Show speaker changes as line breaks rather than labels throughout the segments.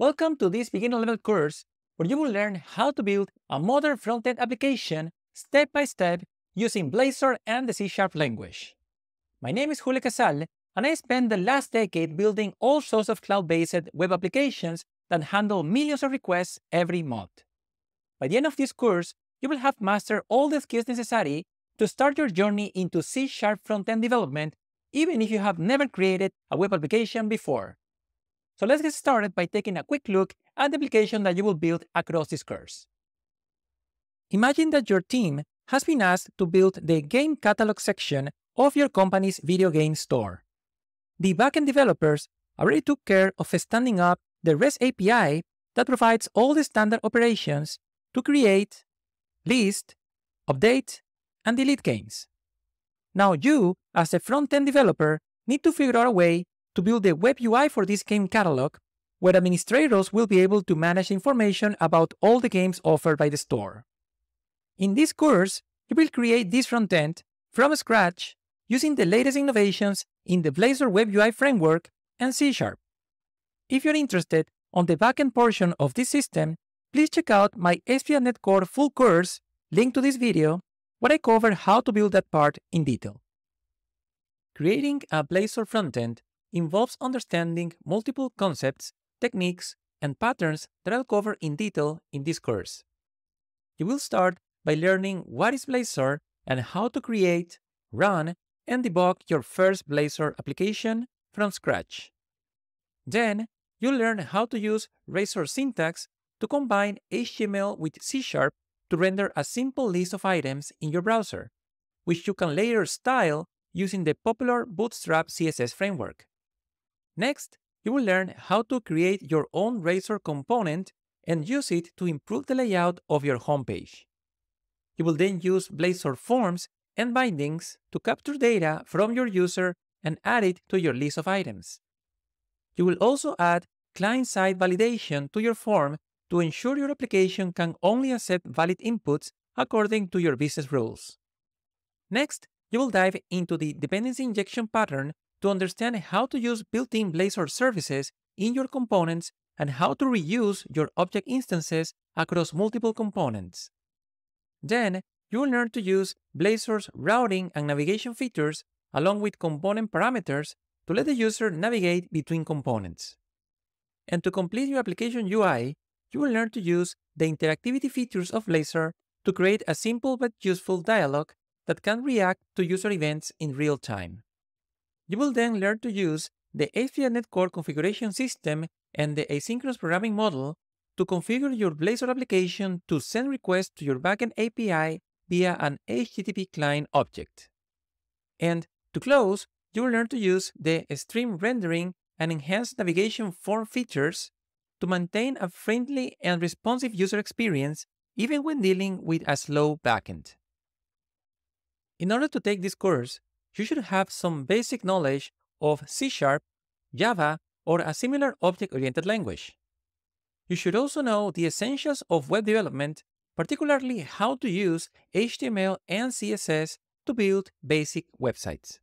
Welcome to this beginner level course where you will learn how to build a modern front-end application step by step using Blazor and the C-Sharp language. My name is Julio Casal and I spent the last decade building all sorts of cloud-based web applications that handle millions of requests every month. By the end of this course, you will have mastered all the skills necessary to start your journey into C-Sharp front-end development even if you have never created a web application before. So let's get started by taking a quick look at the application that you will build across this course. Imagine that your team has been asked to build the game catalog section of your company's video game store. The backend developers already took care of standing up the REST API that provides all the standard operations to create, list, update, and delete games. Now you, as a front-end developer, need to figure out a way to build the web UI for this game catalog, where administrators will be able to manage information about all the games offered by the store. In this course, you will create this frontend from scratch using the latest innovations in the Blazor Web UI framework and C Sharp. If you're interested on the backend portion of this system, please check out my ASP.NET Core full course linked to this video where I cover how to build that part in detail. Creating a Blazor frontend involves understanding multiple concepts, techniques, and patterns that I'll cover in detail in this course. You will start by learning what is Blazor and how to create, run, and debug your first Blazor application from scratch. Then, you'll learn how to use Razor syntax to combine HTML with C Sharp to render a simple list of items in your browser, which you can later style using the popular Bootstrap CSS framework. Next, you will learn how to create your own Razor component and use it to improve the layout of your homepage. You will then use Blazor forms and bindings to capture data from your user and add it to your list of items. You will also add client-side validation to your form to ensure your application can only accept valid inputs according to your business rules. Next, you will dive into the dependency injection pattern to understand how to use built-in Blazor services in your components and how to reuse your object instances across multiple components. Then, you will learn to use Blazor's routing and navigation features along with component parameters to let the user navigate between components. And to complete your application UI, you will learn to use the interactivity features of Blazor to create a simple but useful dialog that can react to user events in real time. You will then learn to use the ASP.NET Core configuration system and the asynchronous programming model to configure your Blazor application to send requests to your backend API via an HTTP client object. And to close, you will learn to use the stream rendering and enhanced navigation form features to maintain a friendly and responsive user experience even when dealing with a slow backend. In order to take this course, you should have some basic knowledge of C Sharp, Java, or a similar object-oriented language. You should also know the essentials of web development, particularly how to use HTML and CSS to build basic websites.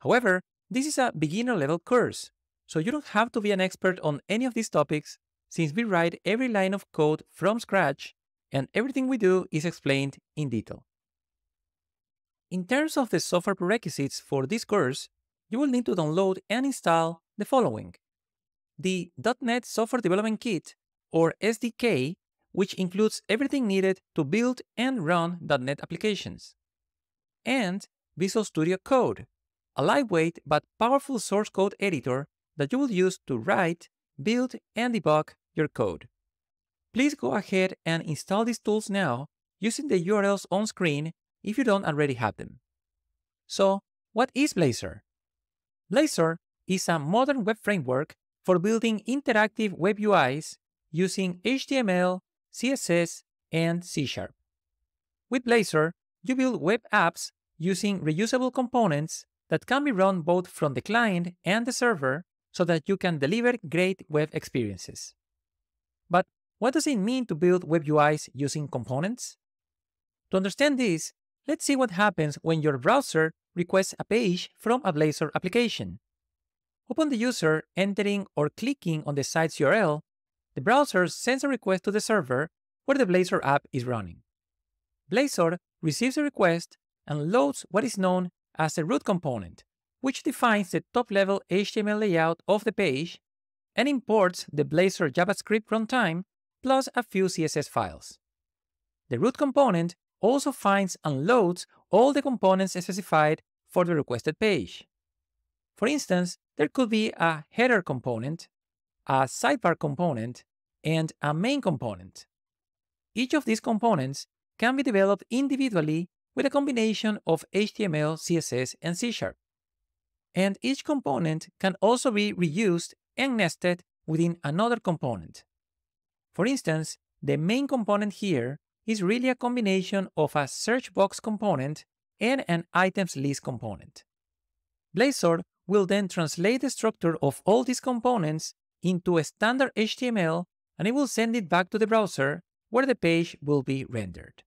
However, this is a beginner-level course, so you don't have to be an expert on any of these topics since we write every line of code from scratch and everything we do is explained in detail. In terms of the software prerequisites for this course, you will need to download and install the following. The .NET Software Development Kit, or SDK, which includes everything needed to build and run .NET applications. And Visual Studio Code, a lightweight but powerful source code editor that you will use to write, build, and debug your code. Please go ahead and install these tools now using the URLs on screen if you don't already have them. So, what is Blazor? Blazor is a modern web framework for building interactive web UIs using HTML, CSS, and C Sharp. With Blazor, you build web apps using reusable components that can be run both from the client and the server so that you can deliver great web experiences. But what does it mean to build web UIs using components? To understand this, Let's see what happens when your browser requests a page from a Blazor application. Upon the user entering or clicking on the site's URL, the browser sends a request to the server where the Blazor app is running. Blazor receives the request and loads what is known as a root component, which defines the top-level HTML layout of the page and imports the Blazor JavaScript runtime plus a few CSS files. The root component also finds and loads all the components specified for the requested page. For instance, there could be a header component, a sidebar component, and a main component. Each of these components can be developed individually with a combination of HTML, CSS, and C Sharp. And each component can also be reused and nested within another component. For instance, the main component here is really a combination of a search box component and an items list component. Blazor will then translate the structure of all these components into a standard HTML and it will send it back to the browser where the page will be rendered.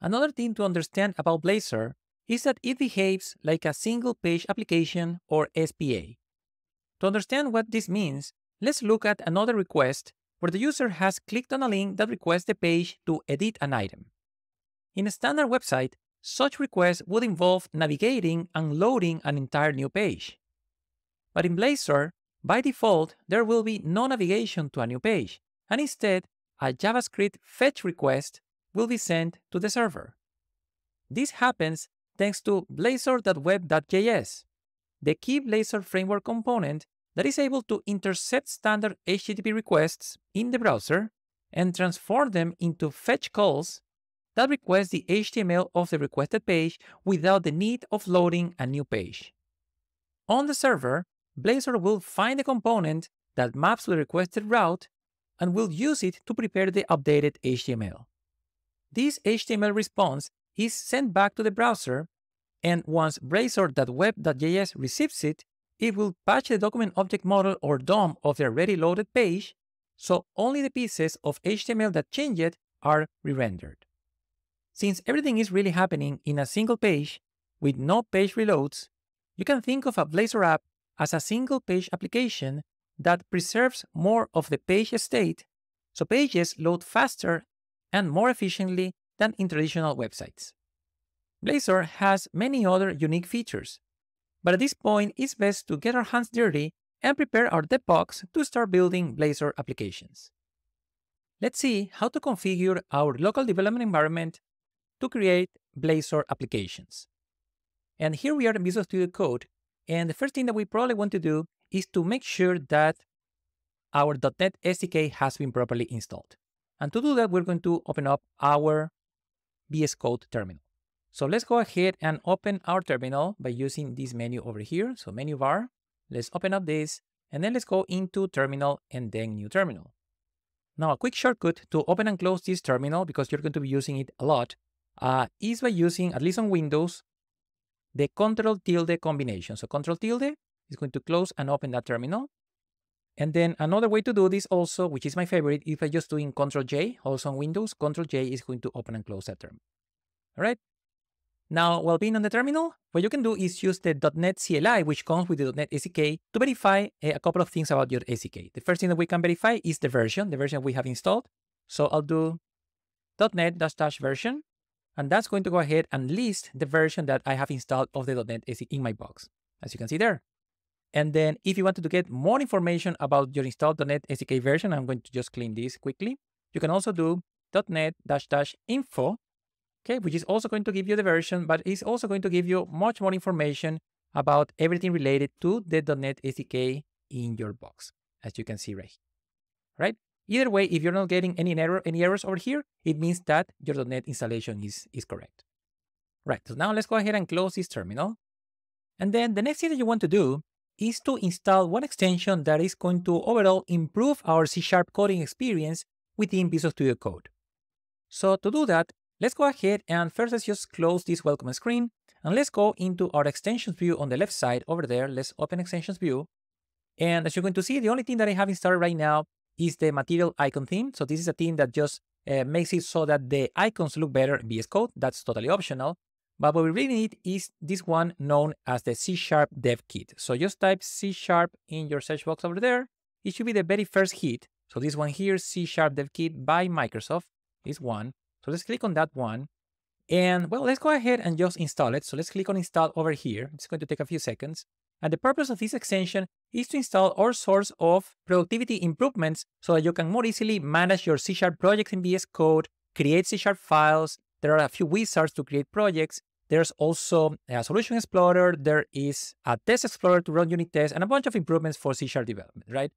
Another thing to understand about Blazor is that it behaves like a single page application or SPA. To understand what this means, let's look at another request where the user has clicked on a link that requests the page to edit an item. In a standard website, such requests would involve navigating and loading an entire new page. But in Blazor, by default, there will be no navigation to a new page, and instead, a JavaScript fetch request will be sent to the server. This happens thanks to blazor.web.js, the key Blazor framework component that is able to intercept standard HTTP requests in the browser and transform them into fetch calls that request the HTML of the requested page without the need of loading a new page. On the server, Blazor will find the component that maps the requested route and will use it to prepare the updated HTML. This HTML response is sent back to the browser, and once blazor.web.js receives it, it will patch the document object model or DOM of the already loaded page, so only the pieces of HTML that changed are re-rendered. Since everything is really happening in a single page with no page reloads, you can think of a Blazor app as a single page application that preserves more of the page state so pages load faster and more efficiently than in traditional websites. Blazor has many other unique features, but at this point it's best to get our hands dirty and prepare our DevBox to start building Blazor applications. Let's see how to configure our local development environment to create Blazor applications. And here we are in Visual Studio Code, and the first thing that we probably want to do is to make sure that our .NET SDK has been properly installed. And to do that, we're going to open up our VS Code terminal. So let's go ahead and open our terminal by using this menu over here. So menu bar, let's open up this, and then let's go into terminal and then new terminal. Now a quick shortcut to open and close this terminal, because you're going to be using it a lot, uh, is by using, at least on Windows, the control tilde combination. So control tilde is going to close and open that terminal. And then another way to do this also, which is my favorite, if I just doing Control J, also on Windows, Control J is going to open and close that terminal. All right. Now, while being on the terminal, what you can do is use the .NET CLI, which comes with the .NET SDK, to verify eh, a couple of things about your SDK. The first thing that we can verify is the version, the version we have installed. So I'll do .NET dash dash version, and that's going to go ahead and list the version that I have installed of the .NET SDK in my box, as you can see there. And then if you wanted to get more information about your installed .NET SDK version, I'm going to just clean this quickly. You can also do .NET dash dash info, okay, which is also going to give you the version, but it's also going to give you much more information about everything related to the .NET SDK in your box, as you can see right here, right? Either way, if you're not getting any error, any errors over here, it means that your .NET installation is, is correct. Right, so now let's go ahead and close this terminal. And then the next thing that you want to do is to install one extension that is going to overall improve our C-sharp coding experience within Visual Studio Code. So to do that, let's go ahead and first let's just close this welcome screen and let's go into our extensions view on the left side over there. Let's open extensions view. And as you're going to see, the only thing that I have installed right now is the material icon theme. So this is a theme that just uh, makes it so that the icons look better in VS Code. That's totally optional. But what we really need is this one known as the C Sharp Dev Kit. So just type C Sharp in your search box over there. It should be the very first hit. So this one here, C Sharp Dev Kit by Microsoft, is one. So let's click on that one. And well, let's go ahead and just install it. So let's click on install over here. It's going to take a few seconds. And the purpose of this extension is to install all sorts of productivity improvements so that you can more easily manage your C Sharp projects in VS Code, create C Sharp files. There are a few wizards to create projects. There's also a solution explorer. There is a test explorer to run unit tests and a bunch of improvements for C Sharp development, right?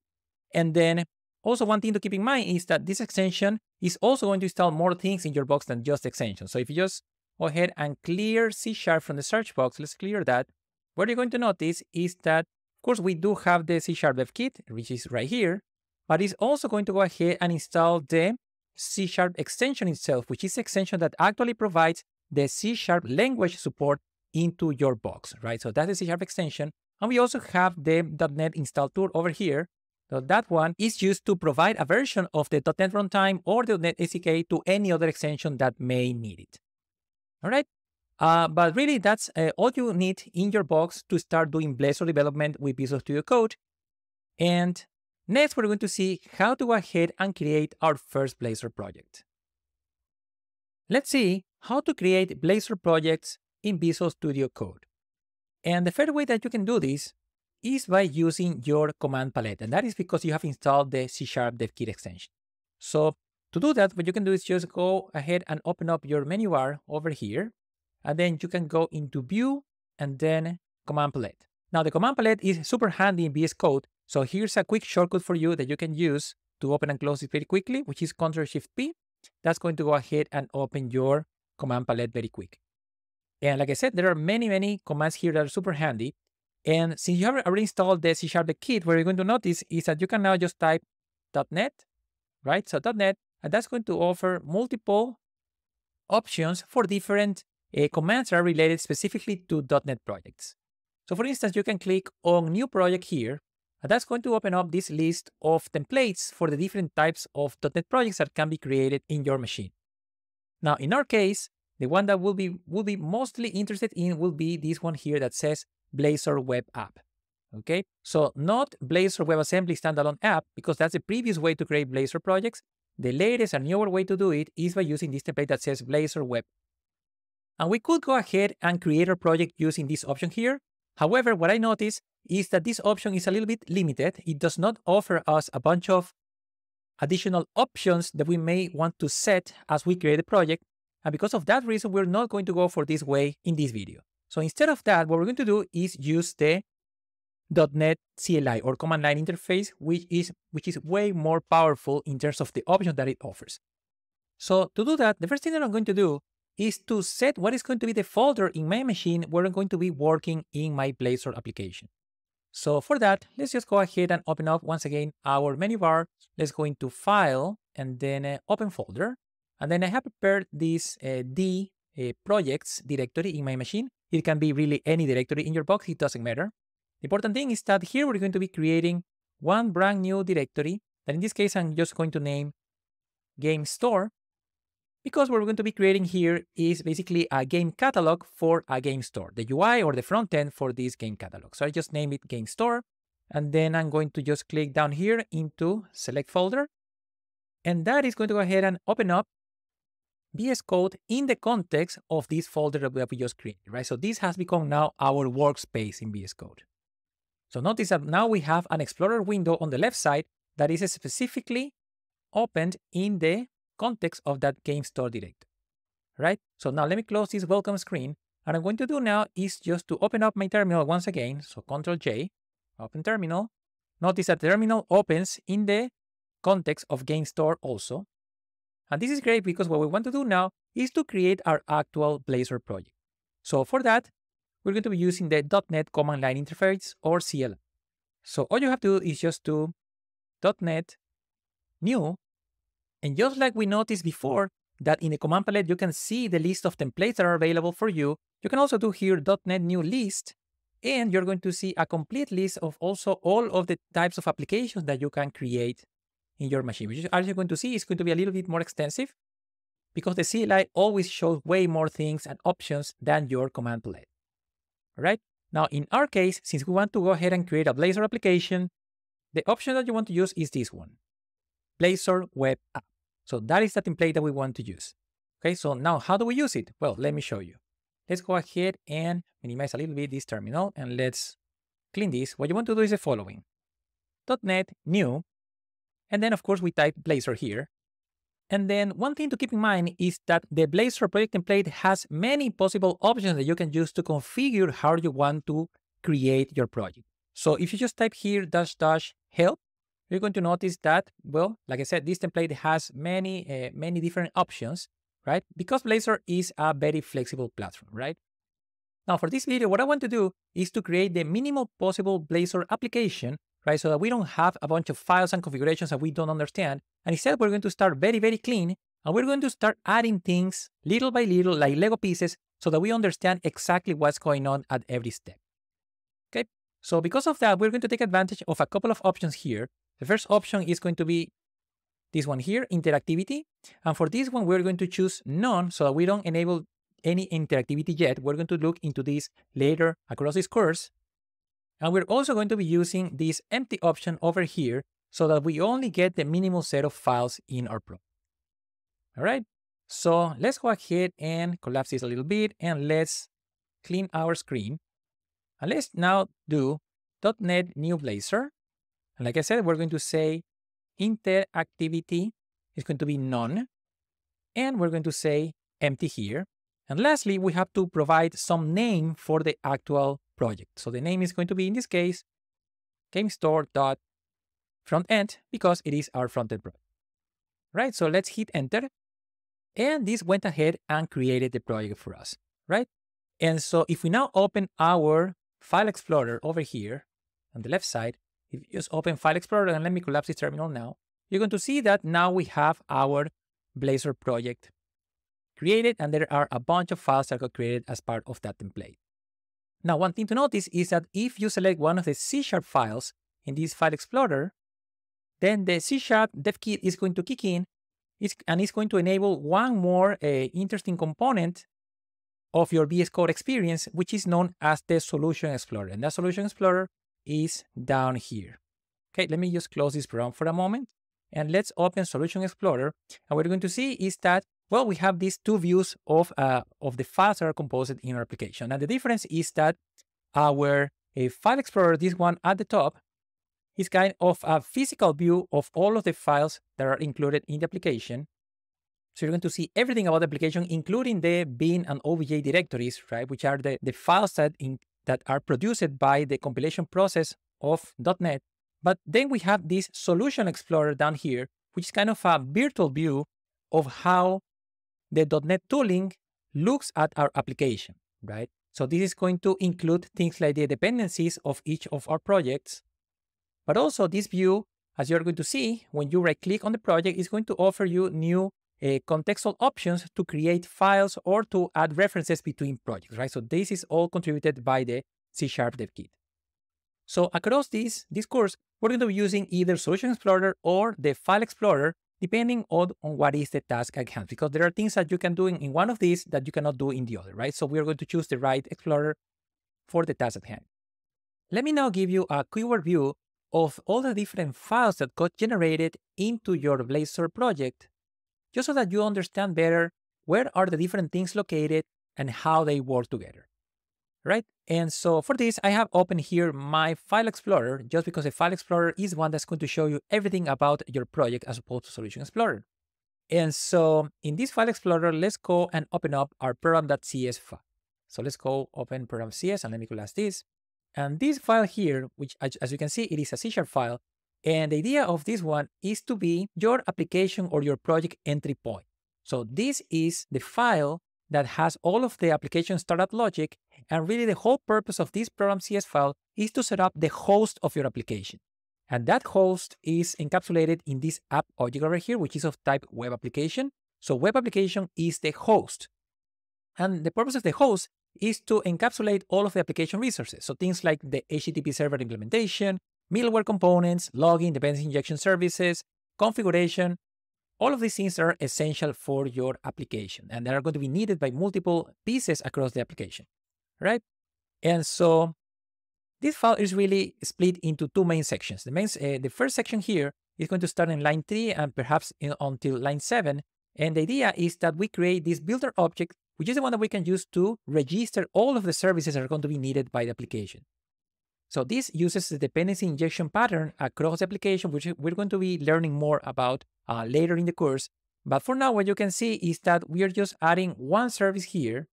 And then also one thing to keep in mind is that this extension is also going to install more things in your box than just extension. So if you just go ahead and clear C Sharp from the search box, let's clear that. What you're going to notice is that, of course, we do have the C Sharp Dev Kit, which is right here, but it's also going to go ahead and install the C Sharp extension itself, which is the extension that actually provides the C Sharp language support into your box, right? So that's the C Sharp extension. And we also have the .NET install tool over here. So that one is used to provide a version of the .NET runtime or the .NET SDK to any other extension that may need it. All right. Uh, but really, that's uh, all you need in your box to start doing Blazor development with Visual Studio Code. And next, we're going to see how to go ahead and create our first Blazor project. Let's see how to create Blazor projects in Visual Studio Code. And the first way that you can do this is by using your command palette. And that is because you have installed the C Sharp DevKit extension. So to do that, what you can do is just go ahead and open up your menu bar over here. And then you can go into View and then Command Palette. Now the command palette is super handy in VS Code. So here's a quick shortcut for you that you can use to open and close it very quickly, which is Ctrl Shift P. That's going to go ahead and open your command palette very quick. And like I said, there are many, many commands here that are super handy. And since you have already installed the C Sharp kit, what you're going to notice is that you can now just type .NET, right? So .NET, and that's going to offer multiple options for different uh, commands that are related specifically to .NET projects. So for instance, you can click on New Project here, and that's going to open up this list of templates for the different types of .NET projects that can be created in your machine. Now, in our case, the one that we'll be, will be mostly interested in will be this one here that says Blazor Web App. Okay, so not Blazor WebAssembly standalone app, because that's the previous way to create Blazor projects. The latest and newer way to do it is by using this template that says Blazor Web. And we could go ahead and create our project using this option here. However, what I noticed is that this option is a little bit limited. It does not offer us a bunch of additional options that we may want to set as we create the project. And because of that reason, we're not going to go for this way in this video. So instead of that, what we're going to do is use the .NET CLI or command line interface, which is, which is way more powerful in terms of the options that it offers. So to do that, the first thing that I'm going to do is to set what is going to be the folder in my machine where I'm going to be working in my Blazor application. So for that, let's just go ahead and open up once again our menu bar. Let's go into File and then uh, Open Folder. And then I have prepared this uh, D uh, projects directory in my machine. It can be really any directory in your box, it doesn't matter. The important thing is that here we're going to be creating one brand new directory that in this case I'm just going to name game store because what we're going to be creating here is basically a game catalog for a game store, the UI or the front end for this game catalog. So I just name it game store and then I'm going to just click down here into select folder and that is going to go ahead and open up VS Code in the context of this folder that we just created, right? So this has become now our workspace in VS Code. So notice that now we have an Explorer window on the left side that is specifically opened in the context of that game store directory, right? So now let me close this welcome screen. And I'm going to do now is just to open up my terminal once again. So Control J, open terminal. Notice that terminal opens in the context of game store also. And this is great because what we want to do now is to create our actual Blazor project. So for that, we're going to be using the .NET Command Line Interface or CLI. So all you have to do is just do .NET new. And just like we noticed before, that in the command palette you can see the list of templates that are available for you, you can also do here .NET new list, and you're going to see a complete list of also all of the types of applications that you can create in your machine, which as you're going to see is going to be a little bit more extensive because the CLI always shows way more things and options than your command palette. All right? Now, in our case, since we want to go ahead and create a Blazor application, the option that you want to use is this one. Blazor web app. So that is the template that we want to use. Okay, so now how do we use it? Well, let me show you. Let's go ahead and minimize a little bit this terminal and let's clean this. What you want to do is the following. .NET new, and then of course we type Blazor here. And then one thing to keep in mind is that the Blazor project template has many possible options that you can use to configure how you want to create your project. So if you just type here dash dash help, you're going to notice that, well, like I said, this template has many, uh, many different options, right? Because Blazor is a very flexible platform, right? Now for this video, what I want to do is to create the minimal possible Blazor application, right? So that we don't have a bunch of files and configurations that we don't understand. And instead, we're going to start very, very clean. And we're going to start adding things little by little, like Lego pieces, so that we understand exactly what's going on at every step. Okay, so because of that, we're going to take advantage of a couple of options here. The first option is going to be this one here, interactivity. And for this one, we're going to choose none so that we don't enable any interactivity yet. We're going to look into this later across this course. And we're also going to be using this empty option over here so that we only get the minimal set of files in our project. All right, so let's go ahead and collapse this a little bit and let's clean our screen. And let's now do .NET New Blazor. And like I said, we're going to say interactivity is going to be none. And we're going to say empty here. And lastly, we have to provide some name for the actual project. So the name is going to be, in this case, gamestore.frontend because it is our frontend project. Right, so let's hit enter. And this went ahead and created the project for us, right? And so if we now open our File Explorer over here on the left side, if you just open File Explorer and let me collapse this terminal now, you're going to see that now we have our Blazor project created and there are a bunch of files that got created as part of that template. Now, one thing to notice is that if you select one of the C-sharp files in this File Explorer, then the C-sharp dev kit is going to kick in and it's going to enable one more uh, interesting component of your VS Code experience, which is known as the Solution Explorer. And that Solution Explorer is down here. Okay, let me just close this program for a moment and let's open Solution Explorer. And what we're going to see is that, well, we have these two views of, uh, of the files that are composed in our application. And the difference is that our a File Explorer, this one at the top, is kind of a physical view of all of the files that are included in the application. So you're going to see everything about the application, including the bin and obj directories, right, which are the, the files that, in, that are produced by the compilation process of .NET. But then we have this Solution Explorer down here, which is kind of a virtual view of how the .NET tooling looks at our application, right? So this is going to include things like the dependencies of each of our projects. But also this view, as you're going to see, when you right click on the project, is going to offer you new uh, contextual options to create files or to add references between projects, right? So this is all contributed by the C Sharp Dev Kit. So across this, this course, we're going to be using either Solution Explorer or the File Explorer, depending on, on what is the task at hand, because there are things that you can do in, in one of these that you cannot do in the other, right? So we're going to choose the right Explorer for the task at hand. Let me now give you a quick overview of all the different files that got generated into your Blazor project just so that you understand better where are the different things located and how they work together, right? And so for this, I have opened here my File Explorer, just because the File Explorer is one that's going to show you everything about your project as opposed to Solution Explorer. And so in this File Explorer, let's go and open up our program.cs file. So let's go open program.cs and let me collapse this. And this file here, which as you can see, it is a C sharp file, and the idea of this one is to be your application or your project entry point. So this is the file that has all of the application startup logic. And really the whole purpose of this program CS file is to set up the host of your application. And that host is encapsulated in this app object over here, which is of type web application. So web application is the host. And the purpose of the host is to encapsulate all of the application resources. So things like the HTTP server implementation, middleware components, logging, dependency injection services, configuration, all of these things are essential for your application and they are going to be needed by multiple pieces across the application, right? And so this file is really split into two main sections. The, main, uh, the first section here is going to start in line 3 and perhaps in, until line 7. And the idea is that we create this builder object, which is the one that we can use to register all of the services that are going to be needed by the application. So this uses the dependency injection pattern across the application, which we're going to be learning more about uh, later in the course. But for now, what you can see is that we are just adding one service here,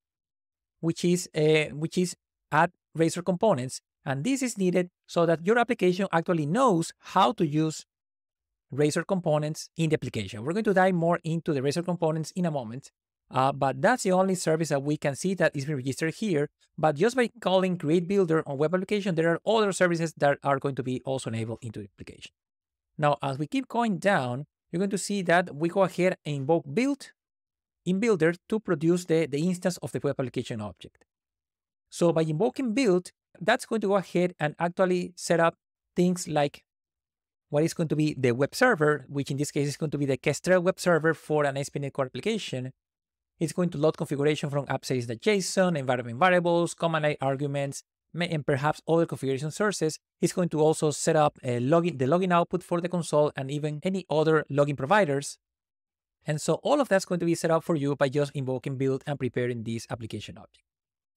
which is uh, which is add Razor components. And this is needed so that your application actually knows how to use Razor components in the application. We're going to dive more into the Razor components in a moment. Uh, but that's the only service that we can see that is being registered here. But just by calling create builder on web application, there are other services that are going to be also enabled into the application. Now, as we keep going down, you're going to see that we go ahead and invoke build in builder to produce the, the instance of the web application object. So by invoking build, that's going to go ahead and actually set up things like what is going to be the web server, which in this case is going to be the Kestrel web server for an ASP.NET Core application. It's going to load configuration from app.json, environment variables, command line arguments, and perhaps other configuration sources. It's going to also set up logging, the logging output for the console and even any other logging providers. And so all of that's going to be set up for you by just invoking build and preparing this application object.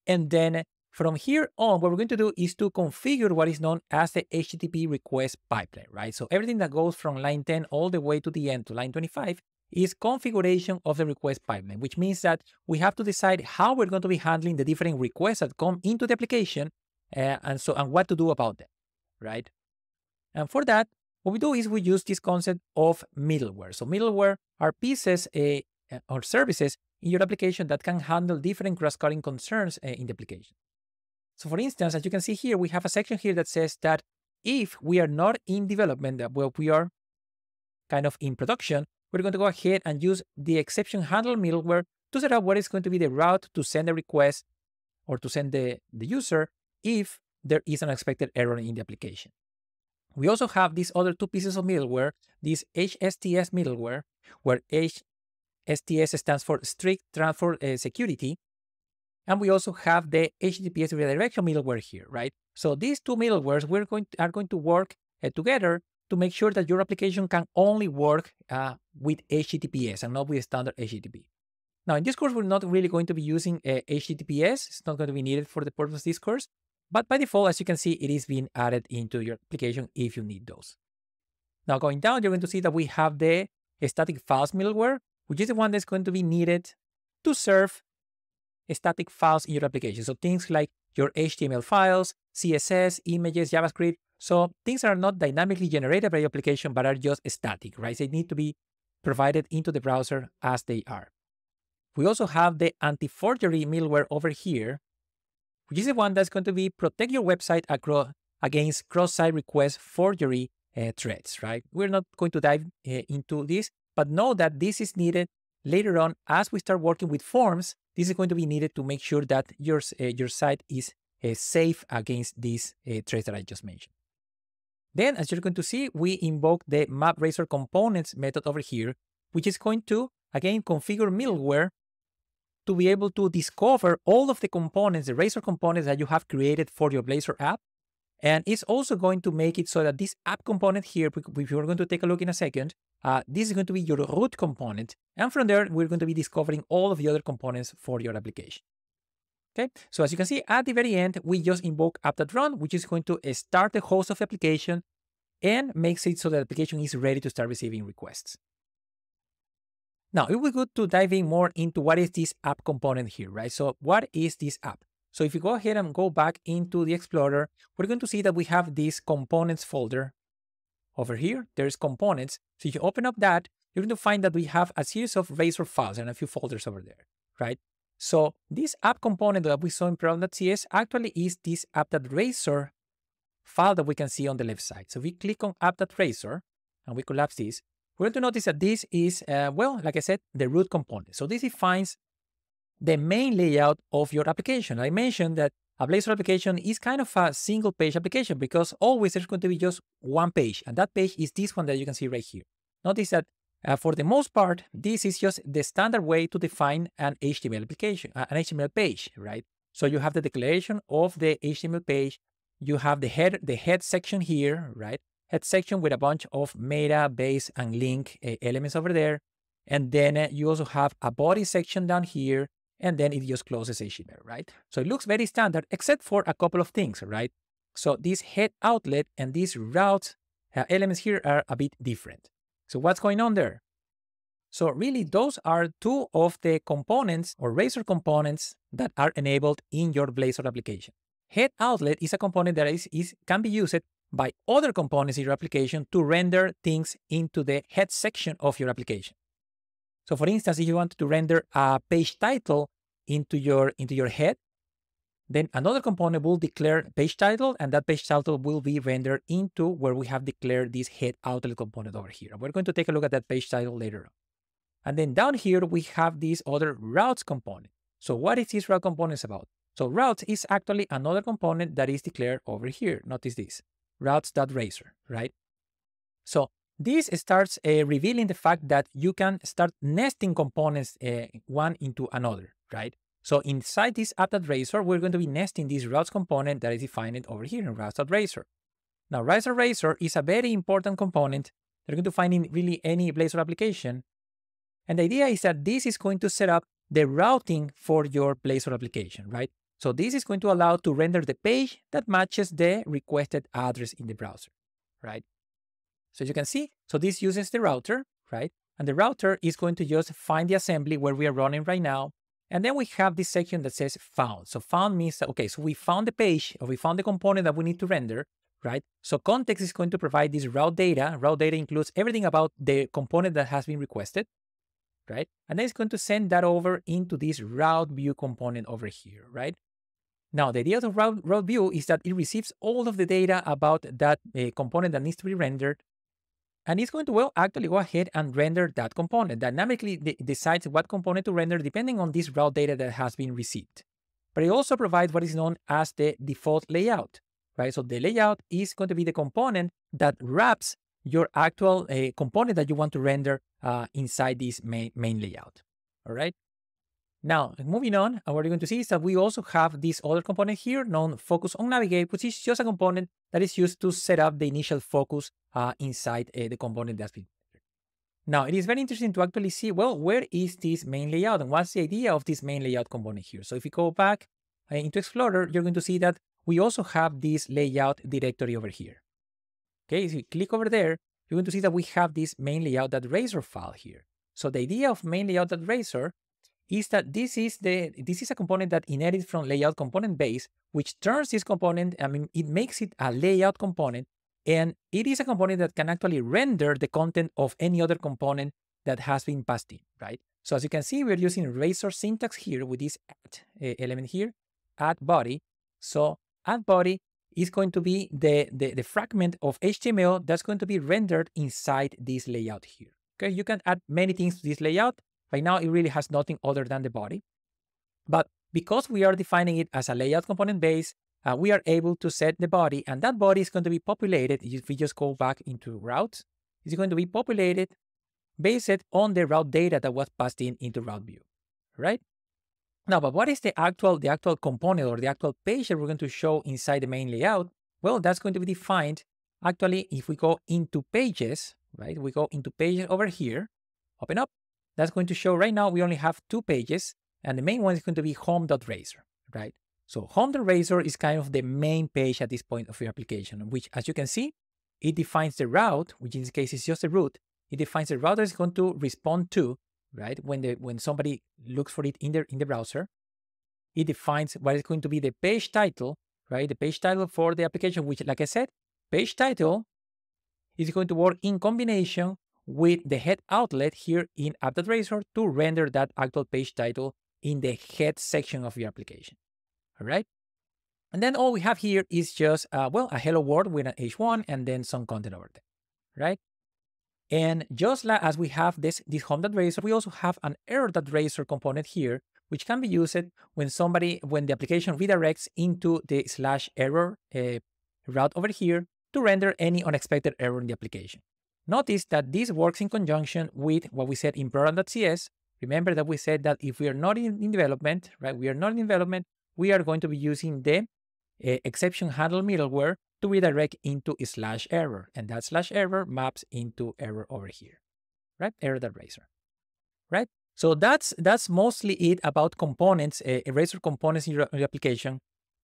And then from here on, what we're going to do is to configure what is known as the HTTP request pipeline, right? So everything that goes from line 10 all the way to the end to line 25 is configuration of the request pipeline, which means that we have to decide how we're going to be handling the different requests that come into the application uh, and so and what to do about them, right? And for that, what we do is we use this concept of middleware. So middleware are pieces uh, or services in your application that can handle different cross-cutting concerns uh, in the application. So for instance, as you can see here, we have a section here that says that if we are not in development, well, we are kind of in production, we're going to go ahead and use the exception handle middleware to set up what is going to be the route to send a request or to send the, the user if there is an expected error in the application. We also have these other two pieces of middleware, this HSTS middleware, where HSTS stands for Strict Transport uh, Security. And we also have the HTTPS redirection middleware here, right? So these two middlewares we're going to, are going to work uh, together to make sure that your application can only work uh, with HTTPS and not with standard HTTP. Now, in this course, we're not really going to be using uh, HTTPS. It's not going to be needed for the purpose of this course. But by default, as you can see, it is being added into your application if you need those. Now, going down, you're going to see that we have the static files middleware, which is the one that's going to be needed to serve static files in your application. So things like your HTML files, CSS, images, JavaScript, so things are not dynamically generated by your application, but are just static, right? They need to be provided into the browser as they are. We also have the anti-forgery middleware over here, which is the one that's going to be protect your website across, against cross-site request forgery uh, threats, right? We're not going to dive uh, into this, but know that this is needed later on as we start working with forms. This is going to be needed to make sure that your, uh, your site is uh, safe against these uh, threats that I just mentioned. Then, as you're going to see, we invoke the map components method over here, which is going to, again, configure middleware to be able to discover all of the components, the Razor components that you have created for your Blazor app. And it's also going to make it so that this app component here, which we're going to take a look in a second, uh, this is going to be your root component. And from there, we're going to be discovering all of the other components for your application. Okay, so as you can see at the very end, we just invoke app.run, which is going to start the host of the application and makes it so the application is ready to start receiving requests. Now, it would be good to dive in more into what is this app component here, right? So what is this app? So if you go ahead and go back into the Explorer, we're going to see that we have this components folder over here. There's components. So if you open up that, you're going to find that we have a series of Razor files and a few folders over there, right? So this app component that we saw in program.cs actually is this app.razor file that we can see on the left side. So we click on app.razor and we collapse this, we're going to notice that this is, uh, well, like I said, the root component. So this defines the main layout of your application. I mentioned that a Blazor application is kind of a single page application because always there's going to be just one page. And that page is this one that you can see right here. Notice that uh, for the most part, this is just the standard way to define an HTML application, uh, an HTML page, right? So you have the declaration of the HTML page, you have the head, the head section here, right? Head section with a bunch of meta, base, and link uh, elements over there. And then uh, you also have a body section down here, and then it just closes HTML, right? So it looks very standard, except for a couple of things, right? So this head outlet and these routes uh, elements here are a bit different. So what's going on there? So really, those are two of the components or Razor components that are enabled in your Blazor application. Head outlet is a component that is, is, can be used by other components in your application to render things into the head section of your application. So for instance, if you want to render a page title into your, into your head, then another component will declare page title, and that page title will be rendered into where we have declared this head outlet component over here. We're going to take a look at that page title later on. And then down here, we have this other routes component. So what is this route component about? So routes is actually another component that is declared over here. Notice this, routes.razor, right? So this starts uh, revealing the fact that you can start nesting components uh, one into another, right? So inside this app.razor, we're going to be nesting this routes component that is defined over here in routes.razor. Now, routes.razor is a very important component that you're going to find in really any Blazor application. And the idea is that this is going to set up the routing for your Blazor application, right? So this is going to allow to render the page that matches the requested address in the browser, right? So you can see, so this uses the router, right? And the router is going to just find the assembly where we are running right now and then we have this section that says found. So found means that, okay, so we found the page or we found the component that we need to render, right? So context is going to provide this route data. Route data includes everything about the component that has been requested, right? And then it's going to send that over into this route view component over here, right? Now, the idea of route, route view is that it receives all of the data about that uh, component that needs to be rendered and it's going to, well, actually go ahead and render that component. Dynamically It decides what component to render depending on this route data that has been received. But it also provides what is known as the default layout, right? So the layout is going to be the component that wraps your actual uh, component that you want to render uh, inside this main, main layout, all right? Now, moving on, what you're going to see is that we also have this other component here known focus on navigate, which is just a component that is used to set up the initial focus uh, inside uh, the component that's been now, it is very interesting to actually see, well, where is this main layout and what's the idea of this main layout component here? So if you go back uh, into Explorer, you're going to see that we also have this layout directory over here. Okay, if you click over there, you're going to see that we have this main layout.razor file here. So the idea of main layout.razor is that this is the this is a component that inherits from layout component base, which turns this component, I mean, it makes it a layout component, and it is a component that can actually render the content of any other component that has been passed in, right? So as you can see, we're using Razor syntax here with this add uh, element here, add body. So add body is going to be the, the, the fragment of HTML that's going to be rendered inside this layout here. Okay, you can add many things to this layout. Right now, it really has nothing other than the body. But because we are defining it as a layout component base, uh, we are able to set the body, and that body is going to be populated. If we just go back into routes, it's going to be populated based on the route data that was passed in into route view, right? Now, but what is the actual, the actual component or the actual page that we're going to show inside the main layout? Well, that's going to be defined. Actually, if we go into pages, right? We go into pages over here, open up, that's going to show right now we only have two pages and the main one is going to be home.razor, right? So home.razor is kind of the main page at this point of your application, which as you can see, it defines the route, which in this case is just a route. It defines the route that is going to respond to, right? When the when somebody looks for it in the in the browser, it defines what is going to be the page title, right? The page title for the application, which like I said, page title is going to work in combination with the head outlet here in app.razor to render that actual page title in the head section of your application. All right. And then all we have here is just, uh, well, a hello world with an H1 and then some content over there, right? And just like as we have this, this home.razor, we also have an error.razor component here, which can be used when somebody, when the application redirects into the slash error uh, route over here to render any unexpected error in the application. Notice that this works in conjunction with what we said in program.cs. Remember that we said that if we are not in, in development, right, we are not in development, we are going to be using the uh, exception handle middleware to redirect into slash error. And that slash error maps into error over here, right? Error.razor, right? So that's that's mostly it about components, uh, Razor components in your, your, application.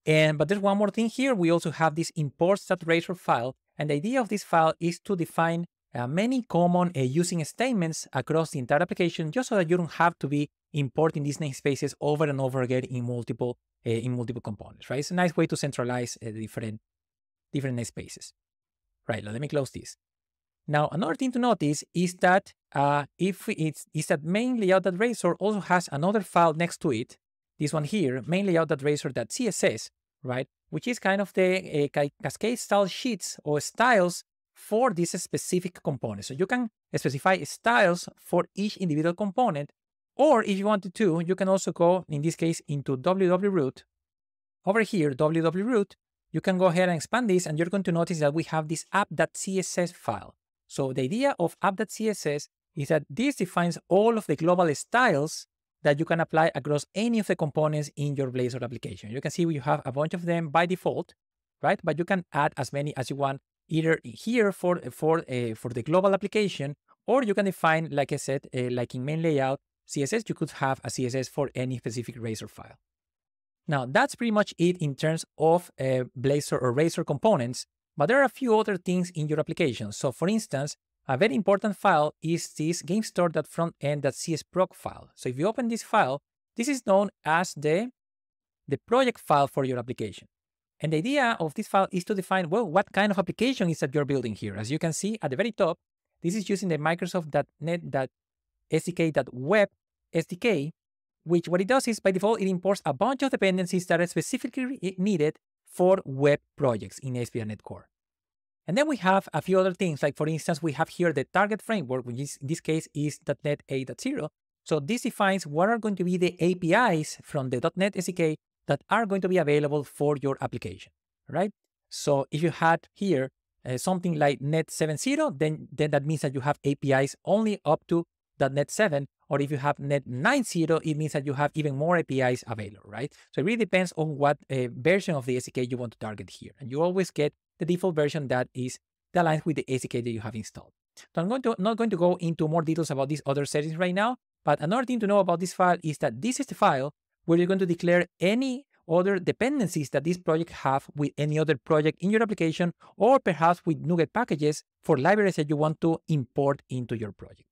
And but there's one more thing here. We also have this import that imports.razor file. And the idea of this file is to define uh, many common uh, using statements across the entire application, just so that you don't have to be importing these namespaces over and over again in multiple uh, in multiple components, right? It's a nice way to centralize uh, different different spaces. Right, let me close this. Now, another thing to notice is that uh, if it's is that main layout.razor also has another file next to it, this one here, main layout.razor.css, right? Which is kind of the uh, cascade style sheets or styles for this specific component. So you can specify styles for each individual component, or if you wanted to, you can also go, in this case, into www-root. Over here, www-root, you can go ahead and expand this, and you're going to notice that we have this app.css file. So the idea of app.css is that this defines all of the global styles that you can apply across any of the components in your Blazor application. You can see you have a bunch of them by default, right? But you can add as many as you want either here for, for, uh, for the global application, or you can define, like I said, uh, like in main layout, CSS, you could have a CSS for any specific Razor file. Now, that's pretty much it in terms of uh, Blazor or Razor components, but there are a few other things in your application. So for instance, a very important file is this gamestore.frontend.csproj file. So if you open this file, this is known as the, the project file for your application. And the idea of this file is to define, well, what kind of application is that you're building here. As you can see at the very top, this is using the Microsoft.NET.SDK.web SDK, which what it does is by default, it imports a bunch of dependencies that are specifically needed for web projects in ASP.NET Core. And then we have a few other things, like for instance, we have here the target framework, which is, in this case is .NET 8.0. So this defines what are going to be the APIs from the .NET SDK that are going to be available for your application, right? So if you had here uh, something like .NET 7.0, then, then that means that you have APIs only up to .NET 7, or if you have .NET 9.0, it means that you have even more APIs available, right? So it really depends on what uh, version of the SDK you want to target here. And you always get the default version that is aligns with the SDK that you have installed. So I'm going to not going to go into more details about these other settings right now, but another thing to know about this file is that this is the file where you're going to declare any other dependencies that this project have with any other project in your application, or perhaps with NuGet packages for libraries that you want to import into your project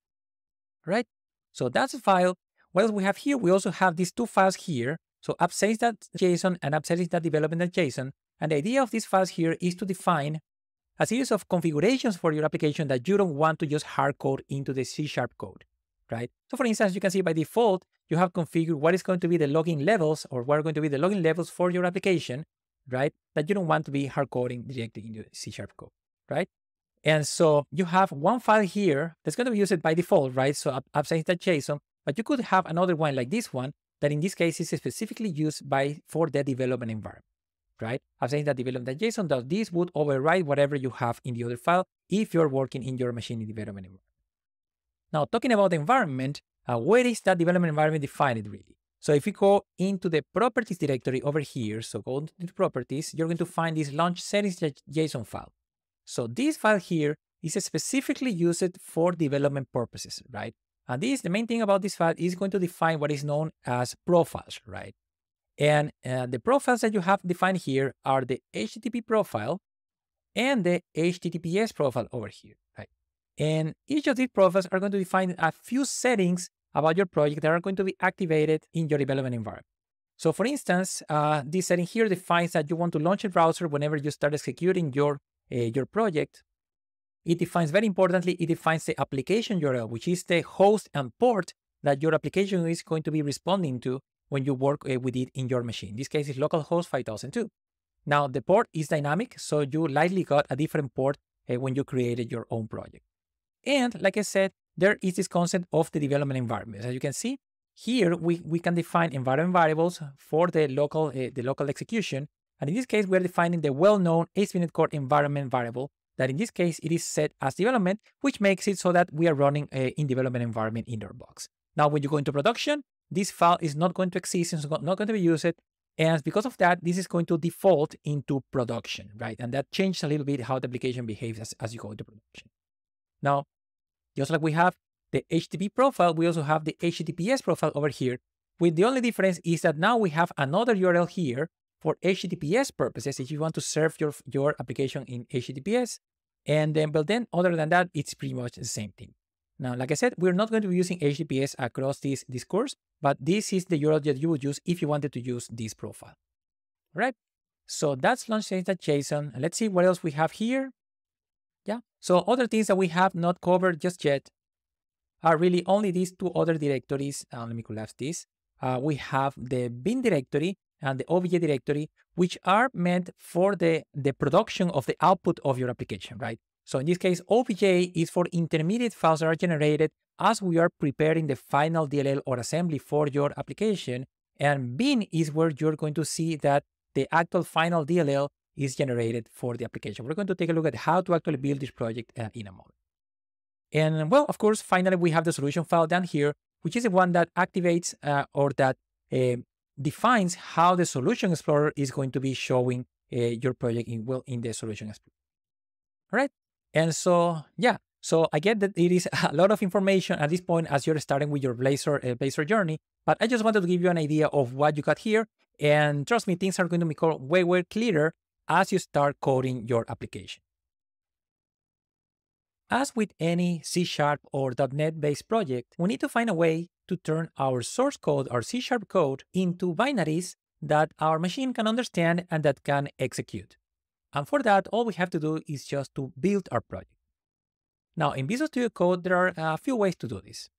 right? So that's a file. What else we have here? We also have these two files here. So appsettings.json and appsettings.development.json. And the idea of these files here is to define a series of configurations for your application that you don't want to just hard code into the C sharp code, right? So for instance, you can see by default, you have configured what is going to be the logging levels or what are going to be the logging levels for your application, right? That you don't want to be hard coding directly into C sharp code, right? And so you have one file here that's going to be used by default, right? So appsettings.json, but you could have another one like this one that in this case is specifically used by for the development environment, right? Appsettings.development.json does this would override whatever you have in the other file if you're working in your machine development environment. Now, talking about the environment, uh, where is that development environment defined really? So if you go into the properties directory over here, so go to the properties, you're going to find this launch settings.json file. So this file here is specifically used for development purposes, right? And this, the main thing about this file is going to define what is known as profiles, right? And uh, the profiles that you have defined here are the HTTP profile and the HTTPS profile over here, right? And each of these profiles are going to define a few settings about your project that are going to be activated in your development environment. So for instance, uh, this setting here defines that you want to launch a browser whenever you start executing your your project, it defines very importantly, it defines the application URL, which is the host and port that your application is going to be responding to when you work uh, with it in your machine. In this case, is localhost 5002. Now, the port is dynamic, so you likely got a different port uh, when you created your own project. And like I said, there is this concept of the development environment. As you can see, here we, we can define environment variables for the local, uh, the local execution and in this case, we're defining the well-known ASP.NET Core environment variable that in this case, it is set as development, which makes it so that we are running a in development environment in our box. Now, when you go into production, this file is not going to exist, it's not going to be used, And because of that, this is going to default into production, right? And that changes a little bit how the application behaves as, as you go into production. Now, just like we have the HTTP profile, we also have the HTTPS profile over here. With the only difference is that now we have another URL here for HTTPS purposes if you want to serve your, your application in HTTPS. And then, but then other than that, it's pretty much the same thing. Now, like I said, we're not going to be using HTTPS across this, this course, but this is the URL that you would use if you wanted to use this profile. Right? So that's launch.json. Let's see what else we have here. Yeah. So other things that we have not covered just yet are really only these two other directories. Uh, let me collapse this. Uh, we have the bin directory and the obj directory, which are meant for the, the production of the output of your application, right? So in this case, obj is for intermediate files that are generated as we are preparing the final DLL or assembly for your application. And bin is where you're going to see that the actual final DLL is generated for the application. We're going to take a look at how to actually build this project uh, in a moment. And well, of course, finally, we have the solution file down here, which is the one that activates uh, or that uh, defines how the Solution Explorer is going to be showing uh, your project in, well, in the Solution Explorer. All right. And so, yeah, so I get that it is a lot of information at this point as you're starting with your Blazor, uh, Blazor journey, but I just wanted to give you an idea of what you got here. And trust me, things are going to become way, way clearer as you start coding your application. As with any C Sharp or .NET based project, we need to find a way to turn our source code, our C Sharp code, into binaries that our machine can understand and that can execute. And for that, all we have to do is just to build our project. Now, in Visual Studio Code, there are a few ways to do this.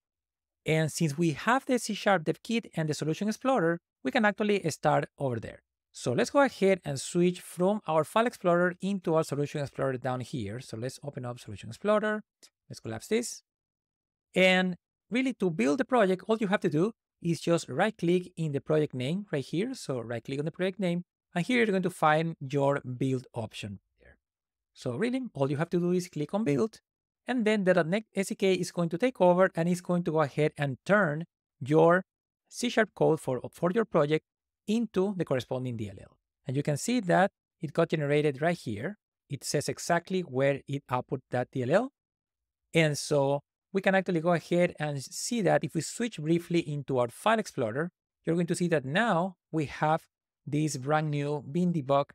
And since we have the C Sharp Dev Kit and the Solution Explorer, we can actually start over there. So let's go ahead and switch from our File Explorer into our Solution Explorer down here. So let's open up Solution Explorer. Let's collapse this. And really to build the project, all you have to do is just right click in the project name right here. So right click on the project name and here you're going to find your build option there. So really, all you have to do is click on build, and then the .NET SDK is going to take over and it's going to go ahead and turn your C Sharp code for, for your project into the corresponding DLL. And you can see that it got generated right here. It says exactly where it output that DLL. And so we can actually go ahead and see that if we switch briefly into our file explorer, you're going to see that now we have this brand new bin debug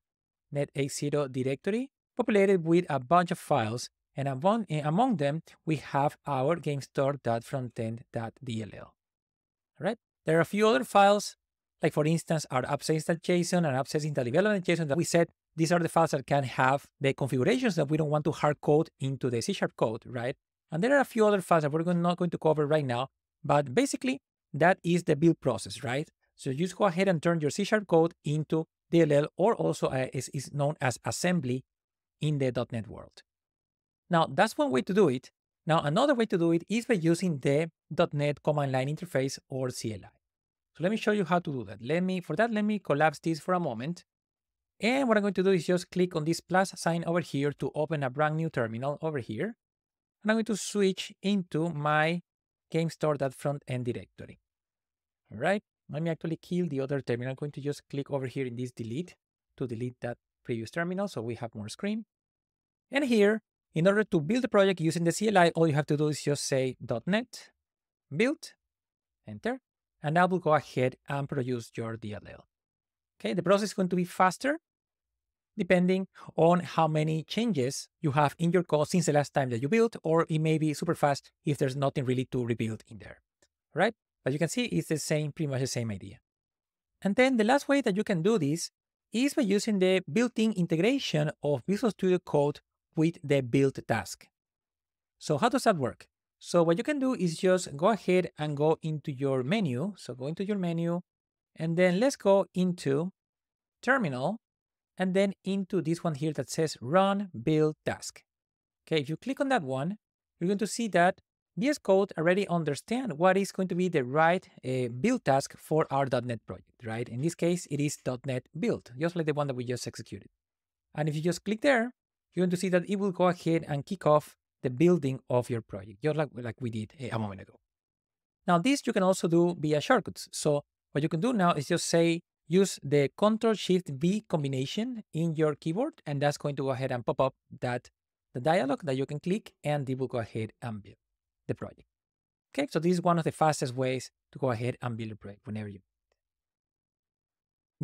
net80 directory populated with a bunch of files and among, eh, among them we have our gamestore.frontend.dll. All right. There are a few other files, like for instance our appset.json and appset.development.json that we said these are the files that can have the configurations that we don't want to hard code into the C sharp code, right? And there are a few other files that we're not going to cover right now, but basically that is the build process, right? So just go ahead and turn your C Sharp code into DLL or also uh, is, is known as assembly in the .NET world. Now, that's one way to do it. Now, another way to do it is by using the .NET command line interface or CLI. So let me show you how to do that. Let me, for that, let me collapse this for a moment. And what I'm going to do is just click on this plus sign over here to open a brand new terminal over here. And I'm going to switch into my gamestore.frontend directory. All right. Let me actually kill the other terminal. I'm going to just click over here in this delete to delete that previous terminal so we have more screen. And here, in order to build the project using the CLI, all you have to do is just say .NET build, enter, and that will go ahead and produce your DLL. Okay, the process is going to be faster depending on how many changes you have in your code since the last time that you built, or it may be super fast if there's nothing really to rebuild in there, right? But you can see it's the same, pretty much the same idea. And then the last way that you can do this is by using the built-in integration of Visual Studio Code with the build task. So how does that work? So what you can do is just go ahead and go into your menu. So go into your menu and then let's go into terminal and then into this one here that says run build task. Okay, if you click on that one, you're going to see that VS Code already understand what is going to be the right uh, build task for our .NET project, right? In this case, it is .NET build, just like the one that we just executed. And if you just click there, you're going to see that it will go ahead and kick off the building of your project, just like, like we did a moment ago. Now, this you can also do via shortcuts. So what you can do now is just say use the Control Shift B combination in your keyboard, and that's going to go ahead and pop up that the dialog that you can click, and it will go ahead and build the project. Okay, so this is one of the fastest ways to go ahead and build a project whenever you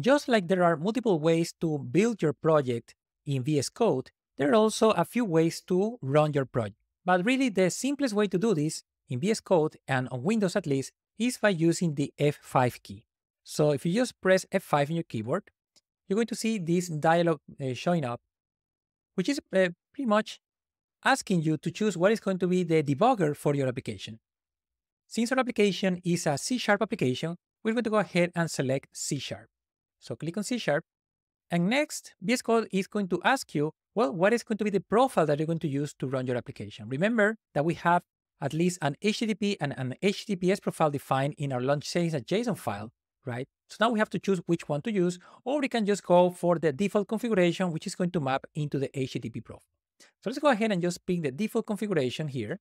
just like there are multiple ways to build your project in VS Code, there are also a few ways to run your project. But really the simplest way to do this in VS Code and on Windows at least is by using the F5 key. So if you just press F5 in your keyboard, you're going to see this dialog uh, showing up, which is uh, pretty much asking you to choose what is going to be the debugger for your application. Since our application is a C-sharp application, we're going to go ahead and select C-sharp. So click on C Sharp. And next, VS Code is going to ask you, well, what is going to be the profile that you're going to use to run your application? Remember that we have at least an HTTP and an HTTPS profile defined in our launch settings JSON file, right? So now we have to choose which one to use, or we can just go for the default configuration, which is going to map into the HTTP profile. So let's go ahead and just pick the default configuration here.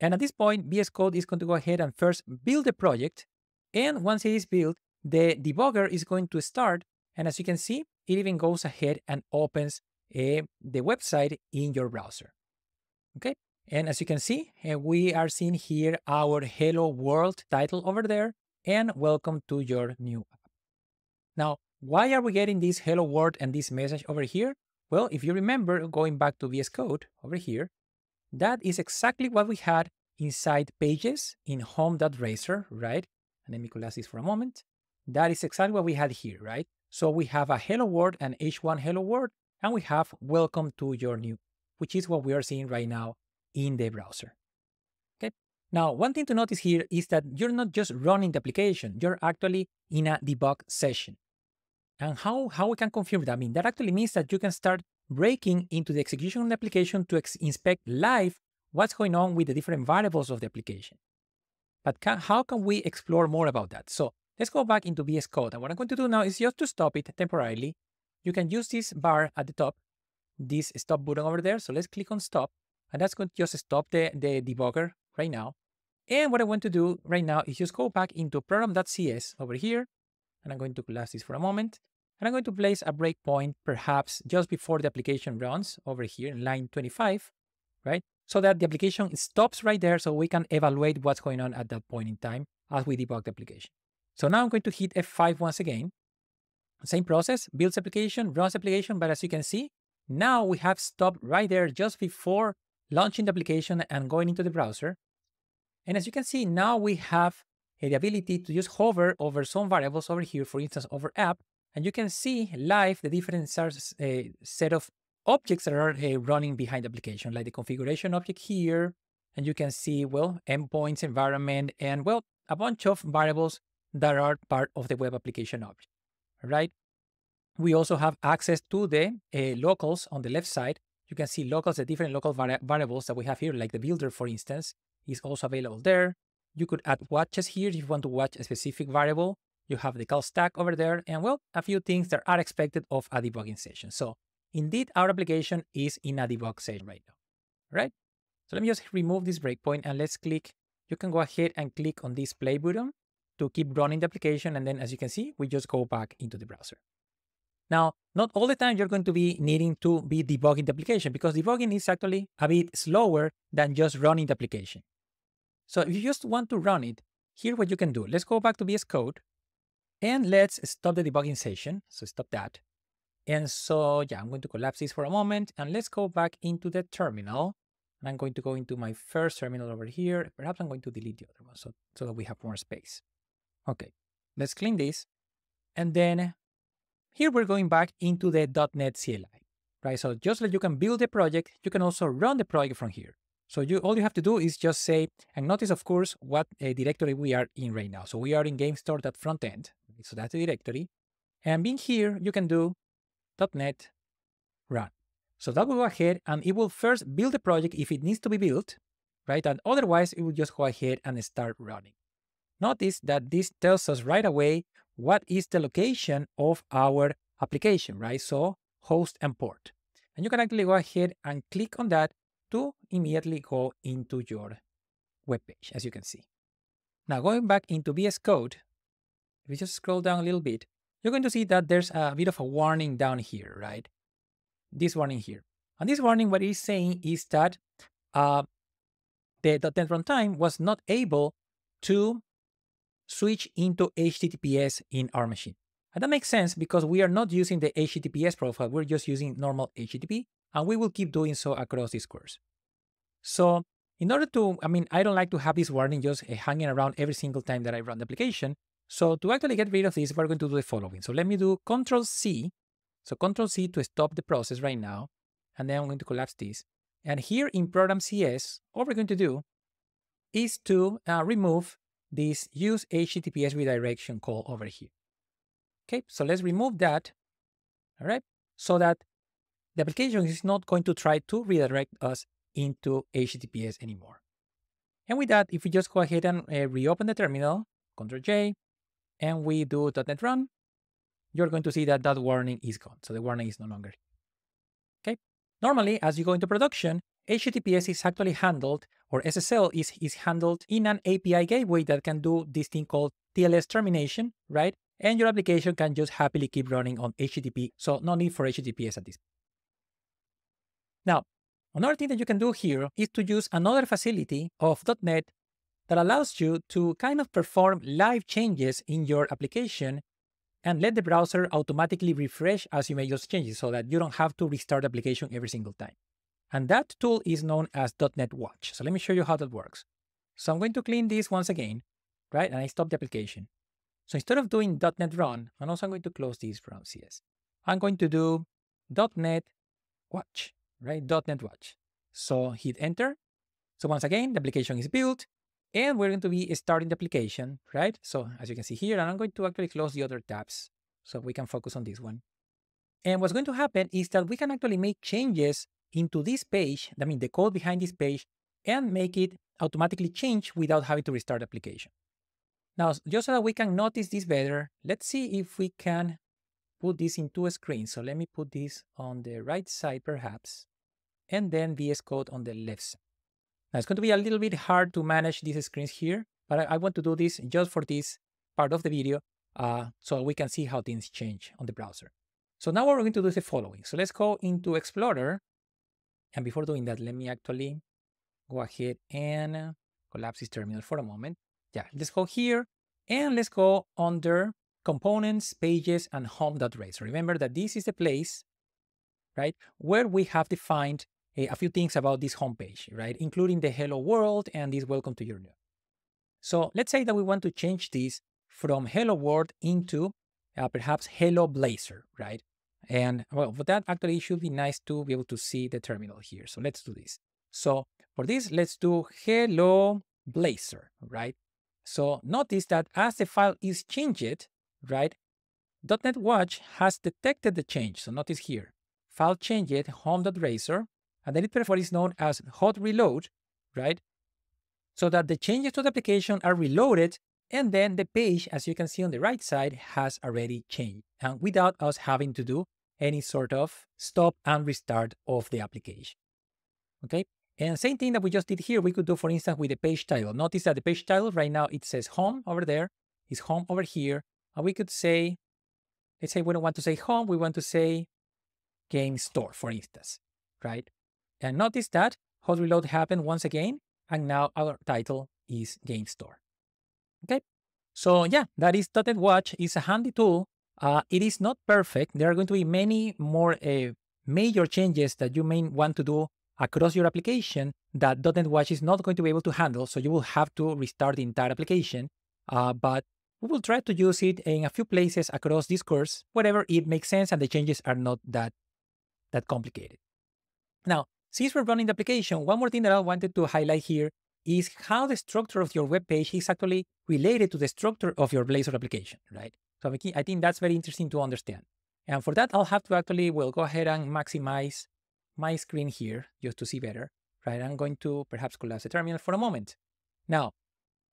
And at this point, VS Code is going to go ahead and first build the project. And once it is built, the debugger is going to start. And as you can see, it even goes ahead and opens uh, the website in your browser. Okay. And as you can see, uh, we are seeing here our Hello World title over there and welcome to your new app. Now, why are we getting this Hello World and this message over here? Well, if you remember going back to VS Code over here, that is exactly what we had inside pages in home.razor, right? And let me collapse this for a moment. That is exactly what we had here, right? So we have a hello world and H1 hello world, and we have welcome to your new, which is what we are seeing right now in the browser. Now, one thing to notice here is that you're not just running the application, you're actually in a debug session. And how, how we can confirm that? I mean, that actually means that you can start breaking into the execution of the application to inspect live what's going on with the different variables of the application. But can, how can we explore more about that? So Let's go back into VS Code. And what I'm going to do now is just to stop it temporarily. You can use this bar at the top, this stop button over there. So let's click on stop. And that's going to just stop the, the debugger right now. And what I want to do right now is just go back into program.cs over here. And I'm going to collapse this for a moment. And I'm going to place a breakpoint perhaps just before the application runs over here in line 25, right? So that the application stops right there so we can evaluate what's going on at that point in time as we debug the application. So now I'm going to hit F5 once again. Same process, builds application, runs application, but as you can see, now we have stopped right there just before launching the application and going into the browser. And as you can see, now we have the ability to just hover over some variables over here, for instance, over app, and you can see live the different uh, set of objects that are uh, running behind the application, like the configuration object here, and you can see, well, endpoints, environment, and well, a bunch of variables that are part of the web application object, right? We also have access to the uh, locals on the left side. You can see locals, the different local vari variables that we have here, like the builder, for instance, is also available there. You could add watches here if you want to watch a specific variable. You have the call stack over there, and well, a few things that are expected of a debugging session. So indeed, our application is in a debug session right now, right? So let me just remove this breakpoint and let's click. You can go ahead and click on this play button to keep running the application. And then as you can see, we just go back into the browser. Now, not all the time you're going to be needing to be debugging the application because debugging is actually a bit slower than just running the application. So if you just want to run it, here what you can do. Let's go back to VS Code and let's stop the debugging session. So stop that. And so yeah, I'm going to collapse this for a moment and let's go back into the terminal. And I'm going to go into my first terminal over here. Perhaps I'm going to delete the other one so, so that we have more space. Okay, let's clean this. And then here we're going back into the .NET CLI, right? So just like you can build the project, you can also run the project from here. So you all you have to do is just say, and notice, of course, what directory we are in right now. So we are in GameStore.frontend. So that's the directory. And being here, you can do .NET run. So that will go ahead and it will first build the project if it needs to be built, right? And otherwise, it will just go ahead and start running. Notice that this tells us right away what is the location of our application, right? So host and port. And you can actually go ahead and click on that to immediately go into your web page, as you can see. Now going back into VS Code, if we just scroll down a little bit, you're going to see that there's a bit of a warning down here, right? This warning here. And this warning, what it is saying is that uh, the .NET runtime was not able to switch into HTTPS in our machine. And that makes sense because we are not using the HTTPS profile, we're just using normal HTTP, and we will keep doing so across this course. So in order to, I mean, I don't like to have this warning just uh, hanging around every single time that I run the application. So to actually get rid of this, we're going to do the following. So let me do Control C. So Control C to stop the process right now. And then I'm going to collapse this. And here in Program CS, all we're going to do is to uh, remove this use HTTPS redirection call over here. Okay, so let's remove that. All right, so that the application is not going to try to redirect us into HTTPS anymore. And with that, if we just go ahead and uh, reopen the terminal, Ctrl J, and we do .NET Run, you're going to see that that warning is gone. So the warning is no longer here. Okay. Normally, as you go into production, HTTPS is actually handled, or SSL is, is handled in an API gateway that can do this thing called TLS termination, right? And your application can just happily keep running on HTTP. So no need for HTTPS at this. Now, another thing that you can do here is to use another facility of .NET that allows you to kind of perform live changes in your application and let the browser automatically refresh as you make those changes so that you don't have to restart the application every single time. And that tool is known as .NET Watch. So let me show you how that works. So I'm going to clean this once again, right? And I stop the application. So instead of doing .NET Run, and also I'm going to close this from CS, I'm going to do .NET Watch, right? .NET Watch. So hit enter. So once again, the application is built. And we're going to be starting the application, right? So as you can see here, and I'm going to actually close the other tabs so we can focus on this one. And what's going to happen is that we can actually make changes into this page, I mean the code behind this page, and make it automatically change without having to restart the application. Now, just so that we can notice this better, let's see if we can put this into a screen. So let me put this on the right side perhaps, and then VS Code on the left side. Now it's going to be a little bit hard to manage these screens here, but I, I want to do this just for this part of the video uh, so we can see how things change on the browser. So now what we're going to do is the following. So let's go into Explorer. And before doing that, let me actually go ahead and collapse this terminal for a moment. Yeah, let's go here and let's go under components, pages, and home.ray. So remember that this is the place, right, where we have defined a few things about this homepage, right? Including the hello world and this welcome to your new. So let's say that we want to change this from hello world into uh, perhaps hello Blazor, right? And well, for that actually it should be nice to be able to see the terminal here. So let's do this. So for this, let's do hello Blazor, right? So notice that as the file is changed, right, .NET Watch has detected the change. So notice here, file changed home.razor, and then it performs known as hot reload, right? So that the changes to the application are reloaded and then the page, as you can see on the right side, has already changed and without us having to do any sort of stop and restart of the application. Okay, and same thing that we just did here, we could do, for instance, with the page title. Notice that the page title right now, it says home over there, is home over here. And we could say, let's say we don't want to say home, we want to say game store, for instance, right? And notice that hot reload happened once again, and now our title is Game Store. Okay, so yeah, that is .NET Watch. It's a handy tool. Uh, it is not perfect. There are going to be many more uh, major changes that you may want to do across your application that .NET Watch is not going to be able to handle. So you will have to restart the entire application. Uh, but we will try to use it in a few places across this course, wherever it makes sense and the changes are not that, that complicated. Now, since we're running the application, one more thing that I wanted to highlight here is how the structure of your web page is actually related to the structure of your Blazor application, right? So I think that's very interesting to understand. And for that, I'll have to actually, well, go ahead and maximize my screen here just to see better, right? I'm going to perhaps collapse the terminal for a moment. Now,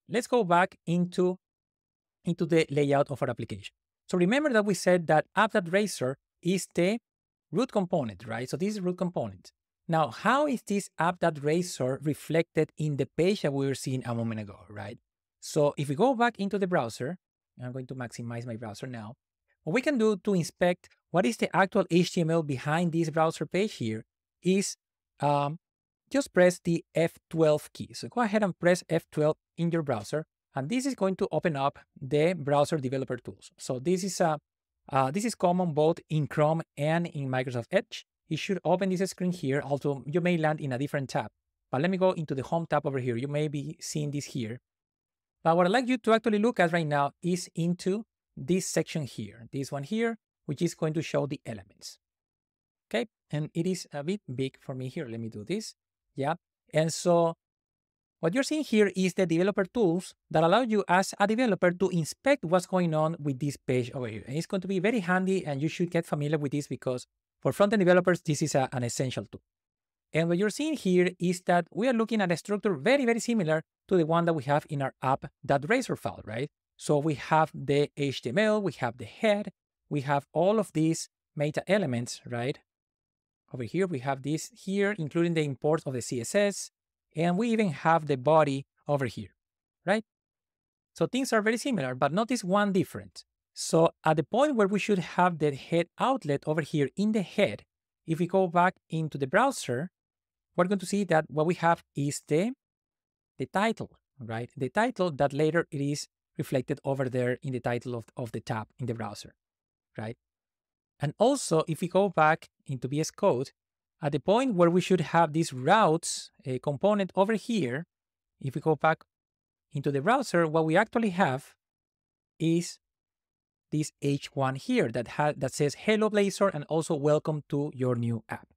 let's go back into, into the layout of our application. So remember that we said that app.razor is the root component, right? So this is root component. Now, how is this app.razor reflected in the page that we were seeing a moment ago, right? So if we go back into the browser, I'm going to maximize my browser now. what we can do to inspect what is the actual HTML behind this browser page here is um, just press the F12 key. So go ahead and press F12 in your browser, and this is going to open up the browser developer tools. So this is a uh, this is common both in Chrome and in Microsoft Edge. It should open this screen here. Also, you may land in a different tab. But let me go into the Home tab over here. You may be seeing this here. But what I'd like you to actually look at right now is into this section here, this one here, which is going to show the elements. Okay, and it is a bit big for me here. Let me do this. Yeah, and so what you're seeing here is the developer tools that allow you as a developer to inspect what's going on with this page over here. And it's going to be very handy and you should get familiar with this because for front-end developers, this is a, an essential tool. And what you're seeing here is that we are looking at a structure very, very similar to the one that we have in our app.razor file, right? So we have the HTML, we have the head, we have all of these meta elements, right? Over here, we have this here, including the import of the CSS, and we even have the body over here, right? So things are very similar, but notice one difference. So at the point where we should have the head outlet over here in the head, if we go back into the browser, we're going to see that what we have is the, the title, right? The title that later it is reflected over there in the title of, of the tab in the browser, right? And also, if we go back into VS Code, at the point where we should have this routes a component over here, if we go back into the browser, what we actually have is this H1 here that, has that says hello Blazor and also welcome to your new app,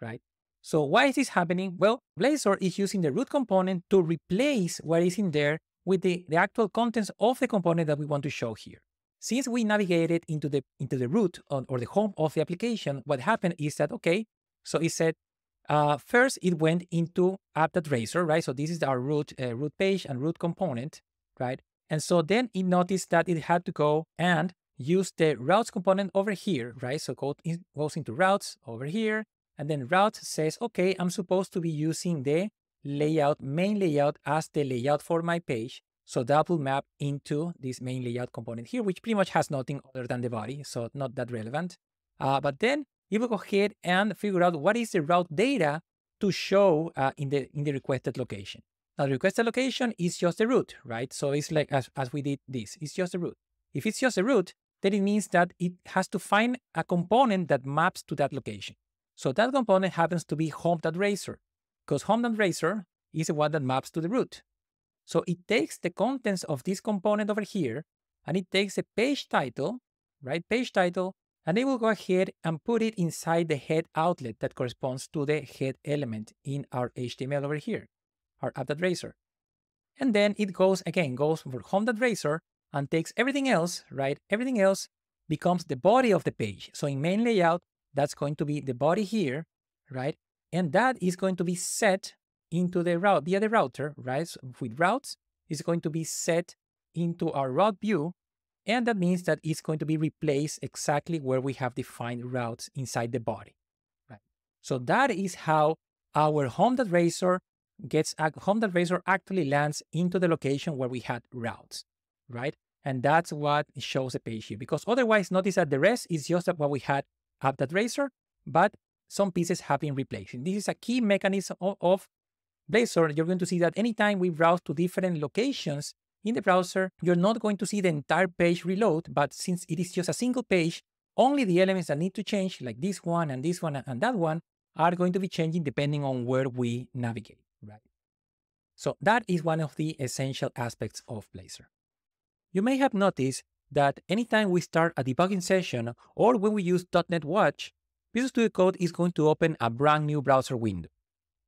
right? So why is this happening? Well, Blazor is using the root component to replace what is in there with the, the actual contents of the component that we want to show here. Since we navigated into the, into the root or, or the home of the application, what happened is that, okay, so it said, uh, first it went into app.razor, right? So this is our root, uh, root page and root component, right? And so then it noticed that it had to go and use the routes component over here, right? So in, goes into routes over here, and then route says, okay, I'm supposed to be using the layout, main layout as the layout for my page. So that will map into this main layout component here, which pretty much has nothing other than the body, so not that relevant. Uh, but then you will go ahead and figure out what is the route data to show uh, in, the, in the requested location. Now, the requested location is just the root, right? So it's like as, as we did this, it's just the root. If it's just a root, then it means that it has to find a component that maps to that location. So that component happens to be home.razor, because home.razor is the one that maps to the root. So it takes the contents of this component over here, and it takes the page title, right? Page title, and they will go ahead and put it inside the head outlet that corresponds to the head element in our HTML over here, our app.razor. And then it goes, again, goes for home.razor and takes everything else, right? Everything else becomes the body of the page. So in main layout, that's going to be the body here, right? And that is going to be set into the route via the router, right? So with routes, it's going to be set into our route view and that means that it's going to be replaced exactly where we have defined routes inside the body. Right? So that is how our home.razor gets home.razor actually lands into the location where we had routes, right? And that's what shows the page here. Because otherwise, notice that the rest is just what we had app.razor, but some pieces have been replaced. This is a key mechanism of, of Blazor. You're going to see that anytime we browse to different locations in the browser, you're not going to see the entire page reload, but since it is just a single page, only the elements that need to change, like this one and this one and that one, are going to be changing depending on where we navigate, right? So that is one of the essential aspects of Blazor. You may have noticed that anytime we start a debugging session or when we use .NET Watch, Visual Studio Code is going to open a brand new browser window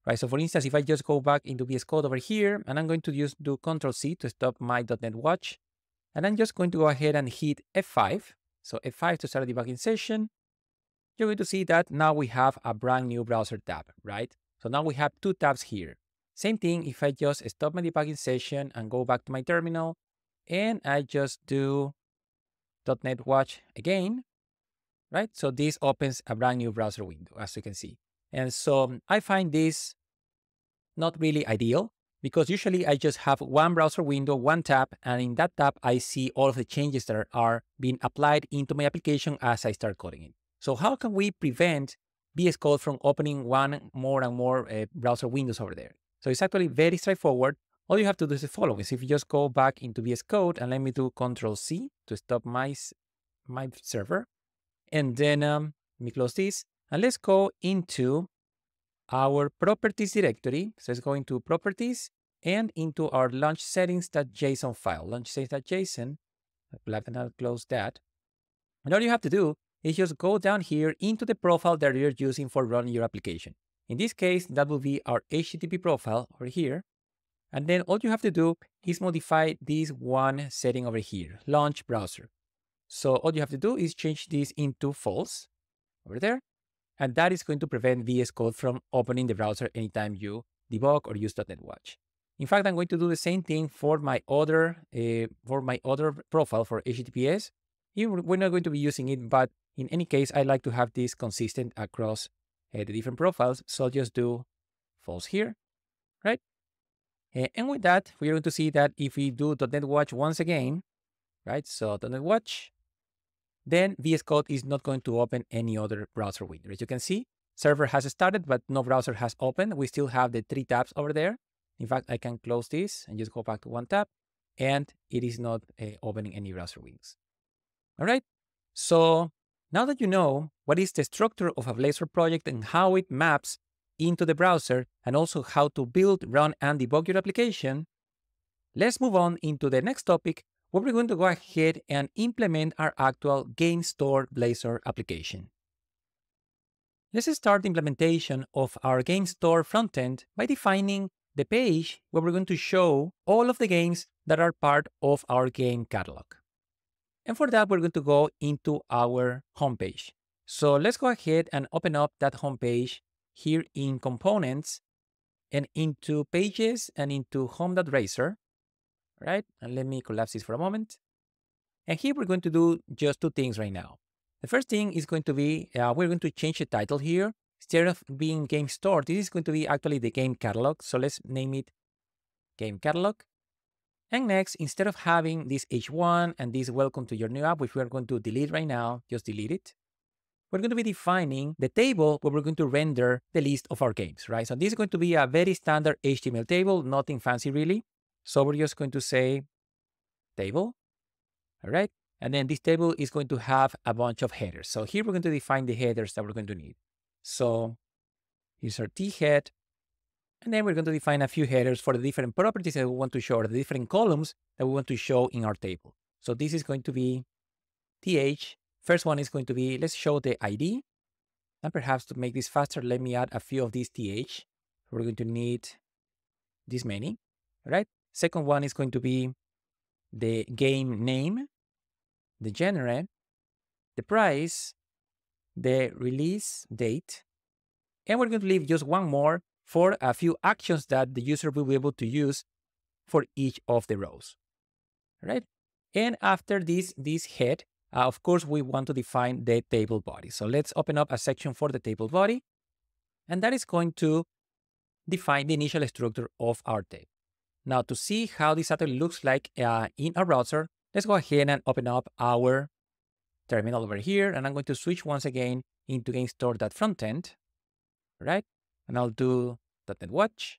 right? So for instance, if I just go back into VS Code over here, and I'm going to just do Control C to stop my .NET Watch, and I'm just going to go ahead and hit F5. So F5 to start a debugging session. You're going to see that now we have a brand new browser tab, right? So now we have two tabs here. Same thing if I just stop my debugging session and go back to my terminal, and I just do .NET Watch again, right? So this opens a brand new browser window, as you can see. And so I find this not really ideal because usually I just have one browser window, one tab, and in that tab, I see all of the changes that are being applied into my application as I start coding it. So how can we prevent VS Code from opening one more and more uh, browser windows over there? So it's actually very straightforward. All you have to do is the following. Is if you just go back into VS Code and let me do Control C to stop my, my server. And then um, let me close this. And let's go into our properties directory. So let's go into properties and into our launch settings.json file, launch settings.json. I'll close that. And all you have to do is just go down here into the profile that you're using for running your application. In this case, that will be our HTTP profile over here. And then all you have to do is modify this one setting over here, launch browser. So all you have to do is change this into false over there. And that is going to prevent VS Code from opening the browser anytime you debug or use .NET Watch. In fact, I'm going to do the same thing for my other uh, for my other profile for HTTPS. We're not going to be using it, but in any case, I like to have this consistent across uh, the different profiles. So I'll just do false here, right? Uh, and with that, we're going to see that if we do .NET Watch once again, right? So .NET Watch, then VS Code is not going to open any other browser window. As you can see, server has started, but no browser has opened. We still have the three tabs over there. In fact, I can close this and just go back to one tab, and it is not uh, opening any browser windows. All right. So now that you know what is the structure of a Blazor project and how it maps into the browser, and also how to build, run, and debug your application, let's move on into the next topic, where we're going to go ahead and implement our actual Game Store Blazor application. Let's start the implementation of our Game Store frontend by defining the page where we're going to show all of the games that are part of our game catalog. And for that, we're going to go into our homepage. So let's go ahead and open up that homepage here in components and into pages and into home.razor, right? And let me collapse this for a moment. And here we're going to do just two things right now. The first thing is going to be, uh, we're going to change the title here. Instead of being game store, this is going to be actually the game catalog. So let's name it game catalog. And next, instead of having this H1 and this welcome to your new app, which we are going to delete right now, just delete it. We're going to be defining the table where we're going to render the list of our games, right? So this is going to be a very standard HTML table, nothing fancy really. So we're just going to say table, all right? And then this table is going to have a bunch of headers. So here we're going to define the headers that we're going to need. So here's our t head, and then we're going to define a few headers for the different properties that we want to show, or the different columns that we want to show in our table. So this is going to be th. First one is going to be, let's show the ID. And perhaps to make this faster, let me add a few of these th. We're going to need this many, right? Second one is going to be the game name, the genre, the price, the release date, and we're going to leave just one more for a few actions that the user will be able to use for each of the rows, right? And after this, this head, uh, of course, we want to define the table body. So let's open up a section for the table body, and that is going to define the initial structure of our table. Now, to see how this actually looks like uh, in our browser, let's go ahead and open up our terminal over here, and I'm going to switch once again into GameStore.frontend, right? And I'll do .NET Watch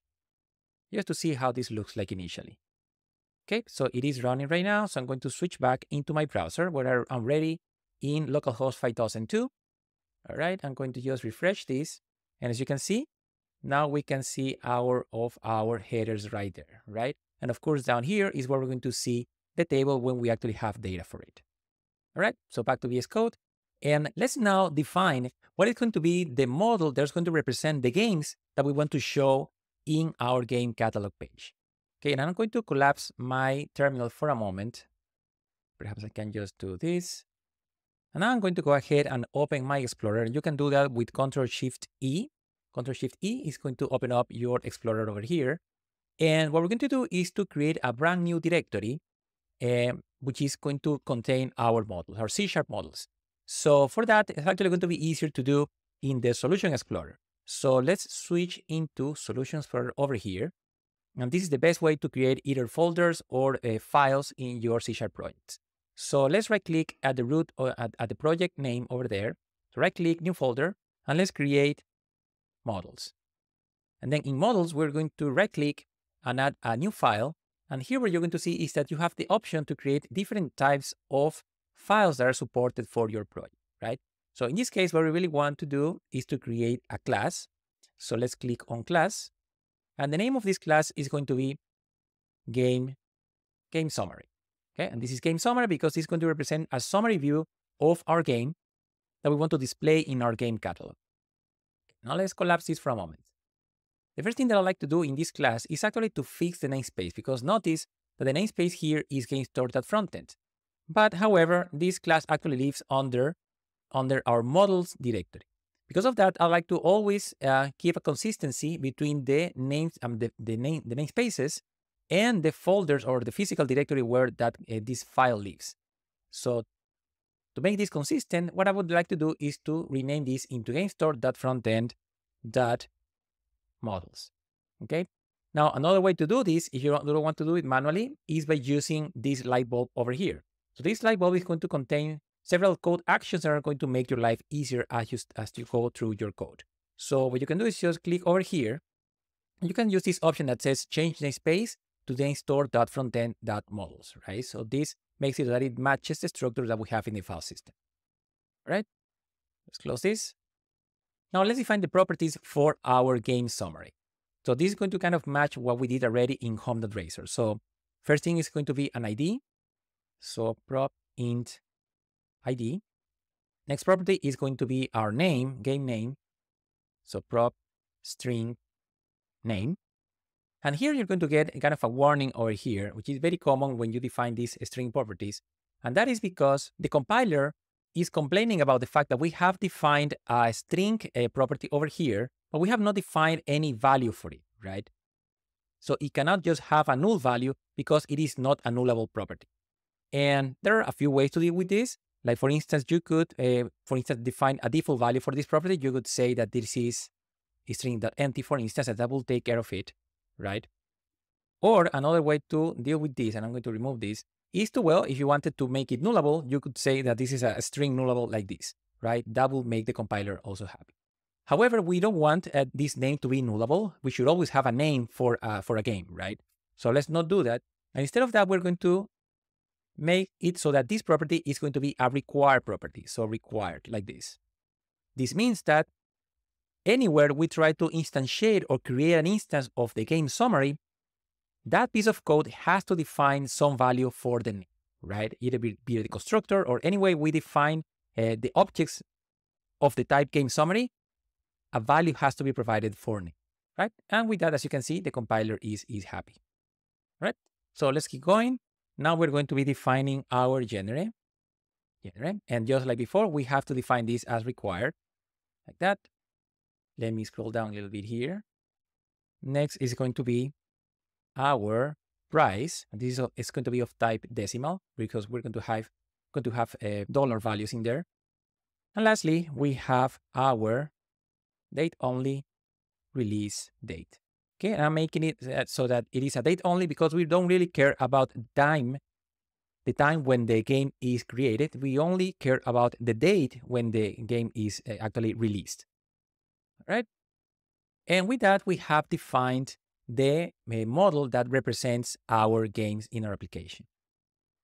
just to see how this looks like initially. Okay, so it is running right now. So I'm going to switch back into my browser where I'm ready in localhost 5002. All right, I'm going to just refresh this. And as you can see, now we can see our of our headers right there, right? And of course, down here is where we're going to see the table when we actually have data for it. All right, so back to VS Code. And let's now define what is going to be the model that's going to represent the games that we want to show in our game catalog page. Okay, and I'm going to collapse my terminal for a moment. Perhaps I can just do this. And now I'm going to go ahead and open my Explorer. You can do that with Control Shift E. Control Shift E is going to open up your Explorer over here. And what we're going to do is to create a brand new directory, uh, which is going to contain our models, our C-sharp models. So for that, it's actually going to be easier to do in the Solution Explorer. So let's switch into Solution Explorer over here. And this is the best way to create either folders or uh, files in your C Sharp projects. So let's right click at the root or at, at the project name over there. So right click, new folder, and let's create models. And then in models, we're going to right click and add a new file. And here what you're going to see is that you have the option to create different types of files that are supported for your project, right? So in this case, what we really want to do is to create a class. So let's click on class. And the name of this class is going to be game, game summary. Okay, and this is game summary because it's going to represent a summary view of our game that we want to display in our game catalog. Now let's collapse this for a moment. The first thing that I like to do in this class is actually to fix the namespace because notice that the namespace here is game_store.frontend. But however, this class actually lives under, under our models directory. Because of that, I like to always uh, keep a consistency between the names and um, the, the name the namespaces and the folders or the physical directory where that uh, this file lives. So to make this consistent, what I would like to do is to rename this into gamestore.frontend.models. Okay. Now, another way to do this, if you don't want to do it manually, is by using this light bulb over here. So this light bulb is going to contain several code actions that are going to make your life easier as you, as you go through your code. So what you can do is just click over here. You can use this option that says change namespace to then store.frontend.models, right? So this makes it that it matches the structure that we have in the file system, right? Let's close this. Now let's define the properties for our game summary. So this is going to kind of match what we did already in home.razor. So first thing is going to be an ID. So prop int ID. Next property is going to be our name, game name. So prop string name. And here you're going to get kind of a warning over here, which is very common when you define these string properties. And that is because the compiler is complaining about the fact that we have defined a string a property over here, but we have not defined any value for it, right? So it cannot just have a null value because it is not a nullable property. And there are a few ways to deal with this. Like for instance, you could, uh, for instance, define a default value for this property. You could say that this is a string.empty, for instance, and that will take care of it right? Or another way to deal with this, and I'm going to remove this, is to, well, if you wanted to make it nullable, you could say that this is a string nullable like this, right? That will make the compiler also happy. However, we don't want uh, this name to be nullable. We should always have a name for, uh, for a game, right? So let's not do that. And instead of that, we're going to make it so that this property is going to be a required property. So required like this. This means that anywhere we try to instantiate or create an instance of the game summary, that piece of code has to define some value for the name, right? Either be, be the constructor or anyway we define uh, the objects of the type game summary, a value has to be provided for name, right? And with that, as you can see, the compiler is, is happy, right? So let's keep going. Now we're going to be defining our genre, genre. And just like before, we have to define this as required, like that. Let me scroll down a little bit here. Next is going to be our price. And this is going to be of type decimal because we're going to have going to have uh, dollar values in there. And lastly, we have our date only release date. Okay, I'm making it uh, so that it is a date only because we don't really care about time, the time when the game is created. We only care about the date when the game is uh, actually released right? And with that, we have defined the uh, model that represents our games in our application.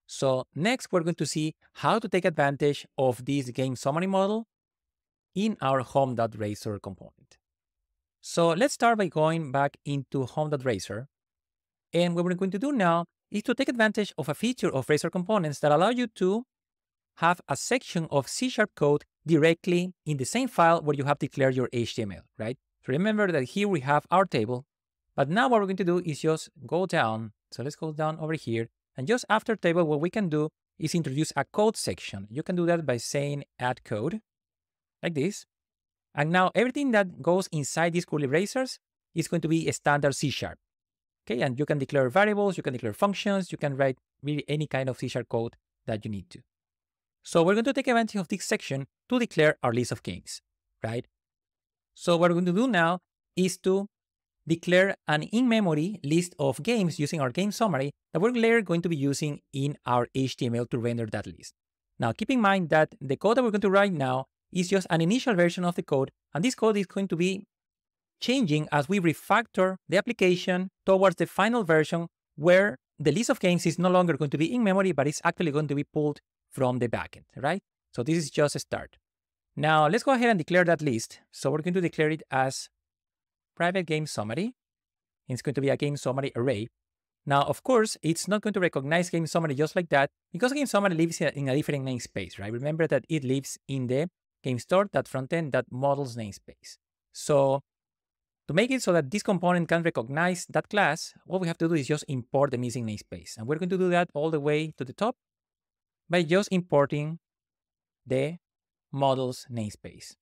So next, we're going to see how to take advantage of this game summary model in our home.razor component. So let's start by going back into home.razor. And what we're going to do now is to take advantage of a feature of Razor components that allow you to have a section of C-sharp code directly in the same file where you have declared your HTML, right? So remember that here we have our table, but now what we're going to do is just go down. So let's go down over here. And just after table, what we can do is introduce a code section. You can do that by saying add code, like this. And now everything that goes inside these curly braces is going to be a standard C sharp. Okay, and you can declare variables, you can declare functions, you can write really any kind of C sharp code that you need to. So we're going to take advantage of this section to declare our list of games, right? So what we're going to do now is to declare an in-memory list of games using our game summary that we're later going to be using in our HTML to render that list. Now, keep in mind that the code that we're going to write now is just an initial version of the code, and this code is going to be changing as we refactor the application towards the final version where the list of games is no longer going to be in memory, but it's actually going to be pulled from the backend, right? So this is just a start. Now let's go ahead and declare that list. So we're going to declare it as private game summary. It's going to be a game summary array. Now, of course, it's not going to recognize game summary just like that because game summary lives in a different namespace, right? Remember that it lives in the game store, that frontend, that models namespace. So to make it so that this component can recognize that class, what we have to do is just import the missing namespace. And we're going to do that all the way to the top by just importing the models namespace.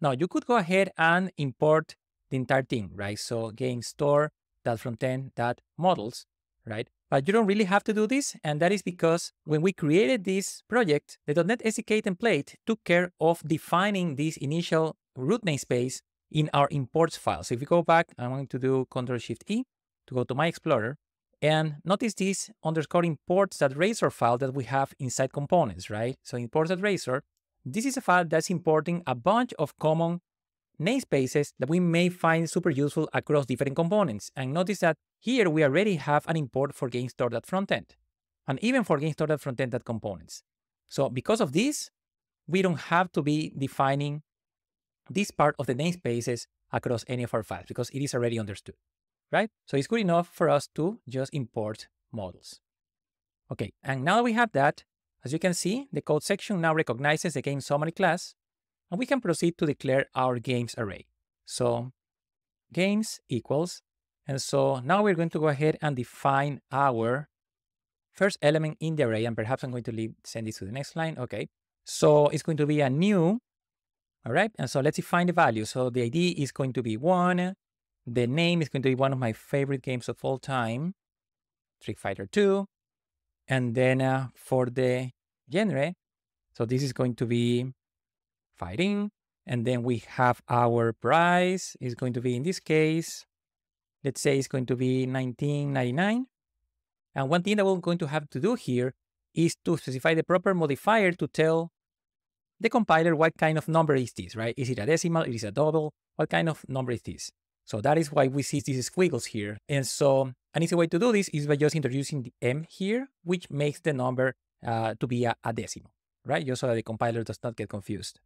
Now you could go ahead and import the entire thing, right? So game store that frontend that models, right? But you don't really have to do this, and that is because when we created this project, the .NET SDK template took care of defining this initial root namespace in our imports file. So if we go back, I'm going to do Control Shift E to go to my Explorer, and notice this underscore imports that razor file that we have inside components, right? So imports that razor, this is a file that's importing a bunch of common namespaces that we may find super useful across different components. And notice that here we already have an import for GameStore.frontend and even for GameStore.frontend.components. So because of this, we don't have to be defining this part of the namespaces across any of our files because it is already understood right? So it's good enough for us to just import models. Okay, and now that we have that, as you can see, the code section now recognizes the game summary class, and we can proceed to declare our games array. So games equals, and so now we're going to go ahead and define our first element in the array, and perhaps I'm going to leave, send this to the next line. Okay, so it's going to be a new, all right, and so let's define the value. So the ID is going to be one, the name is going to be one of my favorite games of all time, Street Fighter 2. And then uh, for the genre, so this is going to be fighting. And then we have our price is going to be, in this case, let's say it's going to be 19.99. And one thing that we're going to have to do here is to specify the proper modifier to tell the compiler what kind of number is this, right? Is it a decimal? Is it a double? What kind of number is this? So that is why we see these squiggles here. And so an easy way to do this is by just introducing the m here, which makes the number uh, to be a, a, decimal, right? Just so that the compiler does not get confused.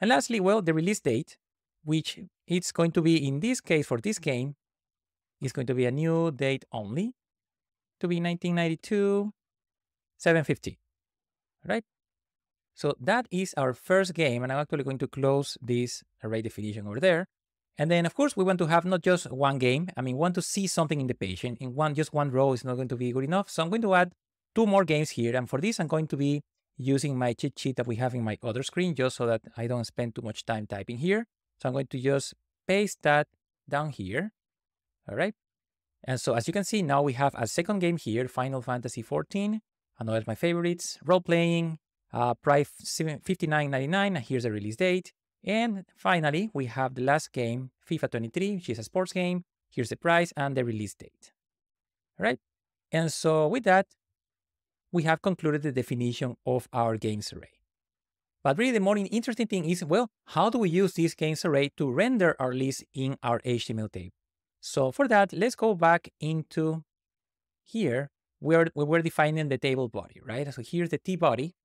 And lastly, well, the release date, which it's going to be, in this case, for this game, is going to be a new date only, to be 1992, 750, right? So that is our first game, and I'm actually going to close this array definition over there. And then, of course, we want to have not just one game. I mean, want to see something in the page. And in one, just one row is not going to be good enough. So I'm going to add two more games here. And for this, I'm going to be using my cheat sheet that we have in my other screen, just so that I don't spend too much time typing here. So I'm going to just paste that down here. All right. And so as you can see, now we have a second game here, Final Fantasy XIV, another of my favorites, role-playing, uh, price 59.99, here's the release date. And finally, we have the last game, FIFA 23, which is a sports game. Here's the price and the release date. All right. And so with that, we have concluded the definition of our games array. But really the more interesting thing is, well, how do we use this games array to render our list in our HTML table? So for that, let's go back into here where we were defining the table body, right? So here's the T body.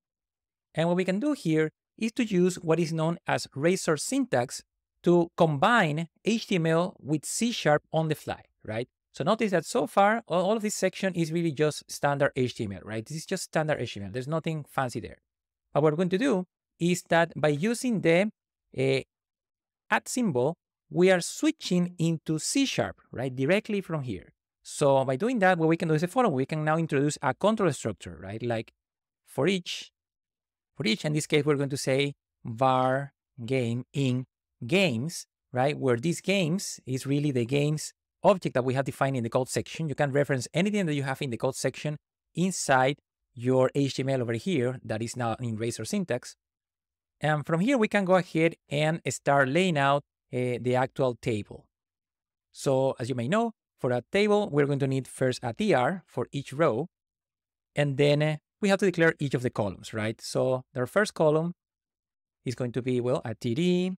And what we can do here is to use what is known as razor syntax to combine HTML with C Sharp on the fly, right? So notice that so far, all of this section is really just standard HTML, right? This is just standard HTML. There's nothing fancy there. But what we're going to do is that by using the uh, at symbol, we are switching into C Sharp, right? Directly from here. So by doing that, what we can do is the following. We can now introduce a control structure, right? Like for each for each. In this case, we're going to say var game in games, right? Where these games is really the games object that we have defined in the code section. You can reference anything that you have in the code section inside your HTML over here that is now in Razor syntax. And from here, we can go ahead and start laying out uh, the actual table. So as you may know, for a table, we're going to need first a tr for each row, and then uh, we have to declare each of the columns, right? So the first column is going to be, well, a TD,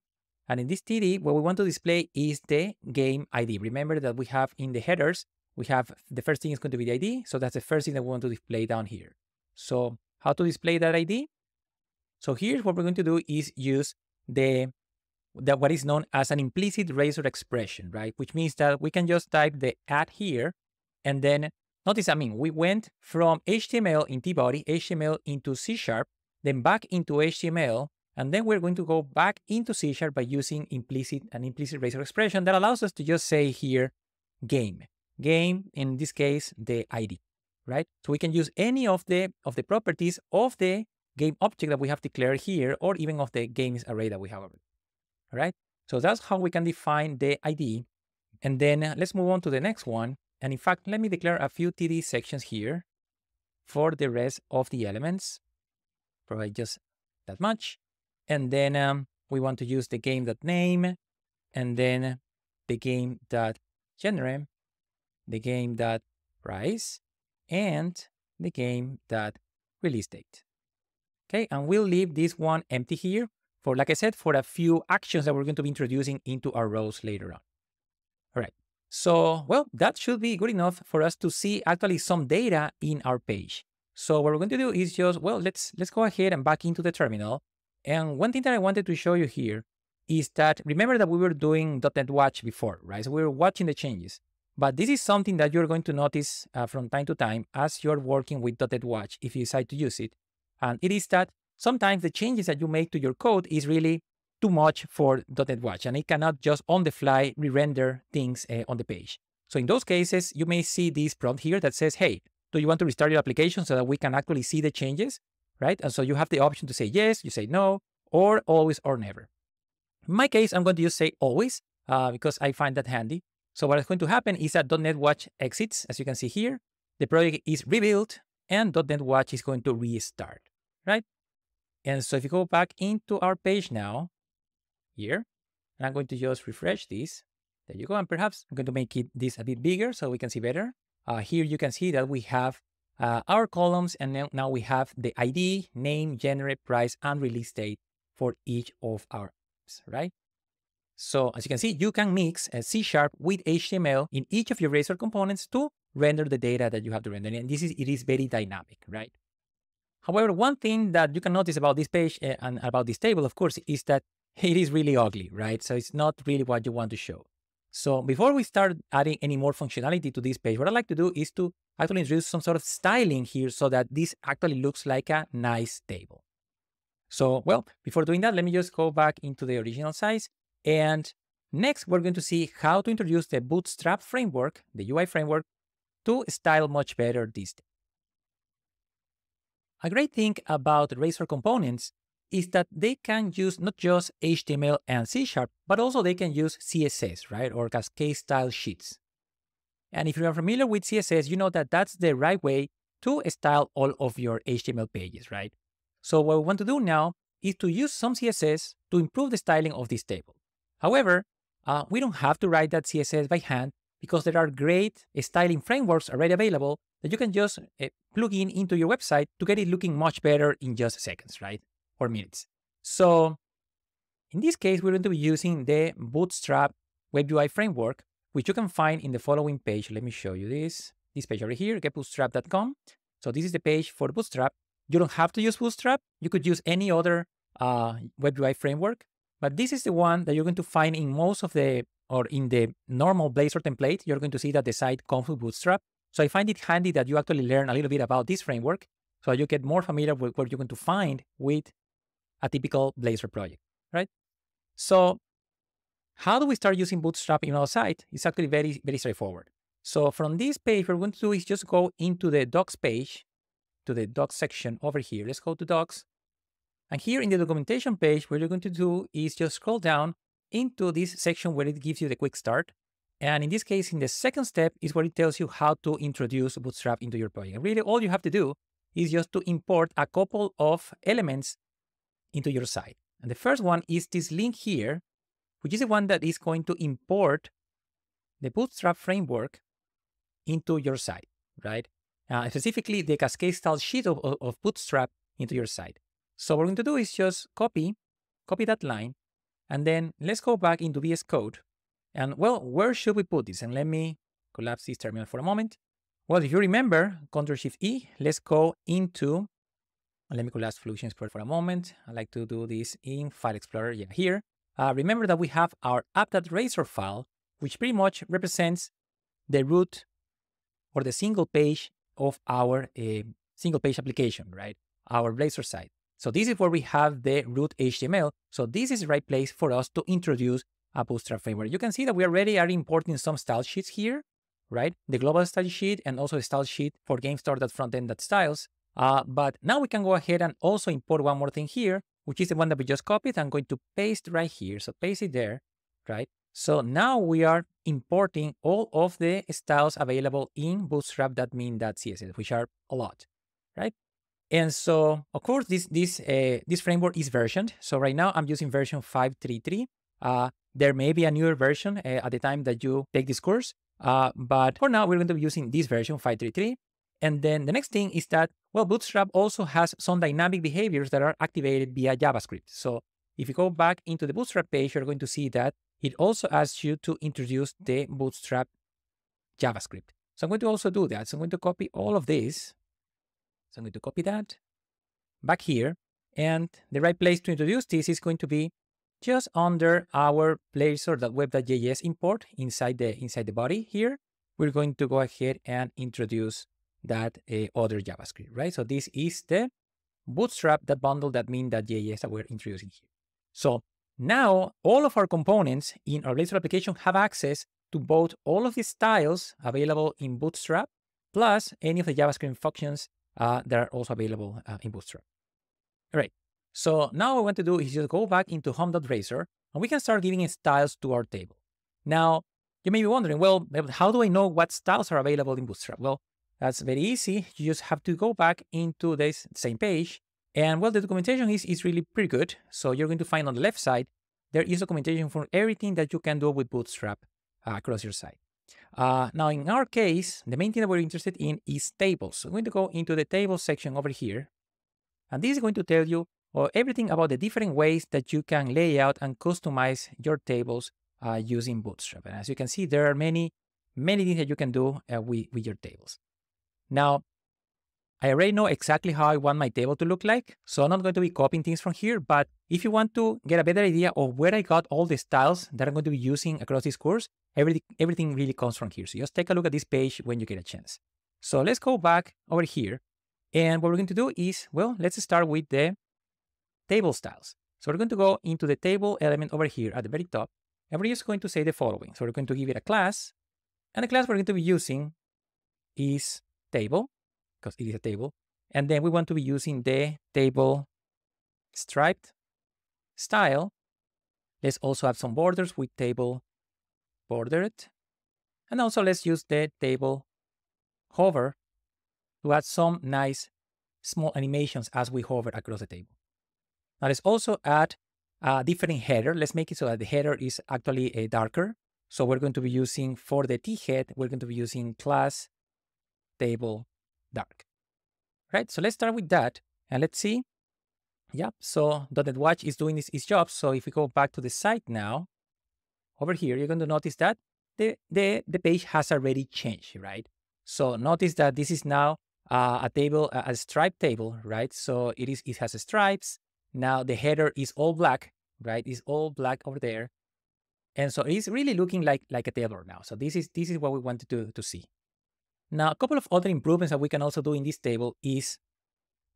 and in this TD, what we want to display is the game ID. Remember that we have in the headers, we have the first thing is going to be the ID. So that's the first thing that we want to display down here. So how to display that ID? So here's what we're going to do is use the that what is known as an implicit razor expression, right? Which means that we can just type the at here and then notice, I mean, we went from HTML in T-body, HTML into C sharp, then back into HTML, and then we're going to go back into C sharp by using implicit an implicit razor expression that allows us to just say here game. Game, in this case, the ID, right? So we can use any of the of the properties of the game object that we have declared here, or even of the games array that we have already. All right. So that's how we can define the ID. And then uh, let's move on to the next one. And in fact, let me declare a few TD sections here for the rest of the elements. Probably just that much. And then um, we want to use the game.name and then the game.genre, the game.price, and the game.release date. Okay, and we'll leave this one empty here for, like I said, for a few actions that we're going to be introducing into our rows later on. All right. So, well, that should be good enough for us to see actually some data in our page. So what we're going to do is just, well, let's let's go ahead and back into the terminal. And one thing that I wanted to show you here is that remember that we were doing .NET Watch before, right? So we were watching the changes. But this is something that you're going to notice uh, from time to time as you're working with .NET Watch if you decide to use it. And it is that sometimes the changes that you make to your code is really too much for .NET Watch, and it cannot just on the fly re-render things uh, on the page. So in those cases, you may see this prompt here that says, hey, do you want to restart your application so that we can actually see the changes, right? And so you have the option to say yes, you say no, or always or never. In my case, I'm going to just say always uh, because I find that handy. So what is going to happen is that .NET Watch exits, as you can see here. The project is rebuilt and .NET Watch is going to restart, right? And so if you go back into our page now, here, and I'm going to just refresh this. There you go. And perhaps I'm going to make it this a bit bigger so we can see better. Uh, here you can see that we have uh, our columns and now, we have the ID, name, genre, price, and release date for each of our apps, right? So as you can see, you can mix a C Sharp with HTML in each of your Razor components to render the data that you have to render. And this is, it is very dynamic, right? However, one thing that you can notice about this page uh, and about this table, of course, is that it is really ugly, right? So it's not really what you want to show. So before we start adding any more functionality to this page, what I'd like to do is to actually introduce some sort of styling here so that this actually looks like a nice table. So, well, before doing that, let me just go back into the original size. And next, we're going to see how to introduce the Bootstrap framework, the UI framework, to style much better this a great thing about Razor components is that they can use not just HTML and C Sharp, but also they can use CSS, right? Or Cascade style sheets. And if you are familiar with CSS, you know that that's the right way to style all of your HTML pages, right? So what we want to do now is to use some CSS to improve the styling of this table. However, uh, we don't have to write that CSS by hand because there are great styling frameworks already available that you can just uh, plug in into your website to get it looking much better in just seconds, right? Or minutes. So in this case, we're going to be using the Bootstrap Web UI framework, which you can find in the following page. Let me show you this. This page over here, getbootstrap.com. So this is the page for Bootstrap. You don't have to use Bootstrap. You could use any other uh, Web UI framework, but this is the one that you're going to find in most of the or in the normal Blazor template, you're going to see that the site comes with Bootstrap. So I find it handy that you actually learn a little bit about this framework so you get more familiar with what you're going to find with a typical Blazor project, right? So how do we start using Bootstrap in our site? It's actually very, very straightforward. So from this page, what we're going to do is just go into the docs page, to the docs section over here. Let's go to docs. And here in the documentation page, what you're going to do is just scroll down into this section where it gives you the quick start. And in this case, in the second step is where it tells you how to introduce Bootstrap into your project. And really, all you have to do is just to import a couple of elements into your site. And the first one is this link here, which is the one that is going to import the Bootstrap framework into your site, right? Uh, specifically, the Cascade style sheet of, of, Bootstrap into your site. So what we're going to do is just copy, copy that line, and then let's go back into VS Code. And well, where should we put this? And let me collapse this terminal for a moment. Well, if you remember, Control Shift E, let's go into, let me collapse Fluxy Explorer for a moment. I like to do this in File Explorer, yeah, here. Uh, remember that we have our app.razor file, which pretty much represents the root or the single page of our uh, single page application, right? Our Blazor site. So this is where we have the root HTML. So this is the right place for us to introduce a Bootstrap framework. You can see that we already are importing some style sheets here, right? The global style sheet and also a style sheet for GameStore.frontend.styles. Uh, but now we can go ahead and also import one more thing here, which is the one that we just copied. I'm going to paste right here. So paste it there, right? So now we are importing all of the styles available in bootstrap.min.css, which are a lot, right? And so, of course, this this uh, this framework is versioned. So right now I'm using version 533. Uh, there may be a newer version uh, at the time that you take this course, uh, but for now we're going to be using this version 533. And then the next thing is that, well, Bootstrap also has some dynamic behaviors that are activated via JavaScript. So if you go back into the Bootstrap page, you're going to see that it also asks you to introduce the Bootstrap JavaScript. So I'm going to also do that. So I'm going to copy all of this. So I'm going to copy that back here. And the right place to introduce this is going to be just under our blazor.web.js import inside the inside the body here. We're going to go ahead and introduce that uh, other JavaScript, right? So this is the bootstrap that bundle that mean that JS that we're introducing here. So now, all of our components in our Blazor application have access to both all of the styles available in Bootstrap, plus any of the JavaScript functions uh, that are also available uh, in Bootstrap. All right, so now what we want to do is just go back into home.razor, and we can start giving styles to our table. Now, you may be wondering, well, how do I know what styles are available in Bootstrap? Well, that's very easy. You just have to go back into this same page and well, the documentation is, is really pretty good. So you're going to find on the left side, there is documentation for everything that you can do with Bootstrap uh, across your site. Uh, now, in our case, the main thing that we're interested in is tables. So I'm going to go into the tables section over here. And this is going to tell you everything about the different ways that you can lay out and customize your tables uh, using Bootstrap. And as you can see, there are many, many things that you can do uh, with, with your tables. Now, I already know exactly how I want my table to look like, so I'm not going to be copying things from here, but if you want to get a better idea of where I got all the styles that I'm going to be using across this course, everything, everything really comes from here. So just take a look at this page when you get a chance. So let's go back over here. And what we're going to do is, well, let's start with the table styles. So we're going to go into the table element over here at the very top, and we're just going to say the following. So we're going to give it a class, and the class we're going to be using is table because it is a table. And then we want to be using the table striped style. Let's also have some borders with table bordered. And also let's use the table hover to add some nice small animations as we hover across the table. Now let's also add a different header. Let's make it so that the header is actually a darker. So we're going to be using, for the t-head, we're going to be using class table dark. Right, so let's start with that and let's see. Yep, so .NET Watch is doing its, its job. So if we go back to the site now, over here, you're going to notice that the, the, the page has already changed, right? So notice that this is now uh, a table, a stripe table, right? So it is it has stripes. Now the header is all black, right? It's all black over there. And so it's really looking like, like a table now. So this is this is what we wanted to, to see. Now, a couple of other improvements that we can also do in this table is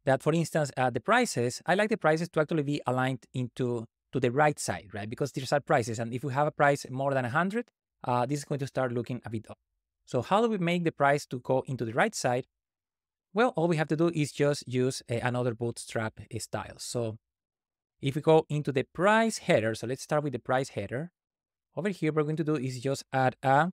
that, for instance, uh, the prices, I like the prices to actually be aligned into to the right side, right? Because these are prices. And if we have a price more than 100, uh, this is going to start looking a bit up. So how do we make the price to go into the right side? Well, all we have to do is just use a, another bootstrap style. So if we go into the price header, so let's start with the price header. Over here, what we're going to do is just add a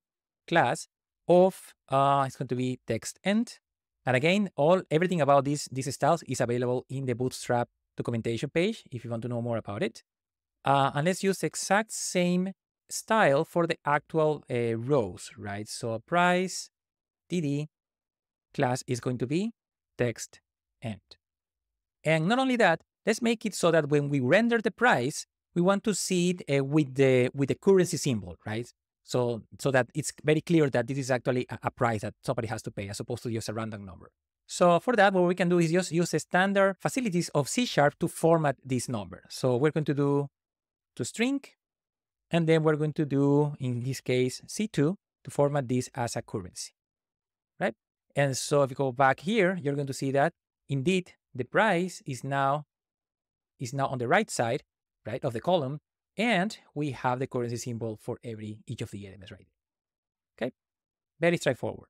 class of uh, it's going to be text end. And again, all everything about these these styles is available in the Bootstrap documentation page if you want to know more about it. Uh, and let's use the exact same style for the actual uh, rows, right? So price td class is going to be text end. And not only that, let's make it so that when we render the price, we want to see it uh, with the with the currency symbol, right? So so that it's very clear that this is actually a, a, price that somebody has to pay as opposed to just a random number. So for that, what we can do is just use the standard facilities of C Sharp to format this number. So we're going to do to string, and then we're going to do, in this case, C2 to format this as a currency, right? And so if you go back here, you're going to see that indeed the price is now is now on the right side, right, of the column, and we have the currency symbol for every each of the elements right Okay, very straightforward.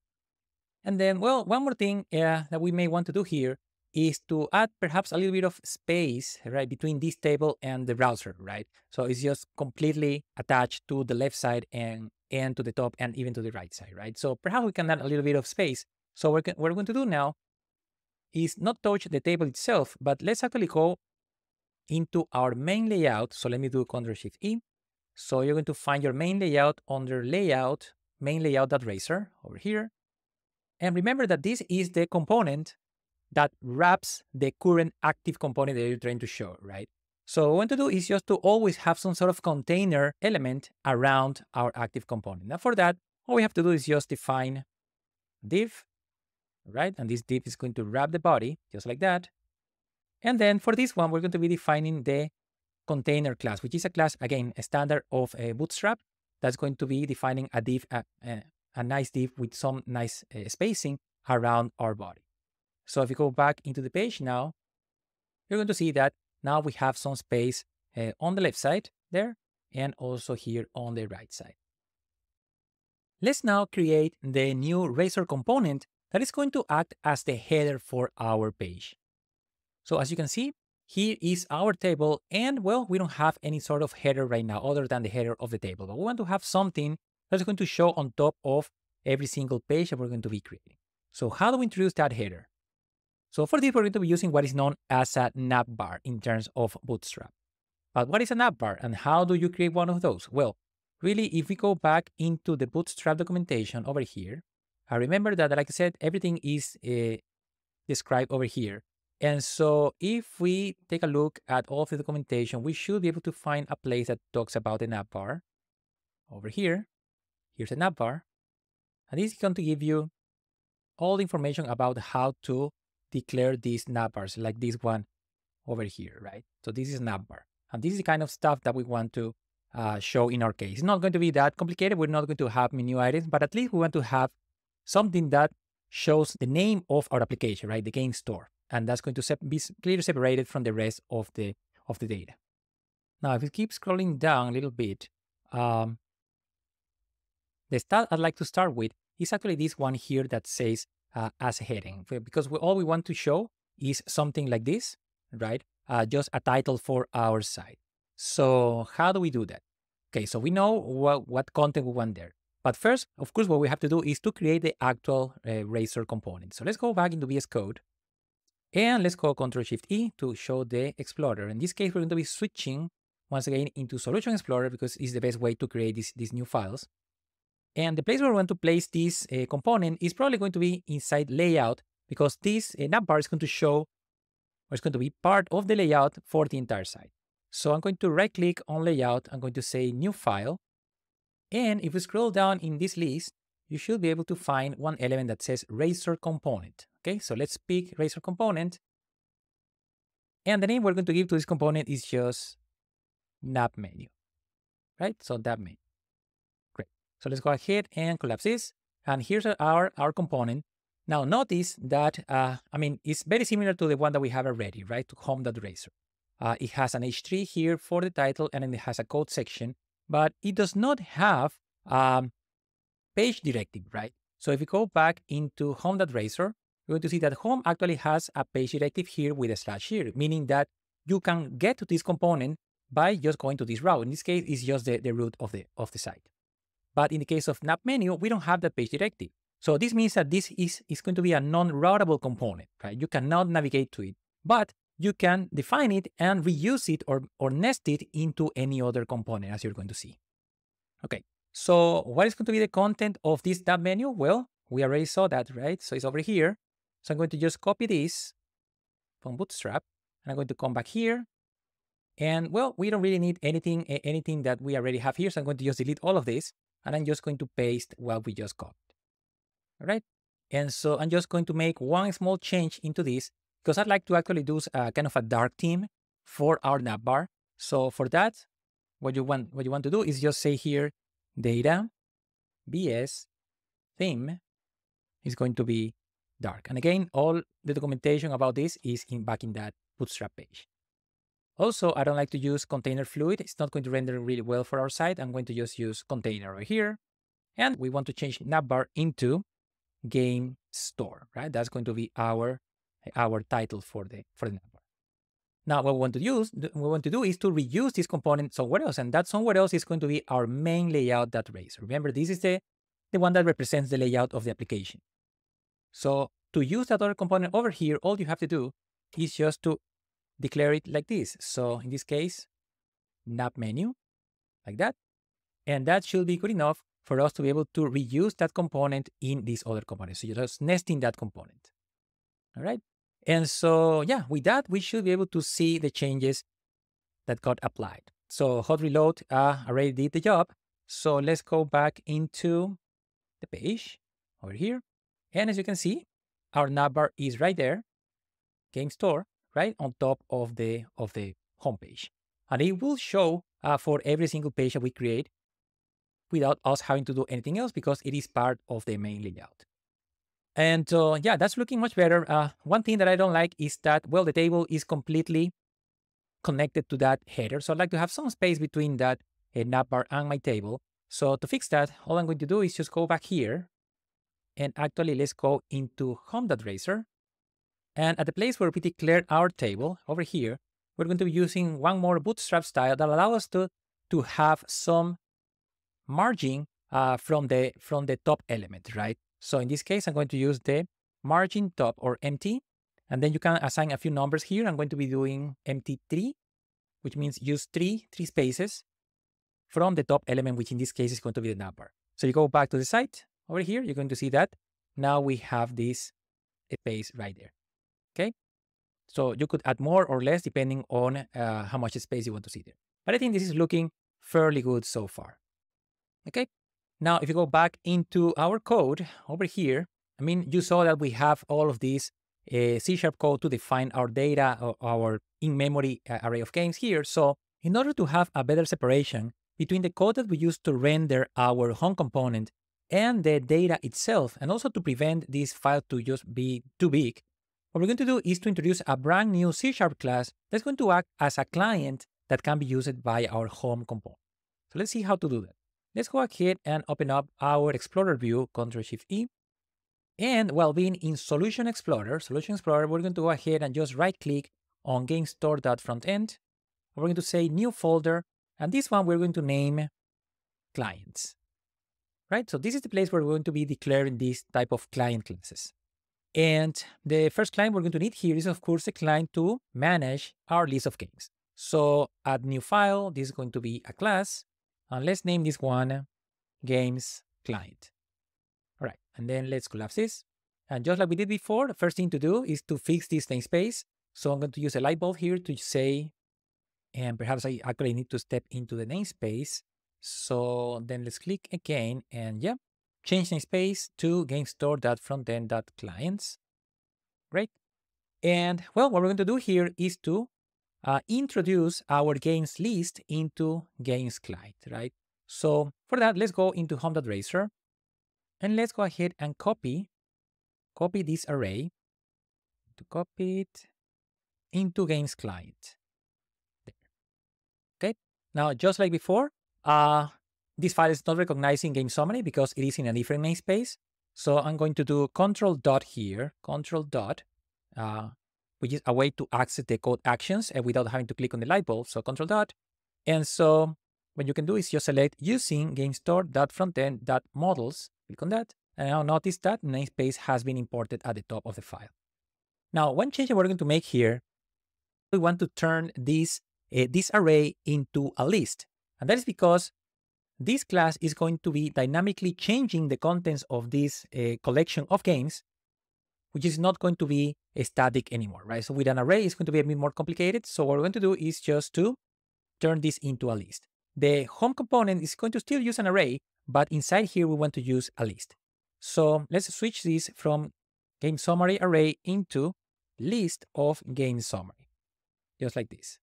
And then, well, one more thing uh, that we may want to do here is to add perhaps a little bit of space, right, between this table and the browser, right? So it's just completely attached to the left side and, and to the top and even to the right side, right? So perhaps we can add a little bit of space. So what we're going to do now is not touch the table itself, but let's actually go into our main layout. So let me do Ctrl Shift E. So you're going to find your main layout under layout, main layout.razor over here. And remember that this is the component that wraps the current active component that you're trying to show, right? So what we want to do is just to always have some sort of container element around our active component. Now for that, all we have to do is just define div, right? And this div is going to wrap the body just like that. And then for this one, we're going to be defining the container class, which is a class, again, a standard of a Bootstrap that's going to be defining a div, a, a, a nice div with some nice uh, spacing around our body. So if you go back into the page now, you're going to see that now we have some space uh, on the left side there and also here on the right side. Let's now create the new Razor component that is going to act as the header for our page. So as you can see, here is our table and well, we don't have any sort of header right now other than the header of the table, but we want to have something that's going to show on top of every single page that we're going to be creating. So how do we introduce that header? So for this, we're going to be using what is known as a navbar in terms of Bootstrap. But what is a navbar and how do you create one of those? Well, really, if we go back into the Bootstrap documentation over here, I remember that, like I said, everything is uh, described over here. And so if we take a look at all of the documentation, we should be able to find a place that talks about the navbar. Over here, here's a navbar. And this is going to give you all the information about how to declare these navbars, like this one over here, right? So this is navbar. And this is the kind of stuff that we want to uh, show in our case. It's not going to be that complicated. We're not going to have menu items, but at least we want to have something that shows the name of our application, right? The game store and that's going to be clearly separated from the rest of the of the data. Now, if we keep scrolling down a little bit, um, the start I'd like to start with is actually this one here that says uh, as a heading, because we, all we want to show is something like this, right? Uh, just a title for our site. So how do we do that? Okay, so we know what, what content we want there. But first, of course, what we have to do is to create the actual uh, Razor component. So let's go back into VS Code and let's call Ctrl Shift E to show the Explorer. In this case, we're going to be switching once again into Solution Explorer because it's the best way to create these new files. And the place where we want to place this uh, component is probably going to be inside layout because this uh, navbar is going to show or it's going to be part of the layout for the entire site. So I'm going to right click on layout. I'm going to say new file. And if we scroll down in this list, you should be able to find one element that says Razor component. Okay, so let's pick Razor component. And the name we're going to give to this component is just nav menu, right? So nav menu. Great. So let's go ahead and collapse this. And here's our, our component. Now notice that, uh, I mean, it's very similar to the one that we have already, right? To home.razor. Uh, it has an H3 here for the title and then it has a code section, but it does not have um, page directive, right? So if we go back into home.razor, we're going to see that home actually has a page directive here with a slash here, meaning that you can get to this component by just going to this route. In this case, it's just the, the root of the, of the site. But in the case of nav menu, we don't have that page directive. So this means that this is, is going to be a non-routable component, right? You cannot navigate to it, but you can define it and reuse it or, or nest it into any other component as you're going to see. Okay, so what is going to be the content of this tab menu? Well, we already saw that, right? So it's over here. So I'm going to just copy this from Bootstrap, and I'm going to come back here. And well, we don't really need anything, anything that we already have here. So I'm going to just delete all of this, and I'm just going to paste what we just got. All right. And so I'm just going to make one small change into this because I'd like to actually do a uh, kind of a dark theme for our navbar. So for that, what you want what you want to do is just say here data bs theme is going to be dark. And again, all the documentation about this is in back in that bootstrap page. Also, I don't like to use container fluid. It's not going to render really well for our site. I'm going to just use container right here. And we want to change navbar into game store, right? That's going to be our our title for the for the navbar. Now, what we want to use, we want to do is to reuse this component somewhere else, and that somewhere else is going to be our main layout that layout.razor. Remember, this is the the one that represents the layout of the application. So to use that other component over here, all you have to do is just to declare it like this. So in this case, nav menu, like that. And that should be good enough for us to be able to reuse that component in this other component. So you're just nesting that component. All right. And so, yeah, with that, we should be able to see the changes that got applied. So hot reload uh, already did the job. So let's go back into the page over here. And as you can see, our navbar is right there, game store, right on top of the of the homepage. And it will show uh, for every single page that we create without us having to do anything else because it is part of the main layout. And uh, yeah, that's looking much better. Uh, one thing that I don't like is that, well, the table is completely connected to that header. So I'd like to have some space between that uh, navbar and my table. So to fix that, all I'm going to do is just go back here and actually, let's go into home.razor. And at the place where we declared our table over here, we're going to be using one more bootstrap style that allows us to, to have some margin uh, from, the, from the top element, right? So in this case, I'm going to use the margin top or mt. And then you can assign a few numbers here. I'm going to be doing mt-3, which means use three, three spaces from the top element, which in this case is going to be the navbar. So you go back to the site, over here, you're going to see that now we have this space right there. Okay. So you could add more or less depending on uh, how much space you want to see there. But I think this is looking fairly good so far. Okay. Now, if you go back into our code over here, I mean, you saw that we have all of these uh, C-sharp code to define our data, or our in-memory uh, array of games here. So in order to have a better separation between the code that we use to render our home component and the data itself, and also to prevent this file to just be too big, what we're going to do is to introduce a brand new C-sharp class that's going to act as a client that can be used by our home component. So let's see how to do that. Let's go ahead and open up our Explorer view, Ctrl-Shift-E. And while being in Solution Explorer, Solution Explorer, we're going to go ahead and just right-click on GameStore.frontend. We're going to say New Folder, and this one we're going to name Clients right? So this is the place where we're going to be declaring these type of client classes. And the first client we're going to need here is, of course, a client to manage our list of games. So add new file, this is going to be a class, and let's name this one games client. All right, and then let's collapse this. And just like we did before, the first thing to do is to fix this namespace. So I'm going to use a light bulb here to say, and perhaps I actually need to step into the namespace so then let's click again and yeah, change namespace to gamestore.frontend.clients. Great. And well, what we're going to do here is to uh, introduce our games list into games client, right? So for that, let's go into home.razor and let's go ahead and copy, copy this array to copy it into games client. There. Okay. Now, just like before, uh, this file is not recognizing game summary because it is in a different namespace. So I'm going to do control dot here, control dot, uh, which is a way to access the code actions uh, without having to click on the light bulb. So control dot. And so what you can do is just select using game store dot frontend dot models, Click on that. And now notice that namespace has been imported at the top of the file. Now, one change that we're going to make here, we want to turn this, uh, this array into a list. And that is because this class is going to be dynamically changing the contents of this uh, collection of games, which is not going to be static anymore, right? So with an array, it's going to be a bit more complicated. So what we're going to do is just to turn this into a list. The home component is going to still use an array, but inside here, we want to use a list. So let's switch this from game summary array into list of game summary, just like this.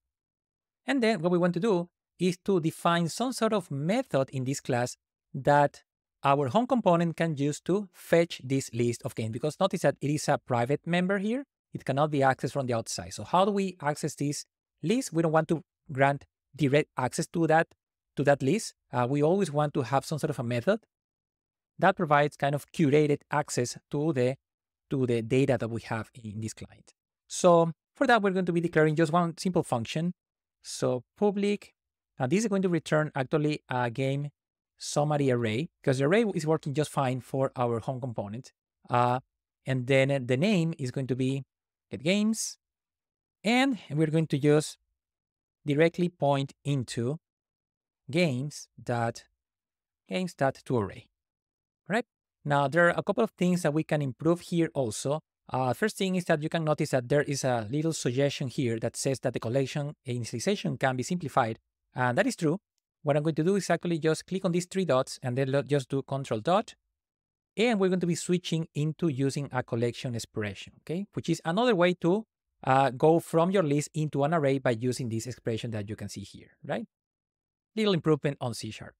And then what we want to do is to define some sort of method in this class that our home component can use to fetch this list of games. Because notice that it is a private member here. It cannot be accessed from the outside. So how do we access this list? We don't want to grant direct access to that, to that list. Uh, we always want to have some sort of a method that provides kind of curated access to the, to the data that we have in this client. So for that, we're going to be declaring just one simple function. So public now this is going to return actually a game summary array because the array is working just fine for our home component. Uh, and then the name is going to be get games. And we're going to just directly point into games that games that to array. Right? Now there are a couple of things that we can improve here also. Uh, first thing is that you can notice that there is a little suggestion here that says that the collection initialization can be simplified and that is true. What I'm going to do is actually just click on these three dots and then just do control dot. And we're going to be switching into using a collection expression, okay? Which is another way to uh, go from your list into an array by using this expression that you can see here, right? Little improvement on C Sharp.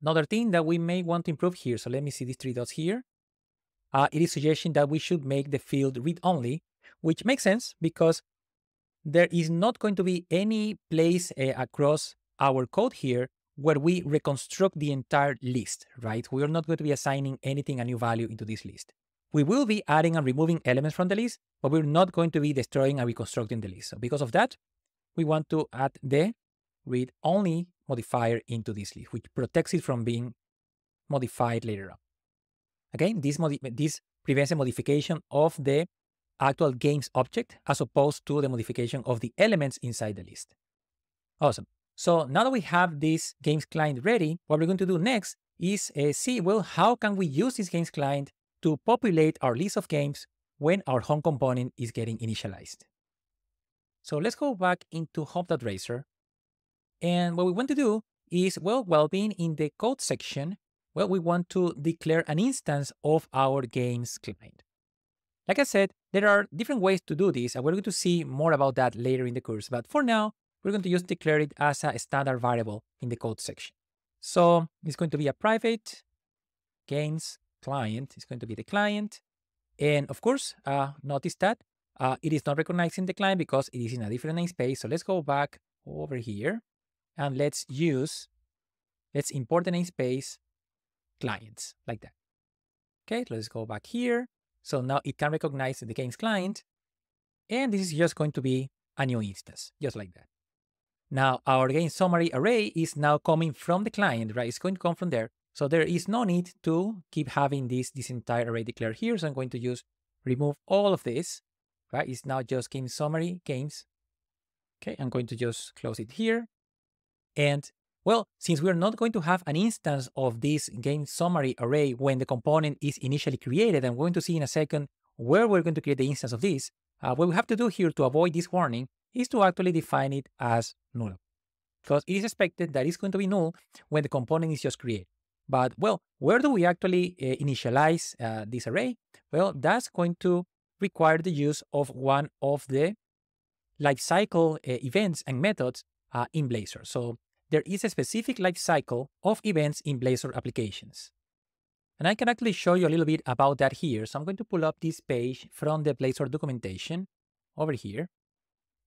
Another thing that we may want to improve here, so let me see these three dots here. Uh, it is suggesting that we should make the field read-only, which makes sense because there is not going to be any place uh, across our code here where we reconstruct the entire list, right? We are not going to be assigning anything a new value into this list. We will be adding and removing elements from the list, but we're not going to be destroying and reconstructing the list. So because of that, we want to add the read-only modifier into this list, which protects it from being modified later on. Again, this, this prevents a modification of the actual games object as opposed to the modification of the elements inside the list. Awesome. So now that we have this games client ready, what we're going to do next is uh, see, well, how can we use this games client to populate our list of games when our home component is getting initialized. So let's go back into home.razor. And what we want to do is, well, while being in the code section, well, we want to declare an instance of our games client. Like I said, there are different ways to do this, and we're going to see more about that later in the course. But for now, we're going to just declare it as a standard variable in the code section. So it's going to be a private games client. It's going to be the client. And of course, uh, notice that uh, it is not recognizing the client because it is in a different namespace. So let's go back over here and let's use, let's import the namespace clients like that. Okay, let's go back here so now it can recognize the games client. And this is just going to be a new instance, just like that. Now our game summary array is now coming from the client, right? It's going to come from there. So there is no need to keep having this, this entire array declared here. So I'm going to just remove all of this, right? It's now just game summary games. Okay, I'm going to just close it here. And well, since we're not going to have an instance of this game summary array when the component is initially created, and we're going to see in a second where we're going to create the instance of this, uh, what we have to do here to avoid this warning is to actually define it as null. Because it is expected that it's going to be null when the component is just created. But well, where do we actually uh, initialize uh, this array? Well, that's going to require the use of one of the lifecycle uh, events and methods uh, in Blazor. So there is a specific life cycle of events in Blazor applications. And I can actually show you a little bit about that here. So I'm going to pull up this page from the Blazor documentation over here.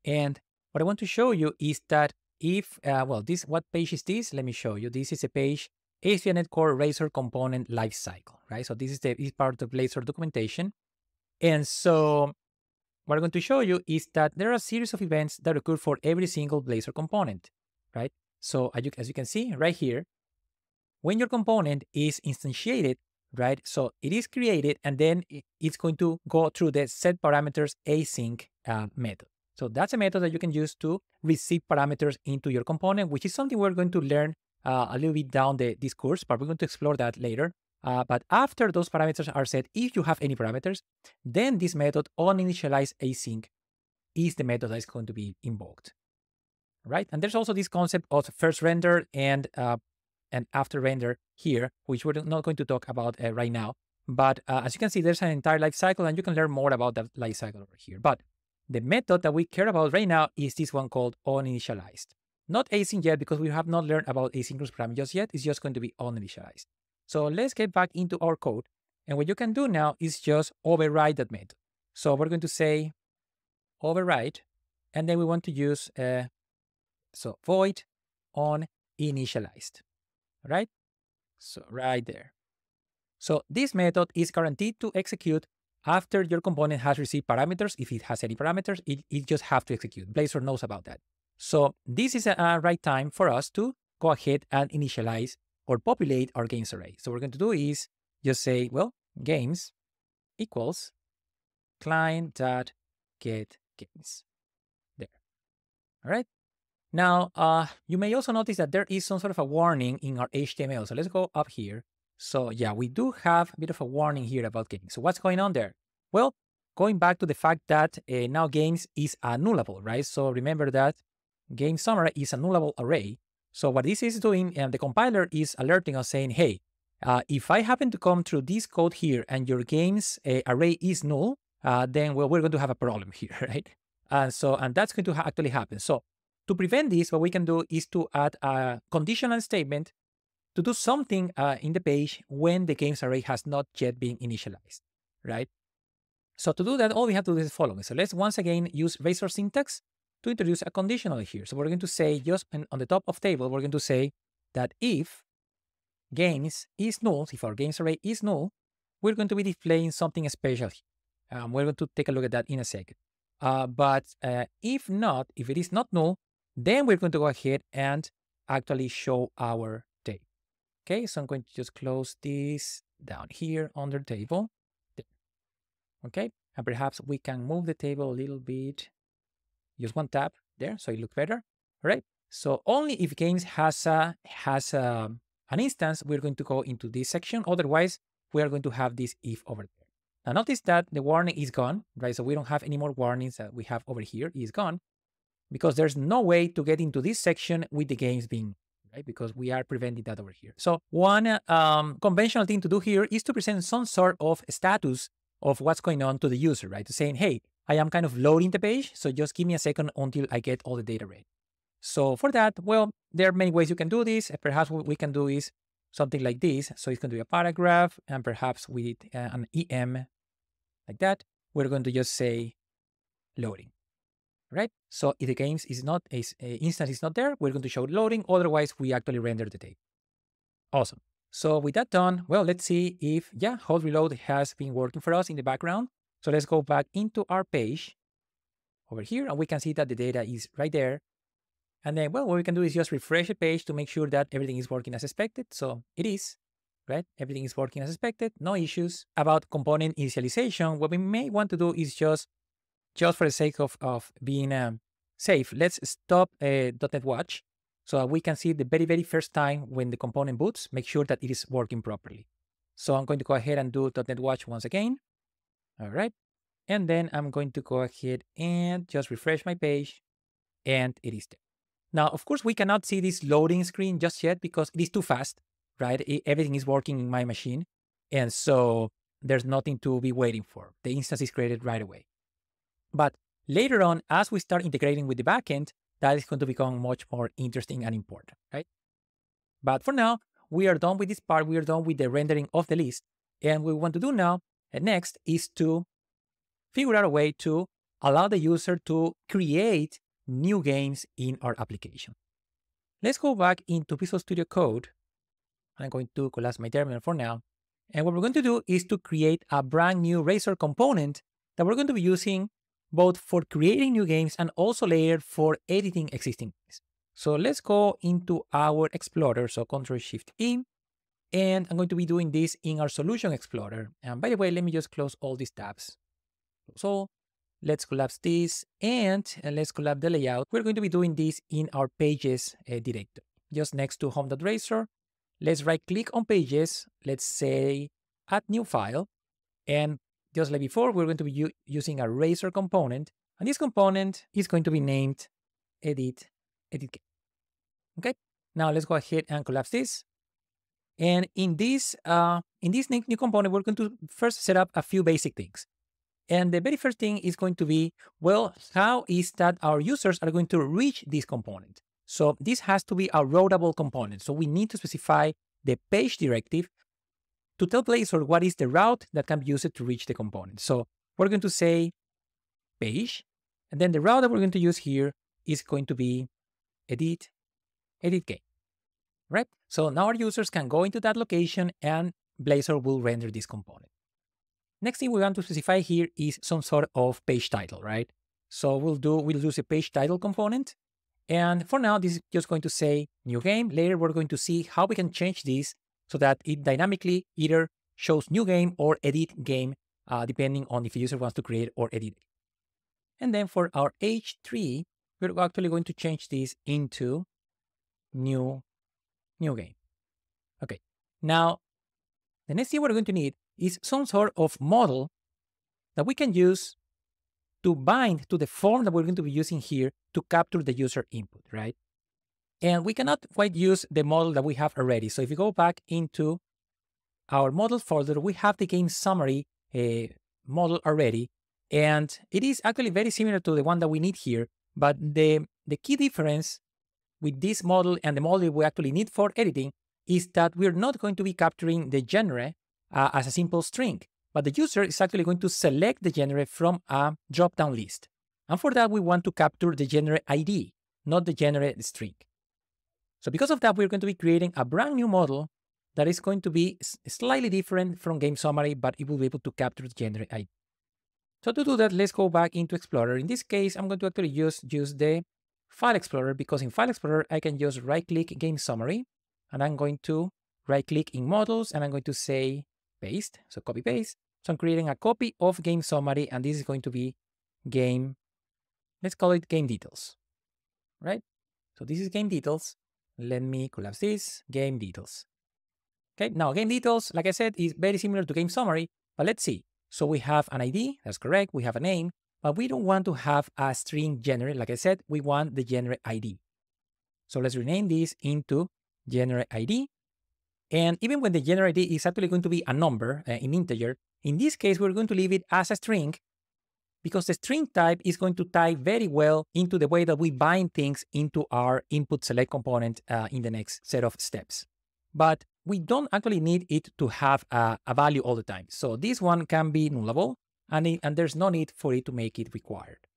And what I want to show you is that if, uh, well, this, what page is this? Let me show you. This is a page, ASP.NET Core Razor Component Lifecycle, right? So this is the part of the Blazor documentation. And so what I'm going to show you is that there are a series of events that occur for every single Blazor component, right? So as you, can see right here, when your component is instantiated, right? So it is created and then it's going to go through the set parameters async uh, method. So that's a method that you can use to receive parameters into your component, which is something we're going to learn uh, a little bit down the, this course, but we're going to explore that later. Uh, but after those parameters are set, if you have any parameters, then this method onInitialize async is the method that is going to be invoked, right? And there's also this concept of first render and uh, and after render here, which we're not going to talk about uh, right now. But uh, as you can see, there's an entire life cycle, and you can learn more about that life cycle over here. But the method that we care about right now is this one called OnInitialized. Not async yet because we have not learned about asynchronous programming just yet. It's just going to be OnInitialized. So let's get back into our code. And what you can do now is just override that method. So we're going to say override, and then we want to use uh, so void on initialized, right? So right there. So this method is guaranteed to execute after your component has received parameters. If it has any parameters, it, it just have to execute. Blazor knows about that. So this is a, a right time for us to go ahead and initialize or populate our games array. So what we're going to do is just say, well, games equals client dot get games. There. All right. Now, uh, you may also notice that there is some sort of a warning in our HTML. So let's go up here. So yeah, we do have a bit of a warning here about games. So what's going on there? Well, going back to the fact that uh, now games is a nullable, right? So remember that game summary is a nullable array. So what this is doing, and the compiler is alerting us saying, hey, uh, if I happen to come through this code here and your game's uh, array is null, uh, then well, we're going to have a problem here, right? And so, and that's going to actually happen. So to prevent this, what we can do is to add a conditional statement to do something uh, in the page when the games array has not yet been initialized, right? So to do that, all we have to do is the following. So let's once again use Razor syntax to introduce a conditional here. So we're going to say just on the top of table, we're going to say that if games is null, if our games array is null, we're going to be displaying something special. Um, we're going to take a look at that in a second. Uh, but uh, if not, if it is not null, then we're going to go ahead and actually show our table. Okay, so I'm going to just close this down here under table. Okay, and perhaps we can move the table a little bit. Just one tab there, so it looks better. All right. So only if games has a has a, an instance, we're going to go into this section. Otherwise, we are going to have this if over there. Now notice that the warning is gone, right? So we don't have any more warnings that we have over here. Is gone because there's no way to get into this section with the games being right? Because we are preventing that over here. So one um, conventional thing to do here is to present some sort of status of what's going on to the user, right? To saying, hey, I am kind of loading the page, so just give me a second until I get all the data ready. So for that, well, there are many ways you can do this. Perhaps what we can do is something like this. So it's going to be a paragraph and perhaps with uh, an EM like that. We're going to just say loading right? So if the games is not, a, a uh, instance is not there, we're going to show loading. Otherwise, we actually render the data. Awesome. So with that done, well, let's see if, yeah, hot reload has been working for us in the background. So let's go back into our page over here, and we can see that the data is right there. And then, well, what we can do is just refresh the page to make sure that everything is working as expected. So it is, right? Everything is working as expected, no issues. About component initialization, what we may want to do is just just for the sake of, of being um, safe, let's stop uh, .NET Watch so that we can see the very, very first time when the component boots, make sure that it is working properly. So I'm going to go ahead and do .NET Watch once again. All right. And then I'm going to go ahead and just refresh my page and it is there. Now, of course, we cannot see this loading screen just yet because it is too fast, right? It, everything is working in my machine. And so there's nothing to be waiting for. The instance is created right away. But later on, as we start integrating with the backend, that is going to become much more interesting and important, right? But for now, we are done with this part. We are done with the rendering of the list. And what we want to do now, and uh, next, is to figure out a way to allow the user to create new games in our application. Let's go back into Visual Studio Code. I'm going to collapse my terminal for now. And what we're going to do is to create a brand new Razor component that we're going to be using both for creating new games and also later for editing existing games. So let's go into our Explorer. So Control Shift E. And I'm going to be doing this in our Solution Explorer. And by the way, let me just close all these tabs. So let's collapse this and let's collapse the layout. We're going to be doing this in our Pages uh, directory. just next to home.razor. Let's right click on pages. Let's say add new file. And just like before, we're going to be using a razor component. And this component is going to be named edit, edit. Okay, now let's go ahead and collapse this. And in this, uh, in this new component, we're going to first set up a few basic things. And the very first thing is going to be, well, how is that our users are going to reach this component? So this has to be a routable component. So we need to specify the page directive to tell Blazor what is the route that can be used to reach the component. So we're going to say page, and then the route that we're going to use here is going to be edit, edit game, right? So now our users can go into that location and Blazor will render this component. Next thing we want to specify here is some sort of page title, right? So we'll do, we'll use a page title component. And for now, this is just going to say new game. Later, we're going to see how we can change this so that it dynamically either shows new game or edit game, uh, depending on if the user wants to create or edit it. And then for our H3, we're actually going to change this into new, new game. Okay, now the next thing we're going to need is some sort of model that we can use to bind to the form that we're going to be using here to capture the user input, right? And we cannot quite use the model that we have already. So if you go back into our model folder, we have the game summary uh, model already. And it is actually very similar to the one that we need here. But the, the key difference with this model and the model we actually need for editing is that we're not going to be capturing the genre uh, as a simple string, but the user is actually going to select the genre from a drop-down list. And for that, we want to capture the genre ID, not the genre string. So because of that, we're going to be creating a brand new model that is going to be slightly different from game summary, but it will be able to capture the genre ID. So to do that, let's go back into Explorer. In this case, I'm going to actually use, use the File Explorer because in File Explorer, I can just right-click Game Summary, and I'm going to right-click in Models, and I'm going to say Paste, so copy-paste. So I'm creating a copy of Game Summary, and this is going to be Game, let's call it Game Details, right? So this is Game Details, let me collapse this, game details. Okay, now game details, like I said, is very similar to game summary, but let's see. So we have an ID, that's correct, we have a name, but we don't want to have a string genre. Like I said, we want the genre ID. So let's rename this into genre ID. And even when the genre ID is actually going to be a number, uh, in integer, in this case, we're going to leave it as a string because the string type is going to tie very well into the way that we bind things into our input select component uh, in the next set of steps. But we don't actually need it to have a, a value all the time. So this one can be nullable and, it, and there's no need for it to make it required.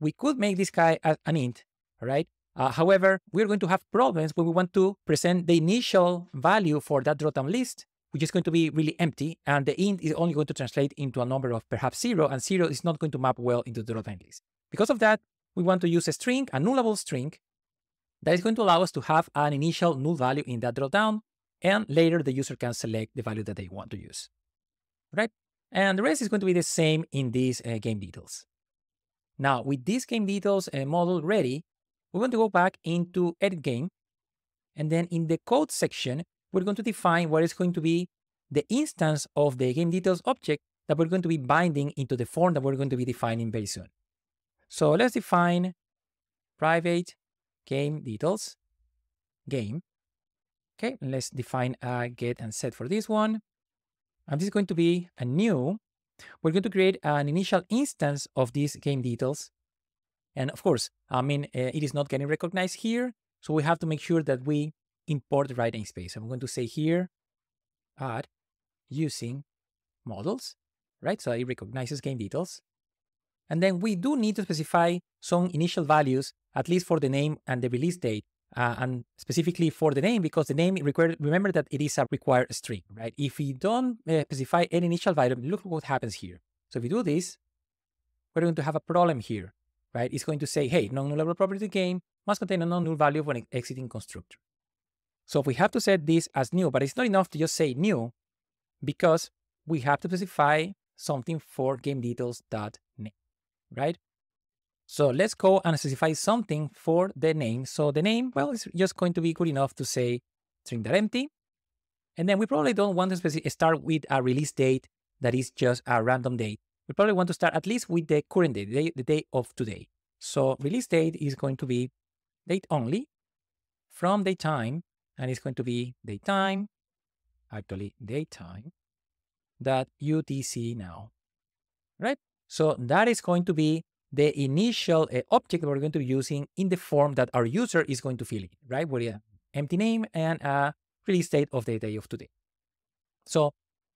We could make this guy an int, right? Uh, however, we're going to have problems when we want to present the initial value for that dropdown list which is going to be really empty, and the int is only going to translate into a number of perhaps zero, and zero is not going to map well into the dropdown list. Because of that, we want to use a string, a nullable string, that is going to allow us to have an initial null value in that dropdown, and later the user can select the value that they want to use, right? And the rest is going to be the same in these uh, game details. Now, with this game details uh, model ready, we want to go back into edit game, and then in the code section, we're going to define what is going to be the instance of the game details object that we're going to be binding into the form that we're going to be defining very soon. So let's define private game details game. Okay, let's define a get and set for this one. And this is going to be a new. We're going to create an initial instance of these game details. And of course, I mean, uh, it is not getting recognized here. So we have to make sure that we import right namespace. I'm going to say here, add using models, right? So it recognizes game details. And then we do need to specify some initial values, at least for the name and the release date, uh, and specifically for the name, because the name required, remember that it is a required string, right? If we don't uh, specify any initial value, look what happens here. So if we do this, we're going to have a problem here, right? It's going to say, hey, non-nullable property game must contain a non-null value when exiting constructor. So we have to set this as new, but it's not enough to just say new because we have to specify something for game details.name, right? So let's go and specify something for the name. So the name, well, it's just going to be good enough to say string.empty. And then we probably don't want to start with a release date that is just a random date. We probably want to start at least with the current date, the day, the day of today. So release date is going to be date only from datetime, and it's going to be DateTime, actually DateTime, that UTC now, right? So that is going to be the initial uh, object we're going to be using in the form that our user is going to fill in, right? With an empty name and a release date of the day of today. So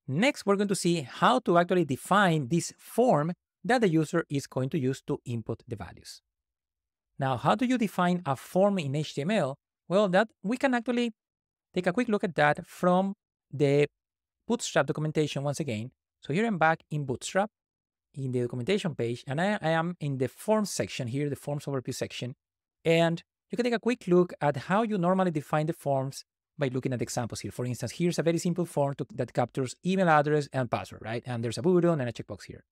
next, we're going to see how to actually define this form that the user is going to use to input the values. Now, how do you define a form in HTML? Well, that we can actually take a quick look at that from the Bootstrap documentation once again. So here I'm back in Bootstrap in the documentation page, and I, I am in the forms section here, the forms overview section. And you can take a quick look at how you normally define the forms by looking at examples here. For instance, here's a very simple form to, that captures email address and password, right? And there's a button and a checkbox here.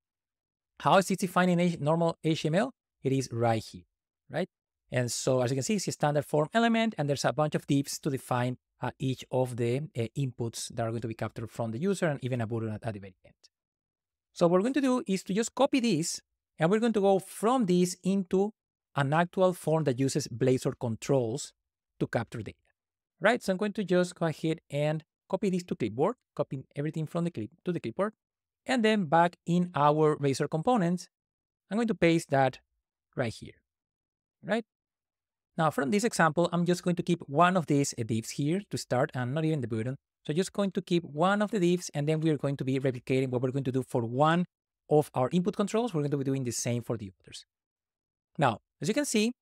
How is it defined in normal HTML? It is right here, right? And so as you can see, it's a standard form element, and there's a bunch of divs to define uh, each of the uh, inputs that are going to be captured from the user and even a button at, at the very end. So what we're going to do is to just copy this, and we're going to go from this into an actual form that uses Blazor controls to capture data, right? So I'm going to just go ahead and copy this to clipboard, copy everything from the clip to the clipboard, and then back in our Blazor components, I'm going to paste that right here, right? Now from this example, I'm just going to keep one of these divs here to start and not even the button. So just going to keep one of the divs and then we're going to be replicating what we're going to do for one of our input controls. We're going to be doing the same for the others. Now, as you can see,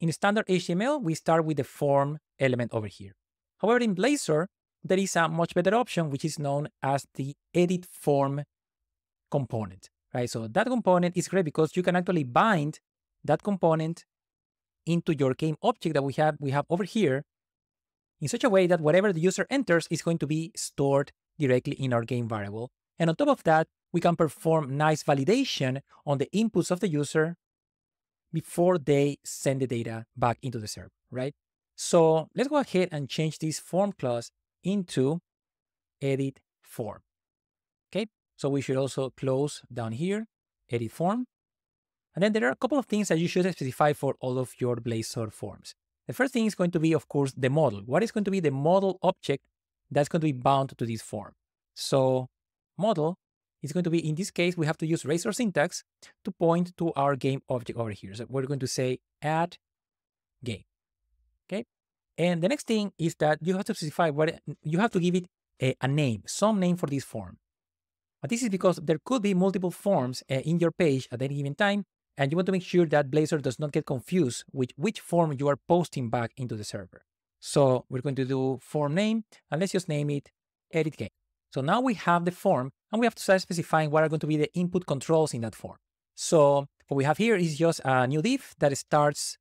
in standard HTML, we start with the form element over here. However, in Blazor, there is a much better option, which is known as the edit form component, right? So that component is great because you can actually bind that component into your game object that we have, we have over here in such a way that whatever the user enters is going to be stored directly in our game variable. And on top of that, we can perform nice validation on the inputs of the user before they send the data back into the server, right? So let's go ahead and change this form clause into edit form. Okay, so we should also close down here, edit form. And then there are a couple of things that you should specify for all of your Blazor forms. The first thing is going to be, of course, the model. What is going to be the model object that's going to be bound to this form? So model is going to be, in this case, we have to use razor syntax to point to our game object over here. So we're going to say add game, okay? And the next thing is that you have to specify what, you have to give it a, a name, some name for this form. But this is because there could be multiple forms uh, in your page at any given time, and you want to make sure that Blazor does not get confused with which form you are posting back into the server. So we're going to do form name, and let's just name it edit game. So now we have the form, and we have to start specifying what are going to be the input controls in that form. So what we have here is just a new div that starts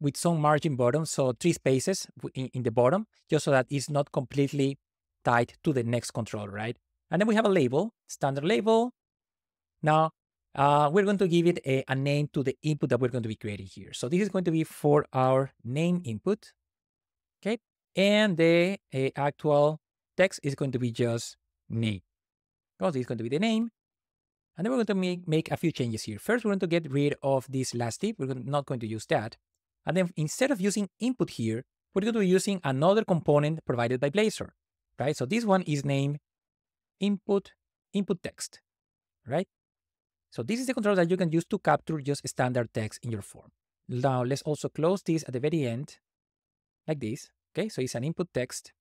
with some margin bottom, so three spaces in, in the bottom, just so that it's not completely tied to the next control, right? And then we have a label, standard label. Now, uh, we're going to give it a, a, name to the input that we're going to be creating here. So this is going to be for our name input, okay? And the actual text is going to be just name. This is going to be the name. And then we're going to make, make a few changes here. First, we're going to get rid of this last tip. We're not going to use that. And then instead of using input here, we're going to be using another component provided by Blazor, right? So this one is named input, input text, right? So this is the control that you can use to capture just standard text in your form. Now let's also close this at the very end, like this. Okay, so it's an input text.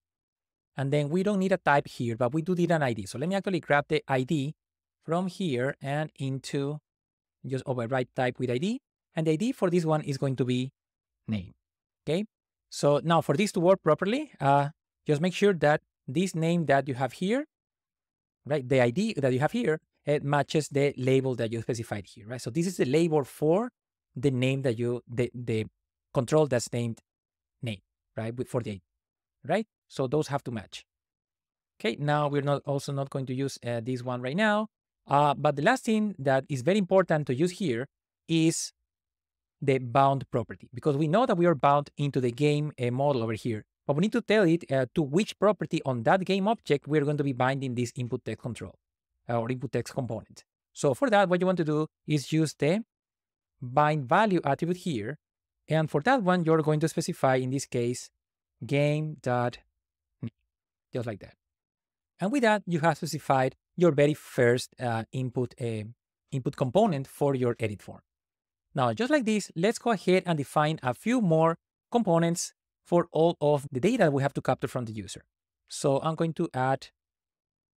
And then we don't need a type here, but we do need an ID. So let me actually grab the ID from here and into just overwrite type with ID. And the ID for this one is going to be name. Okay, so now for this to work properly, uh, just make sure that this name that you have here, right, the ID that you have here it matches the label that you specified here, right? So this is the label for the name that you, the, the control that's named name, right? For the, right? So those have to match. Okay, now we're not also not going to use uh, this one right now. Uh, but the last thing that is very important to use here is the bound property because we know that we are bound into the game uh, model over here. But we need to tell it uh, to which property on that game object we're going to be binding this input text control or input text component. So for that, what you want to do is use the bind value attribute here. And for that one, you're going to specify, in this case, game dot just like that. And with that, you have specified your very first uh, input uh, input component for your edit form. Now, just like this, let's go ahead and define a few more components for all of the data we have to capture from the user. So I'm going to add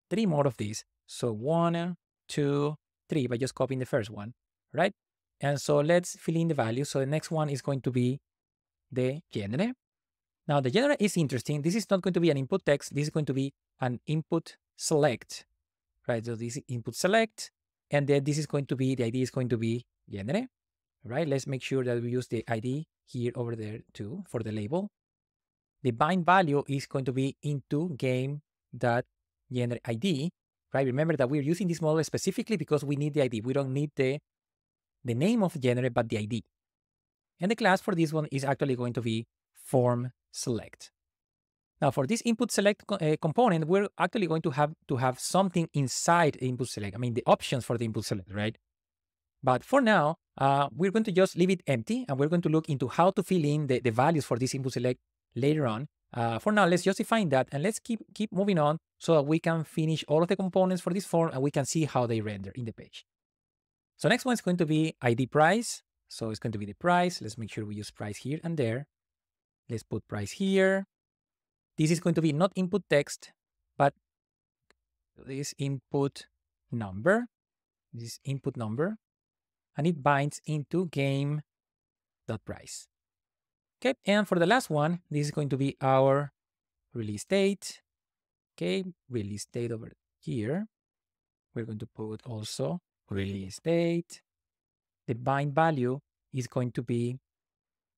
three more of these. So one, two, three, by just copying the first one, right? And so let's fill in the value. So the next one is going to be the genre. Now the genre is interesting. This is not going to be an input text. This is going to be an input select, right? So this input select, and then this is going to be, the ID is going to be genre, right? Let's make sure that we use the ID here over there too for the label. The bind value is going to be into game dot genre ID, right? Remember that we're using this model specifically because we need the ID. We don't need the, the name of the genre, but the ID. And the class for this one is actually going to be form select. Now for this input select uh, component, we're actually going to have to have something inside input select. I mean, the options for the input select, right? But for now, uh, we're going to just leave it empty and we're going to look into how to fill in the, the values for this input select later on. Uh, for now, let's just define that and let's keep, keep moving on so that we can finish all of the components for this form and we can see how they render in the page. So next one is going to be ID price. So it's going to be the price. Let's make sure we use price here and there. Let's put price here. This is going to be not input text, but this input number, this input number, and it binds into game dot price. Okay, and for the last one, this is going to be our release date. Okay, release date over here. We're going to put also release date. The bind value is going to be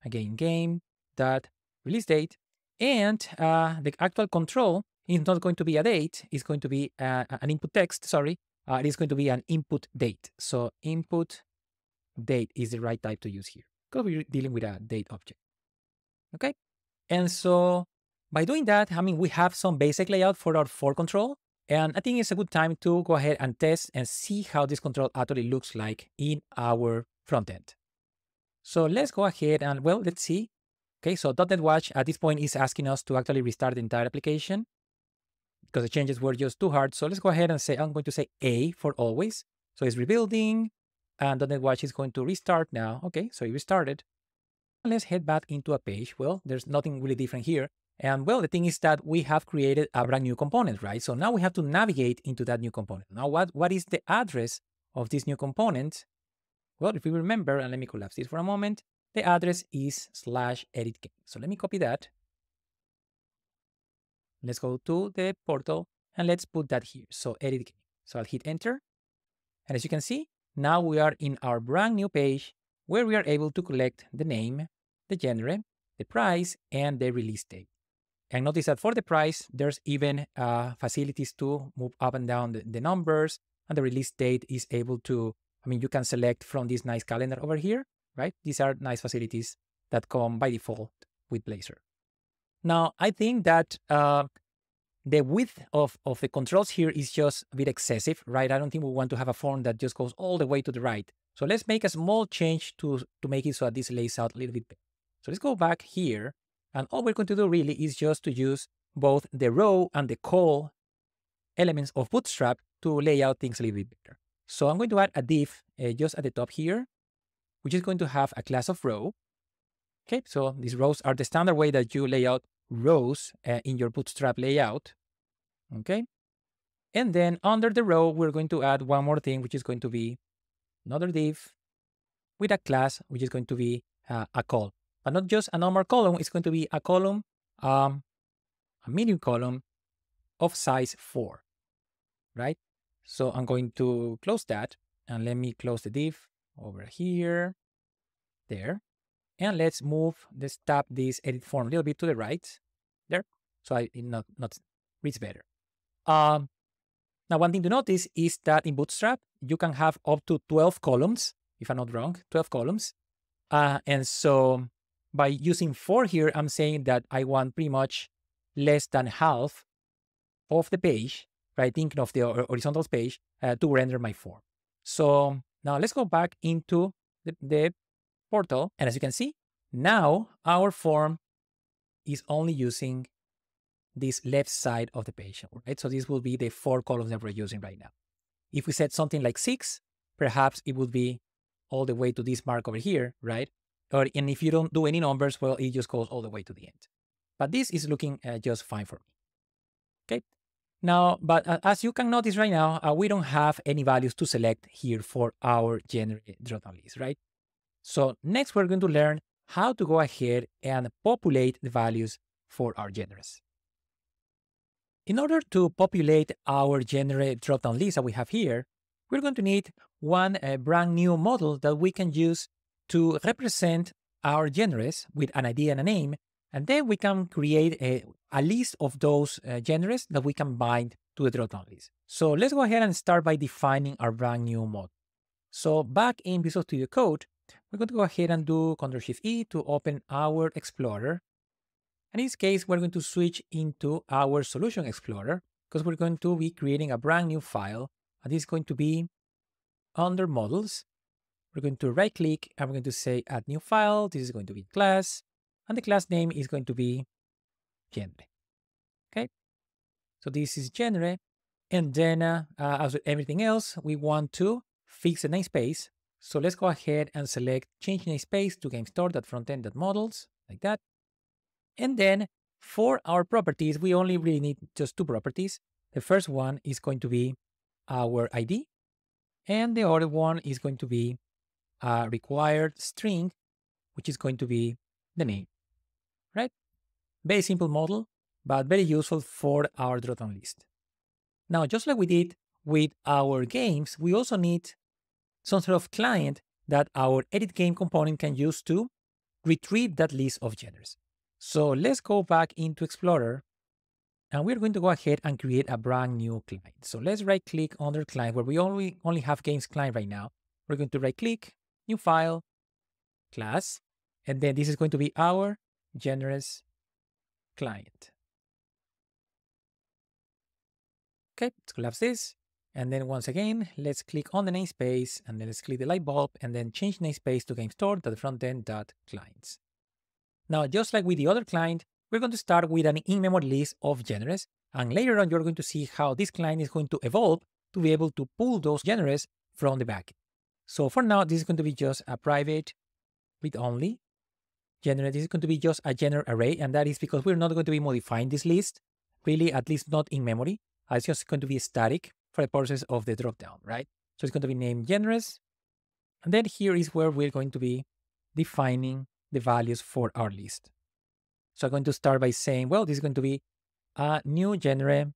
again game dot release date and uh, the actual control is not going to be a date, it's going to be uh, an input text, sorry. Uh, it is going to be an input date. So input date is the right type to use here because we're dealing with a date object. Okay. And so by doing that, I mean, we have some basic layout for our for control. And I think it's a good time to go ahead and test and see how this control actually looks like in our front end. So let's go ahead and, well, let's see Okay, so .NET Watch at this point is asking us to actually restart the entire application because the changes were just too hard. So let's go ahead and say, I'm going to say A for always. So it's rebuilding and .NET Watch is going to restart now. Okay, so it restarted. Let's head back into a page. Well, there's nothing really different here. And well, the thing is that we have created a brand new component, right? So now we have to navigate into that new component. Now, what, what is the address of this new component? Well, if we remember, and let me collapse this for a moment, the address is slash edit game. So let me copy that. Let's go to the portal and let's put that here. So edit game. So I'll hit enter. And as you can see, now we are in our brand new page where we are able to collect the name, the genre, the price, and the release date. And notice that for the price, there's even uh, facilities to move up and down the, the numbers, and the release date is able to, I mean, you can select from this nice calendar over here, right? These are nice facilities that come by default with Blazor. Now, I think that uh, the width of, of the controls here is just a bit excessive, right? I don't think we want to have a form that just goes all the way to the right. So let's make a small change to, to make it so that this lays out a little bit better. So let's go back here. And all we're going to do really is just to use both the row and the col elements of Bootstrap to lay out things a little bit better. So I'm going to add a div uh, just at the top here which is going to have a class of row. Okay, so these rows are the standard way that you lay out rows uh, in your Bootstrap layout. Okay, and then under the row, we're going to add one more thing, which is going to be another div with a class, which is going to be uh, a col, but not just a normal column. It's going to be a column, um, a medium column of size four, right? So I'm going to close that and let me close the div over here, there. And let's move, let's tap this edit form a little bit to the right, there. So I not, not reads better. Um, now, one thing to notice is that in Bootstrap, you can have up to 12 columns, if I'm not wrong, 12 columns. Uh, and so by using four here, I'm saying that I want pretty much less than half of the page, right? Thinking of the horizontal page uh, to render my form. So now let's go back into the, the portal. And as you can see, now our form is only using this left side of the page, right? So this will be the four columns that we're using right now. If we set something like six, perhaps it would be all the way to this mark over here, right? Or and if you don't do any numbers, well, it just goes all the way to the end. But this is looking uh, just fine for me. Okay. Now, but uh, as you can notice right now, uh, we don't have any values to select here for our genre dropdown list, right? So next we're going to learn how to go ahead and populate the values for our genres. In order to populate our genre dropdown list that we have here, we're going to need one uh, brand new model that we can use to represent our genres with an ID and a name, and then we can create a, a list of those uh, genres that we can bind to the dropdown list. So let's go ahead and start by defining our brand new model. So back in Visual Studio Code, we're going to go ahead and do Ctrl Shift E to open our Explorer. In this case, we're going to switch into our Solution Explorer because we're going to be creating a brand new file. And this is going to be under Models. We're going to right click and we're going to say Add New File. This is going to be class. And the class name is going to be genre. Okay. So this is genre. And then, uh, as with everything else, we want to fix the namespace so let's go ahead and select change namespace to GameStore.frontend.models, like that. And then for our properties, we only really need just two properties. The first one is going to be our ID, and the other one is going to be a required string, which is going to be the name, right? Very simple model, but very useful for our dropdown list. Now, just like we did with our games, we also need some sort of client that our edit game component can use to retrieve that list of genres. So let's go back into Explorer and we're going to go ahead and create a brand new client. So let's right click under client where we only, only have games client right now. We're going to right click, new file, class, and then this is going to be our genres client. Okay, let's collapse this. And then once again, let's click on the namespace and then let's click the light bulb and then change namespace to GameStore.frontend.clients. Now, just like with the other client, we're going to start with an in-memory list of genres. And later on, you're going to see how this client is going to evolve to be able to pull those genres from the backend. So for now, this is going to be just a private read-only genre. This is going to be just a genre array. And that is because we're not going to be modifying this list, really, at least not in memory. Uh, it's just going to be static for the purposes of the dropdown, right? So it's going to be named genres. And then here is where we're going to be defining the values for our list. So I'm going to start by saying, well, this is going to be a new genre,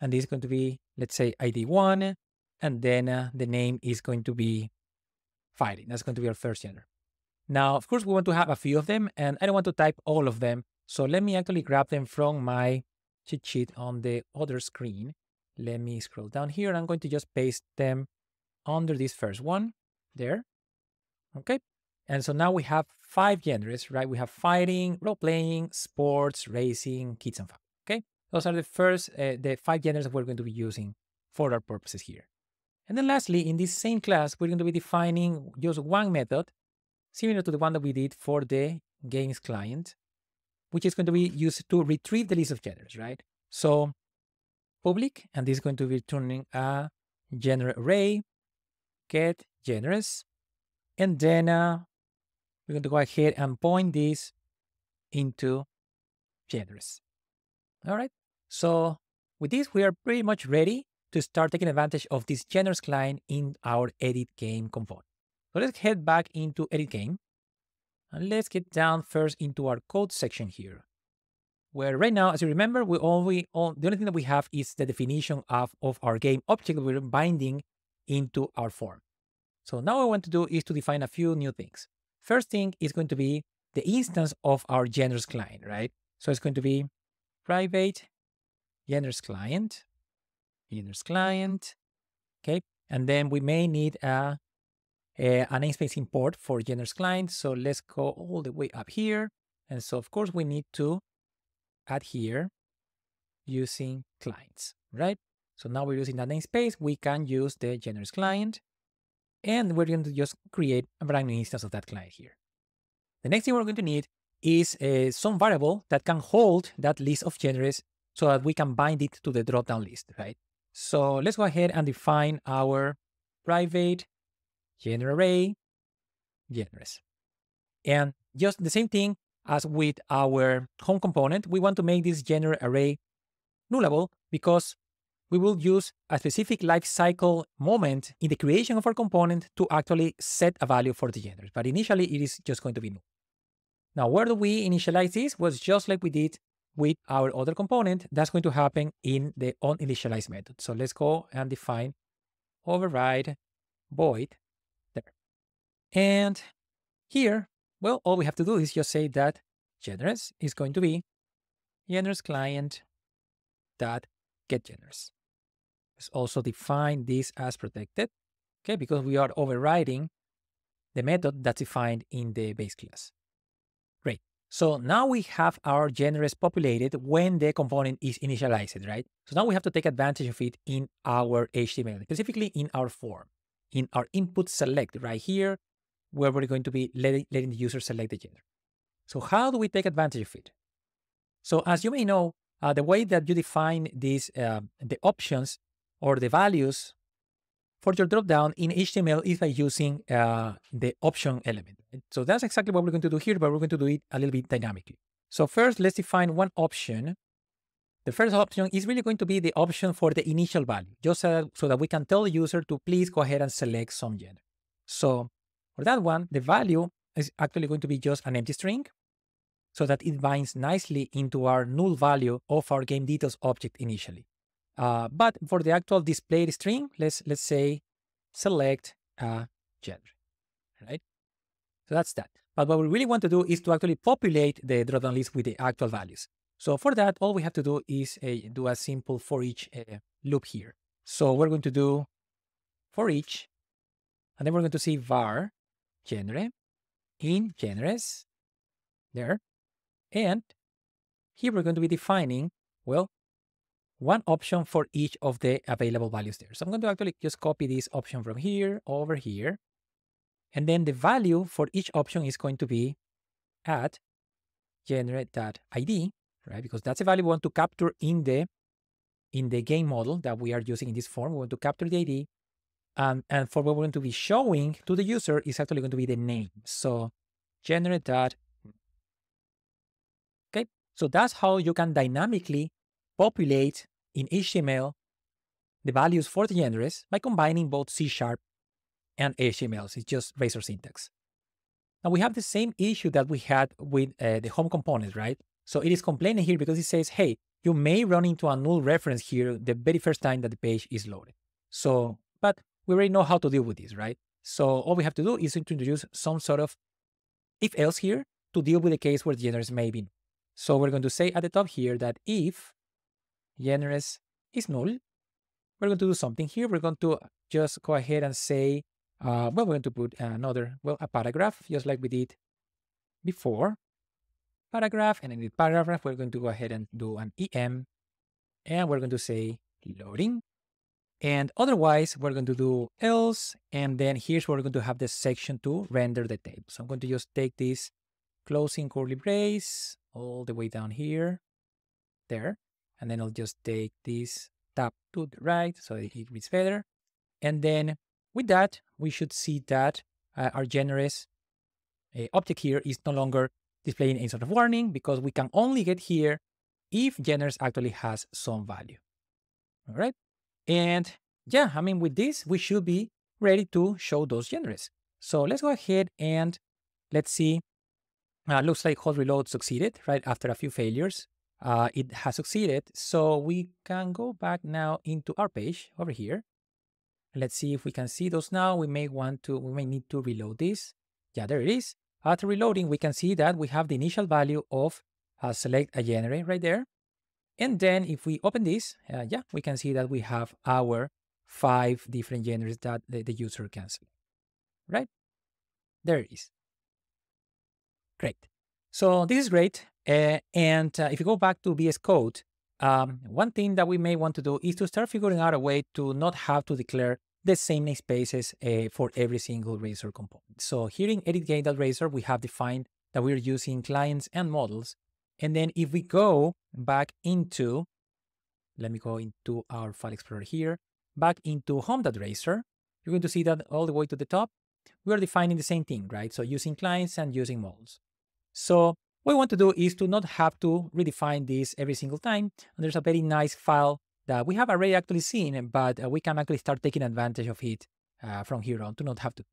and this is going to be, let's say, ID1, and then uh, the name is going to be fighting. That's going to be our first genre. Now, of course, we want to have a few of them, and I don't want to type all of them. So let me actually grab them from my cheat sheet on the other screen. Let me scroll down here. I'm going to just paste them under this first one there. Okay. And so now we have five genres, right? We have fighting, role-playing, sports, racing, kids and fun. Okay. Those are the first, uh, the five genres that we're going to be using for our purposes here. And then lastly, in this same class, we're going to be defining just one method, similar to the one that we did for the games client, which is going to be used to retrieve the list of genres, right? So public, and this is going to be returning a genre array, get genres, and then uh, we're going to go ahead and point this into genres. All right, so with this, we are pretty much ready to start taking advantage of this genres client in our edit game component. So let's head back into edit game. And let's get down first into our code section here where right now, as you remember, we only all, the only thing that we have is the definition of, of our game object we're binding into our form. So now what I want to do is to define a few new things. First thing is going to be the instance of our genres client, right? So it's going to be private genres client, genres client, okay? And then we may need a a namespace import for genres client. So let's go all the way up here. And so of course we need to add here using clients, right? So now we're using that namespace. We can use the genres client and we're going to just create a brand new instance of that client here. The next thing we're going to need is uh, some variable that can hold that list of genres so that we can bind it to the drop-down list, right? So let's go ahead and define our private genre array genres. And just the same thing as with our home component, we want to make this genre array nullable because we will use a specific lifecycle moment in the creation of our component to actually set a value for the genres. But initially, it is just going to be null. Now, where do we initialize this? Was just like we did with our other component. That's going to happen in the OnInitialized method. So let's go and define override void there. And here, well, all we have to do is just say that genres is going to be genres client dot get genres. Let's also define this as protected, okay, because we are overriding the method that's defined in the base class. Great. So now we have our genres populated when the component is initialized, right? So now we have to take advantage of it in our HTML, specifically in our form, in our input select right here, where we're going to be letting, letting the user select the gender. So how do we take advantage of it? So as you may know, uh, the way that you define these, uh, the options or the values for your dropdown in HTML is by using uh, the option element. So that's exactly what we're going to do here, but we're going to do it a little bit dynamically. So first, let's define one option. The first option is really going to be the option for the initial value, just so, so that we can tell the user to please go ahead and select some gender. So for that one, the value is actually going to be just an empty string so that it binds nicely into our null value of our game details object initially. Uh, but for the actual displayed string, let's let's say select a gender, right? So that's that. But what we really want to do is to actually populate the dropdown list with the actual values. So for that, all we have to do is uh, do a simple for each uh, loop here. So we're going to do for each, and then we're going to see var genre in genres there. And here we're going to be defining, well, one option for each of the available values there. So I'm going to actually just copy this option from here over here. And then the value for each option is going to be at generate.id, right? Because that's a value we want to capture in the in the game model that we are using in this form. We want to capture the ID. Um, and for what we're going to be showing to the user is actually going to be the name. So generate that. Okay, so that's how you can dynamically populate in HTML the values for the genres by combining both C Sharp and HTML. It's just razor syntax. Now we have the same issue that we had with uh, the home component, right? So it is complaining here because it says, hey, you may run into a null reference here the very first time that the page is loaded. So, but we already know how to deal with this, right? So all we have to do is to introduce some sort of if else here to deal with the case where the genres may be. So we're going to say at the top here that if genres is null, we're going to do something here. We're going to just go ahead and say, uh, well, we're going to put another, well, a paragraph, just like we did before. Paragraph, and in the paragraph, we're going to go ahead and do an EM, and we're going to say loading. And otherwise, we're going to do else, and then here's where we're going to have the section to render the table. So I'm going to just take this closing curly brace all the way down here, there. And then I'll just take this tab to the right so it reads better. And then with that, we should see that uh, our genres uh, object here is no longer displaying any sort of warning because we can only get here if genres actually has some value. All right. And yeah, I mean, with this, we should be ready to show those genres. So let's go ahead and let's see. Uh, looks like hot reload succeeded right after a few failures uh, it has succeeded. So we can go back now into our page over here. Let's see if we can see those now. We may want to, we may need to reload this. Yeah, there it is. After reloading, we can see that we have the initial value of uh, select a generate right there. And then if we open this, uh, yeah, we can see that we have our five different generates that the, the user can select. right? There it is. Great. So this is great. Uh, and uh, if you go back to VS Code, um, one thing that we may want to do is to start figuring out a way to not have to declare the same namespaces uh, for every single Razor component. So here in edit game.razor, we have defined that we're using clients and models. And then if we go back into, let me go into our file explorer here, back into home.razor, you're going to see that all the way to the top, we are defining the same thing, right? So using clients and using models. So what we want to do is to not have to redefine this every single time. And there's a very nice file that we have already actually seen, but uh, we can actually start taking advantage of it uh, from here on to not have to.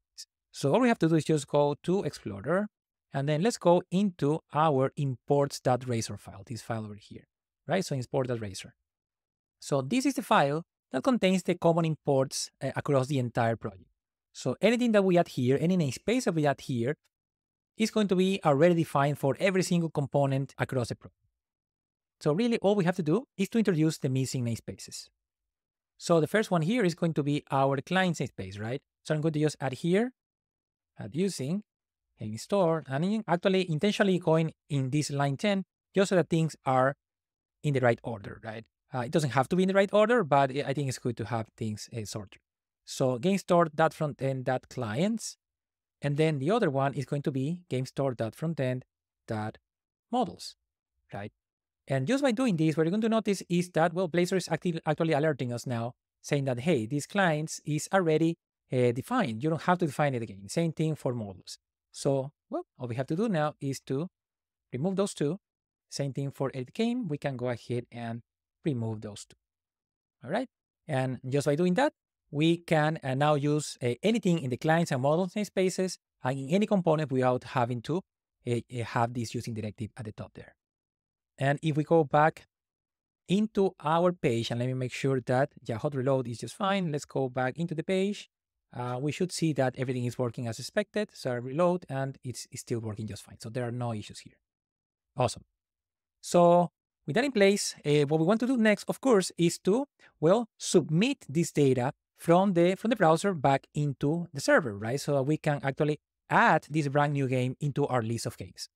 So all we have to do is just go to Explorer, and then let's go into our imports.razor file, this file over here, right? So import.razor. So this is the file that contains the common imports uh, across the entire project. So anything that we add here, any namespace that we add here, is going to be already defined for every single component across the project. So really all we have to do is to introduce the missing namespaces. So the first one here is going to be our client namespace, right? So I'm going to just add here, add using, game store, and actually intentionally going in this line 10, just so that things are in the right order, right? Uh, it doesn't have to be in the right order, but I think it's good to have things uh, sorted. So game store that front end that clients, and then the other one is going to be game store that front end models, right? And just by doing this, what you're going to notice is that, well, Blazor is actually, actually alerting us now, saying that, hey, these clients is already uh, defined. You don't have to define it again. Same thing for models. So, well, all we have to do now is to remove those two. Same thing for edit game. We can go ahead and remove those two. All right. And just by doing that, we can uh, now use uh, anything in the clients and models namespaces and in any component without having to uh, have this using directive at the top there. And if we go back into our page, and let me make sure that yeah, hot reload is just fine. Let's go back into the page. Uh, we should see that everything is working as expected. So I reload and it's, it's still working just fine. So there are no issues here. Awesome. So with that in place, uh, what we want to do next, of course, is to, well, submit this data from the, from the browser back into the server, right? So that we can actually add this brand new game into our list of games.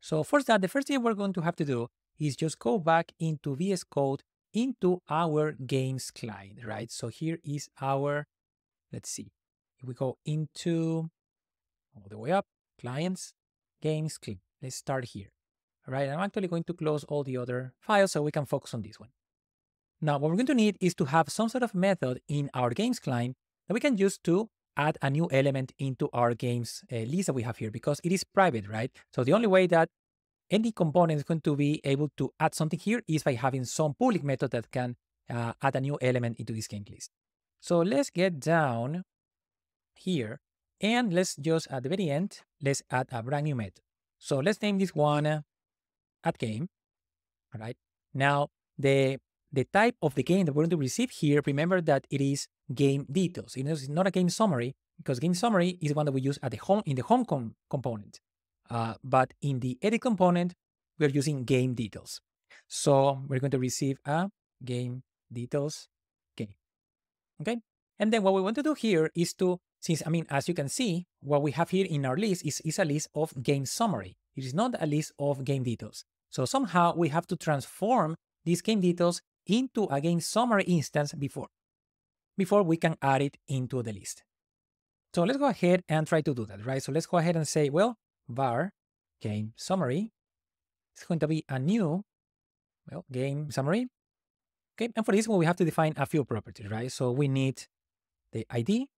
So for that, the first thing we're going to have to do is just go back into VS Code into our games client, right? So here is our, let's see, if we go into all the way up, clients, games, click. Let's start here. All right, I'm actually going to close all the other files so we can focus on this one. Now, what we're going to need is to have some sort of method in our games client that we can use to add a new element into our games uh, list that we have here because it is private, right? So the only way that any component is going to be able to add something here is by having some public method that can uh, add a new element into this game list. So let's get down here and let's just at the very end, let's add a brand new method. So let's name this one uh, add game. All right. Now the the type of the game that we're going to receive here, remember that it is game details. It is not a game summary because game summary is one that we use at the home in the home com component. Uh, but in the edit component, we're using game details. So we're going to receive a game details game. Okay. And then what we want to do here is to, since, I mean, as you can see, what we have here in our list is, is a list of game summary. It is not a list of game details. So somehow we have to transform these game details into a game summary instance before, before we can add it into the list. So let's go ahead and try to do that, right? So let's go ahead and say, well, var game summary. It's going to be a new, well, game summary. Okay, and for this one, we have to define a few properties, right? So we need the ID.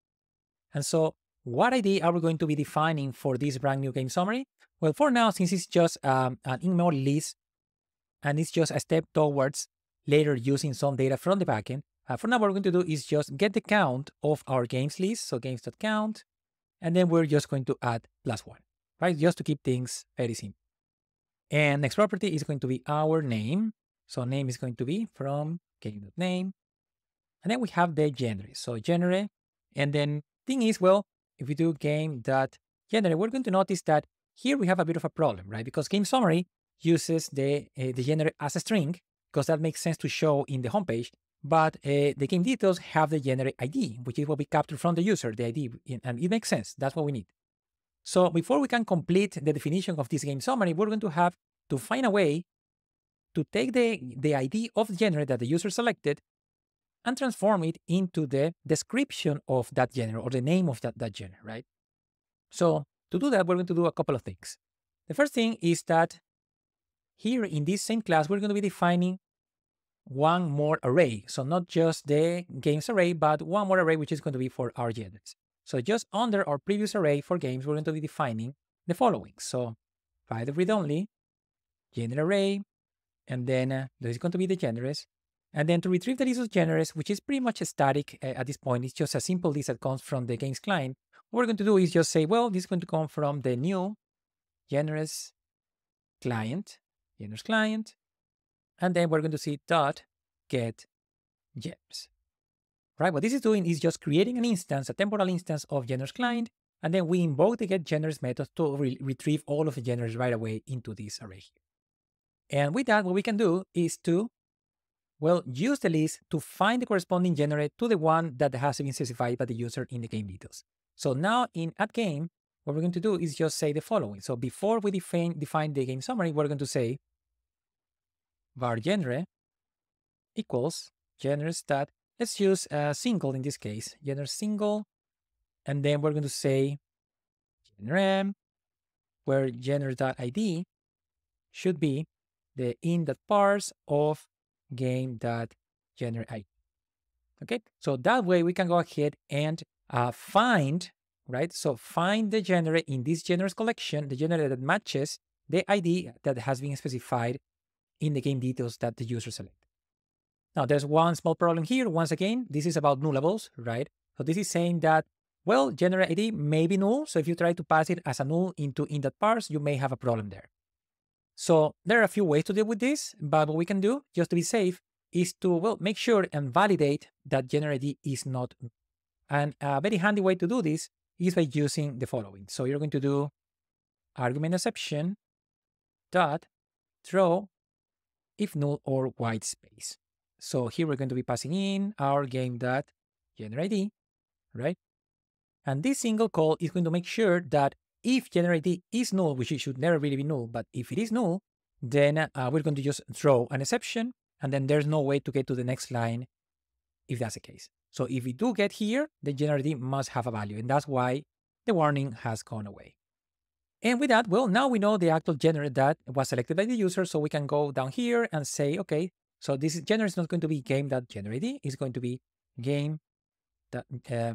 And so what ID are we going to be defining for this brand new game summary? Well, for now, since it's just um, an in-memory list and it's just a step towards later using some data from the backend. Uh, for now, what we're going to do is just get the count of our games list, so games.count, and then we're just going to add plus one, right? Just to keep things very simple. And next property is going to be our name. So name is going to be from game.name. And then we have the genre. So genre, and then thing is, well, if we do game.genre, we're going to notice that here we have a bit of a problem, right? Because game summary uses the, uh, the genre as a string, because that makes sense to show in the homepage. but uh, the game details have the generate ID, which is what we capture from the user, the ID, and it makes sense. That's what we need. So before we can complete the definition of this game summary, we're going to have to find a way to take the, the ID of the genre that the user selected and transform it into the description of that genre or the name of that, that genre, right? So to do that, we're going to do a couple of things. The first thing is that here in this same class, we're going to be defining one more array. So not just the games array, but one more array, which is going to be for our genres. So just under our previous array for games, we're going to be defining the following. So by the read-only, genre array, and then uh, is going to be the genres. And then to retrieve the list of genres, which is pretty much static uh, at this point, it's just a simple list that comes from the games client. What we're going to do is just say, well, this is going to come from the new genres client, genres client, and then we're going to see dot get gems. Right, what this is doing is just creating an instance, a temporal instance of genres client, and then we invoke the get genres method to re retrieve all of the genres right away into this array here. And with that, what we can do is to, well, use the list to find the corresponding genre to the one that has been specified by the user in the game details. So now in add game, what we're going to do is just say the following. So before we define, define the game summary, we're going to say var genre equals genre stat. Let's use a single in this case, genre single. And then we're going to say genre where genre.id should be the in that parse of game.genre. Okay, so that way we can go ahead and uh, find, right? So find the genre in this genres collection, the genre that matches the ID that has been specified in the game details that the user select. Now, there's one small problem here. Once again, this is about nullables, right? So this is saying that, well, genre ID may be null. So if you try to pass it as a null into int.Parse, you may have a problem there. So there are a few ways to deal with this, but what we can do, just to be safe, is to, well, make sure and validate that genre ID is not null. And a very handy way to do this is by using the following. So you're going to do argument exception dot throw if null or white space. So here we're going to be passing in our game genre right? And this single call is going to make sure that if genre ID is null, which it should never really be null, but if it is null, then uh, we're going to just throw an exception, and then there's no way to get to the next line if that's the case. So if we do get here, the genre ID must have a value, and that's why the warning has gone away. And with that, well, now we know the actual genre that was selected by the user, so we can go down here and say, okay, so this genre is not going to be game.genre ID, it's going to be game that uh,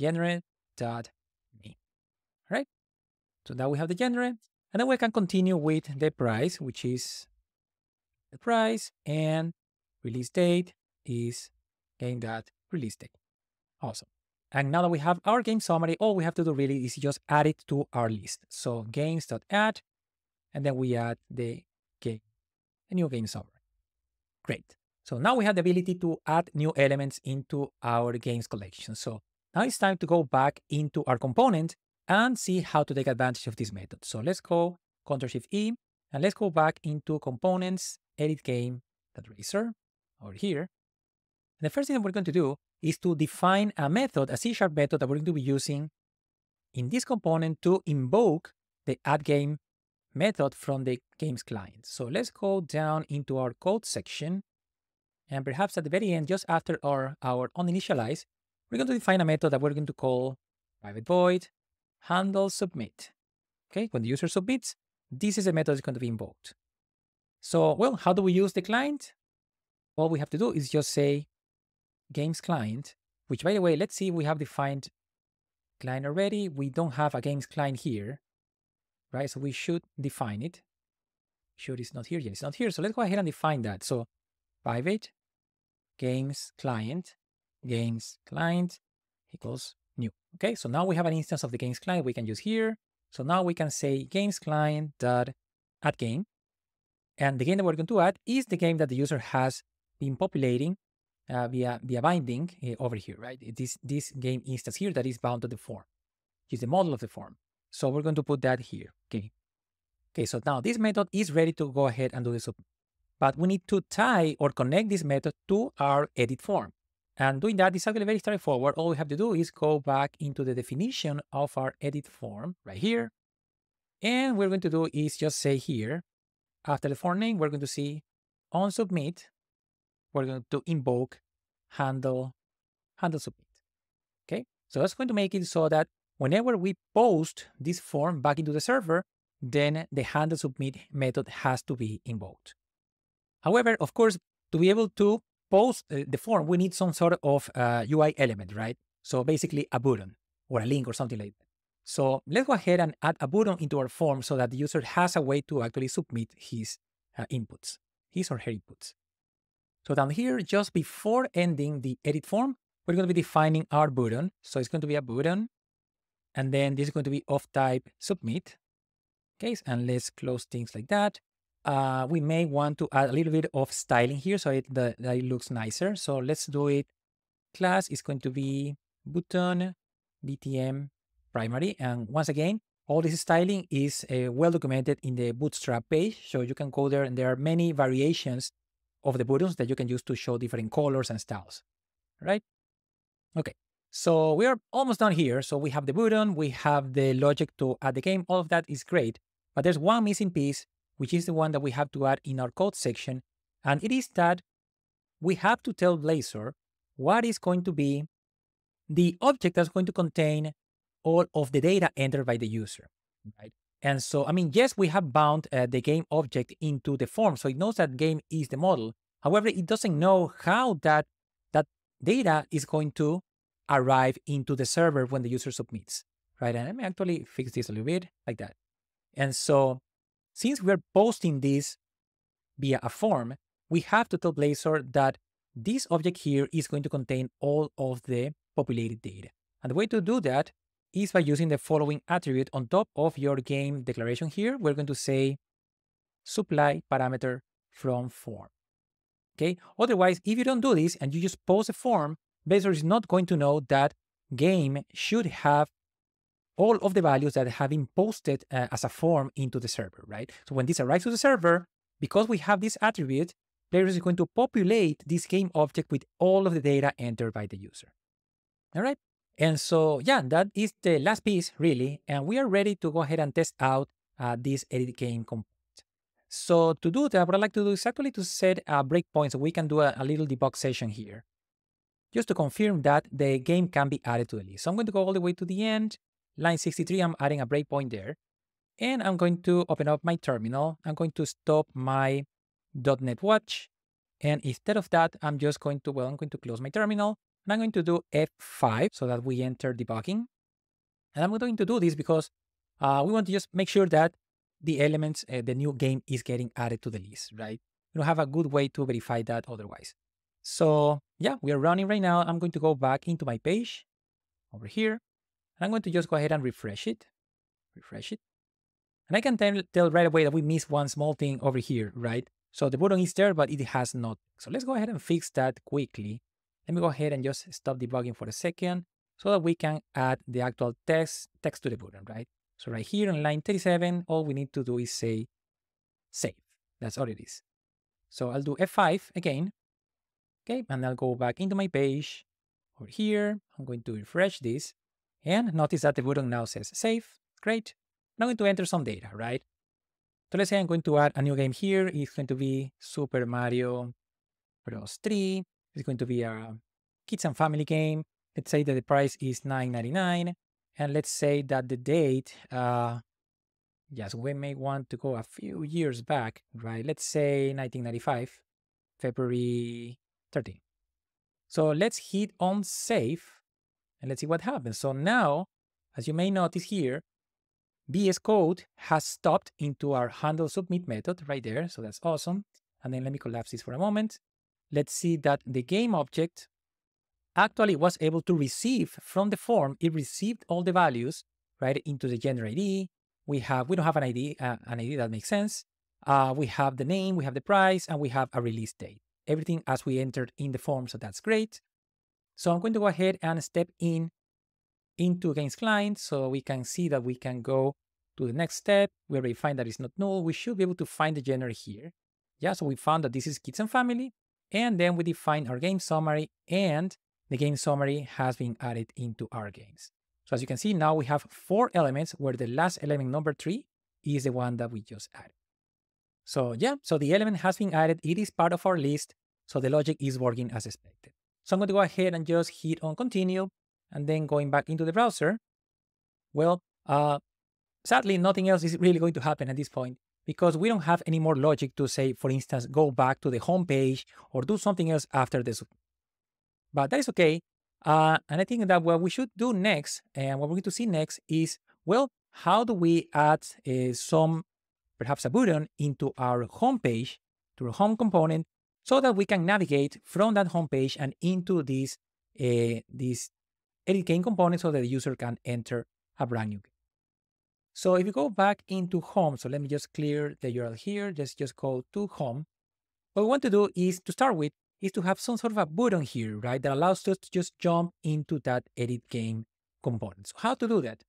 genre dot name, right? So now we have the genre, and then we can continue with the price, which is the price, and release date is game dot release date. Awesome. And now that we have our game summary, all we have to do really is just add it to our list. So games.add, and then we add the game, a new game summary. Great. So now we have the ability to add new elements into our games collection. So now it's time to go back into our component and see how to take advantage of this method. So let's go Ctrl Shift E and let's go back into components, edit game, that razor over here. And the first thing that we're going to do is to define a method, a C-sharp method that we're going to be using in this component to invoke the add game method from the games client. So let's go down into our code section. And perhaps at the very end, just after our, our OnInitialized, we're going to define a method that we're going to call private void handle submit. Okay, when the user submits, this is a method that's going to be invoked. So, well, how do we use the client? All we have to do is just say games client, which by the way, let's see we have defined client already. We don't have a games client here, right? So we should define it. Sure, it's not here yet. It's not here. So let's go ahead and define that. So private games client, games client equals new. Okay, so now we have an instance of the games client we can use here. So now we can say games client dot add game. And the game that we're going to add is the game that the user has been populating uh, via, via binding uh, over here, right? This, this game instance here that is bound to the form, is the model of the form. So we're going to put that here, okay? Okay, so now this method is ready to go ahead and do the sub but we need to tie or connect this method to our edit form. And doing that is actually very straightforward. All we have to do is go back into the definition of our edit form right here. And we're going to do is just say here, after the form name, we're going to see on submit, we're going to invoke handle, handle submit. Okay, so that's going to make it so that whenever we post this form back into the server, then the handle submit method has to be invoked. However, of course, to be able to post uh, the form, we need some sort of uh, UI element, right? So basically a button or a link or something like that. So let's go ahead and add a button into our form so that the user has a way to actually submit his uh, inputs, his or her inputs. So down here, just before ending the edit form, we're going to be defining our button. So it's going to be a button. And then this is going to be of type submit. Okay, and let's close things like that uh, we may want to add a little bit of styling here so it, the, that it looks nicer. So let's do it. Class is going to be button BTN primary. And once again, all this styling is uh, well documented in the Bootstrap page. So you can go there and there are many variations of the buttons that you can use to show different colors and styles, right? Okay, so we are almost done here. So we have the button, we have the logic to add the game. All of that is great, but there's one missing piece which is the one that we have to add in our code section. And it is that we have to tell Blazor what is going to be the object that's going to contain all of the data entered by the user, right? And so, I mean, yes, we have bound uh, the game object into the form, so it knows that game is the model. However, it doesn't know how that, that data is going to arrive into the server when the user submits, right? And let me actually fix this a little bit like that. And so since we're posting this via a form, we have to tell Blazor that this object here is going to contain all of the populated data. And the way to do that is by using the following attribute on top of your game declaration here. We're going to say supply parameter from form. Okay. Otherwise, if you don't do this and you just post a form, Blazor is not going to know that game should have all of the values that have been posted uh, as a form into the server, right? So when this arrives to the server, because we have this attribute, Blazor is going to populate this game object with all of the data entered by the user. All right. And so, yeah, that is the last piece really. And we are ready to go ahead and test out uh, this edit game component. So to do that, what I'd like to do is actually to set a breakpoint so we can do a, a little debug session here. Just to confirm that the game can be added to the list. So I'm going to go all the way to the end line 63, I'm adding a breakpoint there. And I'm going to open up my terminal. I'm going to stop my .NET Watch. And instead of that, I'm just going to, well, I'm going to close my terminal. And I'm going to do F5 so that we enter debugging. And I'm going to do this because uh, we want to just make sure that the elements, uh, the new game is getting added to the list, right? We don't have a good way to verify that otherwise. So yeah, we are running right now. I'm going to go back into my page over here. And I'm going to just go ahead and refresh it. Refresh it. And I can tell, tell right away that we missed one small thing over here, right? So the button is there, but it has not. So let's go ahead and fix that quickly. Let me go ahead and just stop debugging for a second so that we can add the actual text, text to the button, right? So right here on line 37, all we need to do is say save. That's all it is. So I'll do F5 again. Okay, and I'll go back into my page over here. I'm going to refresh this. And notice that the button now says save. Great. Now I'm going to enter some data, right? So let's say I'm going to add a new game here. It's going to be Super Mario Bros. 3. It's going to be a kids and family game. Let's say that the price is $9.99. And let's say that the date, uh, yes, we may want to go a few years back, right? Let's say 1995, February 13. So let's hit on save and let's see what happens. So now, as you may notice here, VS Code has stopped into our handle submit method right there. So that's awesome. And then let me collapse this for a moment. Let's see that the game object actually was able to receive from the form, it received all the values right into the gender ID. We have, we don't have an ID, uh, an ID that makes sense. Uh, we have the name, we have the price, and we have a release date. Everything as we entered in the form, so that's great. So I'm going to go ahead and step in into Games Client so we can see that we can go to the next step. Where we find that it's not null. We should be able to find the gender here. Yeah, so we found that this is kids and family, and then we define our game summary, and the game summary has been added into our games. So as you can see, now we have four elements where the last element number three is the one that we just added. So yeah, so the element has been added. It is part of our list. So the logic is working as expected. So I'm going to go ahead and just hit on continue and then going back into the browser. Well, uh, sadly, nothing else is really going to happen at this point because we don't have any more logic to say, for instance, go back to the home page or do something else after this. But that is okay. Uh, and I think that what we should do next and what we're going to see next is, well, how do we add uh, some, perhaps a button into our home page, to our home component, so that we can navigate from that home page and into this, uh, this edit game component so that the user can enter a brand new game. So if you go back into home, so let me just clear the URL here, just, just go to home. What we want to do is to start with is to have some sort of a button here, right, that allows us to just jump into that edit game component. So how to do that?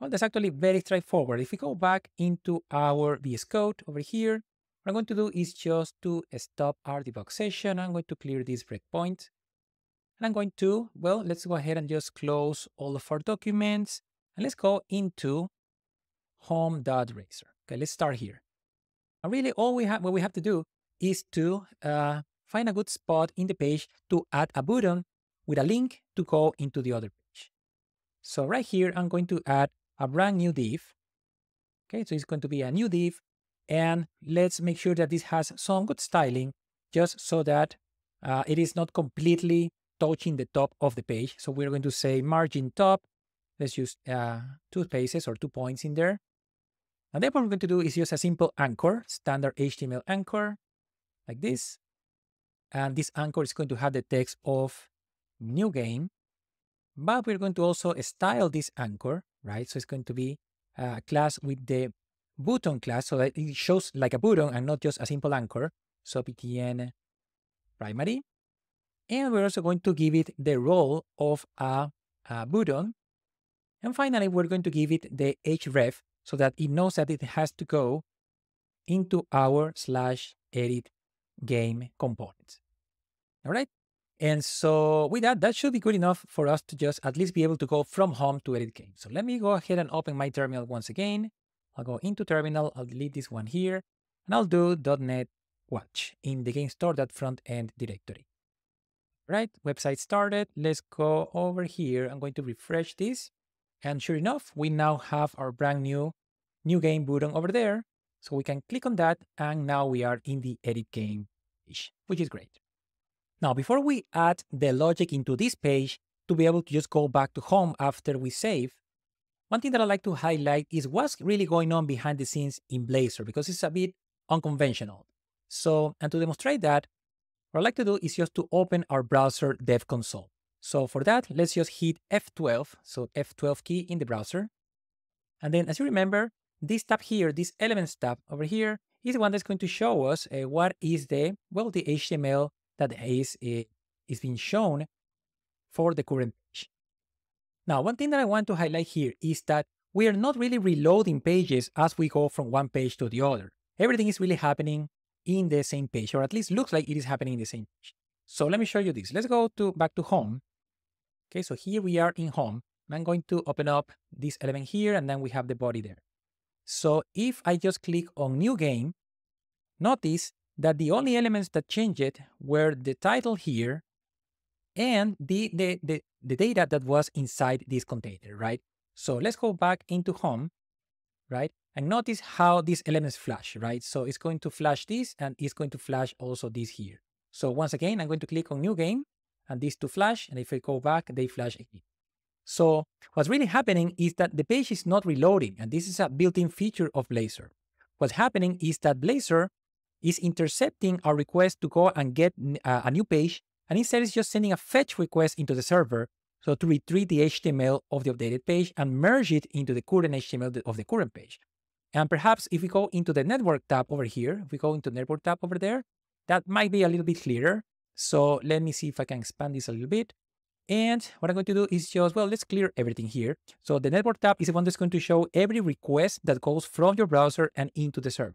Well, that's actually very straightforward. If we go back into our VS Code over here, what I'm going to do is just to stop our debug session. I'm going to clear this breakpoint. And I'm going to, well, let's go ahead and just close all of our documents. And let's go into home.razor. Okay, let's start here. And really all we have, what we have to do is to uh, find a good spot in the page to add a button with a link to go into the other page. So right here, I'm going to add a brand new div. Okay, so it's going to be a new div. And let's make sure that this has some good styling just so that uh, it is not completely touching the top of the page. So we're going to say margin top. Let's use uh, two spaces or two points in there. And then what we're going to do is use a simple anchor, standard HTML anchor, like this. And this anchor is going to have the text of new game. But we're going to also style this anchor, right? So it's going to be a class with the button class so that it shows like a button and not just a simple anchor. So btn primary. And we're also going to give it the role of a, a button. And finally, we're going to give it the href so that it knows that it has to go into our slash edit game components. All right. And so with that, that should be good enough for us to just at least be able to go from home to edit game. So let me go ahead and open my terminal once again. I'll go into terminal, I'll delete this one here, and I'll do .NET watch in the game store that front end directory. Right, website started. Let's go over here. I'm going to refresh this. And sure enough, we now have our brand new new game button over there. So we can click on that and now we are in the edit game page, which is great. Now, before we add the logic into this page to be able to just go back to home after we save, one thing that I'd like to highlight is what's really going on behind the scenes in Blazor because it's a bit unconventional. So, and to demonstrate that, what I'd like to do is just to open our browser dev console. So for that, let's just hit F12, so F12 key in the browser. And then as you remember, this tab here, this elements tab over here, is the one that's going to show us uh, what is the, well, the HTML that is, uh, is being shown for the current page. Now, one thing that I want to highlight here is that we are not really reloading pages as we go from one page to the other. Everything is really happening in the same page, or at least looks like it is happening in the same page. So let me show you this. Let's go to back to home. Okay, so here we are in home. I'm going to open up this element here, and then we have the body there. So if I just click on new game, notice that the only elements that changed were the title here and the, the, the, the data that was inside this container, right? So let's go back into home, right? And notice how these elements flash, right? So it's going to flash this and it's going to flash also this here. So once again, I'm going to click on new game and these two flash. And if I go back, they flash again. So what's really happening is that the page is not reloading, and this is a built-in feature of Blazor. What's happening is that Blazor is intercepting our request to go and get a new page, and instead it's just sending a fetch request into the server, so to retrieve the HTML of the updated page and merge it into the current HTML of the current page. And perhaps if we go into the network tab over here, if we go into network tab over there, that might be a little bit clearer. So let me see if I can expand this a little bit. And what I'm going to do is just, well, let's clear everything here. So the network tab is the one that's going to show every request that goes from your browser and into the server.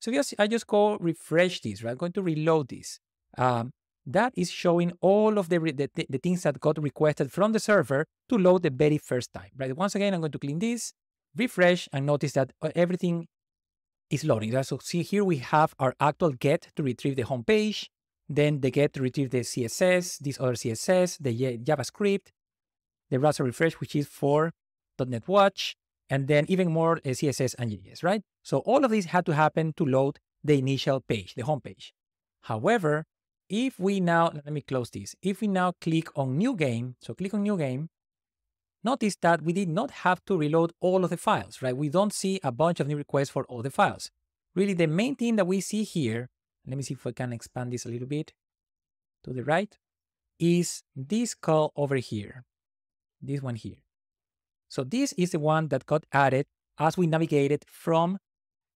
So just, I just go refresh this, right? I'm going to reload this. Um, that is showing all of the, the, the things that got requested from the server to load the very first time, right? Once again, I'm going to clean this, refresh, and notice that uh, everything is loading. Right? So see here we have our actual get to retrieve the home page, then the get to retrieve the CSS, this other CSS, the JavaScript, the browser refresh, which is for .NET Watch, and then even more uh, CSS and JS, right? So all of these had to happen to load the initial page, the home page. However, if we now, let me close this. If we now click on new game, so click on new game, notice that we did not have to reload all of the files, right? We don't see a bunch of new requests for all the files. Really, the main thing that we see here, let me see if I can expand this a little bit to the right, is this call over here, this one here. So this is the one that got added as we navigated from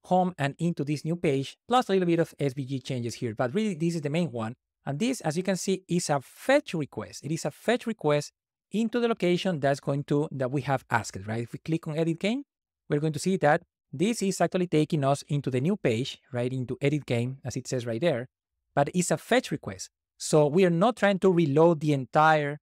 home and into this new page, plus a little bit of SVG changes here. But really, this is the main one. And this, as you can see, is a fetch request. It is a fetch request into the location that's going to, that we have asked, right? If we click on edit game, we're going to see that this is actually taking us into the new page, right? Into edit game, as it says right there, but it's a fetch request. So we are not trying to reload the entire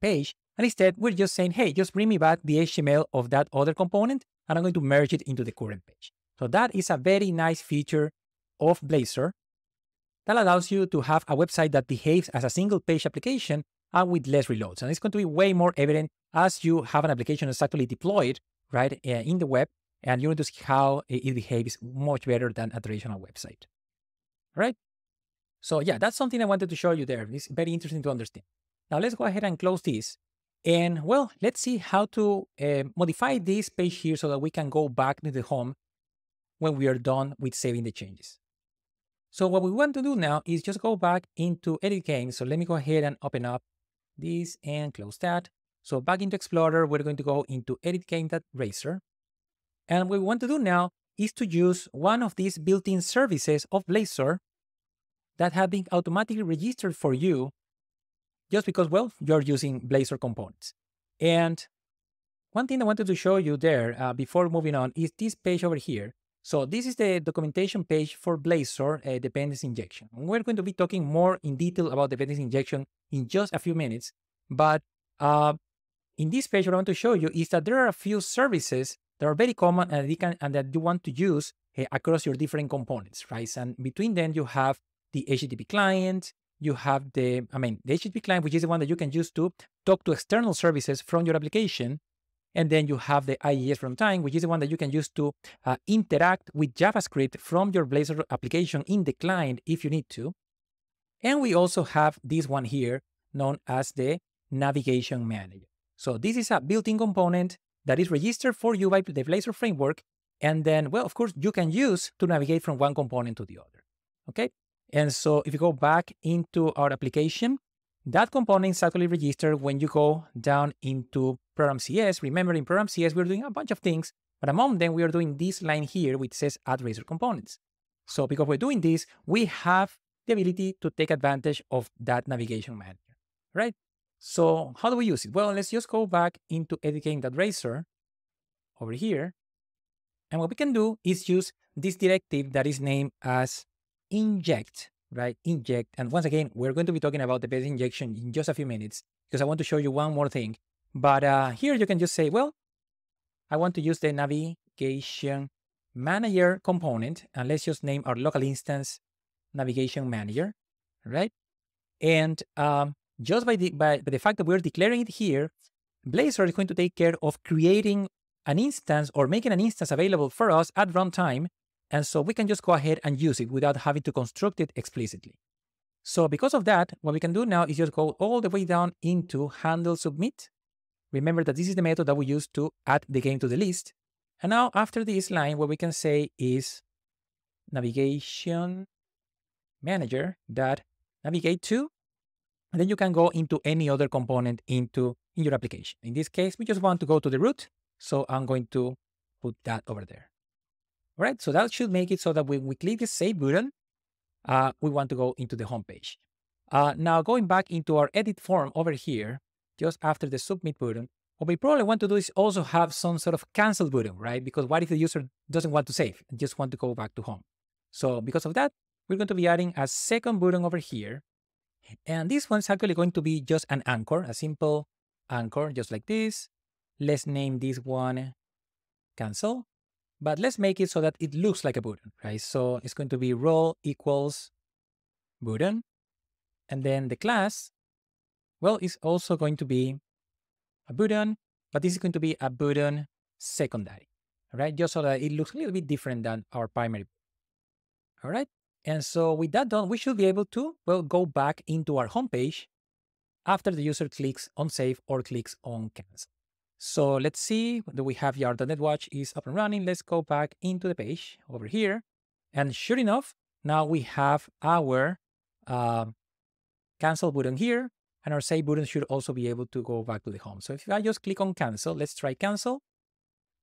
page. And instead, we're just saying, hey, just bring me back the HTML of that other component, and I'm going to merge it into the current page. So that is a very nice feature of Blazor that allows you to have a website that behaves as a single page application and with less reloads. And it's going to be way more evident as you have an application that's actually deployed right uh, in the web and going to see how it behaves much better than a traditional website. right? So yeah, that's something I wanted to show you there. It's very interesting to understand. Now let's go ahead and close this. And well, let's see how to uh, modify this page here so that we can go back to the home when we are done with saving the changes. So what we want to do now is just go back into Edit Game. So let me go ahead and open up this and close that. So back into Explorer, we're going to go into Edit Game.Razor. And what we want to do now is to use one of these built-in services of Blazor that have been automatically registered for you just because, well, you're using Blazor components. And one thing I wanted to show you there uh, before moving on is this page over here. So this is the documentation page for Blazor uh, dependency injection. We're going to be talking more in detail about dependency injection in just a few minutes. But uh, in this page, what I want to show you is that there are a few services that are very common and, can, and that you want to use uh, across your different components, right? And between them, you have the HTTP client, you have the, I mean, the HTTP client, which is the one that you can use to talk to external services from your application. And then you have the IJS runtime, which is the one that you can use to uh, interact with JavaScript from your Blazor application in the client if you need to. And we also have this one here known as the navigation manager. So this is a built-in component that is registered for you by the Blazor framework. And then, well, of course, you can use to navigate from one component to the other. Okay. And so if you go back into our application, that component is actually registered when you go down into program CS. Remember, in program CS, we're doing a bunch of things, but among them, we are doing this line here, which says add Razor components. So because we're doing this, we have the ability to take advantage of that navigation manager, right? So how do we use it? Well, let's just go back into Razor over here. And what we can do is use this directive that is named as inject right? Inject. And once again, we're going to be talking about the base injection in just a few minutes because I want to show you one more thing. But uh, here you can just say, well, I want to use the navigation manager component and let's just name our local instance navigation manager, right? And um, just by the, by, by the fact that we're declaring it here, Blazor is going to take care of creating an instance or making an instance available for us at runtime and so we can just go ahead and use it without having to construct it explicitly. So because of that, what we can do now is just go all the way down into handle submit. Remember that this is the method that we use to add the game to the list. And now after this line, what we can say is navigation manager that navigate to, and then you can go into any other component into in your application. In this case, we just want to go to the root. So I'm going to put that over there. All right, so that should make it so that when we click the save button, uh, we want to go into the home page. Uh, now going back into our edit form over here, just after the submit button, what we probably want to do is also have some sort of cancel button, right? Because what if the user doesn't want to save and just want to go back to home? So because of that, we're going to be adding a second button over here. And this one's actually going to be just an anchor, a simple anchor, just like this. Let's name this one cancel, but let's make it so that it looks like a button, right? So it's going to be role equals button. And then the class, well, is also going to be a button, but this is going to be a button secondary, all right? Just so that it looks a little bit different than our primary. All right. And so with that done, we should be able to, well, go back into our homepage after the user clicks on save or clicks on cancel. So let's see, do we have Yard.NET Watch is up and running. Let's go back into the page over here. And sure enough, now we have our uh, cancel button here and our save button should also be able to go back to the home. So if I just click on cancel, let's try cancel.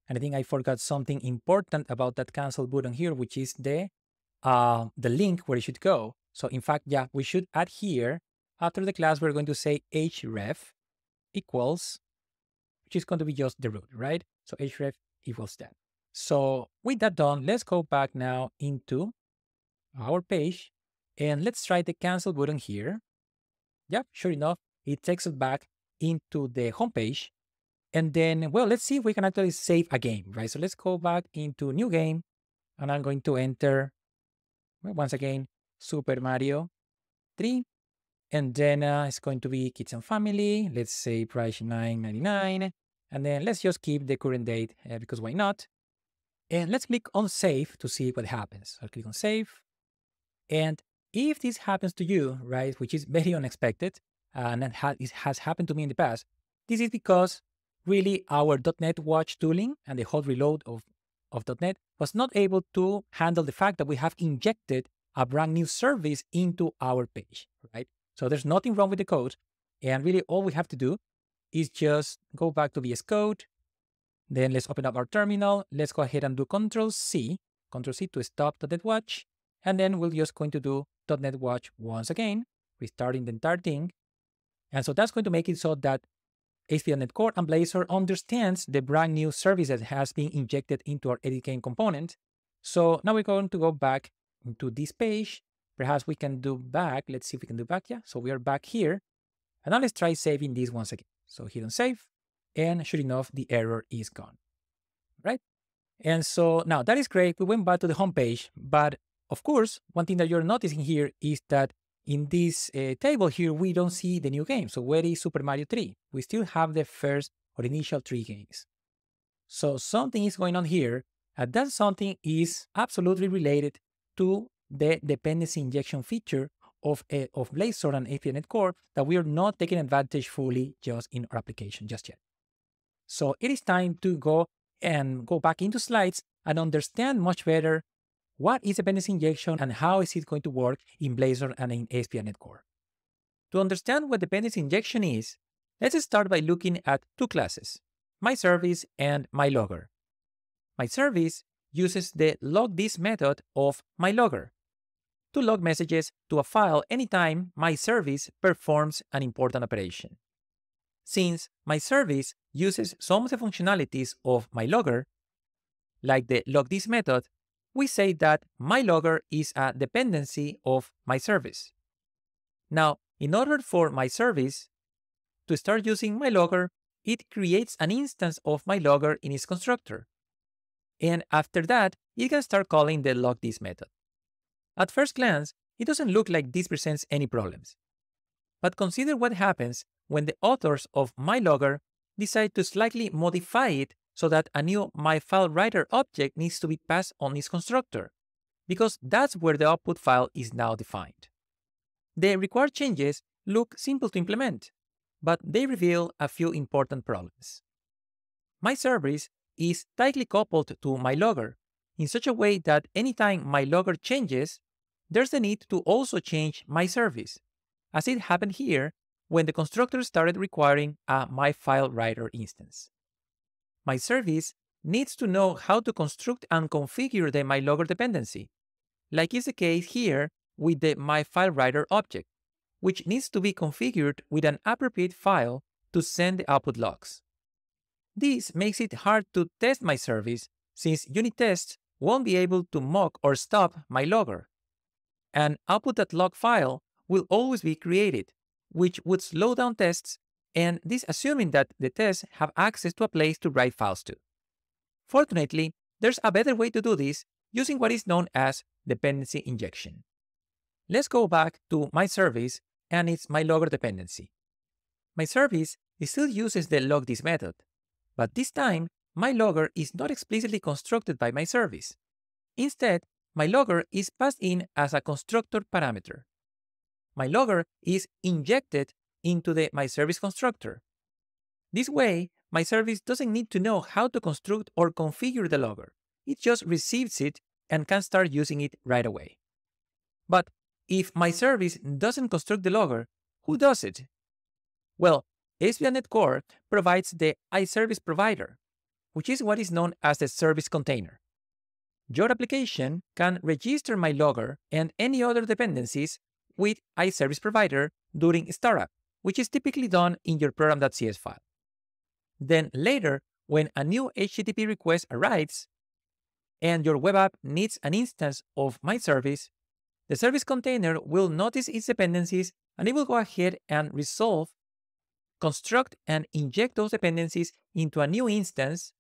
And I think I forgot something important about that cancel button here, which is the uh, the link where it should go. So in fact, yeah, we should add here, after the class, we're going to say href equals, which is going to be just the root, right? So href equals that. So with that done, let's go back now into our page and let's try the cancel button here. Yep, sure enough, it takes us back into the home page. And then, well, let's see if we can actually save a game, right? So let's go back into new game and I'm going to enter once again, Super Mario 3. And then uh, it's going to be Kids and Family. Let's say price 9.99. And then let's just keep the current date uh, because why not? And let's click on Save to see what happens. I'll click on Save. And if this happens to you, right, which is very unexpected, and it has happened to me in the past, this is because really our .NET Watch tooling and the hot reload of of .NET was not able to handle the fact that we have injected a brand new service into our page, right? So there's nothing wrong with the code. And really all we have to do is just go back to VS Code. Then let's open up our terminal. Let's go ahead and do Control C, Control C to stop .NET Watch. And then we're just going to do .NET Watch once again, restarting the entire thing. And so that's going to make it so that ASP.NET Core and Blazor understands the brand new service that has been injected into our EditGame component. So now we're going to go back into this page. Perhaps we can do back. Let's see if we can do back. Yeah, so we are back here. And now let's try saving this once again. So hit on save. And sure enough, the error is gone. Right? And so now that is great. We went back to the home page. But of course, one thing that you're noticing here is that in this uh, table here, we don't see the new game. So where is Super Mario 3? We still have the first or initial three games. So something is going on here, and that something is absolutely related to the dependency injection feature of, uh, of Blazor and ASP.NET Core that we are not taking advantage fully just in our application just yet. So it is time to go and go back into slides and understand much better what is dependency injection and how is it going to work in Blazor and in ASP.NET Core? To understand what dependency injection is, let's start by looking at two classes, myService and myLogger. MyService uses the logThis method of myLogger to log messages to a file anytime myService performs an important operation. Since myService uses some of the functionalities of myLogger, like the logThis method, we say that myLogger is a dependency of myService. Now, in order for myService to start using myLogger, it creates an instance of myLogger in its constructor. And after that, it can start calling the logThis method. At first glance, it doesn't look like this presents any problems. But consider what happens when the authors of myLogger decide to slightly modify it so that a new myFileWriter object needs to be passed on its constructor, because that's where the output file is now defined. The required changes look simple to implement, but they reveal a few important problems. MyService is tightly coupled to MyLogger in such a way that anytime MyLogger changes, there's the need to also change MyService, as it happened here when the constructor started requiring a MyFileWriter instance myService needs to know how to construct and configure the MyLogger dependency, like is the case here with the MyFileWriter object, which needs to be configured with an appropriate file to send the output logs. This makes it hard to test my service since unit tests won't be able to mock or stub my logger. An output.log file will always be created, which would slow down tests, and this assuming that the tests have access to a place to write files to. Fortunately, there's a better way to do this using what is known as dependency injection. Let's go back to my service and its my logger dependency. My service still uses the logthis method, but this time my logger is not explicitly constructed by my service. Instead, my logger is passed in as a constructor parameter. My logger is injected into the my service constructor. This way, my service doesn't need to know how to construct or configure the logger. It just receives it and can start using it right away. But if my service doesn't construct the logger, who does it? Well, ASP.NET Core provides the iService provider, which is what is known as the service container. Your application can register my logger and any other dependencies with iService provider during startup, which is typically done in your program.cs file. Then later, when a new HTTP request arrives and your web app needs an instance of my service, the service container will notice its dependencies and it will go ahead and resolve, construct, and inject those dependencies into a new instance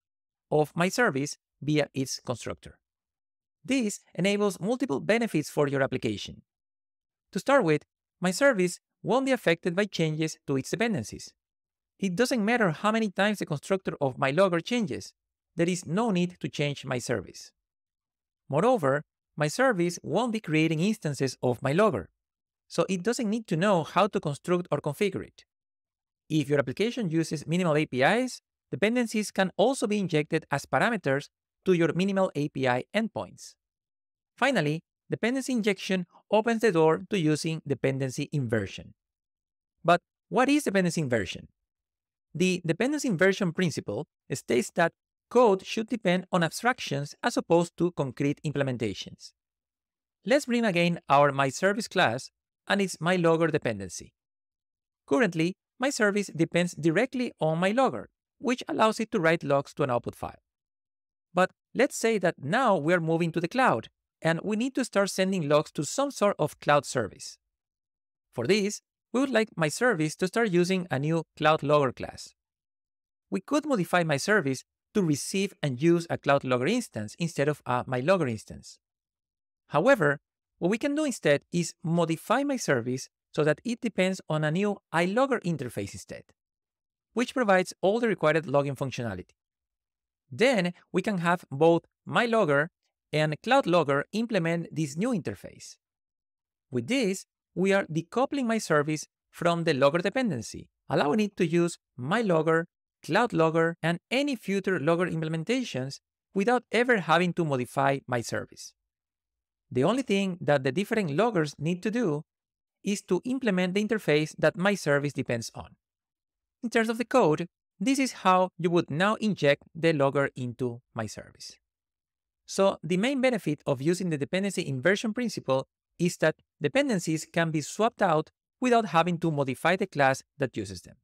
of my service via its constructor. This enables multiple benefits for your application. To start with, my service won't be affected by changes to its dependencies. It doesn't matter how many times the constructor of my logger changes, there is no need to change my service. Moreover, my service won't be creating instances of my logger, so it doesn't need to know how to construct or configure it. If your application uses minimal APIs, dependencies can also be injected as parameters to your minimal API endpoints. Finally, dependency injection opens the door to using dependency inversion. But what is dependency inversion? The dependency inversion principle states that code should depend on abstractions as opposed to concrete implementations. Let's bring again our MyService class and its MyLogger dependency. Currently, my service depends directly on my logger, which allows it to write logs to an output file. But let's say that now we're moving to the cloud and we need to start sending logs to some sort of cloud service. For this, we would like my service to start using a new Cloud Logger class. We could modify my service to receive and use a Cloud Logger instance instead of a MyLogger instance. However, what we can do instead is modify my service so that it depends on a new iLogger interface instead, which provides all the required logging functionality. Then we can have both MyLogger and Cloud Logger implement this new interface. With this, we are decoupling my service from the logger dependency, allowing it to use MyLogger Cloud Logger, and any future Logger implementations without ever having to modify my service. The only thing that the different loggers need to do is to implement the interface that my service depends on. In terms of the code, this is how you would now inject the logger into my service. So the main benefit of using the dependency inversion principle is that dependencies can be swapped out without having to modify the class that uses them.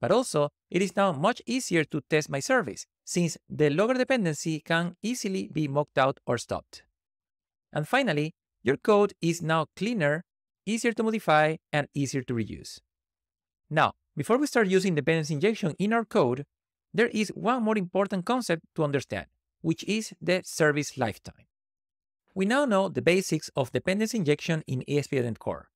But also, it is now much easier to test my service, since the logger dependency can easily be mocked out or stubbed. And finally, your code is now cleaner, easier to modify, and easier to reuse. Now, before we start using dependency injection in our code, there is one more important concept to understand, which is the service lifetime. We now know the basics of dependency injection in ASP.NET Core.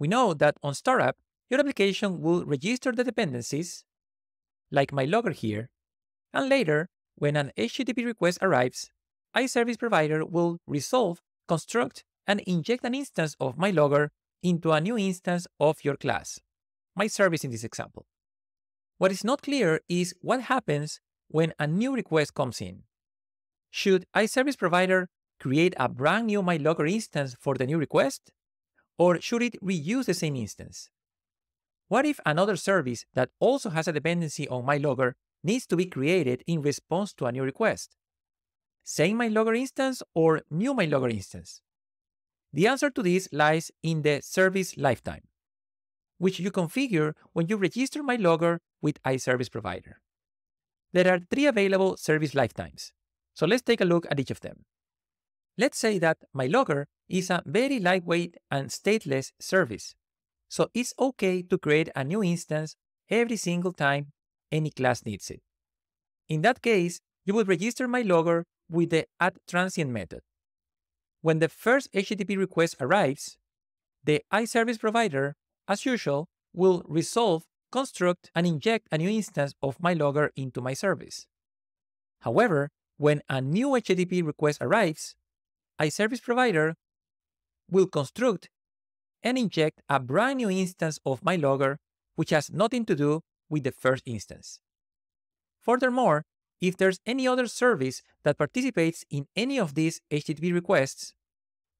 We know that on startup, your application will register the dependencies, like my logger here, and later, when an HTTP request arrives, iService provider will resolve, construct, and inject an instance of my logger into a new instance of your class, my service in this example. What is not clear is what happens when a new request comes in. Should iService provider create a brand new MyLogger instance for the new request? Or should it reuse the same instance? What if another service that also has a dependency on MyLogger needs to be created in response to a new request? Same MyLogger instance or new MyLogger instance? The answer to this lies in the service lifetime, which you configure when you register MyLogger with iService provider. There are three available service lifetimes, So let's take a look at each of them. Let's say that my logger is a very lightweight and stateless service. So it's okay to create a new instance every single time any class needs it. In that case, you would register my logger with the add transient method. When the first HTTP request arrives, the iService provider, as usual, will resolve, construct, and inject a new instance of my logger into my service. However, when a new HTTP request arrives, a service provider will construct and inject a brand new instance of my logger, which has nothing to do with the first instance. Furthermore, if there's any other service that participates in any of these HTTP requests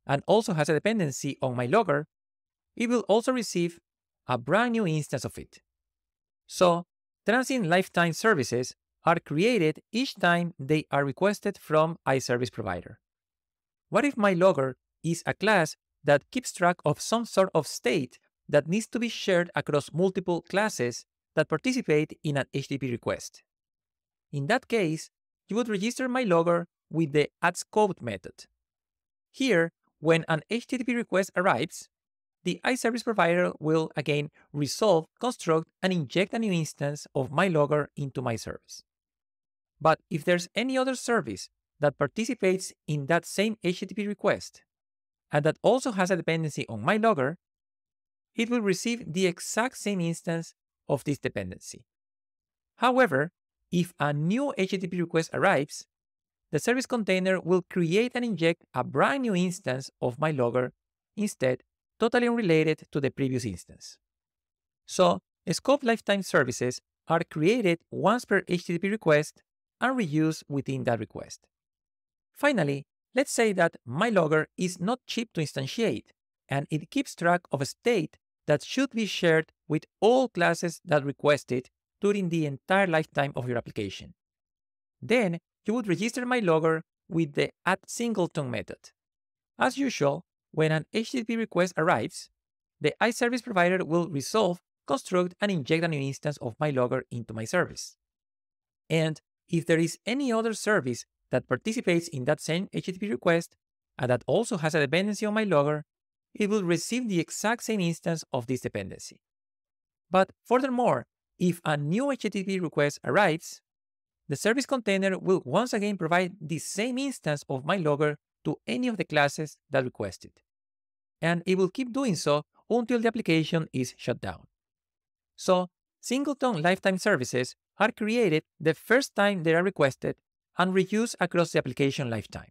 and also has a dependency on my logger, it will also receive a brand new instance of it. So, transient lifetime services are created each time they are requested from iService provider. What if my logger is a class that keeps track of some sort of state that needs to be shared across multiple classes that participate in an HTTP request? In that case, you would register my logger with the addScoped method. Here, when an HTTP request arrives, the iService provider will again resolve, construct, and inject a new instance of my logger into my service. But if there's any other service that participates in that same HTTP request and that also has a dependency on my logger, it will receive the exact same instance of this dependency. However, if a new HTTP request arrives, the service container will create and inject a brand new instance of my logger instead, totally unrelated to the previous instance. So, scope lifetime services are created once per HTTP request and reuse within that request. Finally, let's say that my logger is not cheap to instantiate, and it keeps track of a state that should be shared with all classes that request it during the entire lifetime of your application. Then you would register my logger with the add singleton method. As usual, when an HTTP request arrives, the iService provider will resolve, construct, and inject a new instance of my logger into my service. And if there is any other service that participates in that same HTTP request and that also has a dependency on my logger, it will receive the exact same instance of this dependency. But furthermore, if a new HTTP request arrives, the service container will once again provide the same instance of my logger to any of the classes that request it. And it will keep doing so until the application is shut down. So, singleton lifetime services are created the first time they are requested and reused across the application lifetime.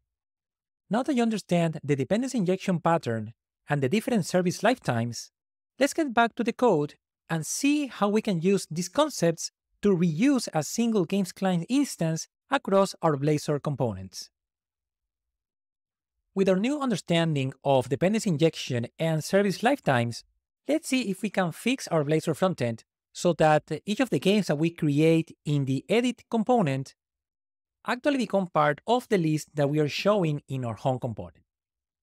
Now that you understand the dependency injection pattern and the different service lifetimes, let's get back to the code and see how we can use these concepts to reuse a single Games Client instance across our Blazor components. With our new understanding of dependency injection and service lifetimes, let's see if we can fix our Blazor frontend so that each of the games that we create in the edit component actually become part of the list that we are showing in our home component.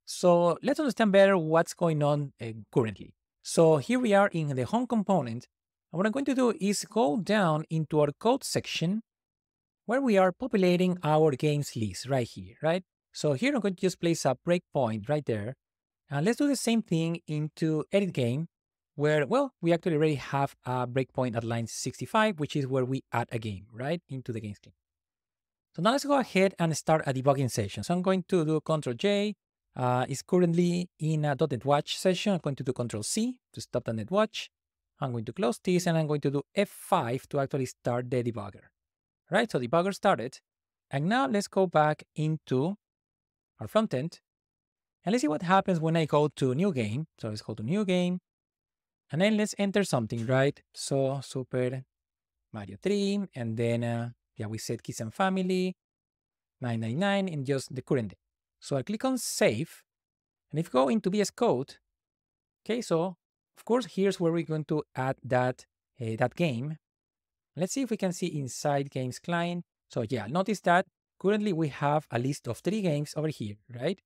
So let's understand better what's going on uh, currently. So here we are in the home component. And what I'm going to do is go down into our code section where we are populating our games list right here, right? So here I'm going to just place a breakpoint right there. And let's do the same thing into edit game where, well, we actually already have a breakpoint at line 65, which is where we add a game, right, into the game screen. So now let's go ahead and start a debugging session. So I'm going to do Control J, uh, is currently in a .NET Watch session. I'm going to do Control C to stop the .NET Watch. I'm going to close this and I'm going to do F5 to actually start the debugger. Right, so debugger started. And now let's go back into our front end. And let's see what happens when I go to new game. So let's go to new game. And then let's enter something, right? So Super Mario 3. And then, uh, yeah, we said kids and family, 999, and just the current day. So I click on save. And if you go into VS Code, okay, so of course, here's where we're going to add that, uh, that game. Let's see if we can see inside games client. So yeah, notice that currently we have a list of three games over here, right?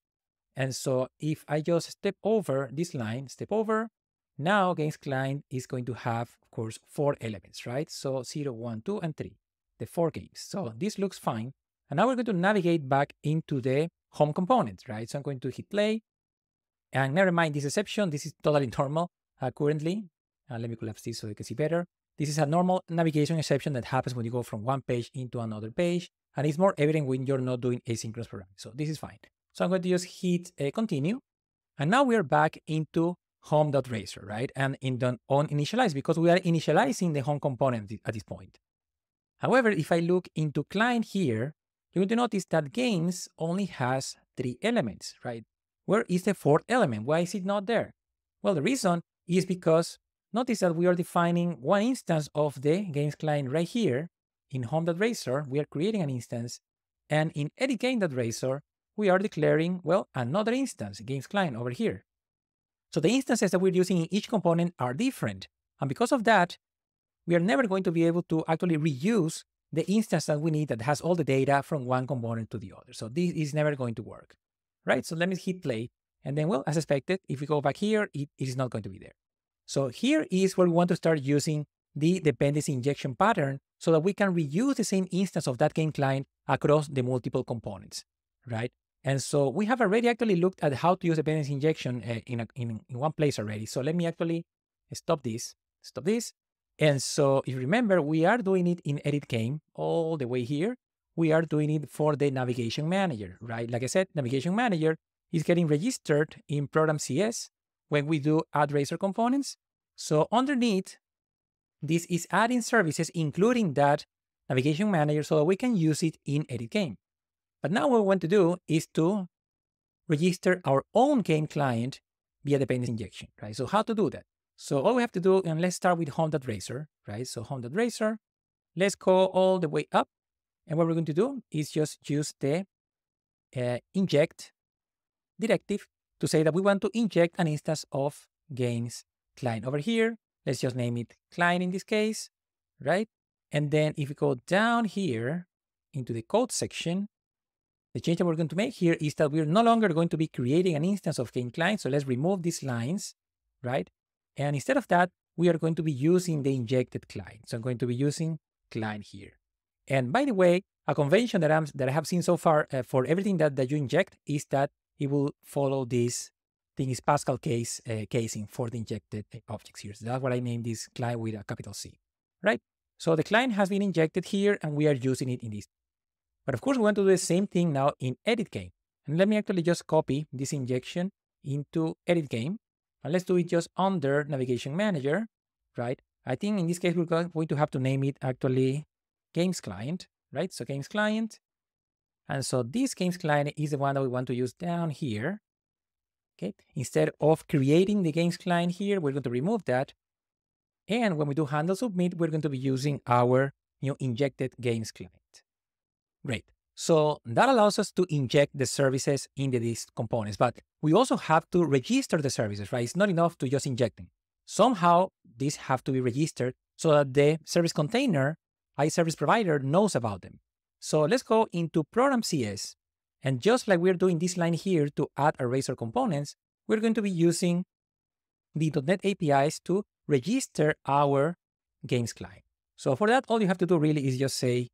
And so if I just step over this line, step over, now games client is going to have, of course, four elements, right? So 0, 1, 2, and 3, the four games. So this looks fine. And now we're going to navigate back into the home component, right? So I'm going to hit play. And never mind this exception. This is totally normal uh, currently. Uh, let me collapse this so you can see better. This is a normal navigation exception that happens when you go from one page into another page. And it's more evident when you're not doing asynchronous programming. So this is fine. So I'm going to just hit uh, continue. And now we're back into home.razor, right? And in the on initialize because we are initializing the home component at this point. However, if I look into client here, you're going to notice that games only has three elements, right? Where is the fourth element? Why is it not there? Well, the reason is because notice that we are defining one instance of the games client right here in home.razor. We are creating an instance and in edit game.razor, we are declaring, well, another instance, games client over here. So the instances that we're using in each component are different. And because of that, we are never going to be able to actually reuse the instance that we need that has all the data from one component to the other. So this is never going to work, right? So let me hit play. And then, well, as expected, if we go back here, it, it is not going to be there. So here is where we want to start using the dependency injection pattern so that we can reuse the same instance of that game client across the multiple components, right? And so we have already actually looked at how to use dependency injection uh, in, a, in, in one place already. So let me actually stop this, stop this, and so if you remember, we are doing it in edit game all the way here. We are doing it for the navigation manager, right? Like I said, navigation manager is getting registered in program CS when we do add razor components. So underneath, this is adding services, including that navigation manager so that we can use it in edit game. But now what we want to do is to register our own game client via dependency injection, right? So how to do that? So all we have to do, and let's start with home.razor, right? So home.razor, let's go all the way up. And what we're going to do is just use the uh, inject directive to say that we want to inject an instance of games client over here. Let's just name it client in this case, right? And then if we go down here into the code section, the change that we're going to make here is that we're no longer going to be creating an instance of game client. So let's remove these lines, right? And instead of that, we are going to be using the injected client. So I'm going to be using client here. And by the way, a convention that, I'm, that I have seen so far uh, for everything that, that you inject is that it will follow this thing is Pascal case uh, casing for the injected uh, objects here. So that's what I named this client with a capital C, right? So the client has been injected here and we are using it in this. But of course, we want to do the same thing now in edit game. And let me actually just copy this injection into edit game. And let's do it just under Navigation Manager, right? I think in this case, we're going to have to name it actually Games Client, right? So Games Client. And so this Games Client is the one that we want to use down here. Okay, instead of creating the Games Client here, we're going to remove that. And when we do handle submit, we're going to be using our new injected Games Client. Great. So that allows us to inject the services into these components, but we also have to register the services, right? It's not enough to just inject them. Somehow these have to be registered so that the service container, iService provider knows about them. So let's go into program CS. And just like we're doing this line here to add a Razor components, we're going to be using the .NET APIs to register our games client. So for that, all you have to do really is just say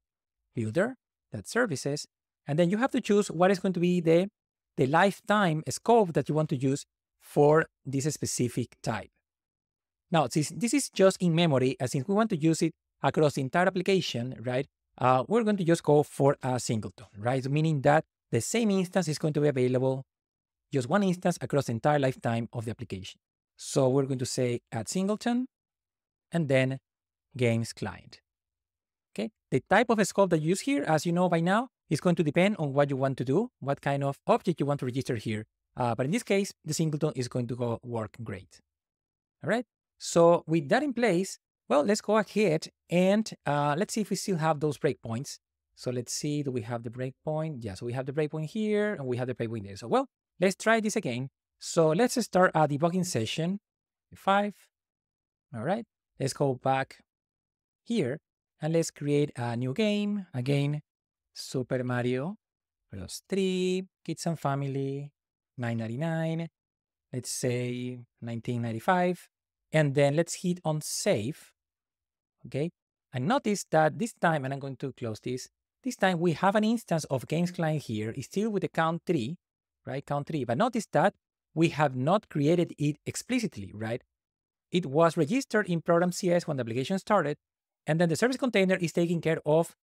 builder that services. And then you have to choose what is going to be the, the lifetime scope that you want to use for this specific type. Now, since this is just in memory, and since we want to use it across the entire application, right, uh, we're going to just go for a singleton, right? Meaning that the same instance is going to be available, just one instance across the entire lifetime of the application. So we're going to say add singleton and then games client. Okay, the type of scope that you use here, as you know by now, is going to depend on what you want to do, what kind of object you want to register here. Uh, but in this case, the singleton is going to go work great. All right, so with that in place, well, let's go ahead and uh, let's see if we still have those breakpoints. So let's see, do we have the breakpoint? Yeah, so we have the breakpoint here and we have the breakpoint there. So well, let's try this again. So let's start a debugging session, five. All right, let's go back here and let's create a new game. Again, Super Mario Bros. 3, Kids and Family, 999. Let's say 1995. And then let's hit on save. Okay. And notice that this time, and I'm going to close this, this time we have an instance of games client here, it's still with the count three, right? Count three. But notice that we have not created it explicitly, right? It was registered in program CS when the application started, and then the service container is taking care of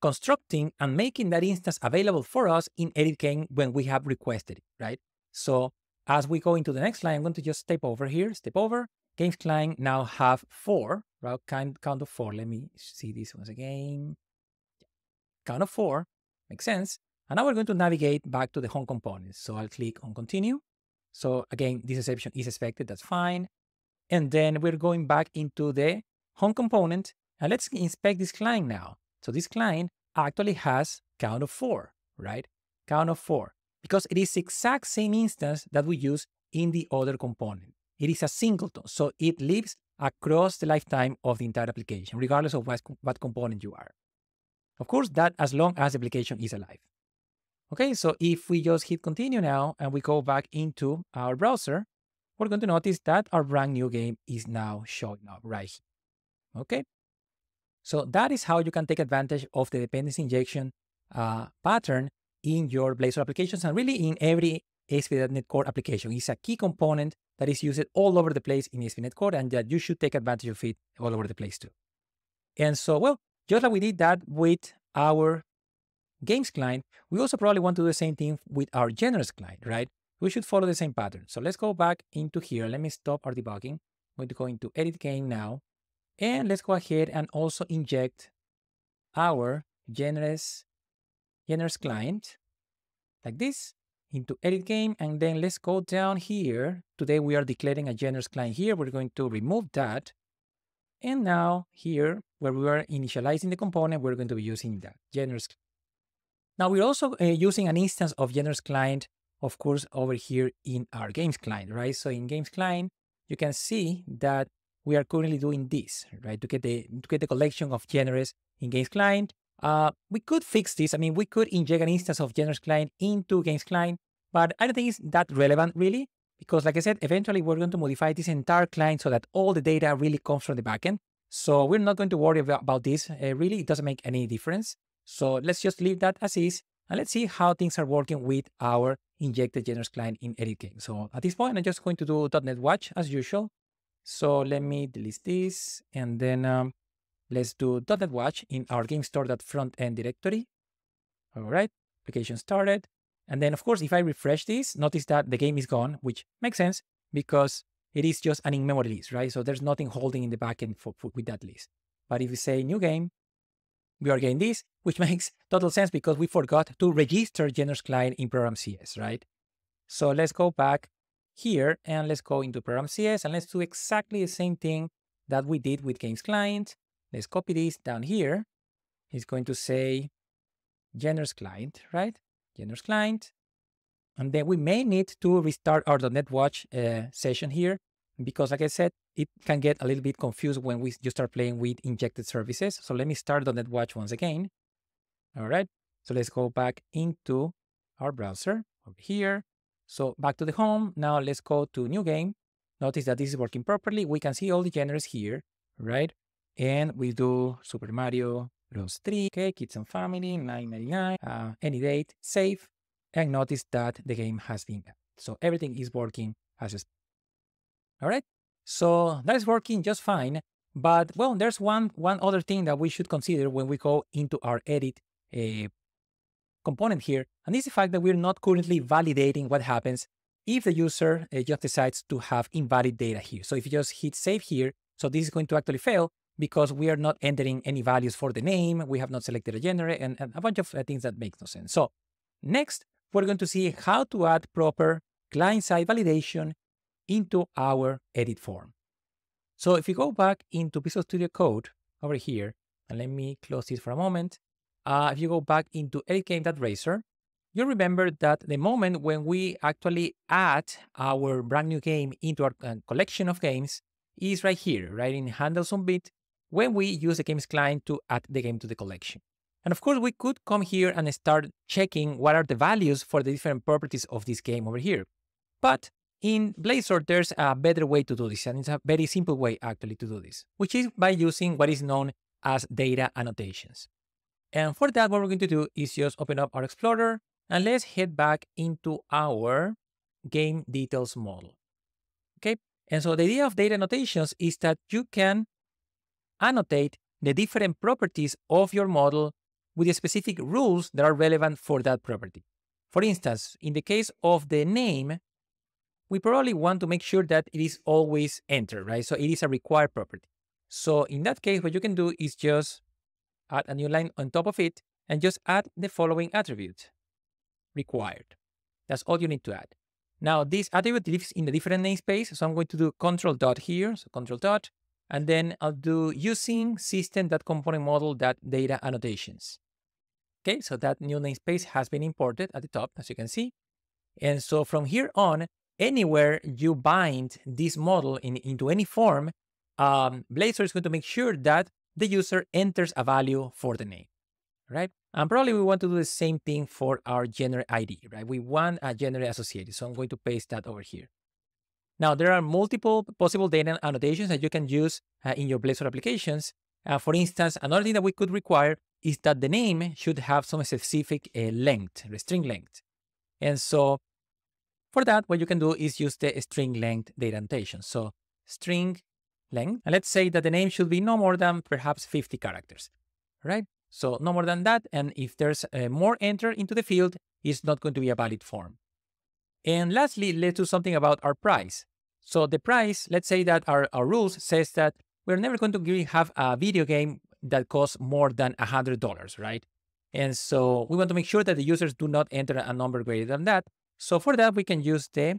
constructing and making that instance available for us in edit game when we have requested it, right? So as we go into the next line, I'm going to just step over here, step over. Games client now have four, right? Count, count of four. Let me see this once again. Count of four, makes sense. And now we're going to navigate back to the home components. So I'll click on continue. So again, this exception is expected, that's fine. And then we're going back into the home component and let's inspect this client now. So this client actually has count of four, right? Count of four, because it is the exact same instance that we use in the other component. It is a singleton, so it lives across the lifetime of the entire application, regardless of what, what component you are. Of course, that as long as the application is alive. Okay, so if we just hit continue now and we go back into our browser, we're going to notice that our brand new game is now showing up right here. Okay, so that is how you can take advantage of the dependency injection uh, pattern in your Blazor applications and really in every ASP.NET Core application. It's a key component that is used all over the place in ASP.NET Core and that you should take advantage of it all over the place too. And so, well, just like we did that with our games client, we also probably want to do the same thing with our genres client, right? We should follow the same pattern. So let's go back into here. Let me stop our debugging. I'm going to go into edit game now. And let's go ahead and also inject our genres, genres client like this into edit game. And then let's go down here. Today we are declaring a genres client here. We're going to remove that. And now here, where we are initializing the component, we're going to be using that genres. Now we're also uh, using an instance of genres client, of course, over here in our games client, right? So in games client, you can see that we are currently doing this, right? To get the to get the collection of genres in Games Client. Uh, we could fix this. I mean, we could inject an instance of genres client into Games Client, but I don't think it's that relevant really, because like I said, eventually we're going to modify this entire client so that all the data really comes from the backend. So we're not going to worry about, this. Uh, really, it doesn't make any difference. So let's just leave that as is. And let's see how things are working with our injected genres client in Edit Game. So at this point, I'm just going to do .NET Watch as usual. So let me delete this and then um, let's do .NET Watch in our game store.frontend end directory. All right, application started. And then of course, if I refresh this, notice that the game is gone, which makes sense because it is just an in-memory list, right? So there's nothing holding in the backend for, for, with that list. But if we say new game, we are getting this, which makes total sense because we forgot to register genres client in program CS, right? So let's go back here and let's go into program CS and let's do exactly the same thing that we did with games client. Let's copy this down here. It's going to say genres client, right? Genres client. And then we may need to restart our .NET Watch uh, session here because like I said, it can get a little bit confused when we just start playing with injected services. So let me start .NET Watch once again. All right. So let's go back into our browser over here. So back to the home. Now let's go to new game. Notice that this is working properly. We can see all the genres here, right? And we do Super Mario Bros. 3, okay, Kids and Family, 999, uh, any date, save, and notice that the game has been So everything is working as expected. All right, so that is working just fine. But well, there's one one other thing that we should consider when we go into our edit uh, component here, and is the fact that we're not currently validating what happens if the user uh, just decides to have invalid data here. So if you just hit save here, so this is going to actually fail because we are not entering any values for the name, we have not selected a genre, and, and a bunch of uh, things that make no sense. So next, we're going to see how to add proper client-side validation into our edit form. So if you go back into Visual Studio Code over here, and let me close this for a moment, uh, if you go back into editgame.razor, you remember that the moment when we actually add our brand new game into our uh, collection of games is right here, right in handle submit, when we use the games client to add the game to the collection. And of course, we could come here and start checking what are the values for the different properties of this game over here. But in Blazor, there's a better way to do this, and it's a very simple way actually to do this, which is by using what is known as data annotations. And for that, what we're going to do is just open up our Explorer and let's head back into our game details model. Okay, and so the idea of data annotations is that you can annotate the different properties of your model with the specific rules that are relevant for that property. For instance, in the case of the name, we probably want to make sure that it is always entered, right? So it is a required property. So in that case, what you can do is just add a new line on top of it and just add the following attribute, required. That's all you need to add. Now this attribute lives in a different namespace, so I'm going to do control dot here, so control dot, and then I'll do using system.component model data annotations. Okay, so that new namespace has been imported at the top, as you can see. And so from here on, anywhere you bind this model in, into any form, um, Blazor is going to make sure that the user enters a value for the name, right? And probably we want to do the same thing for our genre ID, right? We want a genre associated, so I'm going to paste that over here. Now, there are multiple possible data annotations that you can use uh, in your Blazor applications. Uh, for instance, another thing that we could require is that the name should have some specific uh, length, string length. And so for that, what you can do is use the string length data annotation. So string length, and let's say that the name should be no more than perhaps 50 characters, right? So no more than that. And if there's uh, more enter into the field, it's not going to be a valid form. And lastly, let's do something about our price. So the price, let's say that our, our rules says that we're never going to have a video game that costs more than $100, right? And so we want to make sure that the users do not enter a number greater than that. So for that, we can use the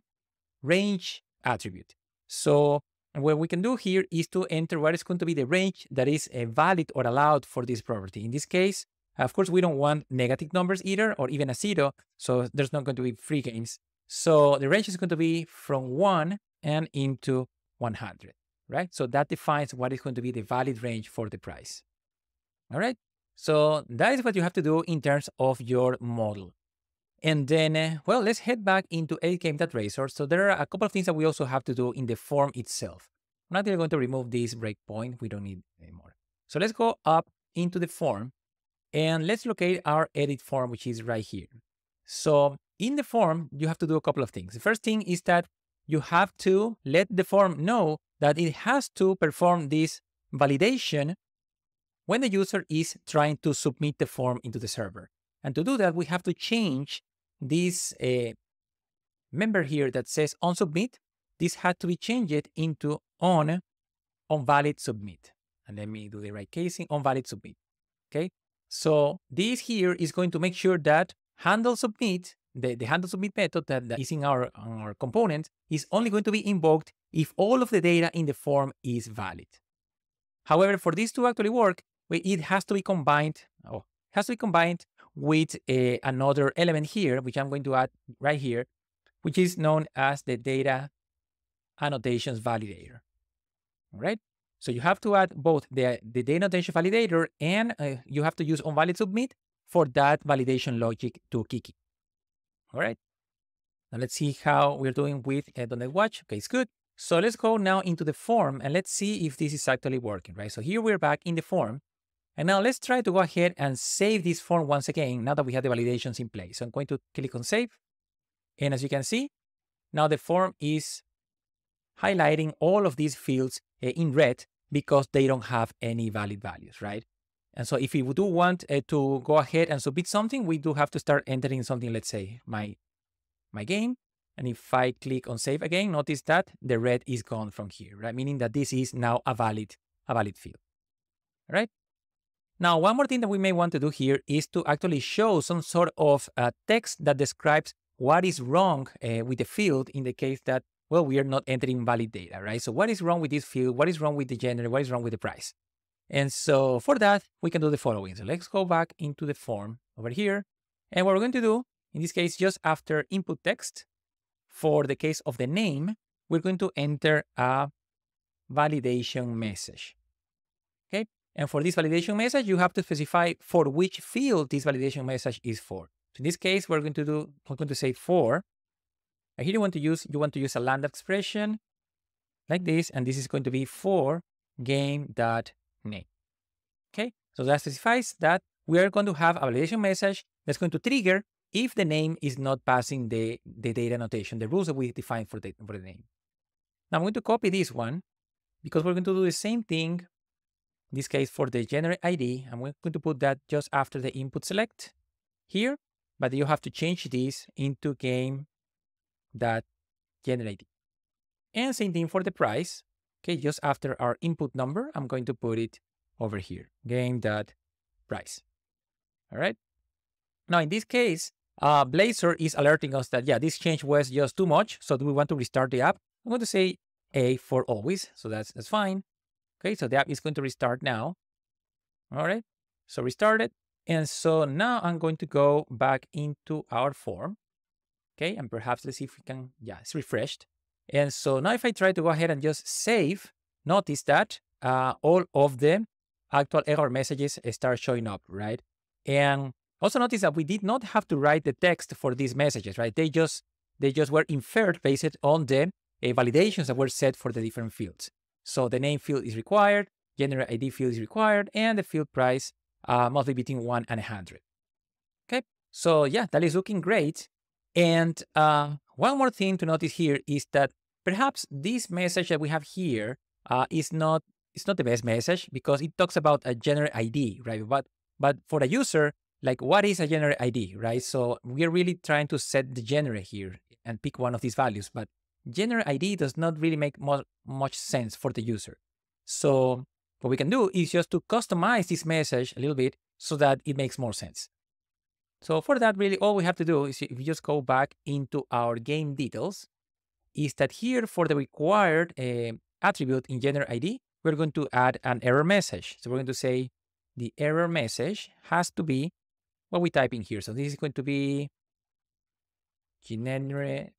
range attribute. So what we can do here is to enter what is going to be the range that is uh, valid or allowed for this property. In this case, of course, we don't want negative numbers either or even a zero. So there's not going to be free games. So the range is going to be from 1 and into 100, right? So that defines what is going to be the valid range for the price. All right. So that is what you have to do in terms of your model. And then, uh, well, let's head back into editgame.razor. So there are a couple of things that we also have to do in the form itself. I'm not going to remove this breakpoint. We don't need anymore. So let's go up into the form and let's locate our edit form, which is right here. So in the form, you have to do a couple of things. The first thing is that you have to let the form know that it has to perform this validation when the user is trying to submit the form into the server. And to do that, we have to change this uh, member here that says on submit. This had to be changed into on on valid submit. And let me do the right casing on valid submit. Okay. So this here is going to make sure that handle submit, the, the handle submit method that, that is in our, our component is only going to be invoked if all of the data in the form is valid. However, for this to actually work, it has to be combined, oh, has to be combined with a, another element here, which I'm going to add right here, which is known as the data annotations validator. All right. So you have to add both the, the data annotation validator and uh, you have to use onValid submit for that validation logic to kick in. All right. Now let's see how we're doing with uh, .NET Watch. Okay, it's good. So let's go now into the form and let's see if this is actually working, right? So here we're back in the form and now let's try to go ahead and save this form once again, now that we have the validations in place. So I'm going to click on save. And as you can see, now the form is highlighting all of these fields uh, in red because they don't have any valid values, right? And so if we do want uh, to go ahead and submit something, we do have to start entering something, let's say my, my game. And if I click on save again, notice that the red is gone from here, right? Meaning that this is now a valid, a valid field, all right? Now, one more thing that we may want to do here is to actually show some sort of uh, text that describes what is wrong uh, with the field in the case that, well, we are not entering valid data, right? So what is wrong with this field? What is wrong with the genre? What is wrong with the price? And so for that, we can do the following. So let's go back into the form over here. And what we're going to do, in this case, just after input text, for the case of the name, we're going to enter a validation message. And for this validation message, you have to specify for which field this validation message is for. So in this case, we're going to do, we're going to say for. And here you want to use, you want to use a lambda expression like this, and this is going to be for game.name. Okay, so that specifies that we are going to have a validation message that's going to trigger if the name is not passing the, the data annotation, the rules that we define for the, for the name. Now I'm going to copy this one because we're going to do the same thing, in this case for the generate ID. I'm going to put that just after the input select here, but you have to change this into game that generate. And same thing for the price. Okay, just after our input number, I'm going to put it over here, game dot price. All right. Now in this case, uh, Blazor is alerting us that, yeah, this change was just too much. So do we want to restart the app? I'm going to say A for always. So that's, that's fine. Okay, so the app is going to restart now. All right, so restart it. And so now I'm going to go back into our form. Okay, and perhaps let's see if we can, yeah, it's refreshed. And so now if I try to go ahead and just save, notice that uh, all of the actual error messages start showing up, right? And also notice that we did not have to write the text for these messages, right? They just they just were inferred based on the uh, validations that were set for the different fields. So the name field is required, genre ID field is required, and the field price uh, must be between 1 and 100. Okay, so yeah, that is looking great. And uh, one more thing to notice here is that perhaps this message that we have here uh, is not it's not the best message because it talks about a genre ID, right? But but for a user, like what is a genre ID, right? So we're really trying to set the genre here and pick one of these values, but genre ID does not really make mo much sense for the user. So what we can do is just to customize this message a little bit so that it makes more sense. So for that, really all we have to do is if we just go back into our game details, is that here for the required uh, attribute in genre ID, we're going to add an error message. So we're going to say the error message has to be what we type in here. So this is going to be genre,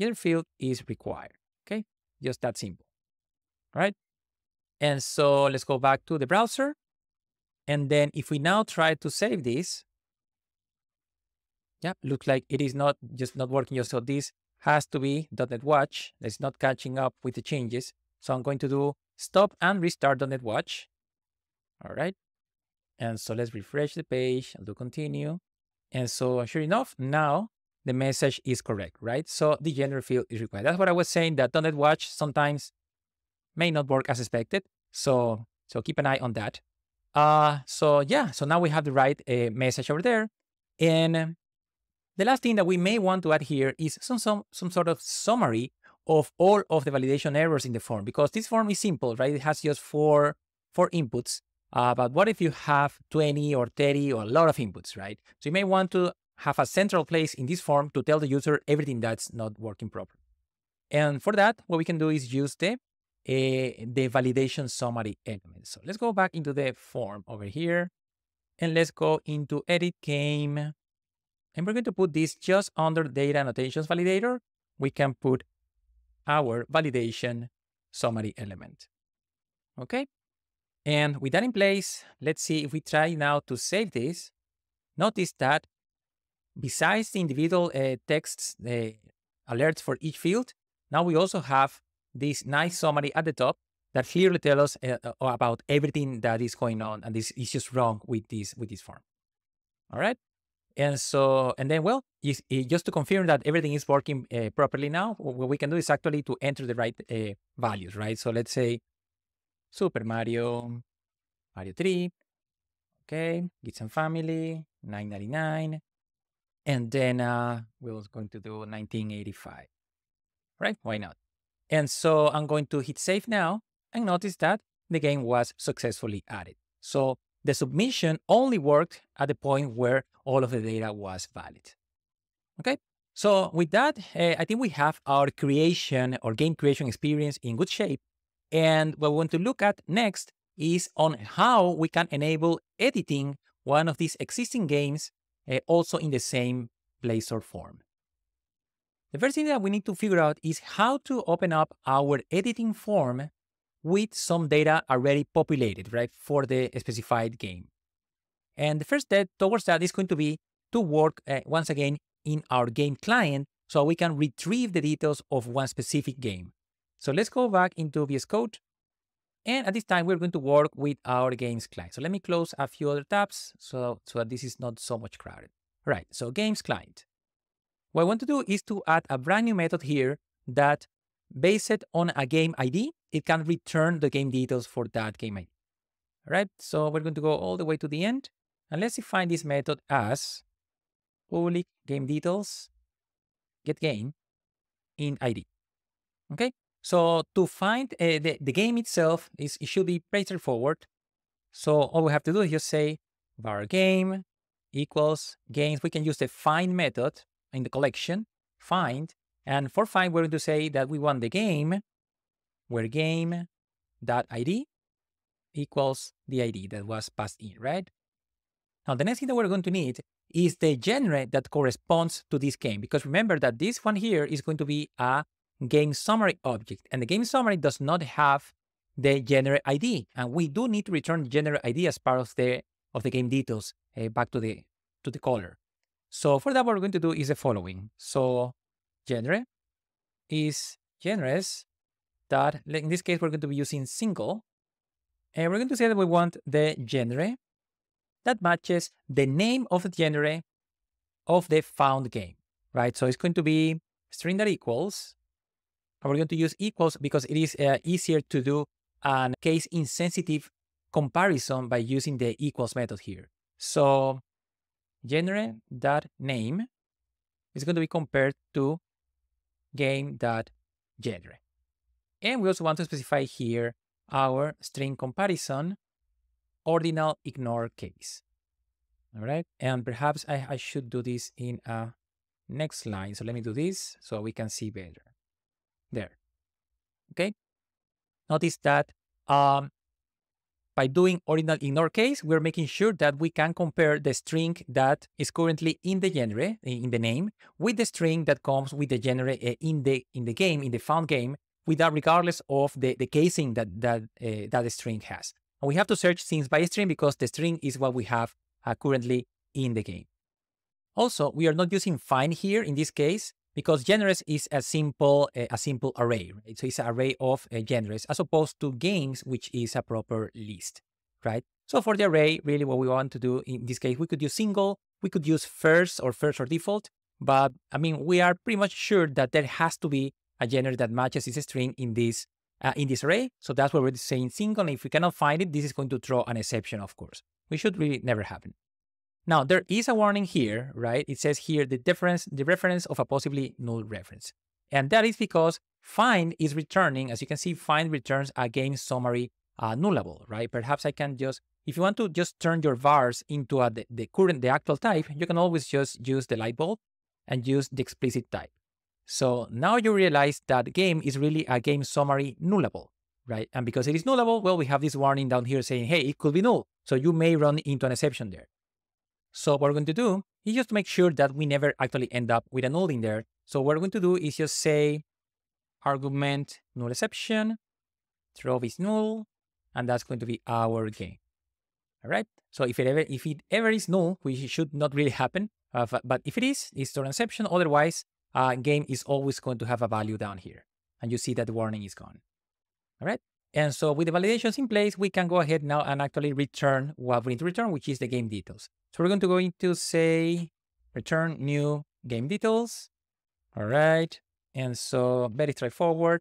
genre field is required. Okay, just that simple. Right. And so let's go back to the browser. And then if we now try to save this, yeah, looks like it is not just not working. So this has to be .NET Watch. That's not catching up with the changes. So I'm going to do stop and restart .NET Watch. All right. And so let's refresh the page. I'll do continue. And so sure enough, now the message is correct, right? So the genre field is required. That's what I was saying that .NET Watch sometimes may not work as expected. So, so keep an eye on that. Uh, so yeah, so now we have the right uh, message over there. And the last thing that we may want to add here is some, some, some sort of summary of all of the validation errors in the form, because this form is simple, right? It has just four, four inputs. Uh, but what if you have 20 or 30 or a lot of inputs, right? So you may want to have a central place in this form to tell the user everything that's not working properly. And for that, what we can do is use the, uh, the validation summary element. So let's go back into the form over here and let's go into edit game and we're going to put this just under data annotations validator. We can put our validation summary element. Okay. And with that in place, let's see if we try now to save this. Notice that besides the individual uh, texts, the alerts for each field, now we also have this nice summary at the top that clearly tells us uh, uh about everything that is going on and this is just wrong with this with this form. All right. And so, and then, well, just to confirm that everything is working uh, properly now, what we can do is actually to enter the right uh, values, right? So let's say Super Mario, Mario 3, okay, get some family, 999, and then uh, we're going to do 1985, right? Why not? And so I'm going to hit save now and notice that the game was successfully added. So the submission only worked at the point where all of the data was valid. Okay, so with that, uh, I think we have our creation or game creation experience in good shape. And what we want to look at next is on how we can enable editing one of these existing games uh, also in the same Blazor form. The first thing that we need to figure out is how to open up our editing form with some data already populated, right, for the specified game. And the first step towards that is going to be to work uh, once again in our game client so we can retrieve the details of one specific game. So let's go back into VS Code And at this time, we're going to work with our games client. So let me close a few other tabs so, so that this is not so much crowded. All right, so games client. What I want to do is to add a brand new method here that based on a game ID, it can return the game details for that game ID. All right, so we're going to go all the way to the end. And let's define this method as public game details get game in ID. Okay, so to find uh, the, the game itself, is it should be pretty straightforward. So all we have to do is just say var game equals games. We can use the find method in the collection, find. And for find, we're going to say that we want the game where game.id equals the ID that was passed in, right? Now, the next thing that we're going to need is the genre that corresponds to this game. Because remember that this one here is going to be a game summary object. And the game summary does not have the genre ID. And we do need to return genre ID as part of the of the game details uh, back to the to the caller. So for that, what we're going to do is the following. So genre is genres that in this case we're going to be using single. And we're going to say that we want the genre that matches the name of the genre of the found game, right? So it's going to be string that equals, and we're going to use equals because it is uh, easier to do a case insensitive comparison by using the equals method here. So genre that name is going to be compared to game that genre. And we also want to specify here our string comparison ordinal ignore case. All right, and perhaps I, I should do this in a next line. So let me do this so we can see better. There. Okay. Notice that um, by doing ordinal ignore case, we're making sure that we can compare the string that is currently in the genre, in the name, with the string that comes with the genre eh, in the in the game, in the found game, without regardless of the, the casing that that uh, that string has. And we have to search things by string because the string is what we have uh, currently in the game. Also, we are not using find here in this case because genres is a simple uh, a simple array, right? So it's an array of uh, genres as opposed to games, which is a proper list, right? So for the array, really what we want to do in this case, we could use single, we could use first or first or default, but I mean, we are pretty much sure that there has to be a genre that matches this string in this uh, in this array. So that's why we're saying single. And if we cannot find it, this is going to throw an exception, of course, which should really never happen. Now, there is a warning here, right? It says here the difference, the reference of a possibly null reference. And that is because find is returning, as you can see, find returns a game summary uh, nullable, right? Perhaps I can just, if you want to just turn your vars into a, the, the current, the actual type, you can always just use the light bulb and use the explicit type. So now you realize that game is really a game summary nullable, right? And because it is nullable, well, we have this warning down here saying, hey, it could be null. So you may run into an exception there. So what we're going to do is just to make sure that we never actually end up with a null in there. So what we're going to do is just say argument null exception, throw is null, and that's going to be our game. All right. So if it ever if it ever is null, which should not really happen, uh, but if it is, it's an exception. Otherwise, uh, game is always going to have a value down here. And you see that the warning is gone. All right. And so with the validations in place, we can go ahead now and actually return what we need to return, which is the game details. So we're going to go into say, return new game details. All right. And so very straightforward.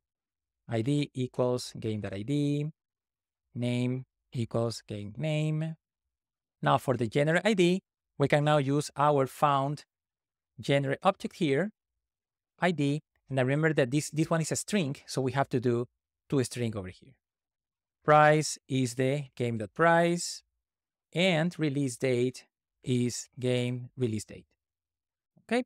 ID equals game.id. Name equals game name. Now for the genre ID, we can now use our found genre object here ID. And I remember that this, this one is a string, so we have to do two string over here. Price is the game.price and release date is game release date. Okay.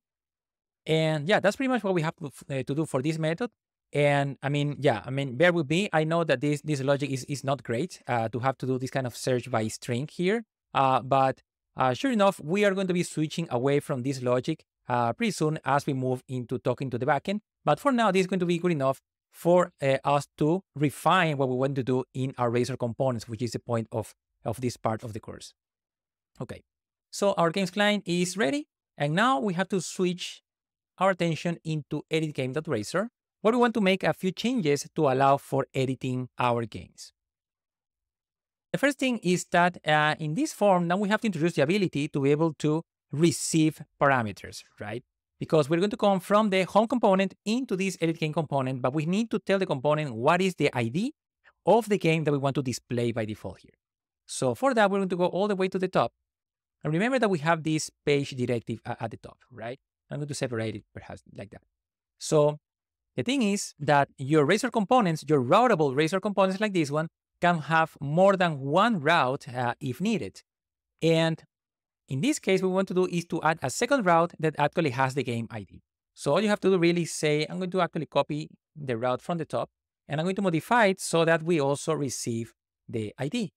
And yeah, that's pretty much what we have to, uh, to do for this method. And I mean, yeah, I mean, bear with me. I know that this this logic is, is not great uh, to have to do this kind of search by string here. Uh, but uh, sure enough, we are going to be switching away from this logic uh, pretty soon as we move into talking to the backend. But for now, this is going to be good enough for us to refine what we want to do in our Razor components, which is the point of, of this part of the course. Okay, so our games client is ready. And now we have to switch our attention into edit game.razor, where we want to make a few changes to allow for editing our games. The first thing is that uh, in this form, now we have to introduce the ability to be able to receive parameters, right? Because we're going to come from the home component into this edit game component, but we need to tell the component what is the ID of the game that we want to display by default here. So for that, we're going to go all the way to the top. And remember that we have this page directive at the top, right? I'm going to separate it perhaps like that. So the thing is that your Razor components, your routable Razor components like this one, can have more than one route uh, if needed. And in this case, what we want to do is to add a second route that actually has the game ID. So all you have to do really say, I'm going to actually copy the route from the top, and I'm going to modify it so that we also receive the ID.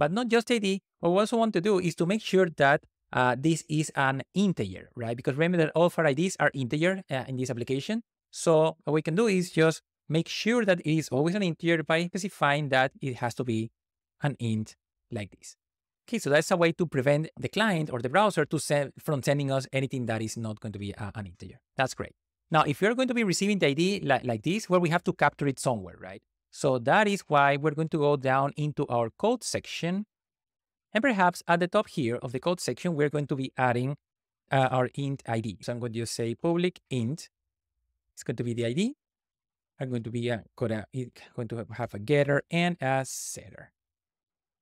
But not just ID, what we also want to do is to make sure that uh, this is an integer, right? Because remember that all of our IDs are integer uh, in this application. So what we can do is just make sure that it is always an integer by specifying that it has to be an int like this. Okay, so that's a way to prevent the client or the browser to send from sending us anything that is not going to be a, an integer. That's great. Now, if you're going to be receiving the ID like, like this, well, we have to capture it somewhere, right? So that is why we're going to go down into our code section. And perhaps at the top here of the code section, we're going to be adding uh, our int ID. So I'm going to say public int. It's going to be the ID. I'm going to be uh, going to have a getter and a setter.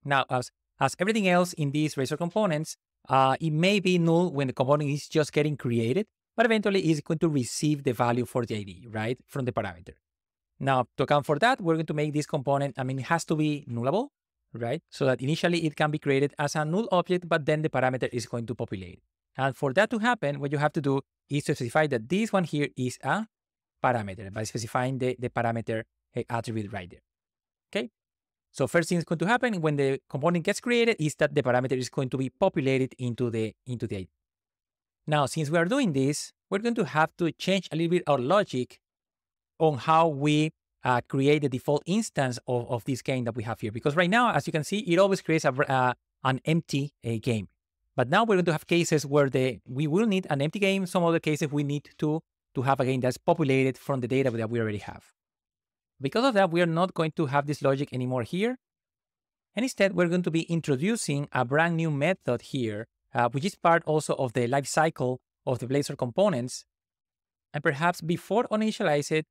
Now, as, as everything else in these Razor components, uh, it may be null when the component is just getting created, but eventually it's going to receive the value for the ID, right, from the parameter. Now, to account for that, we're going to make this component, I mean, it has to be nullable, right? So that initially it can be created as a null object, but then the parameter is going to populate. And for that to happen, what you have to do is to specify that this one here is a parameter by specifying the, the parameter eh, attribute right there. Okay. So first thing that's going to happen when the component gets created is that the parameter is going to be populated into the into the ID. Now, since we are doing this, we're going to have to change a little bit our logic on how we uh, create the default instance of, of this game that we have here. Because right now, as you can see, it always creates a, uh, an empty uh, game. But now we're going to have cases where the we will need an empty game. Some other cases we need to to have a game that's populated from the data that we already have. Because of that, we are not going to have this logic anymore here. And instead, we're going to be introducing a brand new method here, uh, which is part also of the life cycle of the Blazor components. And perhaps before initialize it,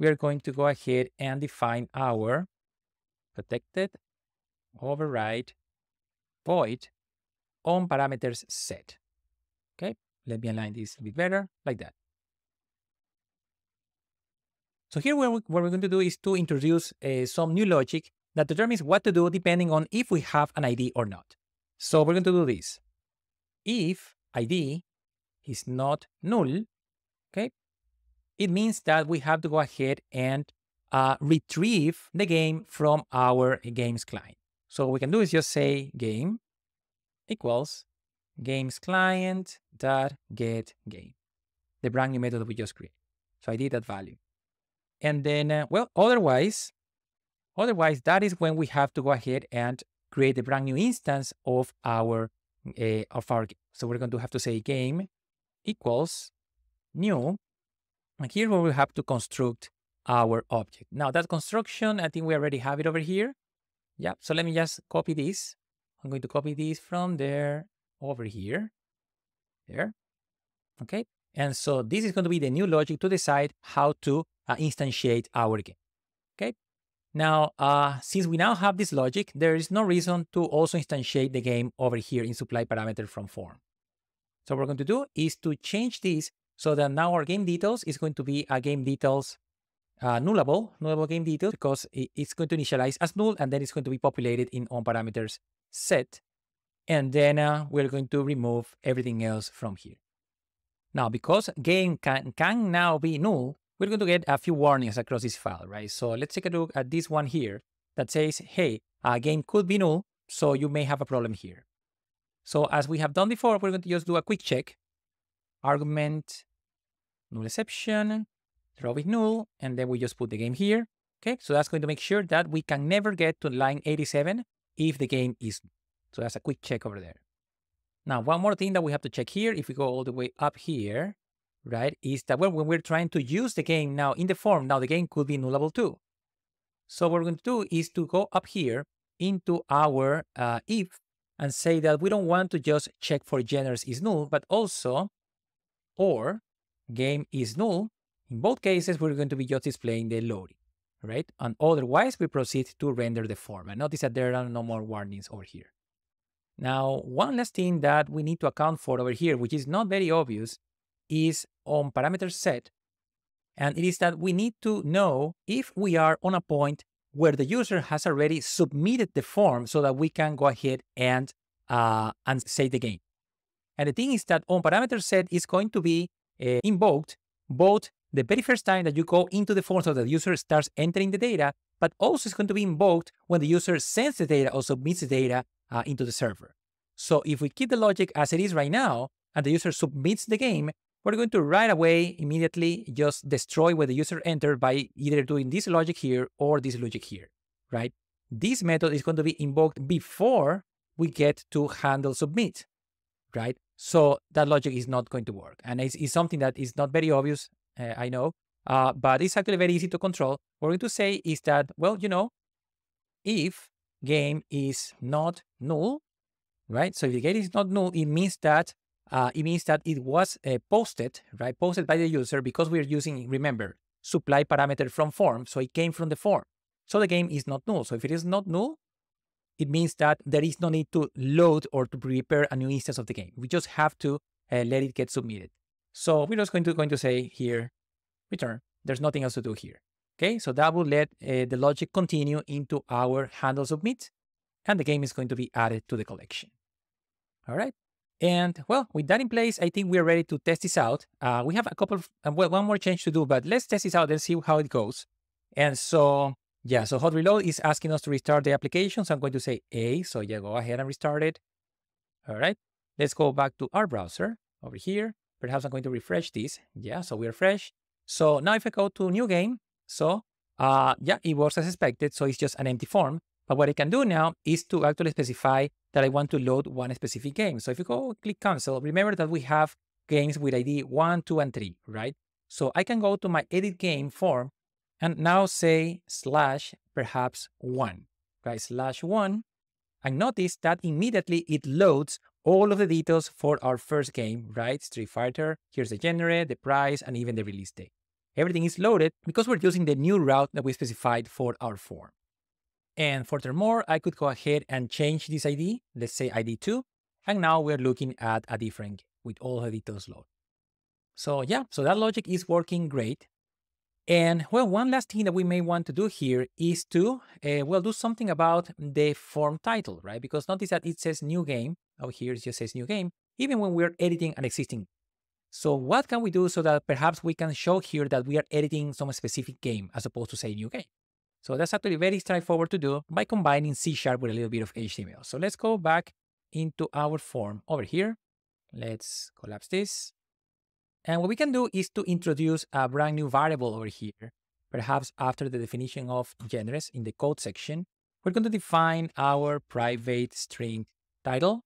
we are going to go ahead and define our protected override void on parameters set. Okay, let me align this a bit better, like that. So here what we're going to do is to introduce uh, some new logic that determines what to do depending on if we have an ID or not. So we're going to do this. If ID is not null, it means that we have to go ahead and uh, retrieve the game from our games client. So what we can do is just say game equals games client dot get game, the brand new method that we just created. So I did that value. And then, uh, well, otherwise, otherwise, that is when we have to go ahead and create a brand new instance of our uh, of our game. So we're going to have to say game equals new. And here we will have to construct our object. Now that construction, I think we already have it over here. Yeah, so let me just copy this. I'm going to copy this from there over here. There. Okay. And so this is going to be the new logic to decide how to uh, instantiate our game. Okay. Now, uh, since we now have this logic, there is no reason to also instantiate the game over here in supply parameter from form. So what we're going to do is to change this so that now our game details is going to be a game details uh, nullable, nullable game details because it's going to initialize as null and then it's going to be populated in on parameters set. And then uh, we're going to remove everything else from here. Now, because game can, can now be null, we're going to get a few warnings across this file, right? So let's take a look at this one here that says, hey, a game could be null, so you may have a problem here. So as we have done before, we're going to just do a quick check. Argument, null exception, throw with null, and then we just put the game here. Okay, so that's going to make sure that we can never get to line 87 if the game is. So that's a quick check over there. Now, one more thing that we have to check here, if we go all the way up here, right, is that when we're trying to use the game now in the form, now the game could be nullable too. So what we're going to do is to go up here into our uh, if and say that we don't want to just check for genres is null, but also or game is null. In both cases, we're going to be just displaying the loading, right? And otherwise, we proceed to render the form. And notice that there are no more warnings over here. Now, one last thing that we need to account for over here, which is not very obvious, is on parameter set. And it is that we need to know if we are on a point where the user has already submitted the form so that we can go ahead and, uh, and save the game. And the thing is that on parameter set is going to be uh, invoked both the very first time that you go into the form so that the user starts entering the data, but also it's going to be invoked when the user sends the data or submits the data uh, into the server. So if we keep the logic as it is right now, and the user submits the game, we're going to right away, immediately, just destroy what the user entered by either doing this logic here or this logic here, right? This method is going to be invoked before we get to handle submit, right? So that logic is not going to work. And it's, it's something that is not very obvious, uh, I know, uh, but it's actually very easy to control. What we're going to say is that, well, you know, if game is not null, right? So if the game is not null, it means that uh, it means that it was uh, posted, right? Posted by the user because we're using, remember, supply parameter from form. So it came from the form. So the game is not null. So if it is not null, it means that there is no need to load or to prepare a new instance of the game. We just have to uh, let it get submitted. So we're just going to, going to say here, return. There's nothing else to do here. Okay, so that will let uh, the logic continue into our handle submit, and the game is going to be added to the collection. All right. And well, with that in place, I think we're ready to test this out. Uh, we have a couple of, uh, well, one more change to do, but let's test this out and see how it goes. And so, yeah, so hot reload is asking us to restart the application. So I'm going to say A. So yeah, go ahead and restart it. All right. Let's go back to our browser over here. Perhaps I'm going to refresh this. Yeah, so we're fresh. So now if I go to new game, so uh, yeah, it works as expected. So it's just an empty form. But what I can do now is to actually specify that I want to load one specific game. So if you go click cancel, remember that we have games with ID 1, 2, and 3, right? So I can go to my edit game form and now say slash perhaps 1, right? Slash 1. And notice that immediately it loads all of the details for our first game, right? Street Fighter, here's the genre, the price, and even the release date. Everything is loaded because we're using the new route that we specified for our form. And furthermore, I could go ahead and change this ID, let's say ID 2, and now we're looking at a different with all the details loaded. So yeah, so that logic is working great. And well, one last thing that we may want to do here is to, uh, well, do something about the form title, right? Because notice that it says new game. Over here, it just says new game, even when we're editing an existing. So what can we do so that perhaps we can show here that we are editing some specific game as opposed to say new game? So that's actually very straightforward to do by combining C Sharp with a little bit of HTML. So let's go back into our form over here. Let's collapse this. And what we can do is to introduce a brand new variable over here. Perhaps after the definition of genres in the code section, we're going to define our private string title.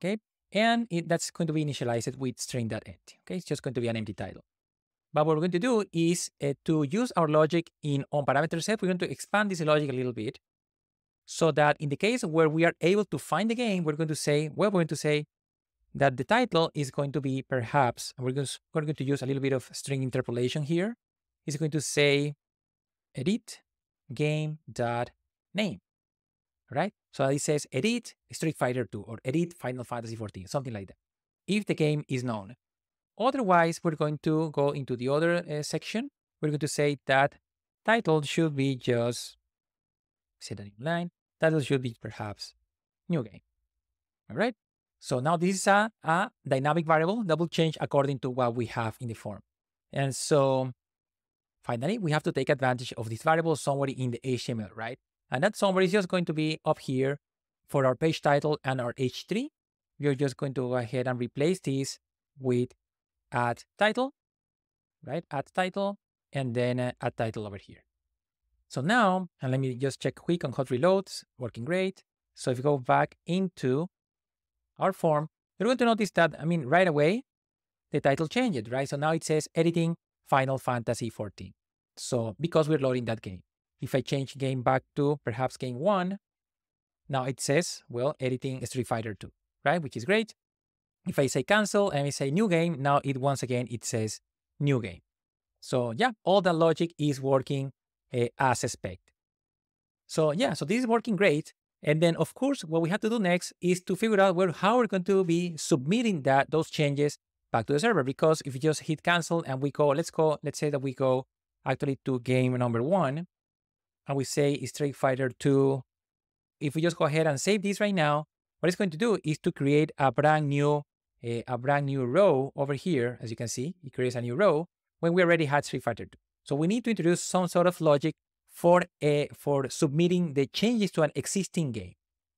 Okay. And it, that's going to be initialized with string.empty. Okay. It's just going to be an empty title. But what we're going to do is uh, to use our logic in on parameter set, we're going to expand this logic a little bit so that in the case where we are able to find the game, we're going to say, well, we're going to say that the title is going to be perhaps, we're going to, use a little bit of string interpolation here, is going to say edit game dot name, right? So it says edit Street Fighter 2 or edit Final Fantasy 14, something like that. If the game is known. Otherwise, we're going to go into the other uh, section. We're going to say that title should be just, set a new line, title should be perhaps new game. All right. So now this is a, a dynamic variable that will change according to what we have in the form. And so finally, we have to take advantage of this variable somewhere in the HTML, right? And that somewhere is just going to be up here for our page title and our H3. We're just going to go ahead and replace this with add title, right? Add title, and then uh, add title over here. So now, and let me just check quick on hot reloads, working great. So if you go back into our form, you're going to notice that, I mean, right away, the title changed, right? So now it says editing Final Fantasy 14. So because we're loading that game. If I change game back to perhaps game one, now it says, well, editing Street Fighter 2, right? Which is great. If I say cancel and I say new game, now it once again, it says new game. So yeah, all the logic is working uh, as expected. So yeah, so this is working great. And then of course, what we have to do next is to figure out where how we're going to be submitting that those changes back to the server. Because if you just hit cancel and we go, let's go, let's say that we go actually to game number one, and we say Street Fighter 2. If we just go ahead and save this right now, what it's going to do is to create a brand new a, a brand new row over here. As you can see, it creates a new row when we already had Street Fighter 2. So we need to introduce some sort of logic for, a, for submitting the changes to an existing game.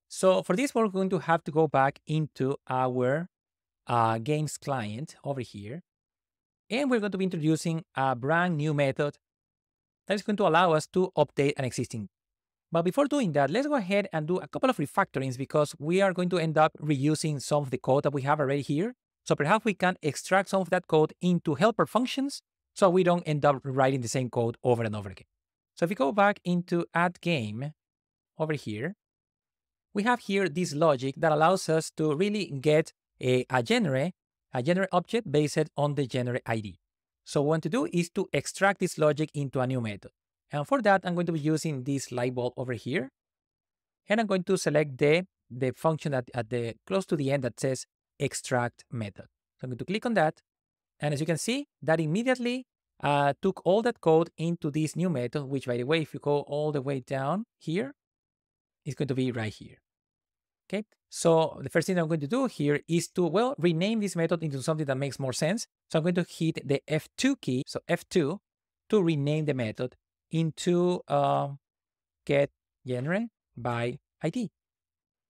So for this, we're going to have to go back into our uh, games client over here. And we're going to be introducing a brand new method that is going to allow us to update an existing. But before doing that, let's go ahead and do a couple of refactorings because we are going to end up reusing some of the code that we have already here. So perhaps we can extract some of that code into helper functions so we don't end up writing the same code over and over again. So if we go back into add game over here, we have here this logic that allows us to really get a, a genre, a genre object based on the genre ID. So what I want to do is to extract this logic into a new method. And for that, I'm going to be using this light bulb over here. And I'm going to select the, the function at, at the close to the end that says extract method. So I'm going to click on that. And as you can see, that immediately uh, took all that code into this new method, which by the way, if you go all the way down here, it's going to be right here. Okay, so the first thing I'm going to do here is to, well, rename this method into something that makes more sense. So I'm going to hit the F2 key, so F2, to rename the method into uh, get genre by ID.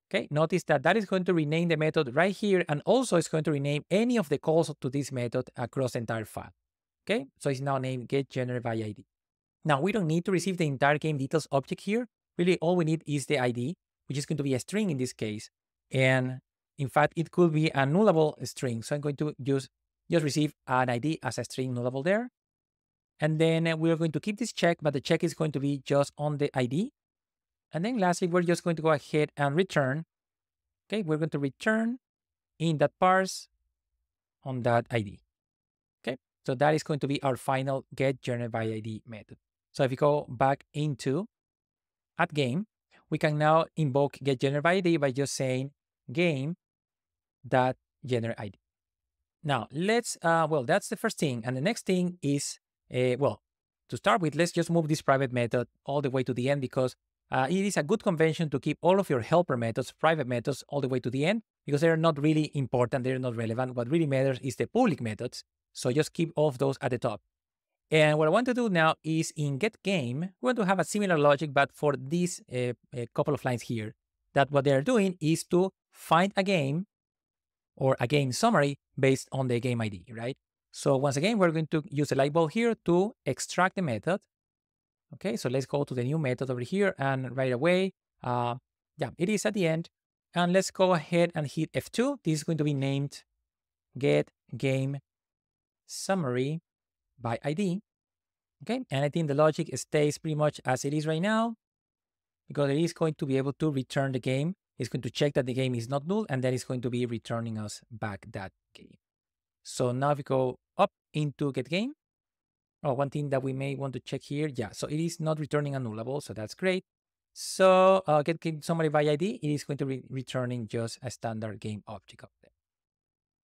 Okay, notice that that is going to rename the method right here, and also it's going to rename any of the calls to this method across the entire file. Okay, so it's now named get by ID. Now we don't need to receive the entire game details object here. Really, all we need is the ID, which is going to be a string in this case. And in fact, it could be a nullable string. So I'm going to just receive an ID as a string nullable there. And then uh, we're going to keep this check, but the check is going to be just on the ID. And then lastly, we're just going to go ahead and return. Okay, we're going to return int.Parse on that ID. So that is going to be our final get genre by ID method. So if you go back into add game, we can now invoke get genre by ID by just saying game dot genre ID. Now let's, uh, well, that's the first thing. And the next thing is, uh, well, to start with, let's just move this private method all the way to the end because uh, it is a good convention to keep all of your helper methods, private methods, all the way to the end because they're not really important, they're not relevant. What really matters is the public methods so just keep all of those at the top. And what I want to do now is in get game, we want to have a similar logic, but for these uh, a couple of lines here, that what they're doing is to find a game or a game summary based on the game ID, right? So once again, we're going to use the light bulb here to extract the method. Okay, so let's go to the new method over here and right away, uh, yeah, it is at the end. And let's go ahead and hit F2. This is going to be named get game summary by ID. Okay, and I think the logic stays pretty much as it is right now because it is going to be able to return the game. It's going to check that the game is not null and then it's going to be returning us back that game. So now if we go up into get game, oh, one thing that we may want to check here, yeah, so it is not returning a nullable, so that's great. So uh, get game summary by ID, it is going to be returning just a standard game object up there.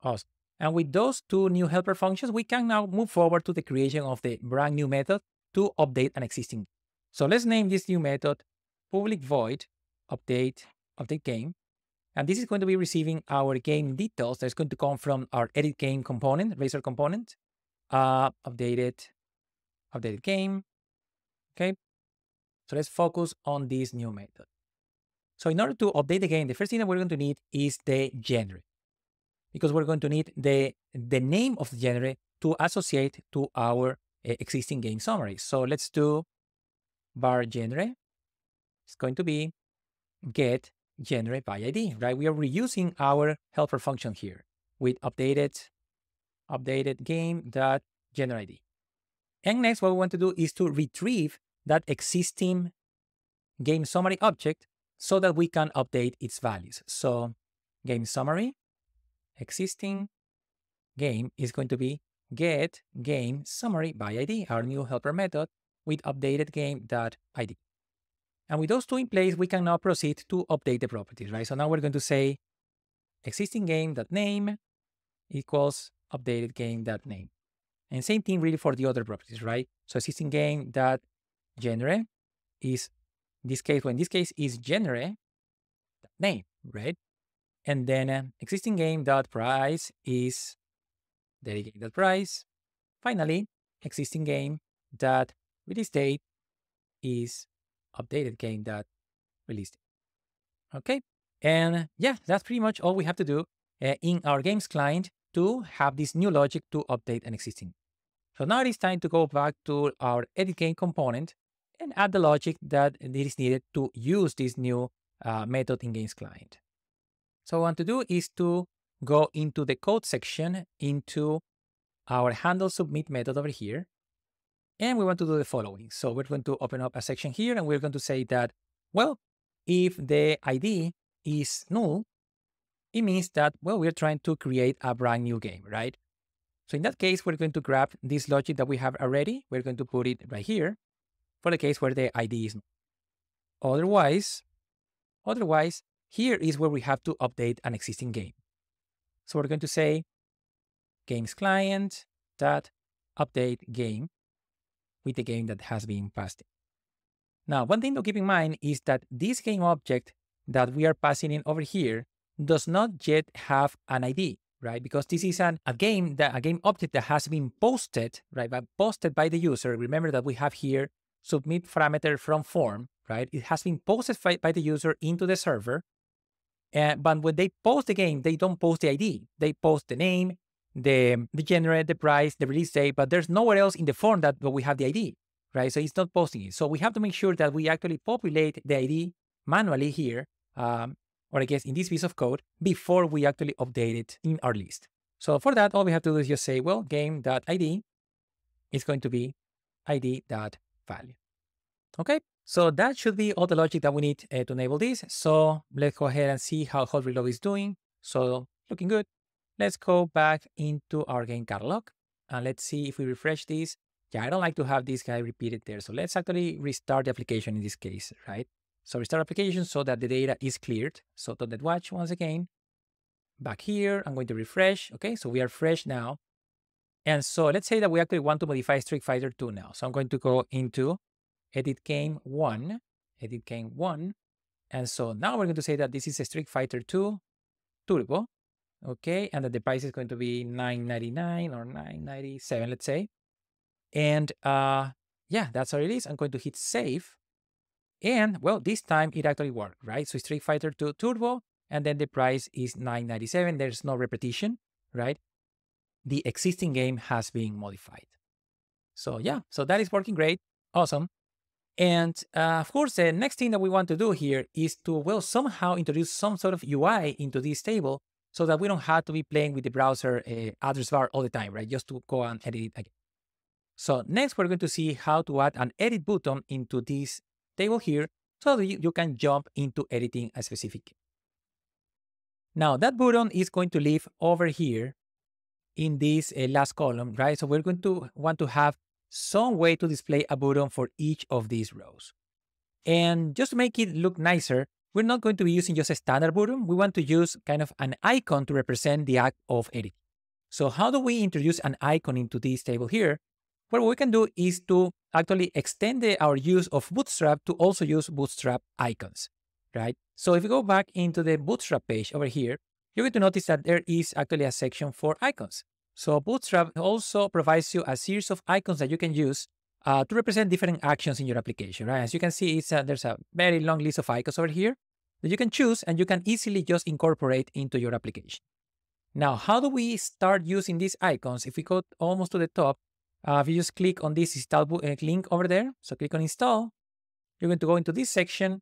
Awesome. And with those two new helper functions, we can now move forward to the creation of the brand new method to update an existing. So let's name this new method public void update update game. And this is going to be receiving our game details that's going to come from our edit game component, Razor component, uh, updated, updated game. Okay. So let's focus on this new method. So in order to update the game, the first thing that we're going to need is the genre because we're going to need the, the name of the genre to associate to our uh, existing game summary. So let's do var genre. It's going to be get genre by ID, right? We are reusing our helper function here with updated updated game dot genre ID. And next, what we want to do is to retrieve that existing game summary object so that we can update its values. So game summary, existing game is going to be get game summary by ID, our new helper method with updated game.id. And with those two in place, we can now proceed to update the properties, right? So now we're going to say existing game.name equals updated game.name. And same thing really for the other properties, right? So existing game.genre is, this case, in this case is genre name, right? And then uh, existing game.price is dedicated price. Finally, existing game that release date is updated game that release date. Okay, and yeah, that's pretty much all we have to do uh, in our games client to have this new logic to update an existing. So now it is time to go back to our edit game component and add the logic that is needed to use this new uh, method in games client. So what I want to do is to go into the code section into our handle submit method over here. And we want to do the following. So we're going to open up a section here and we're going to say that, well, if the ID is null, it means that, well, we're trying to create a brand new game, right? So in that case, we're going to grab this logic that we have already. We're going to put it right here for the case where the ID is null. Otherwise, otherwise, here is where we have to update an existing game. So we're going to say games client dot update game with the game that has been passed in. Now, one thing to keep in mind is that this game object that we are passing in over here does not yet have an ID, right? Because this is an, a game that a game object that has been posted, right? But posted by the user. Remember that we have here submit parameter from form, right? It has been posted by, by the user into the server. Uh, but when they post the game, they don't post the ID. They post the name, the, the genre, the price, the release date, but there's nowhere else in the form that we have the ID, right? So it's not posting it. So we have to make sure that we actually populate the ID manually here, um, or I guess in this piece of code, before we actually update it in our list. So for that, all we have to do is just say, well, game.id is going to be id.value. Okay, so that should be all the logic that we need uh, to enable this. So let's go ahead and see how hot reload is doing. So looking good. Let's go back into our game catalog and let's see if we refresh this. Yeah, I don't like to have this guy repeated there. So let's actually restart the application in this case, right? So restart application so that the data is cleared. So .NET Watch once again. Back here, I'm going to refresh. Okay, so we are fresh now. And so let's say that we actually want to modify Street Fighter 2 now. So I'm going to go into edit game 1, edit game 1. And so now we're going to say that this is a Street Fighter 2 Turbo okay? And that the price is going to be 9.99 or 9.97 let's say. And uh yeah that's how it is. I'm going to hit save. And well this time it actually worked right? So street fighter 2 turbo and then the price is 9.97 there's no repetition right? The existing game has been modified. So yeah so that is working great. Awesome and uh, of course, the next thing that we want to do here is to, well, somehow introduce some sort of UI into this table so that we don't have to be playing with the browser uh, address bar all the time, right? Just to go and edit it again. So next, we're going to see how to add an edit button into this table here so that you can jump into editing a specific. Now that button is going to live over here in this uh, last column, right? So we're going to want to have some way to display a button for each of these rows. And just to make it look nicer, we're not going to be using just a standard button. We want to use kind of an icon to represent the act of editing. So how do we introduce an icon into this table here? Well, what we can do is to actually extend the, our use of Bootstrap to also use Bootstrap icons, right? So if you go back into the Bootstrap page over here, you're going to notice that there is actually a section for icons. So Bootstrap also provides you a series of icons that you can use uh, to represent different actions in your application, right? As you can see, it's a, there's a very long list of icons over here that you can choose and you can easily just incorporate into your application. Now, how do we start using these icons? If we go almost to the top, uh, if you just click on this install uh, link over there, so click on install, you're going to go into this section.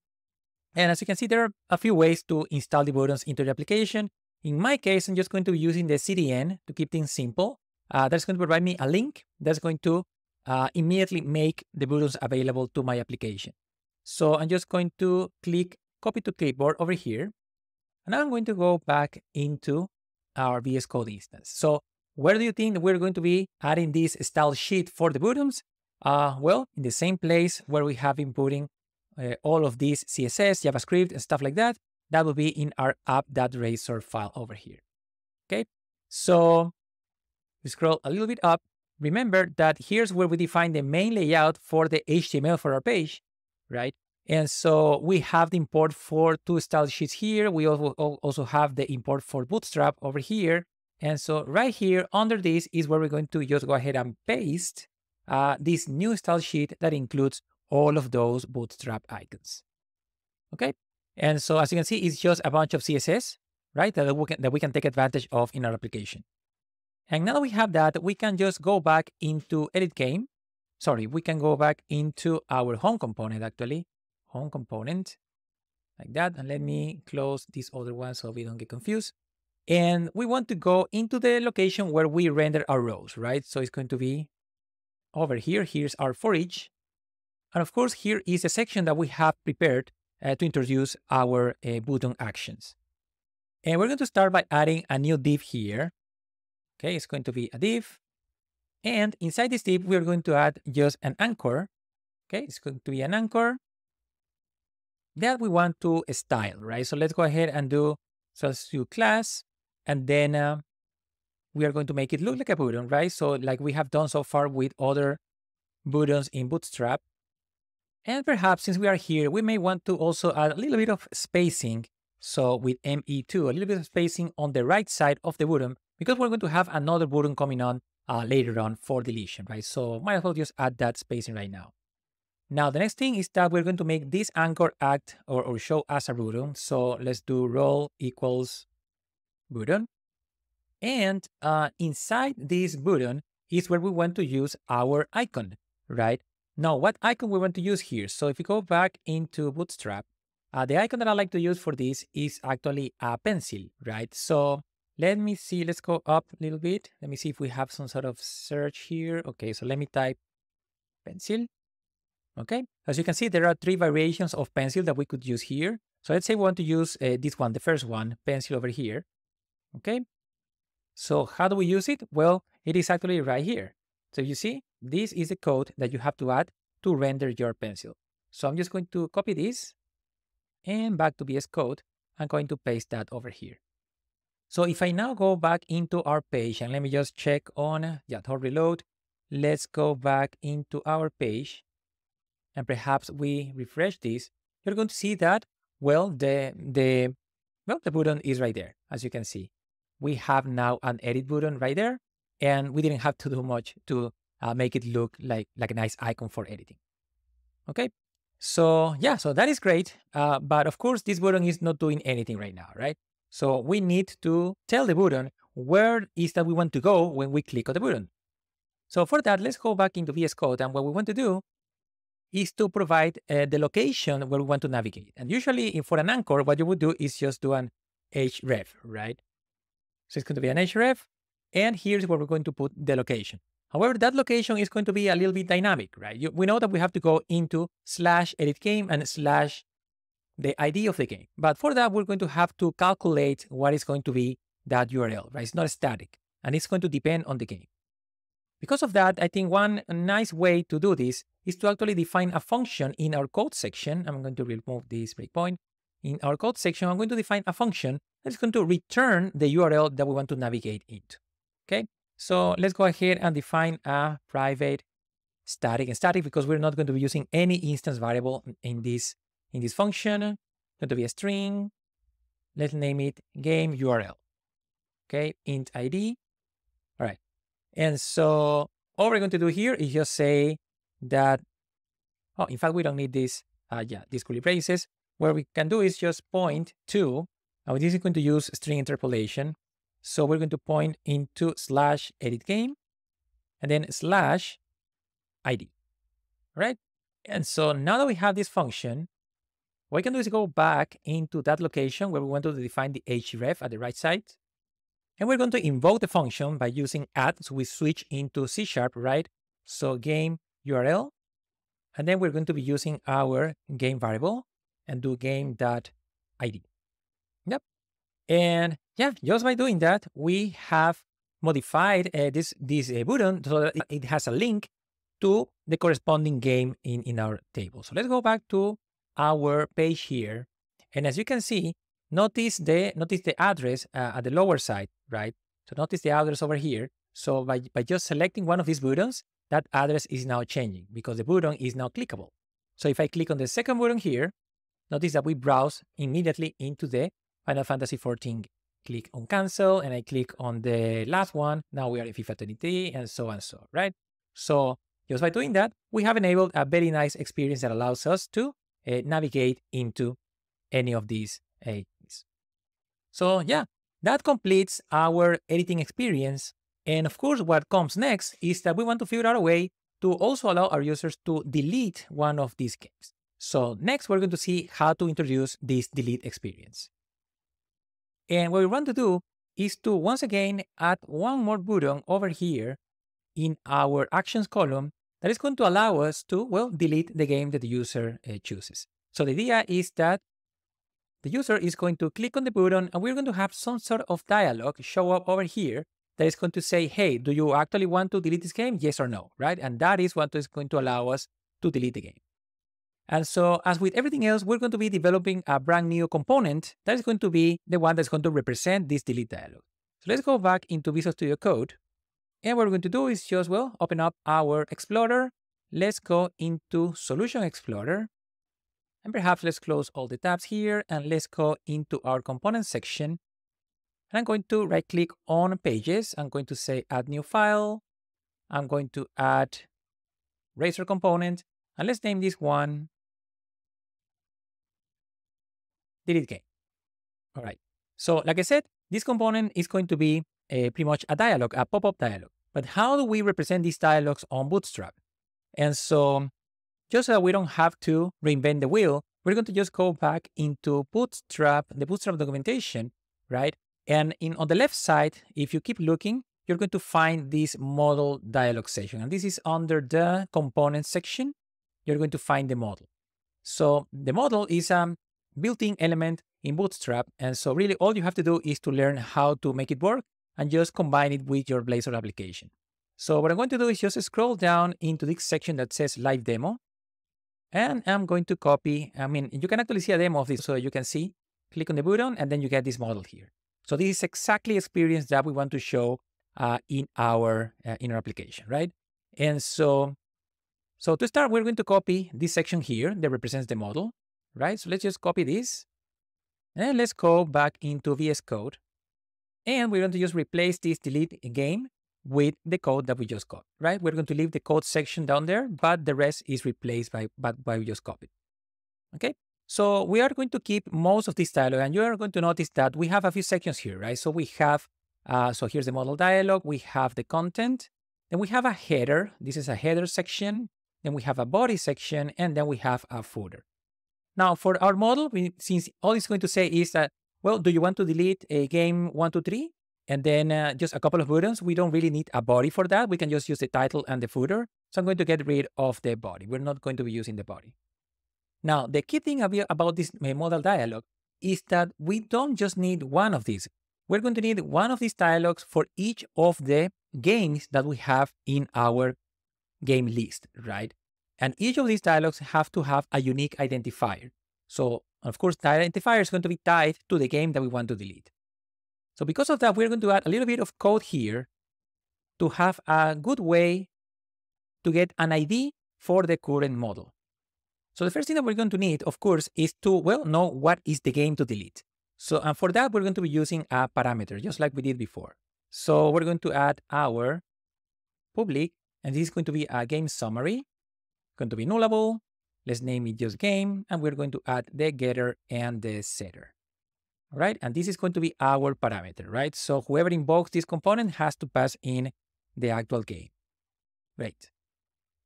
And as you can see, there are a few ways to install the buttons into your application. In my case, I'm just going to be using the CDN to keep things simple. Uh, that's going to provide me a link that's going to uh, immediately make the buttons available to my application. So I'm just going to click copy to clipboard over here. And I'm going to go back into our VS Code instance. So where do you think we're going to be adding this style sheet for the buttons? Uh, well, in the same place where we have been putting uh, all of these CSS, JavaScript, and stuff like that, that will be in our app.razor file over here. Okay, so we scroll a little bit up. Remember that here's where we define the main layout for the HTML for our page, right? And so we have the import for two style sheets here. We also, also have the import for Bootstrap over here. And so right here under this is where we're going to just go ahead and paste uh, this new style sheet that includes all of those Bootstrap icons. Okay, and so as you can see, it's just a bunch of CSS, right, that we can, that we can take advantage of in our application. And now that we have that, we can just go back into Edit Game. Sorry, we can go back into our home component actually, home component, like that. And let me close this other one so we don't get confused. And we want to go into the location where we render our rows, right? So it's going to be over here. Here's our for each. And of course, here is a section that we have prepared uh, to introduce our uh, button actions. And we're going to start by adding a new div here. Okay, it's going to be a div. And inside this div, we're going to add just an anchor. Okay, it's going to be an anchor that we want to style, right? So let's go ahead and do, let's class, and then uh, we are going to make it look like a button, right? So like we have done so far with other buttons in Bootstrap. And perhaps since we are here, we may want to also add a little bit of spacing. So with ME2, a little bit of spacing on the right side of the button, because we're going to have another button coming on uh, later on for deletion, right? So might as well just add that spacing right now. Now, the next thing is that we're going to make this anchor act or, or show as a button. So let's do role equals button. And uh, inside this button is where we want to use our icon, right? Now, what icon we want to use here? So if we go back into Bootstrap, uh, the icon that I like to use for this is actually a pencil, right? So let me see, let's go up a little bit. Let me see if we have some sort of search here. Okay, so let me type pencil. Okay, as you can see, there are three variations of pencil that we could use here. So let's say we want to use uh, this one, the first one, pencil over here. Okay, so how do we use it? Well, it is actually right here. So you see, this is the code that you have to add to render your pencil. So I'm just going to copy this and back to VS Code. I'm going to paste that over here. So if I now go back into our page and let me just check on, yeah, hot reload. Let's go back into our page and perhaps we refresh this. You're going to see that, well, the, the, well, the button is right there, as you can see. We have now an edit button right there and we didn't have to do much to uh, make it look like, like a nice icon for editing. Okay, so yeah, so that is great. Uh, but of course, this button is not doing anything right now, right? So we need to tell the button where is that we want to go when we click on the button. So for that, let's go back into VS Code. And what we want to do is to provide uh, the location where we want to navigate. And usually for an anchor, what you would do is just do an href, right? So it's going to be an href. And here's where we're going to put the location. However, that location is going to be a little bit dynamic, right? You, we know that we have to go into slash edit game and slash the ID of the game. But for that, we're going to have to calculate what is going to be that URL, right? It's not static and it's going to depend on the game. Because of that, I think one nice way to do this is to actually define a function in our code section. I'm going to remove this breakpoint. In our code section, I'm going to define a function that's going to return the URL that we want to navigate into. Okay, so let's go ahead and define a private static and static because we're not going to be using any instance variable in this in this function. It's going to be a string. Let's name it game URL. Okay, int ID. All right. And so all we're going to do here is just say that, oh, in fact, we don't need this, uh, yeah, these curly braces. What we can do is just point to, now this is going to use string interpolation. So we're going to point into slash edit game and then slash ID, right? And so now that we have this function, what we can do is go back into that location where we want to define the href at the right side. And we're going to invoke the function by using add. So we switch into C sharp, right? So game URL. And then we're going to be using our game variable. and do game.id. And yeah, just by doing that, we have modified uh, this, this uh, button so that it has a link to the corresponding game in, in our table. So let's go back to our page here. And as you can see, notice the notice the address uh, at the lower side, right? So notice the address over here. So by, by just selecting one of these buttons, that address is now changing because the button is now clickable. So if I click on the second button here, notice that we browse immediately into the Final Fantasy 14. Click on cancel and I click on the last one. Now we are in FIFA 23 and so and so, right? So just by doing that, we have enabled a very nice experience that allows us to uh, navigate into any of these uh, So yeah, that completes our editing experience. And of course, what comes next is that we want to figure out a way to also allow our users to delete one of these games. So next, we're going to see how to introduce this delete experience. And what we want to do is to once again add one more button over here in our actions column that is going to allow us to, well, delete the game that the user uh, chooses. So the idea is that the user is going to click on the button and we're going to have some sort of dialog show up over here that is going to say, hey, do you actually want to delete this game? Yes or no, right? And that is what is going to allow us to delete the game. And so as with everything else, we're going to be developing a brand new component that is going to be the one that's going to represent this delete dialog. So let's go back into Visual Studio Code. And what we're going to do is just, well, open up our Explorer. Let's go into Solution Explorer. And perhaps let's close all the tabs here and let's go into our component section. And I'm going to right click on pages. I'm going to say add new file. I'm going to add Razor component. And let's name this one delete. All right. So like I said, this component is going to be a, pretty much a dialog, a pop-up dialog. But how do we represent these dialogs on Bootstrap? And so just so that we don't have to reinvent the wheel, we're going to just go back into Bootstrap, the Bootstrap documentation, right? And in on the left side, if you keep looking, you're going to find this model dialog section. And this is under the component section. You're going to find the model. So the model is a built-in element in Bootstrap. And so really all you have to do is to learn how to make it work and just combine it with your Blazor application. So what I'm going to do is just scroll down into this section that says live demo. And I'm going to copy, I mean, you can actually see a demo of this so you can see, click on the button and then you get this model here. So this is exactly experience that we want to show uh, in our uh, in our application, right? And so, so to start, we're going to copy this section here that represents the model, right? So let's just copy this and let's go back into VS Code and we're going to just replace this delete game with the code that we just got, right? We're going to leave the code section down there, but the rest is replaced by, by, by we just copied. Okay, so we are going to keep most of this dialog and you are going to notice that we have a few sections here, right? So we have, uh, so here's the model dialog, we have the content, then we have a header. This is a header section. Then we have a body section, and then we have a footer. Now for our model, we, since all it's going to say is that, well, do you want to delete a game one, two, three? and then uh, just a couple of buttons. We don't really need a body for that. We can just use the title and the footer. So I'm going to get rid of the body. We're not going to be using the body. Now, the key thing about this uh, model dialog is that we don't just need one of these. We're going to need one of these dialogs for each of the games that we have in our game list, right? And each of these dialogs have to have a unique identifier. So, of course, the identifier is going to be tied to the game that we want to delete. So because of that, we're going to add a little bit of code here to have a good way to get an ID for the current model. So the first thing that we're going to need, of course, is to, well, know what is the game to delete. So and for that, we're going to be using a parameter, just like we did before. So we're going to add our public, and this is going to be a game summary, going to be nullable. Let's name it just game, and we're going to add the getter and the setter All right, And this is going to be our parameter, right? So whoever invokes this component has to pass in the actual game. Great.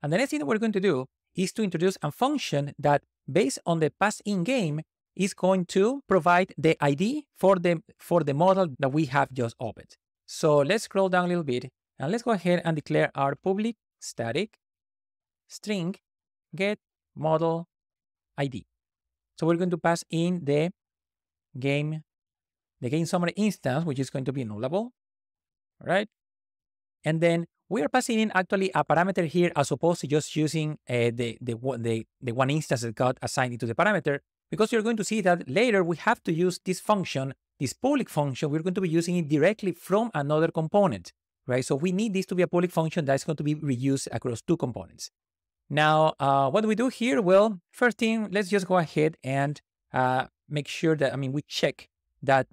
And the next thing that we're going to do is to introduce a function that based on the pass-in game is going to provide the ID for the, for the model that we have just opened. So let's scroll down a little bit and let's go ahead and declare our public static string get model ID. So we're going to pass in the game, the game summary instance, which is going to be nullable. Right. And then we are passing in actually a parameter here as opposed to just using uh, the, the, the, the one instance that got assigned into the parameter, because you're going to see that later we have to use this function, this public function, we're going to be using it directly from another component, right? So we need this to be a public function that's going to be reused across two components. Now, uh, what do we do here? Well, first thing, let's just go ahead and uh, make sure that, I mean, we check that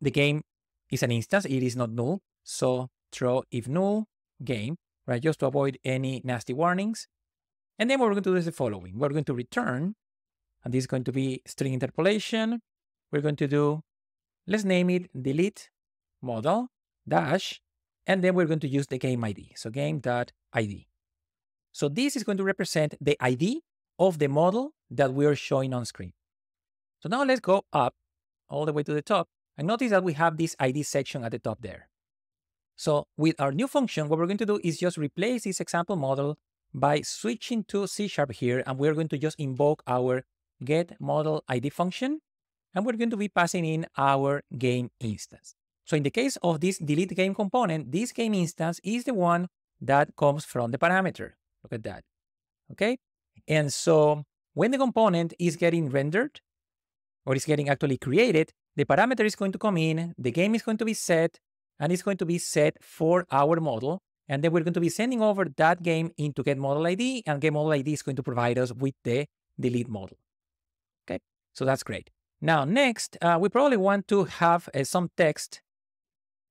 the game is an instance, it is not null. So throw if null game, right? Just to avoid any nasty warnings. And then what we're going to do is the following. We're going to return, and this is going to be string interpolation. We're going to do, let's name it delete model dash, and then we're going to use the game ID. So game.id. So this is going to represent the ID of the model that we are showing on screen. So now let's go up all the way to the top and notice that we have this ID section at the top there. So with our new function, what we're going to do is just replace this example model by switching to C Sharp here, and we're going to just invoke our get model ID function, and we're going to be passing in our game instance. So in the case of this delete game component, this game instance is the one that comes from the parameter. Look at that. Okay. And so when the component is getting rendered or is getting actually created, the parameter is going to come in, the game is going to be set, and it's going to be set for our model. And then we're going to be sending over that game into get model ID, and get model ID is going to provide us with the delete model. Okay, so that's great. Now, next, uh, we probably want to have uh, some text,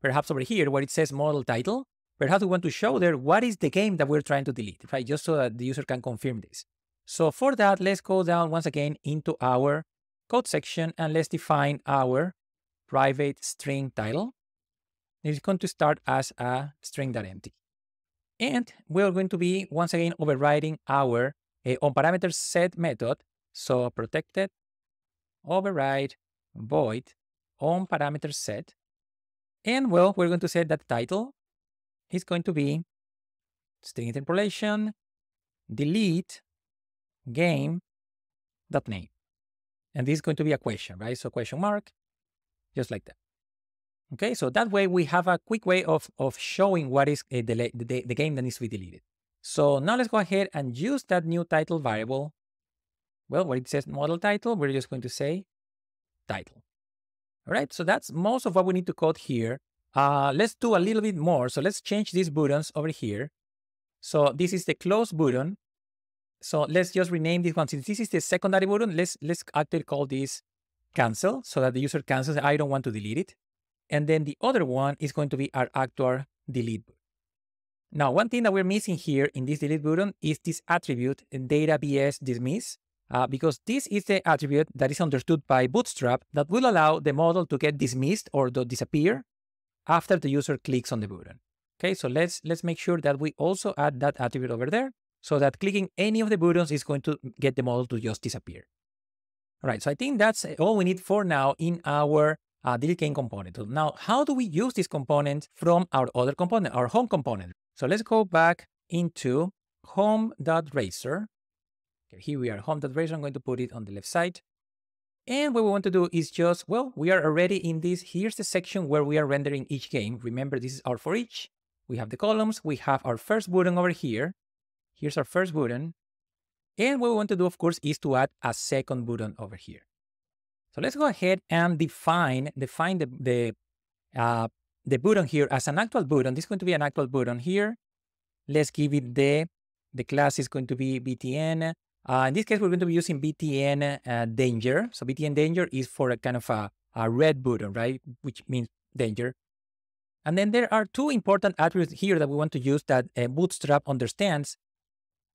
perhaps over here, where it says model title. Perhaps we want to show there what is the game that we're trying to delete, right? Just so that the user can confirm this. So for that, let's go down once again into our code section and let's define our private string title. It's going to start as a string.empty. And we're going to be once again overriding our uh, OnParametersSet method. So protected override void OnParametersSet. And well, we're going to set that title is going to be string interpolation, delete game dot name. And this is going to be a question, right? So question mark, just like that. Okay, so that way we have a quick way of, of showing what is uh, the, the, the game that needs to be deleted. So now let's go ahead and use that new title variable. Well, where it says model title, we're just going to say title. All right, so that's most of what we need to code here. Uh, let's do a little bit more. So let's change these buttons over here. So this is the close button. So let's just rename this one. Since this is the secondary button, let's, let's actually call this cancel so that the user cancels. I don't want to delete it. And then the other one is going to be our actual delete button. Now, one thing that we're missing here in this delete button is this attribute data BS dismiss, uh, because this is the attribute that is understood by Bootstrap that will allow the model to get dismissed or to disappear after the user clicks on the button. Okay, so let's let's make sure that we also add that attribute over there so that clicking any of the buttons is going to get the model to just disappear. All right, so I think that's all we need for now in our uh, game component. Now, how do we use this component from our other component, our home component? So let's go back into home.razor. Okay, here we are, home.razor. I'm going to put it on the left side. And what we want to do is just, well, we are already in this. Here's the section where we are rendering each game. Remember, this is our for each. We have the columns. We have our first button over here. Here's our first button. And what we want to do, of course, is to add a second button over here. So let's go ahead and define, define the, the, uh, the button here as an actual button. This is going to be an actual button here. Let's give it the, the class is going to be btn uh, in this case, we're going to be using BTN uh, danger. So BTN danger is for a kind of a, a red button, right? Which means danger. And then there are two important attributes here that we want to use that uh, Bootstrap understands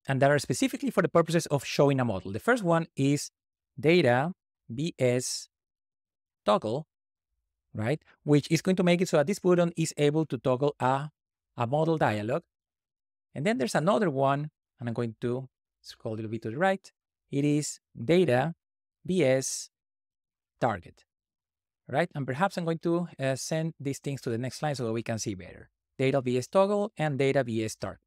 and that are specifically for the purposes of showing a model. The first one is data BS toggle, right? Which is going to make it so that this button is able to toggle a, a model dialog. And then there's another one, and I'm going to scroll a little bit to the right, it is data BS target, right? And perhaps I'm going to uh, send these things to the next slide so that we can see better. Data BS toggle and data BS target.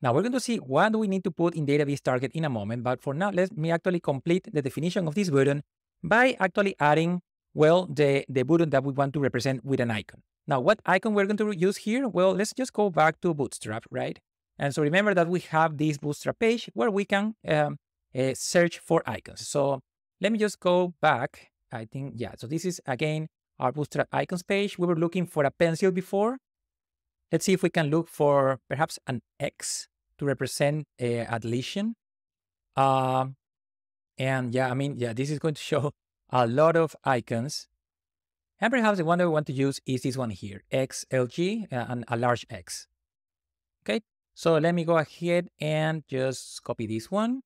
Now we're going to see what do we need to put in data BS target in a moment, but for now, let me actually complete the definition of this button by actually adding, well, the, the button that we want to represent with an icon. Now, what icon we're going to use here? Well, let's just go back to Bootstrap, right? And so remember that we have this Bootstrap page where we can um, uh, search for icons. So let me just go back. I think, yeah, so this is, again, our Bootstrap icons page. We were looking for a pencil before. Let's see if we can look for perhaps an X to represent a, a deletion. Um, and yeah, I mean, yeah, this is going to show a lot of icons. And perhaps the one that we want to use is this one here, XLG uh, and a large X. So let me go ahead and just copy this one.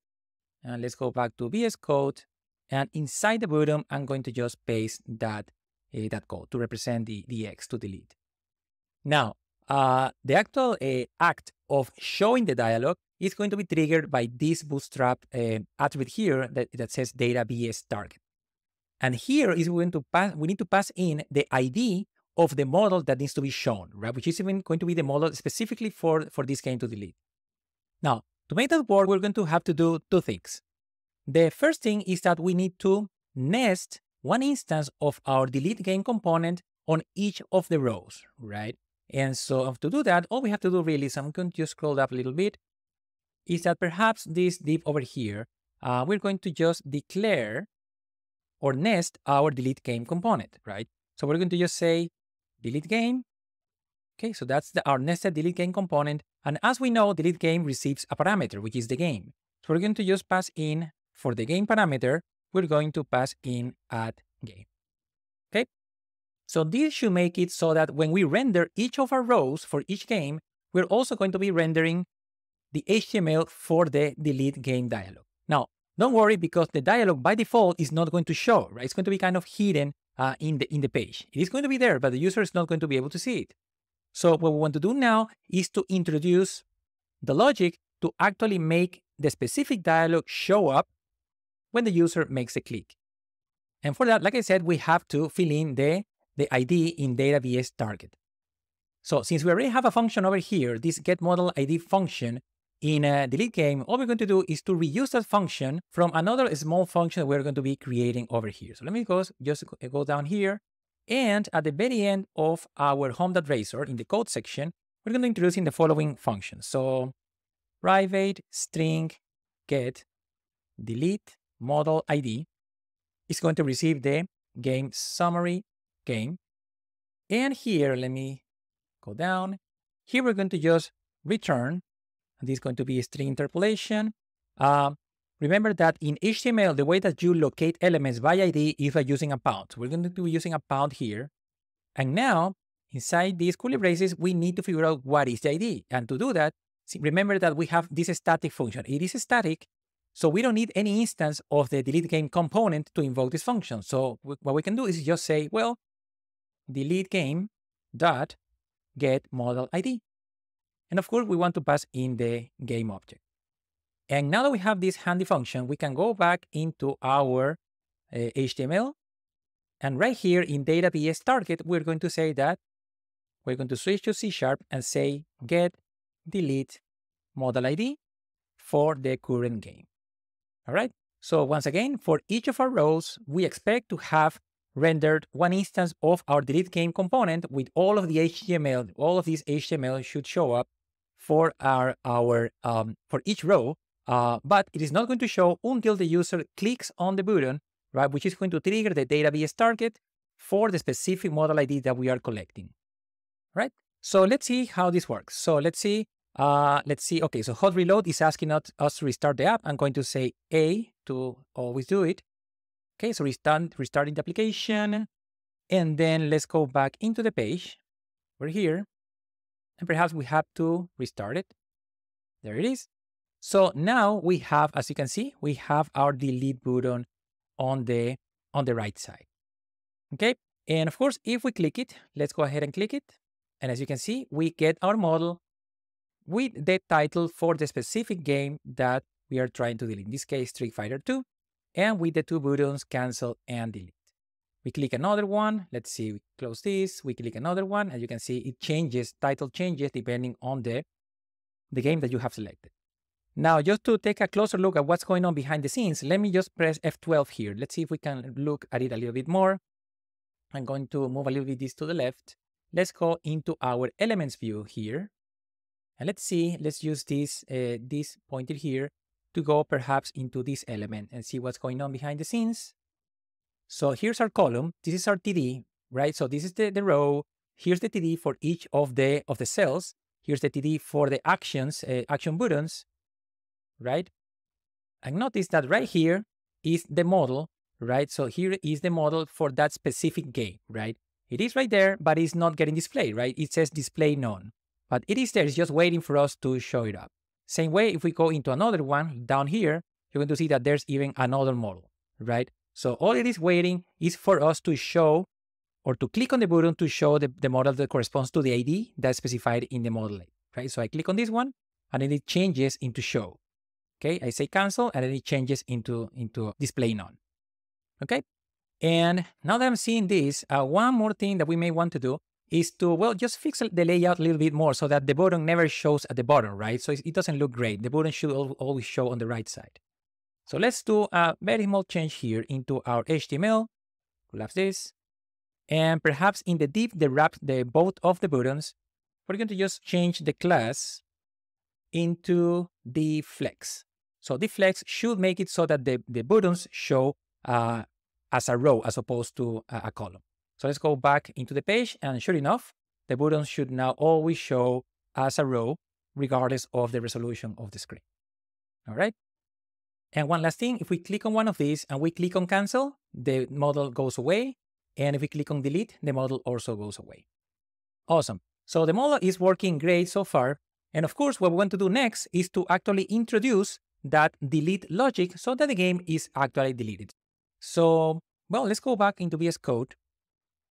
And let's go back to VS Code. And inside the button, I'm going to just paste that, uh, that code to represent the, the X to delete. Now, uh, the actual uh, act of showing the dialog is going to be triggered by this bootstrap uh, attribute here that, that says data BS target. And here is going to pass, we need to pass in the ID of the model that needs to be shown, right? Which is even going to be the model specifically for, for this game to delete. Now, to make that work, we're going to have to do two things. The first thing is that we need to nest one instance of our delete game component on each of the rows, right? And so to do that, all we have to do really is I'm going to just scroll up a little bit, is that perhaps this div over here, uh, we're going to just declare or nest our delete game component, right? So we're going to just say delete game. Okay, so that's the, our nested delete game component. And as we know, delete game receives a parameter, which is the game. So we're going to just pass in for the game parameter, we're going to pass in add game. Okay, so this should make it so that when we render each of our rows for each game, we're also going to be rendering the HTML for the delete game dialog. Now, don't worry because the dialog by default is not going to show, right? It's going to be kind of hidden uh, in, the, in the page. It is going to be there, but the user is not going to be able to see it. So what we want to do now is to introduce the logic to actually make the specific dialog show up when the user makes a click. And for that, like I said, we have to fill in the, the ID in data BS target. So since we already have a function over here, this get model ID function in a delete game, all we're going to do is to reuse that function from another small function we're going to be creating over here. So let me go, just go down here. And at the very end of our home.razor in the code section, we're going to introduce in the following function. So private string get delete model ID is going to receive the game summary game. And here, let me go down. Here we're going to just return and this is going to be a string interpolation. Uh, remember that in HTML, the way that you locate elements by ID is by using a pound. So we're going to be using a pound here. And now, inside these curly braces, we need to figure out what is the ID. And to do that, remember that we have this static function. It is static, so we don't need any instance of the delete game component to invoke this function. So what we can do is just say, well, delete game dot get model ID. And of course, we want to pass in the game object. And now that we have this handy function, we can go back into our uh, HTML. And right here in data BS target, we're going to say that we're going to switch to C sharp and say get delete model ID for the current game. All right. So once again, for each of our rows, we expect to have rendered one instance of our delete game component with all of the HTML. All of these HTML should show up for our, our um, for each row, uh, but it is not going to show until the user clicks on the button, right, which is going to trigger the data BS target for the specific model ID that we are collecting, right? So let's see how this works. So let's see, uh, let's see, okay, so hot reload is asking us to restart the app. I'm going to say A to always do it. Okay, so restart, restarting the application. And then let's go back into the page. We're here. And perhaps we have to restart it. There it is. So now we have, as you can see, we have our delete button on the, on the right side. Okay, and of course, if we click it, let's go ahead and click it. And as you can see, we get our model with the title for the specific game that we are trying to delete. In this case, Street Fighter 2. And with the two buttons, cancel and delete. We click another one. Let's see, we close this. We click another one. As you can see, it changes, title changes depending on the the game that you have selected. Now, just to take a closer look at what's going on behind the scenes, let me just press F12 here. Let's see if we can look at it a little bit more. I'm going to move a little bit this to the left. Let's go into our elements view here. And let's see, let's use this, uh, this pointer here to go perhaps into this element and see what's going on behind the scenes. So here's our column. This is our TD, right? So this is the, the row. Here's the TD for each of the of the cells. Here's the TD for the actions, uh, action buttons, right? And notice that right here is the model, right? So here is the model for that specific game, right? It is right there, but it's not getting displayed, right? It says display none, but it is there. It's just waiting for us to show it up. Same way, if we go into another one down here, you're going to see that there's even another model, right? So all it is waiting is for us to show or to click on the button to show the, the model that corresponds to the ID that's specified in the model, right? So I click on this one and then it changes into show. Okay, I say cancel and then it changes into, into display none. Okay, and now that I'm seeing this, uh, one more thing that we may want to do is to, well, just fix the layout a little bit more so that the button never shows at the bottom, right? So it doesn't look great. The button should always show on the right side. So let's do a very small change here into our HTML, collapse this, and perhaps in the div that wraps the both of the buttons, we're going to just change the class into the flex. So the flex should make it so that the, the buttons show uh, as a row as opposed to a, a column. So let's go back into the page and sure enough, the buttons should now always show as a row regardless of the resolution of the screen. All right. And one last thing, if we click on one of these and we click on cancel, the model goes away. And if we click on delete, the model also goes away. Awesome. So the model is working great so far. And of course, what we want to do next is to actually introduce that delete logic so that the game is actually deleted. So, well, let's go back into VS Code.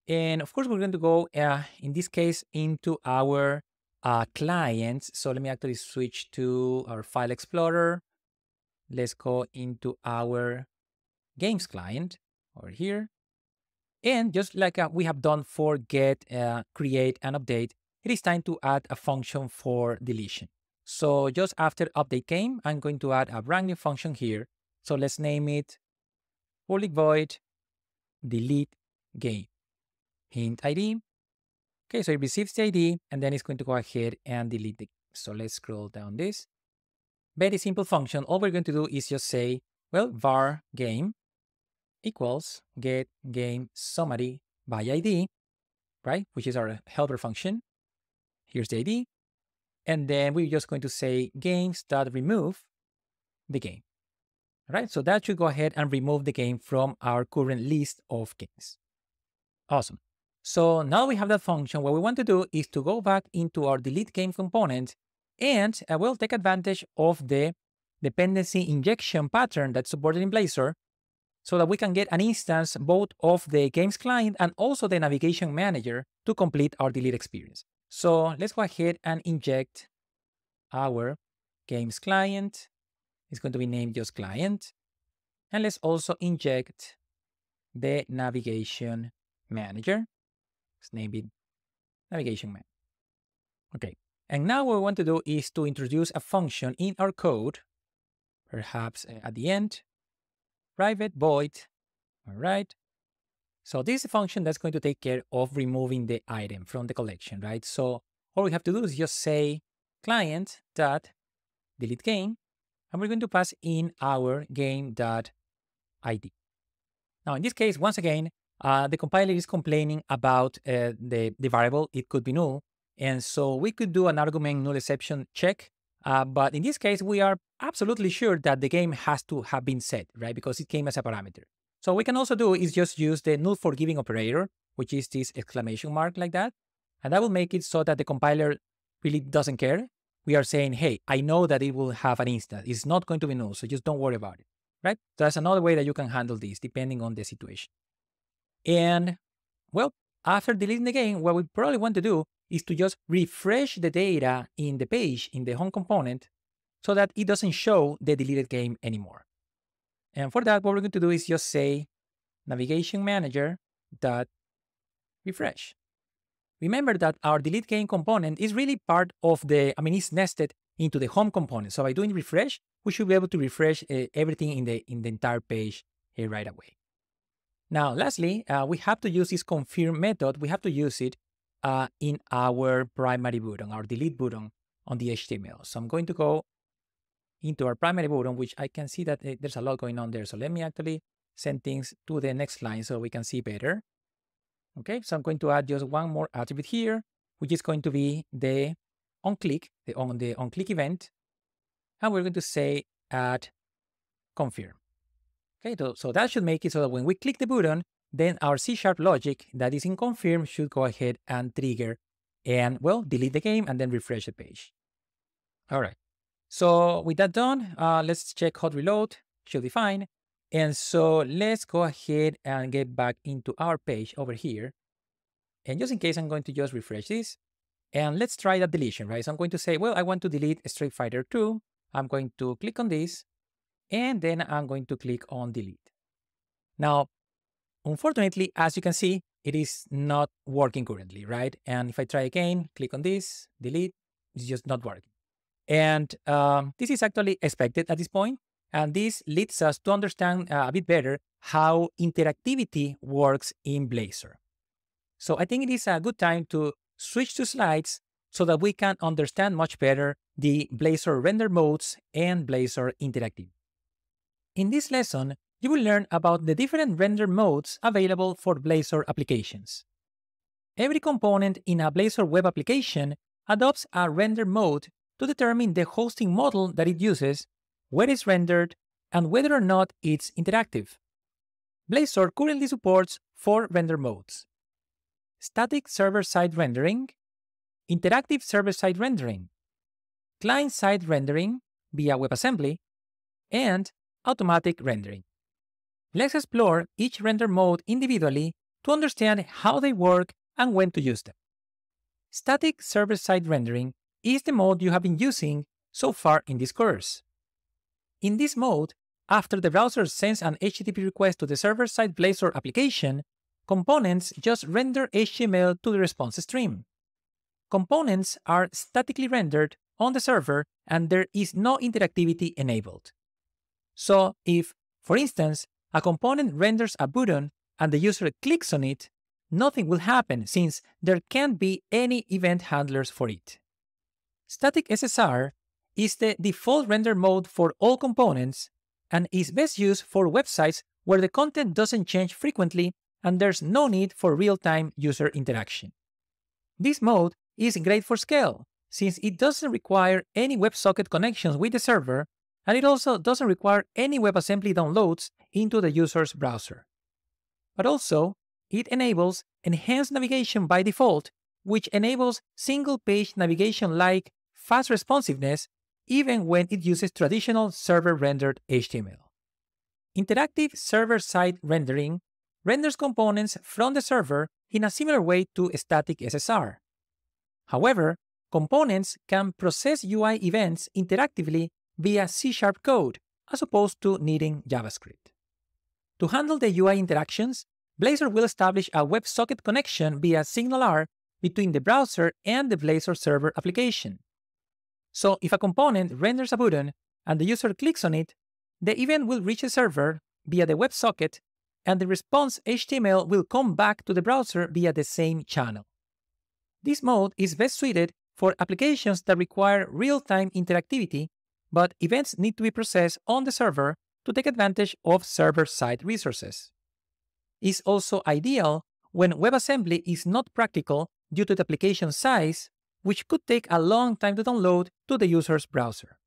And of course, we're going to go, uh, in this case, into our uh, clients. So let me actually switch to our File Explorer. Let's go into our Games client over here. And just like uh, we have done for get, uh, create, and update, it is time to add a function for deletion. So just after update game, I'm going to add a brand new function here. So let's name it public void delete game int ID. Okay, so it receives the ID and then it's going to go ahead and delete the So let's scroll down this. Very simple function. All we're going to do is just say, well, var game equals get game summary by ID, right? Which is our helper function. Here's the ID. And then we're just going to say games.remove the game. All right, so that should go ahead and remove the game from our current list of games. Awesome. So now we have that function, what we want to do is to go back into our delete game component and uh, I will take advantage of the dependency injection pattern that's supported in Blazor so that we can get an instance both of the games client and also the navigation manager to complete our delete experience. So let's go ahead and inject our games client. It's going to be named just client. And let's also inject the navigation manager. Let's name it navigation man. Okay. And now what we want to do is to introduce a function in our code, perhaps uh, at the end, private void. All right. So this is a function that's going to take care of removing the item from the collection, right? So all we have to do is just say client dot delete game, and we're going to pass in our game dot ID. Now in this case, once again, uh, the compiler is complaining about uh, the, the variable. It could be null. And so we could do an argument null exception check uh, but in this case, we are absolutely sure that the game has to have been set, right? Because it came as a parameter. So what we can also do is just use the null forgiving operator, which is this exclamation mark like that. And that will make it so that the compiler really doesn't care. We are saying, hey, I know that it will have an instance. It's not going to be null, so just don't worry about it, right? So that's another way that you can handle this depending on the situation. And well, after deleting the game, what we probably want to do is to just refresh the data in the page in the home component so that it doesn't show the deleted game anymore. And for that, what we're going to do is just say navigation manager dot refresh. Remember that our delete game component is really part of the, I mean, it's nested into the home component. So by doing refresh, we should be able to refresh uh, everything in the, in the entire page uh, right away. Now, lastly, uh, we have to use this confirm method. We have to use it uh, in our primary button, our delete button on the HTML. So I'm going to go into our primary button, which I can see that uh, there's a lot going on there. So let me actually send things to the next line so we can see better. Okay, so I'm going to add just one more attribute here, which is going to be the on click, the on the on click event. And we're going to say add confirm. Okay, so, so that should make it so that when we click the button, then our C sharp logic that is in confirm should go ahead and trigger and well, delete the game and then refresh the page. All right. So with that done, uh, let's check hot reload, should be fine. And so let's go ahead and get back into our page over here. And just in case, I'm going to just refresh this. And let's try that deletion, right? So I'm going to say, well, I want to delete Street Fighter 2. I'm going to click on this. And then I'm going to click on delete. Now, unfortunately, as you can see, it is not working currently, right? And if I try again, click on this, delete, it's just not working. And um, this is actually expected at this point. And this leads us to understand uh, a bit better how interactivity works in Blazor. So I think it is a good time to switch to slides so that we can understand much better the Blazor render modes and Blazor interactive. In this lesson, you will learn about the different render modes available for Blazor applications. Every component in a Blazor web application adopts a render mode to determine the hosting model that it uses where it's rendered, and whether or not it's interactive. Blazor currently supports four render modes. Static server-side rendering, interactive server-side rendering, client-side rendering via WebAssembly, and automatic rendering. Let's explore each render mode individually to understand how they work and when to use them. Static server-side rendering is the mode you have been using so far in this course. In this mode, after the browser sends an HTTP request to the server-side Blazor application, components just render HTML to the response stream. Components are statically rendered on the server and there is no interactivity enabled. So if, for instance, a component renders a button and the user clicks on it, nothing will happen since there can't be any event handlers for it. Static SSR is the default render mode for all components and is best used for websites where the content doesn't change frequently and there's no need for real-time user interaction. This mode is great for scale, since it doesn't require any WebSocket connections with the server, and it also doesn't require any WebAssembly downloads into the user's browser. But also, it enables enhanced navigation by default, which enables single-page navigation like fast responsiveness even when it uses traditional server-rendered HTML. Interactive server-side rendering renders components from the server in a similar way to static SSR. However, components can process UI events interactively via C-sharp code, as opposed to needing JavaScript. To handle the UI interactions, Blazor will establish a WebSocket connection via SignalR between the browser and the Blazor server application. So if a component renders a button and the user clicks on it, the event will reach the server via the WebSocket and the response HTML will come back to the browser via the same channel. This mode is best suited for applications that require real-time interactivity, but events need to be processed on the server to take advantage of server-side resources. It's also ideal when WebAssembly is not practical due to the application size which could take a long time to download to the user's browser.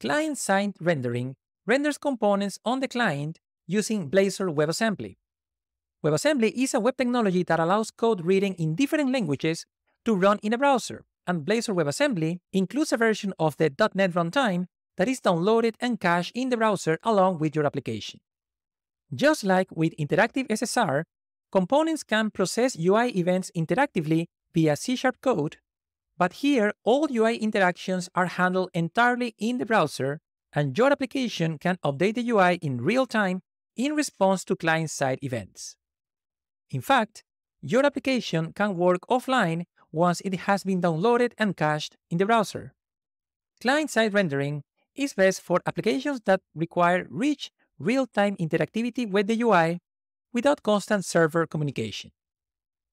Client-side rendering renders components on the client using Blazor WebAssembly. WebAssembly is a web technology that allows code reading in different languages to run in a browser, and Blazor WebAssembly includes a version of the .NET runtime that is downloaded and cached in the browser along with your application. Just like with interactive SSR, components can process UI events interactively via C-sharp code but here, all UI interactions are handled entirely in the browser, and your application can update the UI in real time in response to client-side events. In fact, your application can work offline once it has been downloaded and cached in the browser. client-side rendering is best for applications that require rich real-time interactivity with the UI without constant server communication.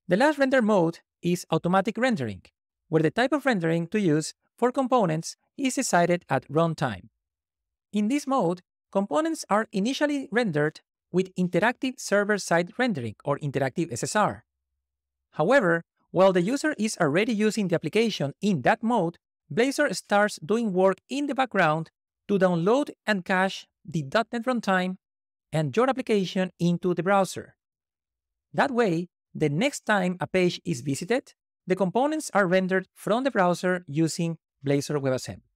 The last render mode is automatic rendering, where the type of rendering to use for components is decided at runtime. In this mode, components are initially rendered with interactive server-side rendering or interactive SSR. However, while the user is already using the application in that mode, Blazor starts doing work in the background to download and cache the .NET runtime and your application into the browser. That way, the next time a page is visited, the components are rendered from the browser using Blazor WebAssembly.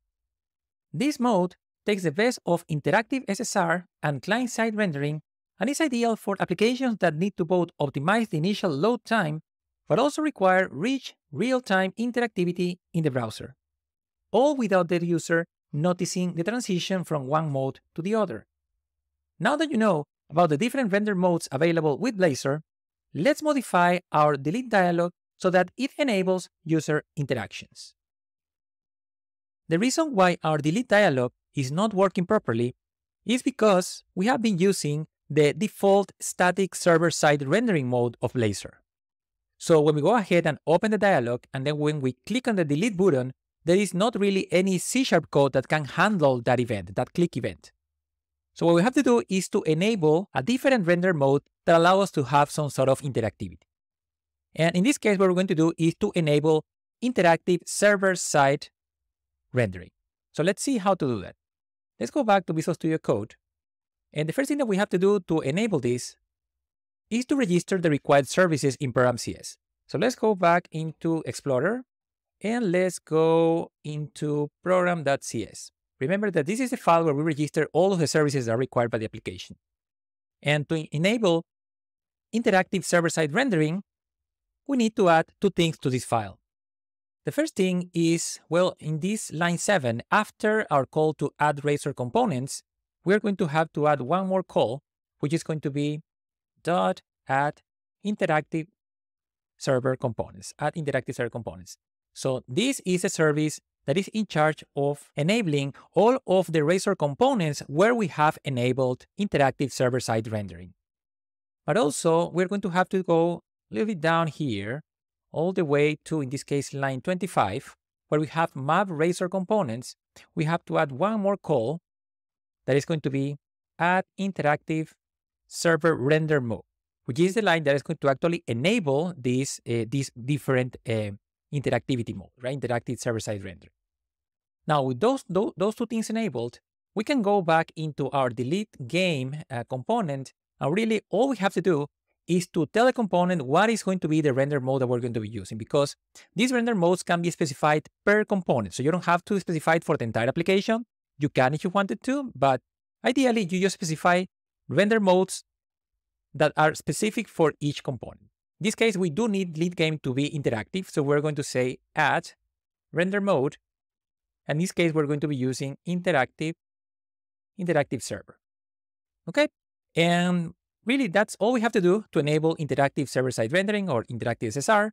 This mode takes the best of interactive SSR and client-side rendering and is ideal for applications that need to both optimize the initial load time but also require rich real-time interactivity in the browser, all without the user noticing the transition from one mode to the other. Now that you know about the different render modes available with Blazor, let's modify our delete dialog so that it enables user interactions. The reason why our delete dialog is not working properly is because we have been using the default static server-side rendering mode of Blazor. So when we go ahead and open the dialog, and then when we click on the delete button, there is not really any C-sharp code that can handle that event, that click event. So what we have to do is to enable a different render mode that allows us to have some sort of interactivity. And in this case, what we're going to do is to enable interactive server-side rendering. So let's see how to do that. Let's go back to Visual Studio Code. And the first thing that we have to do to enable this is to register the required services in Program.cs. So let's go back into Explorer and let's go into program.cs. Remember that this is the file where we register all of the services that are required by the application. And to enable interactive server-side rendering, we need to add two things to this file. The first thing is, well, in this line 7, after our call to add Razor components, we're going to have to add one more call, which is going to be dot add interactive server components, add interactive server components. So this is a service that is in charge of enabling all of the Razor components where we have enabled interactive server-side rendering. But also, we're going to have to go a little bit down here, all the way to, in this case, line 25, where we have map Razor components. We have to add one more call that is going to be add interactive server render mode, which is the line that is going to actually enable these, uh, these different uh, interactivity mode, right? Interactive server-side render. Now, with those, those, those, two things enabled, we can go back into our delete game uh, component, and really all we have to do is to tell the component what is going to be the render mode that we're going to be using, because these render modes can be specified per component. So you don't have to specify it for the entire application. You can if you wanted to, but ideally you just specify render modes that are specific for each component. In this case, we do need lead game to be interactive, so we're going to say add render mode. And in this case, we're going to be using interactive, interactive server. Okay, and really that's all we have to do to enable interactive server-side rendering or interactive SSR.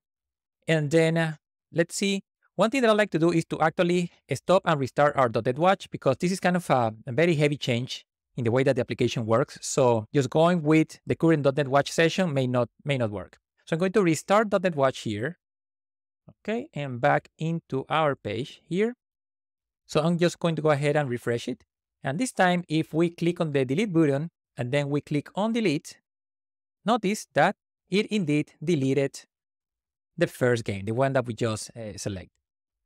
And then uh, let's see, one thing that I like to do is to actually stop and restart our .NET Watch because this is kind of a, a very heavy change in the way that the application works. So just going with the current .NET Watch session may not, may not work. So I'm going to restart .NET Watch here. Okay, and back into our page here. So I'm just going to go ahead and refresh it. And this time, if we click on the delete button and then we click on delete, notice that it indeed deleted the first game, the one that we just uh, select.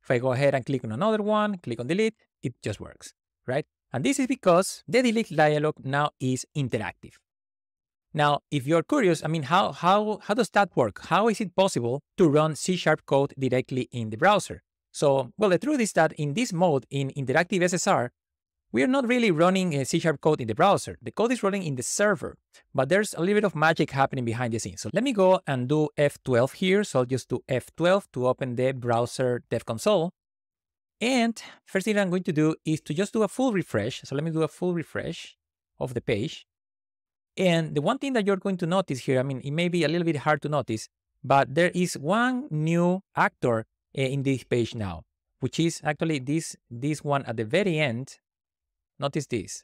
If I go ahead and click on another one, click on delete, it just works, right? And this is because the delete dialog now is interactive. Now, if you're curious, I mean, how, how, how does that work? How is it possible to run C-sharp code directly in the browser? So, well, the truth is that in this mode, in interactive SSR, we are not really running uh, a C-sharp code in the browser. The code is running in the server, but there's a little bit of magic happening behind the scenes. So let me go and do F12 here. So I'll just do F12 to open the browser dev console. And first thing I'm going to do is to just do a full refresh. So let me do a full refresh of the page. And the one thing that you're going to notice here, I mean, it may be a little bit hard to notice, but there is one new actor eh, in this page now. which is actually this, this one at the very end. Notice this.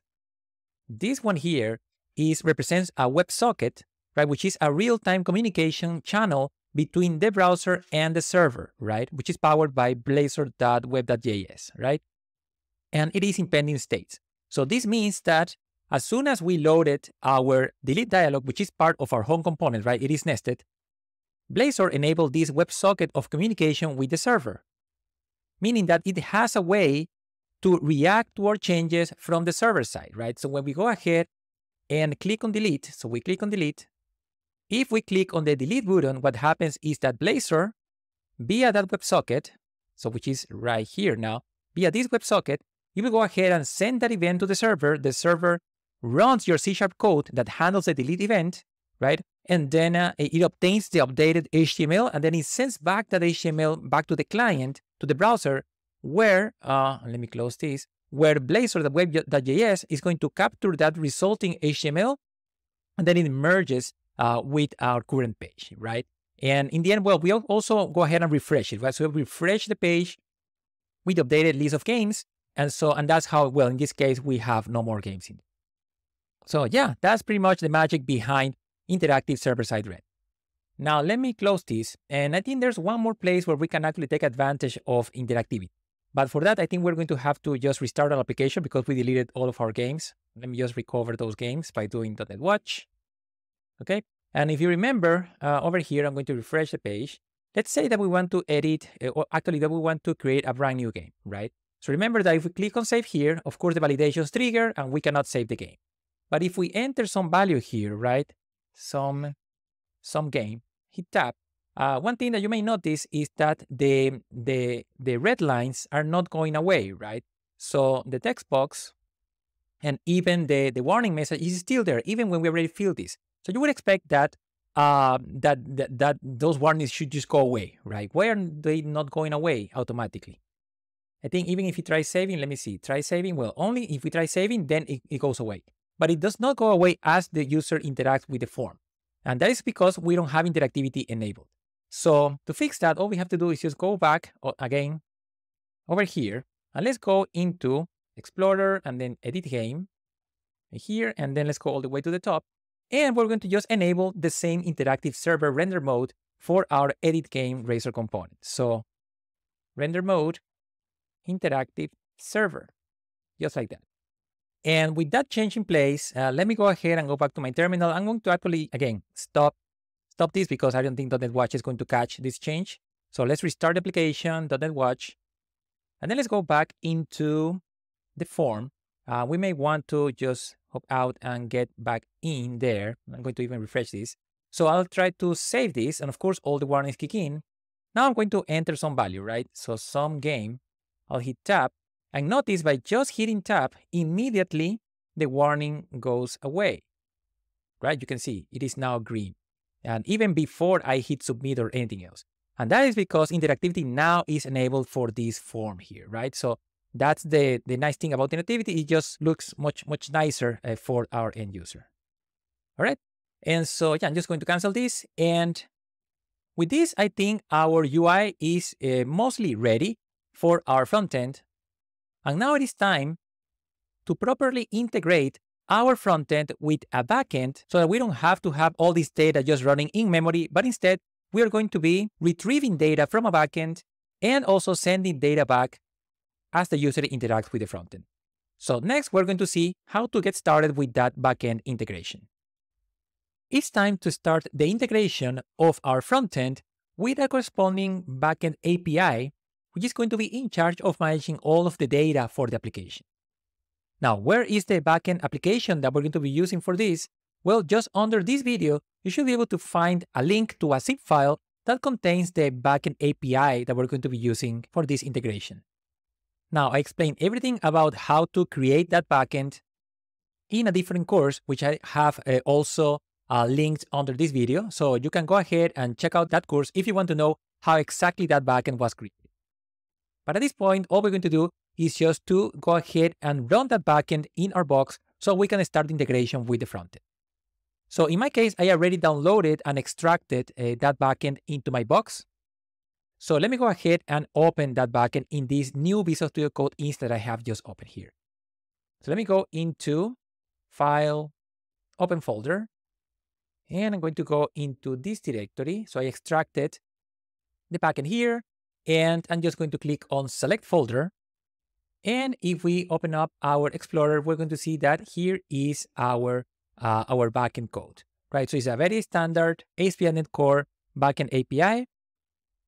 This one here is represents a WebSocket, right, which is a real-time communication channel between the browser and the server, right, which is powered by blazor.web.js, right? And it is in pending states. So this means that as soon as we loaded our delete dialog, which is part of our home component, right, it is nested, Blazor enabled this WebSocket of communication with the server, meaning that it has a way to react to our changes from the server side, right? So when we go ahead and click on delete, so we click on delete, if we click on the delete button, what happens is that Blazor, via that WebSocket, so which is right here now, via this WebSocket, you will go ahead and send that event to the server. The server runs your C-sharp code that handles the delete event, right? And then uh, it obtains the updated HTML and then it sends back that HTML back to the client, to the browser, where, uh, let me close this, where Blazor, the web.js, is going to capture that resulting HTML and then it merges uh, with our current page, right? And in the end, well, we also go ahead and refresh it, right? So we refresh the page with updated list of games. And so, and that's how, well, in this case, we have no more games in. So yeah, that's pretty much the magic behind interactive server-side render. Now let me close this, and I think there's one more place where we can actually take advantage of interactivity. But for that, I think we're going to have to just restart our application because we deleted all of our games. Let me just recover those games by doing .NET Watch. Okay, and if you remember, uh, over here, I'm going to refresh the page. Let's say that we want to edit, uh, or actually that we want to create a brand new game, right? So remember that if we click on save here, of course the validations trigger and we cannot save the game. But if we enter some value here, right, some, some game, hit tab, uh, one thing that you may notice is that the, the, the red lines are not going away, right? So the text box and even the, the warning message is still there, even when we already filled this. So you would expect that, uh, that, that, that those warnings should just go away, right? Why are they not going away automatically? I think even if you try saving, let me see, try saving, well, only if we try saving, then it, it goes away but it does not go away as the user interacts with the form. And that is because we don't have interactivity enabled. So to fix that, all we have to do is just go back again over here, and let's go into Explorer and then Edit Game here, and then let's go all the way to the top. And we're going to just enable the same interactive server render mode for our Edit Game Razor component. So render mode, interactive server, just like that. And with that change in place, uh, let me go ahead and go back to my terminal. I'm going to actually, again, stop stop this because I don't think .NET Watch is going to catch this change. So let's restart the application, .NET Watch. And then let's go back into the form. Uh, we may want to just out and get back in there. I'm going to even refresh this. So I'll try to save this. And of course, all the warnings kick in. Now I'm going to enter some value, right? So some game, I'll hit tab and notice by just hitting tab, immediately the warning goes away. Right? You can see it is now green. And even before I hit submit or anything else. And that is because interactivity now is enabled for this form here, right? So that's the, the nice thing about interactivity. It just looks much, much nicer uh, for our end user. All right. And so, yeah, I'm just going to cancel this. And with this, I think our UI is uh, mostly ready for our front end and now it is time to properly integrate our frontend with a backend so that we don't have to have all this data just running in memory, but instead we are going to be retrieving data from a backend and also sending data back as the user interacts with the frontend. So next, we're going to see how to get started with that backend integration. It's time to start the integration of our frontend with a corresponding backend API which is going to be in charge of managing all of the data for the application. Now, where is the backend application that we're going to be using for this? Well, just under this video, you should be able to find a link to a zip file that contains the backend API that we're going to be using for this integration. Now, I explained everything about how to create that backend in a different course, which I have uh, also uh, linked under this video. So you can go ahead and check out that course if you want to know how exactly that backend was created. But at this point, all we're going to do is just to go ahead and run that backend in our box so we can start integration with the frontend. So in my case, I already downloaded and extracted uh, that backend into my box. So let me go ahead and open that backend in this new Visual Studio Code instance that I have just opened here. So let me go into File, Open Folder, and I'm going to go into this directory. So I extracted the backend here, and I'm just going to click on Select Folder. And if we open up our Explorer, we're going to see that here is our, uh, our backend code, right? So it's a very standard ASP.NET Core backend API.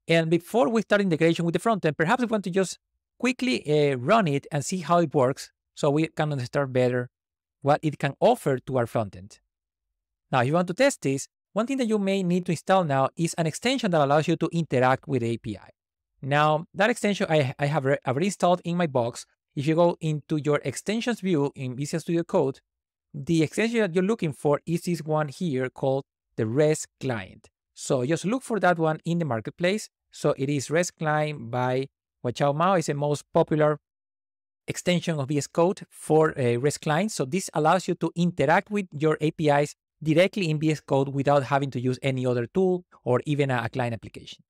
And before we start integration with the frontend, perhaps we want to just quickly uh, run it and see how it works so we can understand better what it can offer to our frontend. Now, if you want to test this, one thing that you may need to install now is an extension that allows you to interact with the API. Now, that extension I, I have already installed in my box. If you go into your extensions view in Visual Studio Code, the extension that you're looking for is this one here called the REST client. So just look for that one in the marketplace. So it is REST client by Huachao Mao. It's the most popular extension of VS Code for uh, a REST client. So this allows you to interact with your APIs directly in VS Code without having to use any other tool or even a, client application.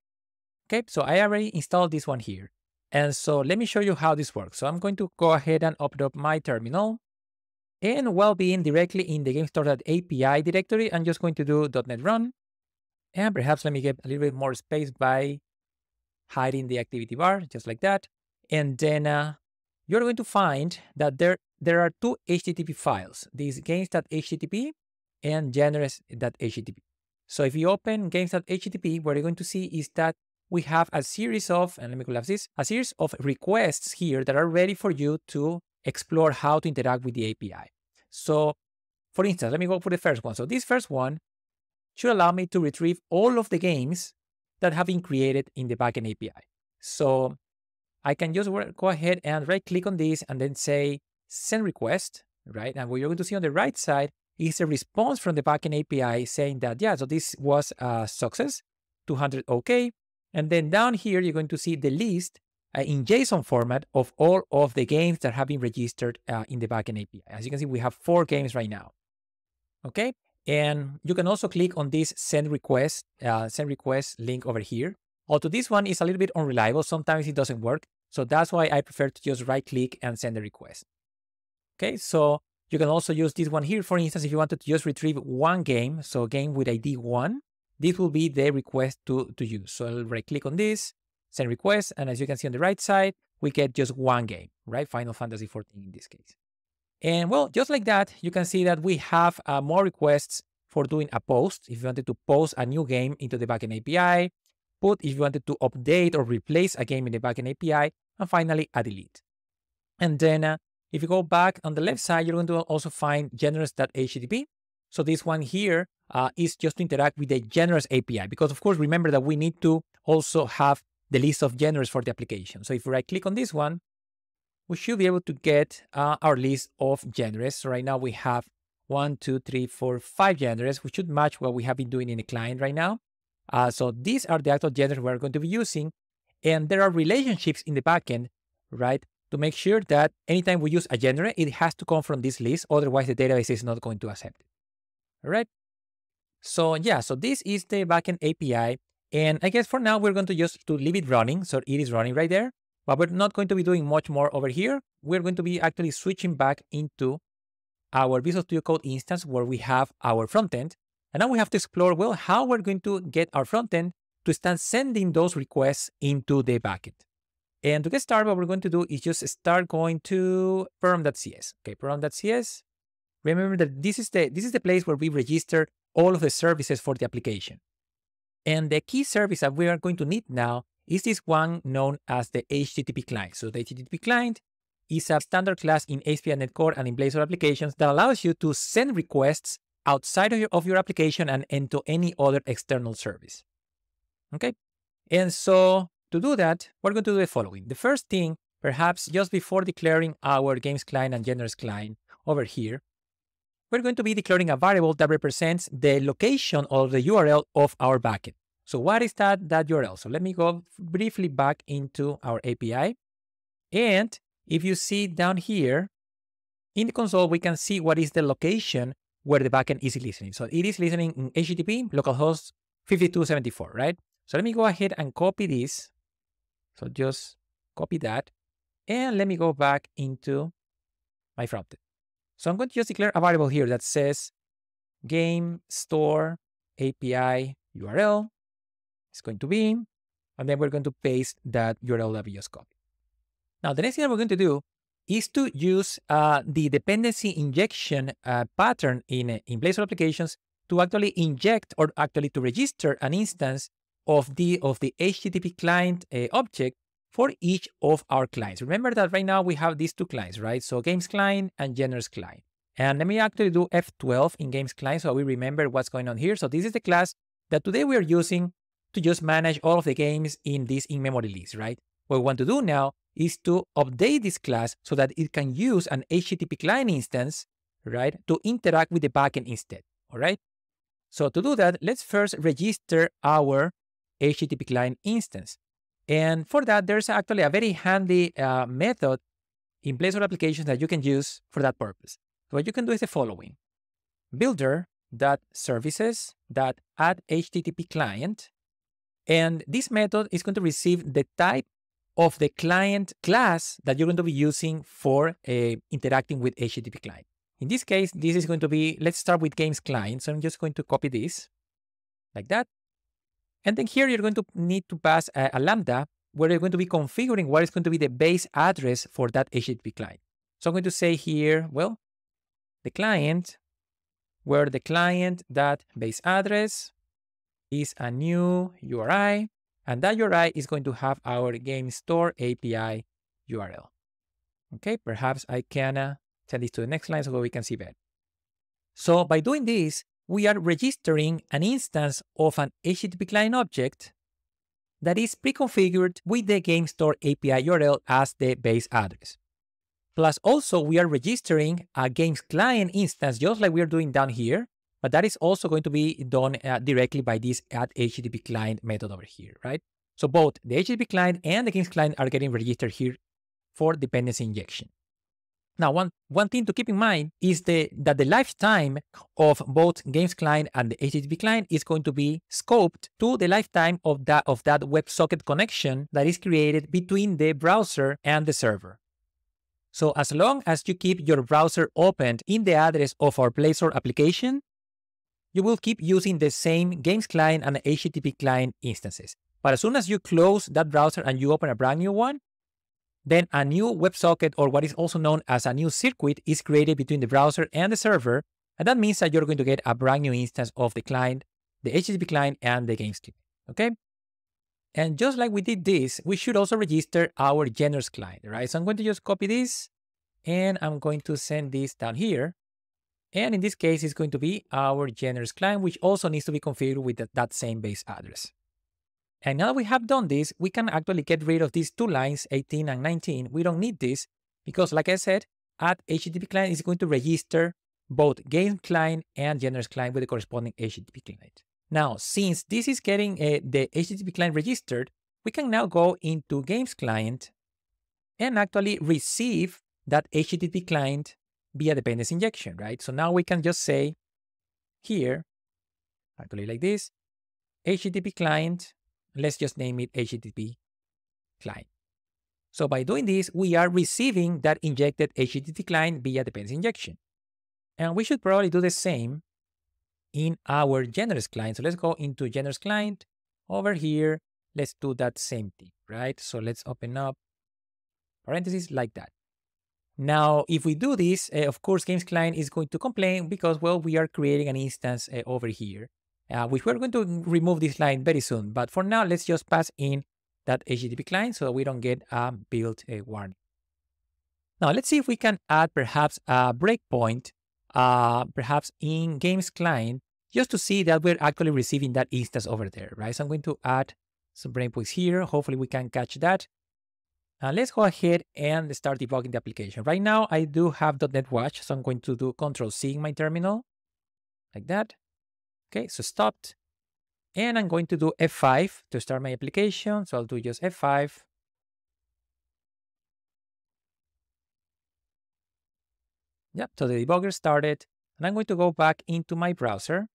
Okay, so I already installed this one here. And so let me show you how this works. So I'm going to go ahead and open up my terminal. And while being directly in the GameStore.api directory, I'm just going to do .NET run. And perhaps let me get a little bit more space by hiding the activity bar, just like that. And then uh, you're going to find that there, there are two HTTP files, these games.http and genres.http. So if you open games.http, what you're going to see is that we have a series of, and let me collapse this, a series of requests here that are ready for you to explore how to interact with the API. So for instance, let me go for the first one. So this first one should allow me to retrieve all of the games that have been created in the backend API. So I can just go ahead and right click on this and then say send request, right? And what you're going to see on the right side is a response from the backend API saying that, yeah, so this was a success, 200 OK. And then down here, you're going to see the list uh, in JSON format of all of the games that have been registered uh, in the backend API. As you can see, we have four games right now. Okay. And you can also click on this send request, uh, send request link over here. Although this one is a little bit unreliable, sometimes it doesn't work. So that's why I prefer to just right click and send a request. Okay, so you can also use this one here. For instance, if you wanted to just retrieve one game, so game with ID one, this will be the request to, to use. So I'll right click on this, send request, and as you can see on the right side, we get just one game, right? Final Fantasy XIV in this case. And well, just like that, you can see that we have uh, more requests for doing a post. If you wanted to post a new game into the backend API, put if you wanted to update or replace a game in the backend API, and finally a delete. And then uh, if you go back on the left side, you're going to also find genres.http. So this one here uh, is just to interact with the Genres API, because of course, remember that we need to also have the list of Genres for the application. So if we right click on this one, we should be able to get uh, our list of genres. So right now we have one, two, three, four, five genres, which should match what we have been doing in the client right now. Uh, so these are the actual genres we're going to be using. And there are relationships in the backend, right? To make sure that anytime we use a genre, it has to come from this list. Otherwise, the database is not going to accept it. All right. So yeah, so this is the backend API. And I guess for now, we're going to just to leave it running. So it is running right there, but we're not going to be doing much more over here. We're going to be actually switching back into our Visual Studio Code instance where we have our frontend. And now we have to explore, well, how we're going to get our frontend to start sending those requests into the backend. And to get started, what we're going to do is just start going to program.cs. Okay, program.cs. Remember that this is the this is the place where we register all of the services for the application. And the key service that we are going to need now is this one known as the HTTP client. So the HTTP client is a standard class in ASP.NET Core and in Blazor applications that allows you to send requests outside of your, of your application and into any other external service. Okay, and so to do that, we're going to do the following. The first thing, perhaps just before declaring our games client and genres client over here, we're going to be declaring a variable that represents the location or the URL of our backend. So what is that, that URL? So let me go briefly back into our API. And if you see down here, in the console, we can see what is the location where the backend is listening. So it is listening in HTTP localhost 5274, right? So let me go ahead and copy this So just copy that. And let me go back into my frontend. So I'm going to just declare a variable here that says game store API URL. It's going to be, and then we're going to paste that URL that we just copied. Now, the next thing that we're going to do is to use uh, the dependency injection uh, pattern in, uh, in Blazor applications to actually inject or actually to register an instance of the, of the HTTP client uh, object for each of our clients. Remember that right now we have these two clients, right? So Games Client and Genres Client. And let me actually do F12 in Games Client so we remember what's going on here. So this is the class that today we are using to just manage all of the games in this in-memory list, right? What we want to do now is to update this class so that it can use an HTTP client instance, right, to interact with the backend instead, all right? So to do that, let's first register our HTTP client instance. And for that, there's actually a very handy uh, method in Blazor applications that you can use for that purpose. What you can do is the following. Builder.services.add HTTP client. And this method is going to receive the type of the client class that you're going to be using for uh, interacting with HTTP client. In this case, this is going to be, let's start with games client. So I'm just going to copy this like that. And then here you're going to need to pass a, a lambda where you're going to be configuring what is going to be the base address for that HTTP client. So I'm going to say here, well, the client, where the client that base address is a new URI and that URI is going to have our game store API URL. Okay, perhaps I can uh, send this to the next line so we can see better. So by doing this, we are registering an instance of an HTTP client object that is pre-configured with the game store API URL as the base address. Plus also we are registering a games client instance just like we're doing down here, but that is also going to be done uh, directly by this add HTTP client method over here, right? So both the HTTP client and the games client are getting registered here for dependency injection. Now, one, one thing to keep in mind is the, that the lifetime of both games client and the HTTP client is going to be scoped to the lifetime of that, of that WebSocket connection that is created between the browser and the server. So as long as you keep your browser opened in the address of our Blazor application, you will keep using the same Games client and HTTP client instances. But as soon as you close that browser and you open a brand new one, then a new WebSocket or what is also known as a new circuit is created between the browser and the server. And that means that you're going to get a brand new instance of the client, the HTTP client and the Games client, okay? And just like we did this, we should also register our genres client, right? So I'm going to just copy this and I'm going to send this down here. And in this case, it's going to be our genres client, which also needs to be configured with that, same base address. And now that we have done this, we can actually get rid of these two lines, 18 and 19. We don't need this because like I said, add HTTP client is going to register both game client and genres client with the corresponding HTTP client. Now, since this is getting uh, the HTTP client registered, we can now go into games client and actually receive that HTTP client via dependency injection, right? So now we can just say here, actually like this, HTTP client, let's just name it HTTP client. So by doing this, we are receiving that injected HTTP client via dependency injection. And we should probably do the same in our genres client. So let's go into genres client. Over here, let's do that same thing, right? So let's open up parentheses like that. Now, if we do this, uh, of course, Games Client is going to complain because, well, we are creating an instance uh, over here, uh, which we're going to remove this line very soon. But for now, let's just pass in that HTTP client so that we don't get a build uh, warning. Now, let's see if we can add perhaps a breakpoint, uh, perhaps in Games Client, just to see that we're actually receiving that instance over there, right? So I'm going to add some breakpoints here. Hopefully we can catch that. Uh, let's go ahead and start debugging the application. Right now, I do have .NET Watch, so I'm going to do Control C in my terminal, like that. Okay, so stopped. And I'm going to do F5 to start my application. So I'll do just F5. Yep, so the debugger started. And I'm going to go back into my browser,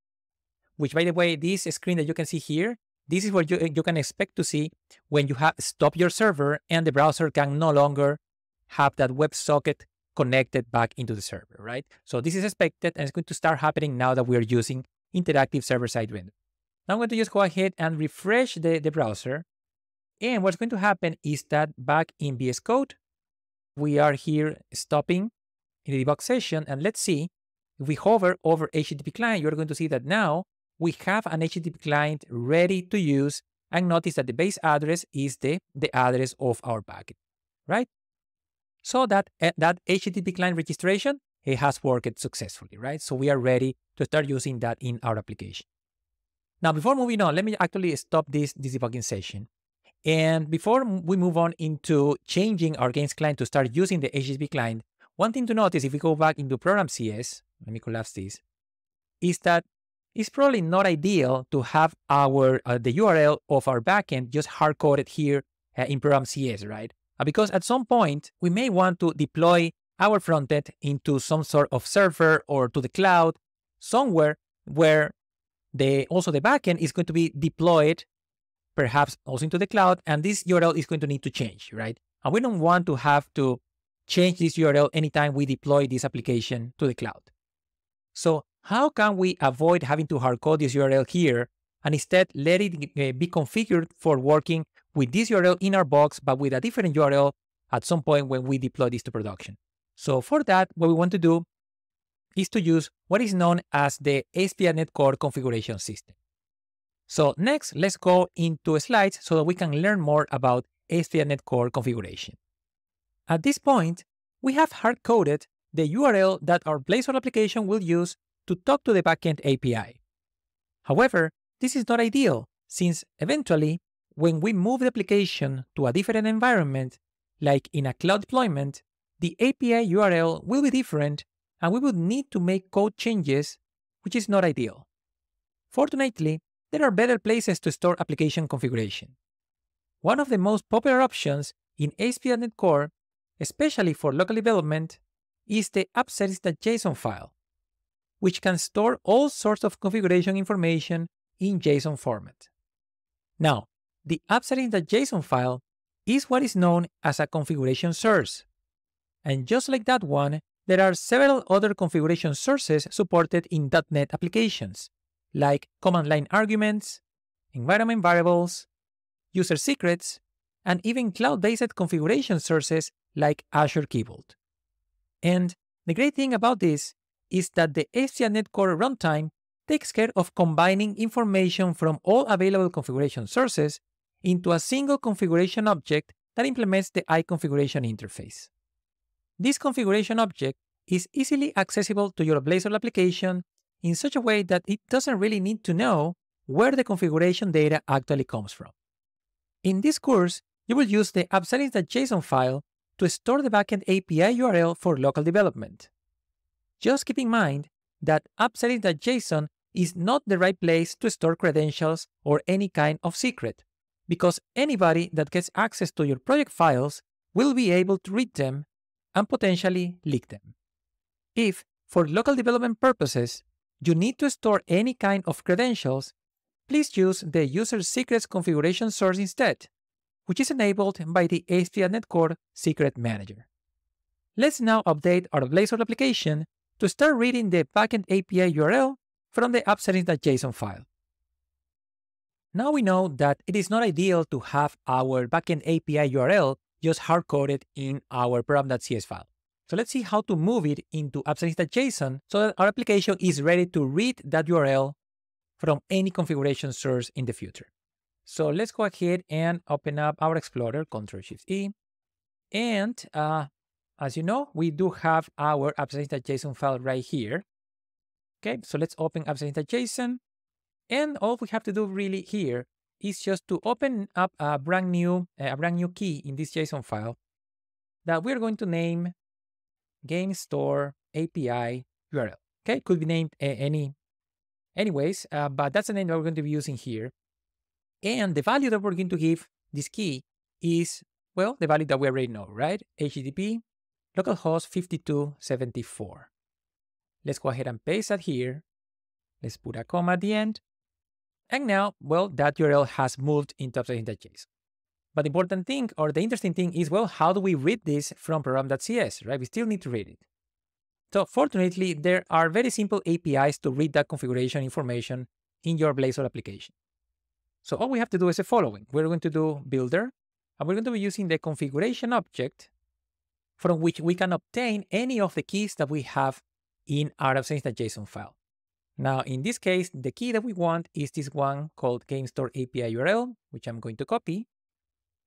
which by the way, this screen that you can see here, this is what you, you can expect to see when you have stopped your server and the browser can no longer have that WebSocket connected back into the server, right? So this is expected and it's going to start happening now that we're using interactive server-side render. Now I'm going to just go ahead and refresh the, the browser. And what's going to happen is that back in VS Code, we are here stopping in the debug session. And let's see, if we hover over HTTP client, you're going to see that now we have an HTTP client ready to use. And notice that the base address is the, the address of our backend, right? So that, uh, that HTTP client registration, it has worked successfully, right? So we are ready to start using that in our application. Now, before moving on, let me actually stop this, this debugging session. And before we move on into changing our games client to start using the HTTP client, one thing to notice if we go back into program CS, let me collapse this, is that it's probably not ideal to have our uh, the URL of our backend just hard coded here uh, in program CS, right? Uh, because at some point we may want to deploy our frontend into some sort of server or to the cloud, somewhere where the also the backend is going to be deployed, perhaps also into the cloud, and this URL is going to need to change, right? And we don't want to have to change this URL anytime we deploy this application to the cloud. So how can we avoid having to hardcode this URL here and instead let it uh, be configured for working with this URL in our box, but with a different URL at some point when we deploy this to production? So for that, what we want to do is to use what is known as the ASP.NET Core configuration system. So next, let's go into slides so that we can learn more about ASP.NET Core configuration. At this point, we have hard-coded the URL that our Blazor application will use to talk to the backend API. However, this is not ideal since eventually, when we move the application to a different environment, like in a cloud deployment, the API URL will be different and we would need to make code changes, which is not ideal. Fortunately, there are better places to store application configuration. One of the most popular options in ASP.NET Core, especially for local development, is the appsettings.json file, which can store all sorts of configuration information in JSON format. Now, the appsettings.json file is what is known as a configuration source. And just like that one, there are several other configuration sources supported in .NET applications, like command line arguments, environment variables, user secrets, and even cloud-based configuration sources like Azure Key Vault. And the great thing about this is that the ASP.NET Core runtime takes care of combining information from all available configuration sources into a single configuration object that implements the IConfiguration interface. This configuration object is easily accessible to your Blazor application in such a way that it doesn't really need to know where the configuration data actually comes from. In this course, you will use the appsettings.json file to store the backend API URL for local development. Just keep in mind that appsettings.json is not the right place to store credentials or any kind of secret, because anybody that gets access to your project files will be able to read them and potentially leak them. If, for local development purposes, you need to store any kind of credentials, please use the user secrets configuration source instead, which is enabled by the ASP.NET Core Secret Manager. Let's now update our Blazor application to start reading the backend API URL from the appsettings.json file. Now we know that it is not ideal to have our backend API URL just hard-coded in our program.cs file. So let's see how to move it into appsettings.json so that our application is ready to read that URL from any configuration source in the future. So let's go ahead and open up our Explorer, Ctrl Shift E. And uh, as you know, we do have our appsettings.json file right here. Okay, so let's open appsettings.json. And all we have to do really here is just to open up a brand new a brand new key in this JSON file that we're going to name game store API URL. Okay, could be named any anyways, uh, but that's the name that we're going to be using here. And the value that we're going to give this key is, well, the value that we already know, right? HTTP localhost 5274. Let's go ahead and paste that here. Let's put a comma at the end. And now, well, that URL has moved into appsettings.json. But the important thing or the interesting thing is, well, how do we read this from program.cs, right? We still need to read it. So fortunately, there are very simple APIs to read that configuration information in your Blazor application. So all we have to do is the following. We're going to do builder, and we're going to be using the configuration object from which we can obtain any of the keys that we have in our appsettings.json file. Now, in this case, the key that we want is this one called GameStore API URL, which I'm going to copy.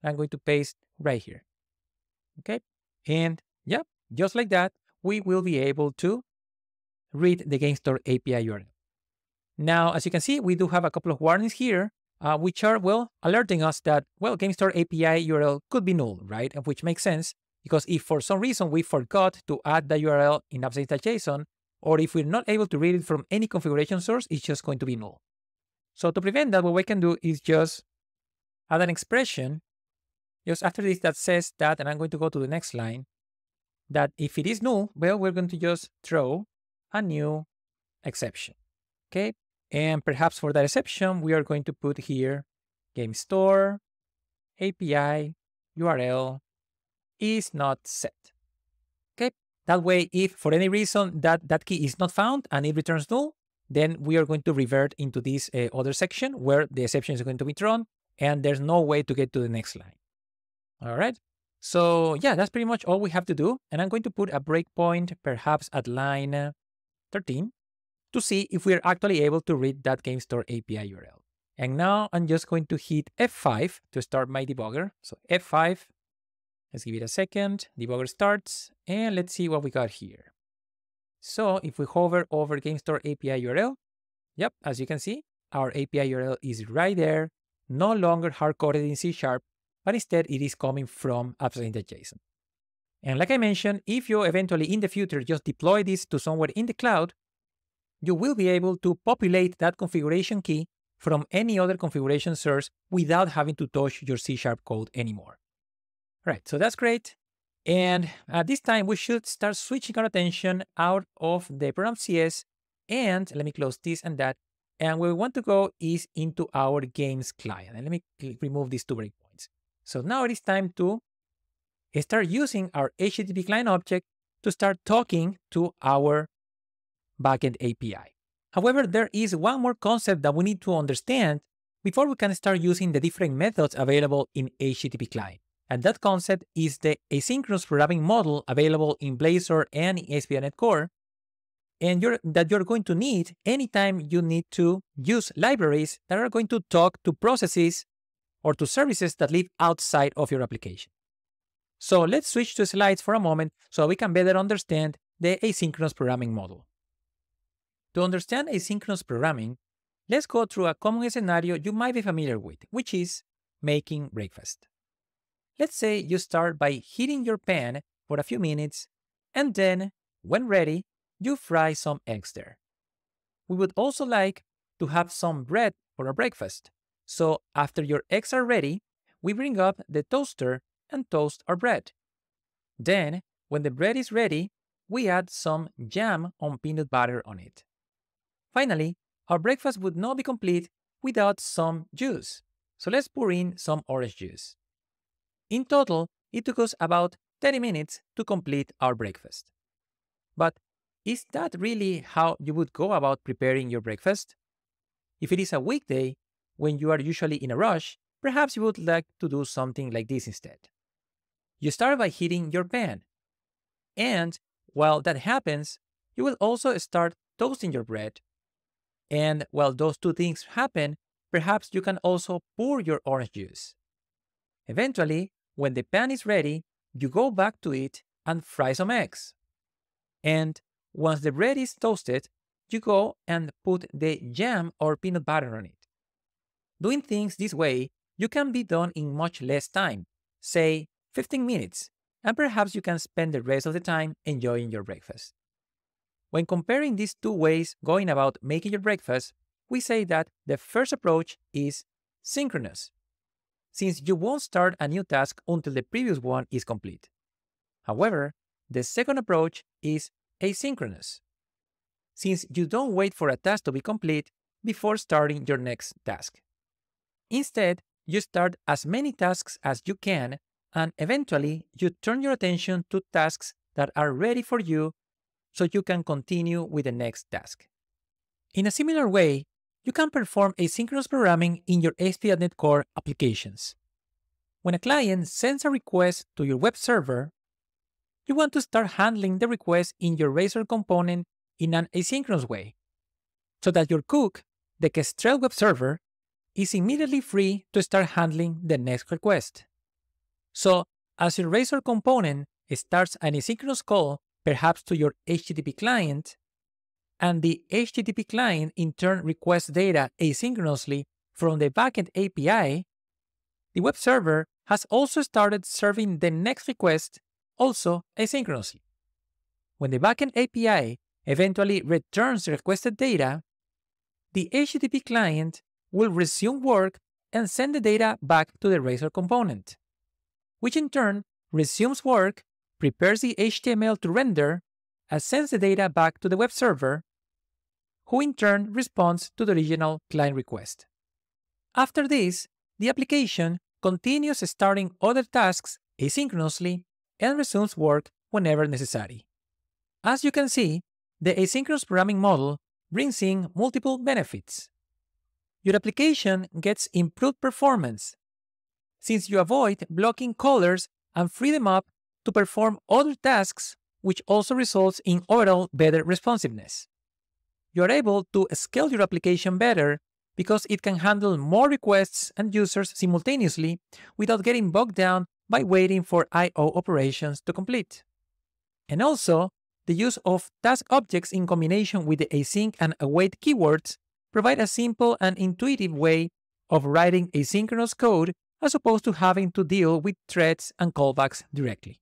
I'm going to paste right here. Okay, and yeah, just like that, we will be able to read the GameStore API URL. Now, as you can see, we do have a couple of warnings here, uh, which are, well, alerting us that, well, GameStore API URL could be null, right? Which makes sense because if for some reason we forgot to add the URL in appsettings.json, or if we're not able to read it from any configuration source, it's just going to be null. So to prevent that, what we can do is just add an expression just after this that says that, and I'm going to go to the next line, that if it is null, well, we're going to just throw a new exception, okay? And perhaps for that exception, we are going to put here game store API URL is not set. Okay, that way, if for any reason that, that key is not found and it returns null, then we are going to revert into this uh, other section where the exception is going to be thrown and there's no way to get to the next line. All right. So yeah, that's pretty much all we have to do. And I'm going to put a breakpoint perhaps at line uh, 13 to see if we're actually able to read that game store API URL. And now I'm just going to hit F5 to start my debugger. So F5, let's give it a second. Debugger starts and let's see what we got here. So if we hover over game store API URL, yep, as you can see, our API URL is right there, no longer hard-coded in C Sharp, but instead it is coming from appsettings.json. And like I mentioned, if you eventually in the future just deploy this to somewhere in the cloud, you will be able to populate that configuration key from any other configuration source without having to touch your C-sharp code anymore. Right, so that's great. And at this time, we should start switching our attention out of the program CS and let me close this and that. And we want to go is into our games client. And let me remove these two breakpoints. So now it is time to start using our HTTP client object to start talking to our backend API. However, there is one more concept that we need to understand before we can start using the different methods available in HTTP client. And that concept is the asynchronous programming model available in Blazor and in ASP.NET Core, and you're, that you're going to need anytime you need to use libraries that are going to talk to processes or to services that live outside of your application. So let's switch to slides for a moment so we can better understand the asynchronous programming model. To understand asynchronous programming, let's go through a common scenario you might be familiar with, which is making breakfast. Let's say you start by heating your pan for a few minutes, and then, when ready, you fry some eggs there. We would also like to have some bread for our breakfast. So after your eggs are ready, we bring up the toaster and toast our bread. Then, when the bread is ready, we add some jam on peanut butter on it. Finally, our breakfast would not be complete without some juice. So let's pour in some orange juice. In total, it took us about 30 minutes to complete our breakfast. But is that really how you would go about preparing your breakfast? If it is a weekday, when you are usually in a rush, perhaps you would like to do something like this instead. You start by heating your pan. And while that happens, you will also start toasting your bread and while those two things happen, perhaps you can also pour your orange juice. Eventually, when the pan is ready, you go back to it and fry some eggs. And once the bread is toasted, you go and put the jam or peanut butter on it. Doing things this way, you can be done in much less time, say 15 minutes, and perhaps you can spend the rest of the time enjoying your breakfast. When comparing these two ways going about making your breakfast, we say that the first approach is synchronous, since you won't start a new task until the previous one is complete. However, the second approach is asynchronous. Since you don't wait for a task to be complete, before starting your next task. Instead, you start as many tasks as you can, and eventually you turn your attention to tasks that are ready for you so you can continue with the next task. In a similar way, you can perform asynchronous programming in your ASP.NET Core applications. When a client sends a request to your web server, you want to start handling the request in your Razor component in an asynchronous way, so that your cook, the Kestrel web server, is immediately free to start handling the next request. So, as your Razor component starts an asynchronous call, perhaps to your HTTP client, and the HTTP client in turn requests data asynchronously from the backend API, the web server has also started serving the next request also asynchronously. When the backend API eventually returns the requested data, the HTTP client will resume work and send the data back to the Razor component, which in turn resumes work, prepares the HTML to render, and sends the data back to the web server, who in turn responds to the original client request. After this, the application continues starting other tasks asynchronously and resumes work whenever necessary. As you can see, the asynchronous programming model brings in multiple benefits. Your application gets improved performance since you avoid blocking callers and free them up to perform other tasks, which also results in overall better responsiveness. You are able to scale your application better because it can handle more requests and users simultaneously without getting bogged down by waiting for I.O. operations to complete. And also, the use of task objects in combination with the async and await keywords provide a simple and intuitive way of writing asynchronous code as opposed to having to deal with threads and callbacks directly.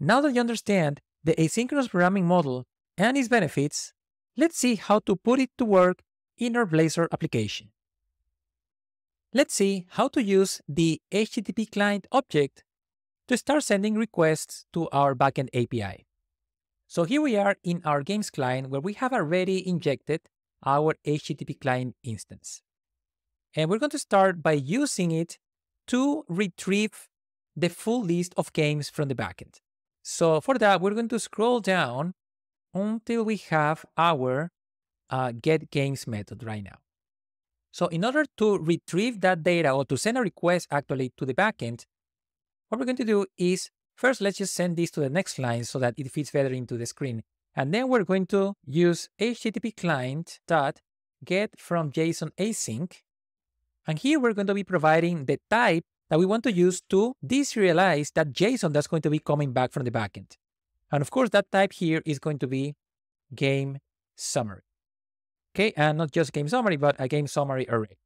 Now that you understand the asynchronous programming model and its benefits, let's see how to put it to work in our Blazor application. Let's see how to use the HTTP client object to start sending requests to our backend API. So here we are in our games client where we have already injected our HTTP client instance. And we're going to start by using it to retrieve the full list of games from the backend. So for that, we're going to scroll down until we have our uh, get games method right now. So in order to retrieve that data or to send a request actually to the backend, what we're going to do is first let's just send this to the next line so that it fits better into the screen. And then we're going to use HTTP client dot get from JSON async. And here we're going to be providing the type that we want to use to deserialize that JSON that's going to be coming back from the backend. And of course, that type here is going to be game summary. Okay, and not just game summary, but a game summary array.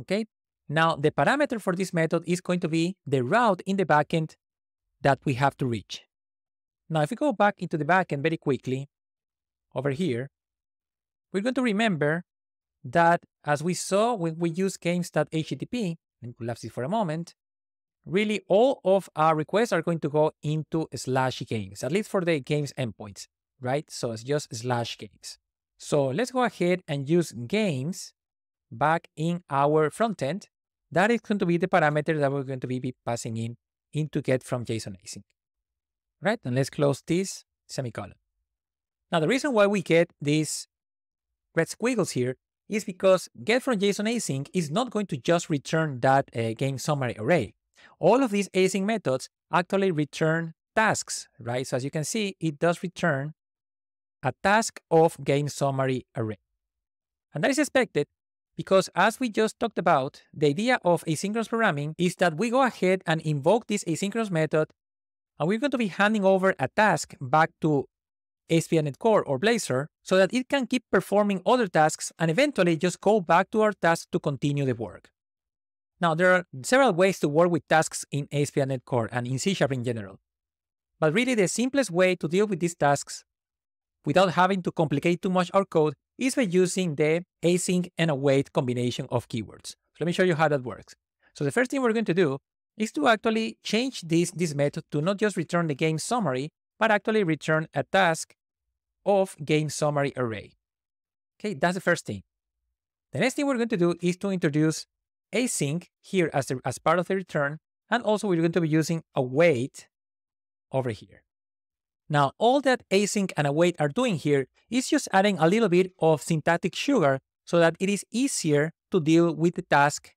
Okay, now the parameter for this method is going to be the route in the backend that we have to reach. Now, if we go back into the backend very quickly, over here, we're going to remember that as we saw when we use games.http, and collapse this for a moment, really all of our requests are going to go into slash games, at least for the games endpoints, right? So it's just slash games. So let's go ahead and use games back in our front end. That is going to be the parameter that we're going to be passing in into get from JSON async. Right, and let's close this semicolon. Now the reason why we get these red squiggles here is because get from JSON async is not going to just return that uh, game summary array. All of these async methods actually return tasks, right? So as you can see, it does return a task of game summary array. And that is expected because as we just talked about, the idea of asynchronous programming is that we go ahead and invoke this asynchronous method and we're going to be handing over a task back to ASP.NET Core or Blazor so that it can keep performing other tasks and eventually just go back to our task to continue the work. Now, there are several ways to work with tasks in ASP.NET Core and in C Sharp in general. But really, the simplest way to deal with these tasks without having to complicate too much our code is by using the async and await combination of keywords. So let me show you how that works. So the first thing we're going to do is to actually change this, this method to not just return the game summary, but actually return a task of game summary array. Okay, that's the first thing. The next thing we're going to do is to introduce async here as, the, as part of the return. And also we're going to be using await over here. Now, all that async and await are doing here is just adding a little bit of syntactic sugar so that it is easier to deal with the task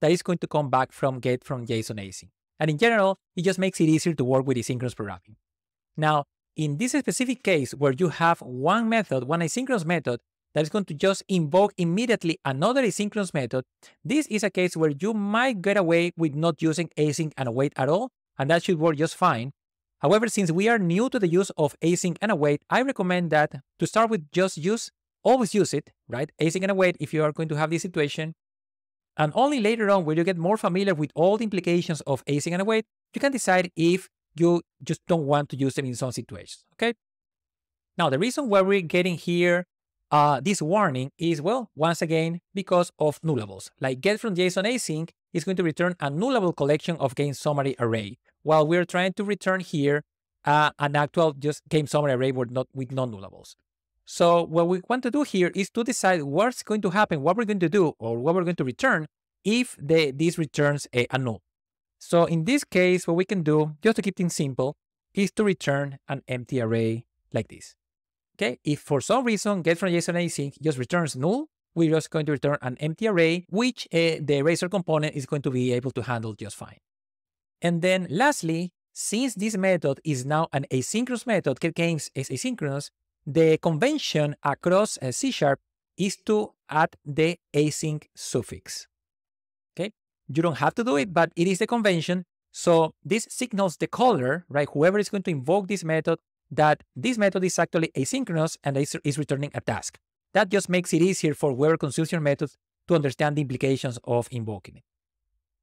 that is going to come back from get from JSON async. And in general, it just makes it easier to work with asynchronous programming. Now, in this specific case where you have one method, one asynchronous method, that is going to just invoke immediately another asynchronous method, this is a case where you might get away with not using async and await at all, and that should work just fine. However, since we are new to the use of async and await, I recommend that to start with just use, always use it, right? Async and await if you are going to have this situation. And only later on, when you get more familiar with all the implications of async and await, you can decide if you just don't want to use them in some situations, okay? Now, the reason why we're getting here uh, this warning is, well, once again, because of nullables. Like get from JSON async is going to return a nullable collection of game summary array, while we're trying to return here uh, an actual just game summary array with, not, with non-nullables. So what we want to do here is to decide what's going to happen, what we're going to do, or what we're going to return if the, this returns a, a null. So in this case, what we can do, just to keep things simple, is to return an empty array like this. Okay, if for some reason get from JSON async just returns null, we're just going to return an empty array, which uh, the Razor component is going to be able to handle just fine. And then lastly, since this method is now an asynchronous method, getGames is asynchronous, the convention across uh, C Sharp is to add the async suffix. You don't have to do it, but it is the convention. So this signals the caller, right? Whoever is going to invoke this method that this method is actually asynchronous and is returning a task. That just makes it easier for whoever consumes your method to understand the implications of invoking it.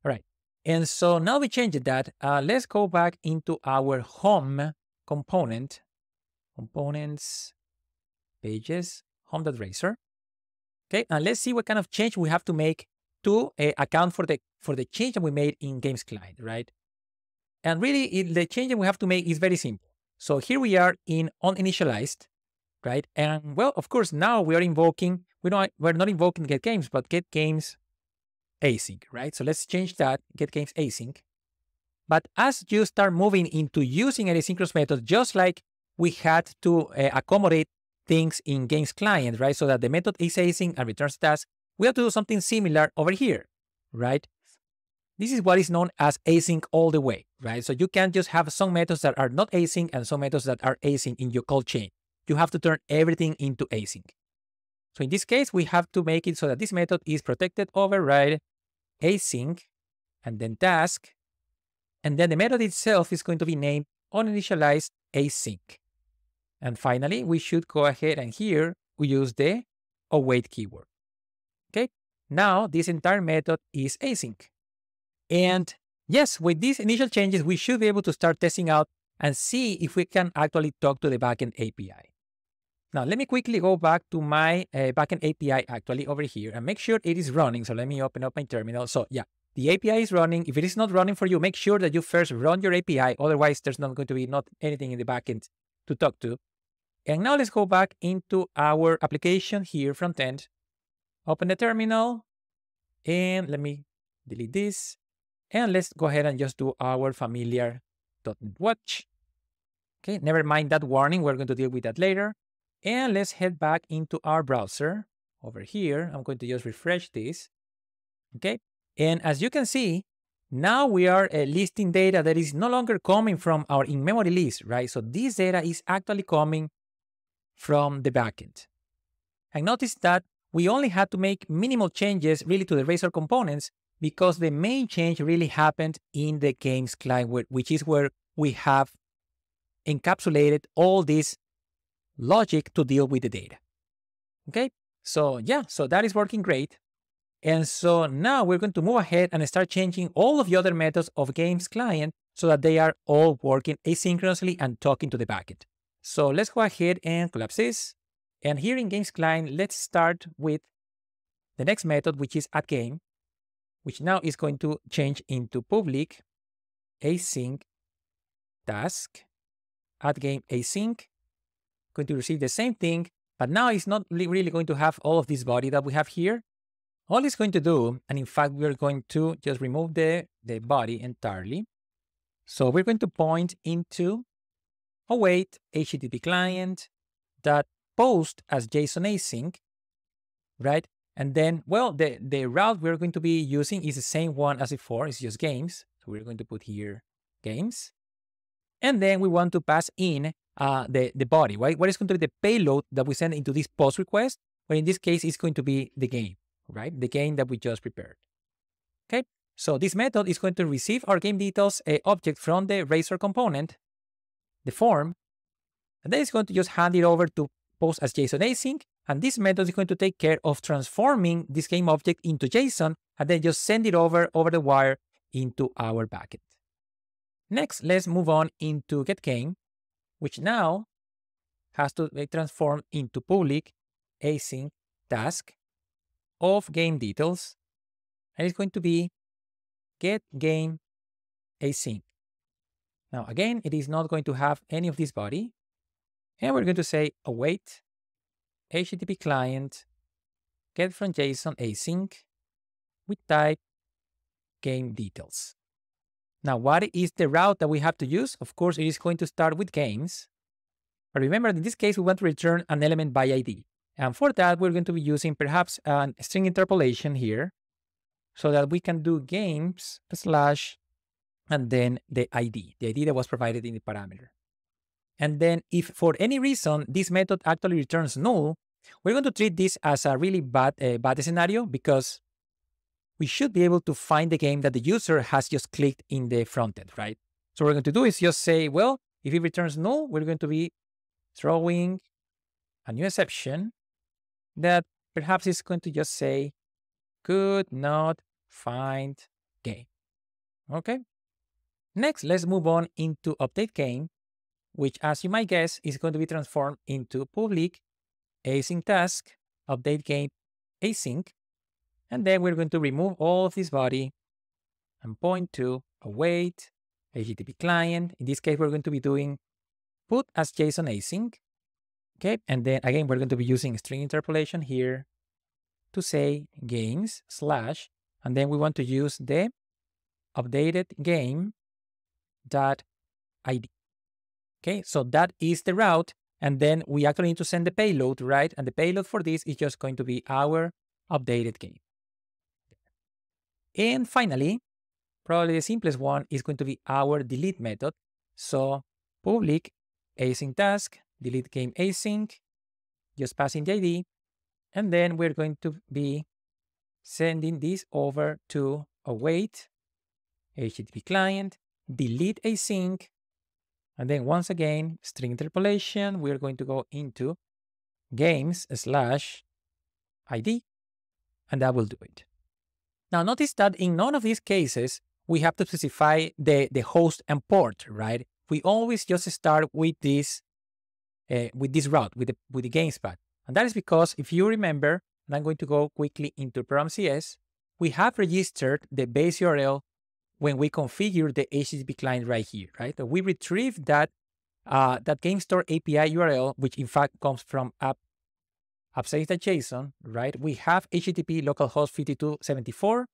All right. And so now we changed that. Uh, let's go back into our home component, components, pages, home.razor. Okay, and let's see what kind of change we have to make to uh, account for the for the change that we made in Games Client, right? And really, it, the change that we have to make is very simple. So here we are in OnInitialized, right? And well, of course, now we are invoking, we don't, we're not invoking get games, but get games async, right? So let's change that, get games async. But as you start moving into using an asynchronous method, just like we had to uh, accommodate things in games client, right? So that the method is async and returns task, we have to do something similar over here, right? This is what is known as async all the way, right? So you can't just have some methods that are not async and some methods that are async in your call chain. You have to turn everything into async. So in this case, we have to make it so that this method is protected override async and then task. And then the method itself is going to be named OnInitialized async. And finally, we should go ahead and here we use the await keyword. Okay, now this entire method is async. And yes, with these initial changes, we should be able to start testing out and see if we can actually talk to the backend API. Now, let me quickly go back to my uh, backend API actually over here and make sure it is running. So let me open up my terminal. So yeah, the API is running. If it is not running for you, make sure that you first run your API. Otherwise, there's not going to be not anything in the backend to talk to. And now let's go back into our application here, front end. Open the terminal and let me delete this. And let's go ahead and just do our familiar Watch. Okay, never mind that warning. We're going to deal with that later. And let's head back into our browser over here. I'm going to just refresh this. Okay, and as you can see, now we are uh, listing data that is no longer coming from our in-memory list, right? So this data is actually coming from the backend. And notice that we only had to make minimal changes really to the Razor components because the main change really happened in the games client, which is where we have encapsulated all this logic to deal with the data. Okay, so yeah, so that is working great. And so now we're going to move ahead and start changing all of the other methods of games client so that they are all working asynchronously and talking to the backend. So let's go ahead and collapse this. And here in games client, let's start with the next method, which is add game which now is going to change into public async task add game async going to receive the same thing but now it's not really going to have all of this body that we have here all it's going to do, and in fact, we're going to just remove the, the body entirely. So we're going to point into await HTTP client that post as JSON async, right? And then, well, the, the route we're going to be using is the same one as before. It's just games. So we're going to put here games. And then we want to pass in uh, the, the body, right? What is going to be the payload that we send into this post request? Well, in this case, it's going to be the game, right? The game that we just prepared. Okay, so this method is going to receive our game details a object from the Razor component, the form, and then it's going to just hand it over to post as JSON async. And this method is going to take care of transforming this game object into JSON and then just send it over over the wire into our backend. Next, let's move on into getGame, which now has to eh, be transformed into public async task of game details. And it's going to be get game async. Now, again, it is not going to have any of this body. And we're going to say await HTTP client get from JSON async with type game details. Now, what is the route that we have to use? Of course, it is going to start with games. But remember, in this case, we want to return an element by ID. And for that, we're going to be using perhaps a string interpolation here so that we can do games slash and then the ID, the ID that was provided in the parameter. And then if for any reason this method actually returns null, we're going to treat this as a really bad, uh, bad scenario because we should be able to find the game that the user has just clicked in the front end, right? So what we're going to do is just say, well, if it returns null, we're going to be throwing a new exception that perhaps is going to just say, could not find game. Okay. Next, let's move on into update game, which as you might guess is going to be transformed into public async task, update game async, and then we're going to remove all of this body and point to await HTTP client. In this case, we're going to be doing put as JSON async. Okay, and then again, we're going to be using string interpolation here to say games slash, and then we want to use the updated game dot ID. Okay, so that is the route. And then we actually need to send the payload, right? And the payload for this is just going to be our updated game. And finally, probably the simplest one is going to be our delete method. So public async task, delete game async, just passing the ID. And then we're going to be sending this over to await HTTP client, delete async, and then once again, string interpolation, we're going to go into games slash ID, and that will do it. Now notice that in none of these cases, we have to specify the, the host and port, right? We always just start with this uh, with this route, with the, with the games path. And that is because if you remember, and I'm going to go quickly into program.cs, we have registered the base URL when we configure the HTTP client right here, right? So we retrieve that uh, that game store API URL, which in fact comes from app appsettings.json, right? We have HTTP localhost 5274.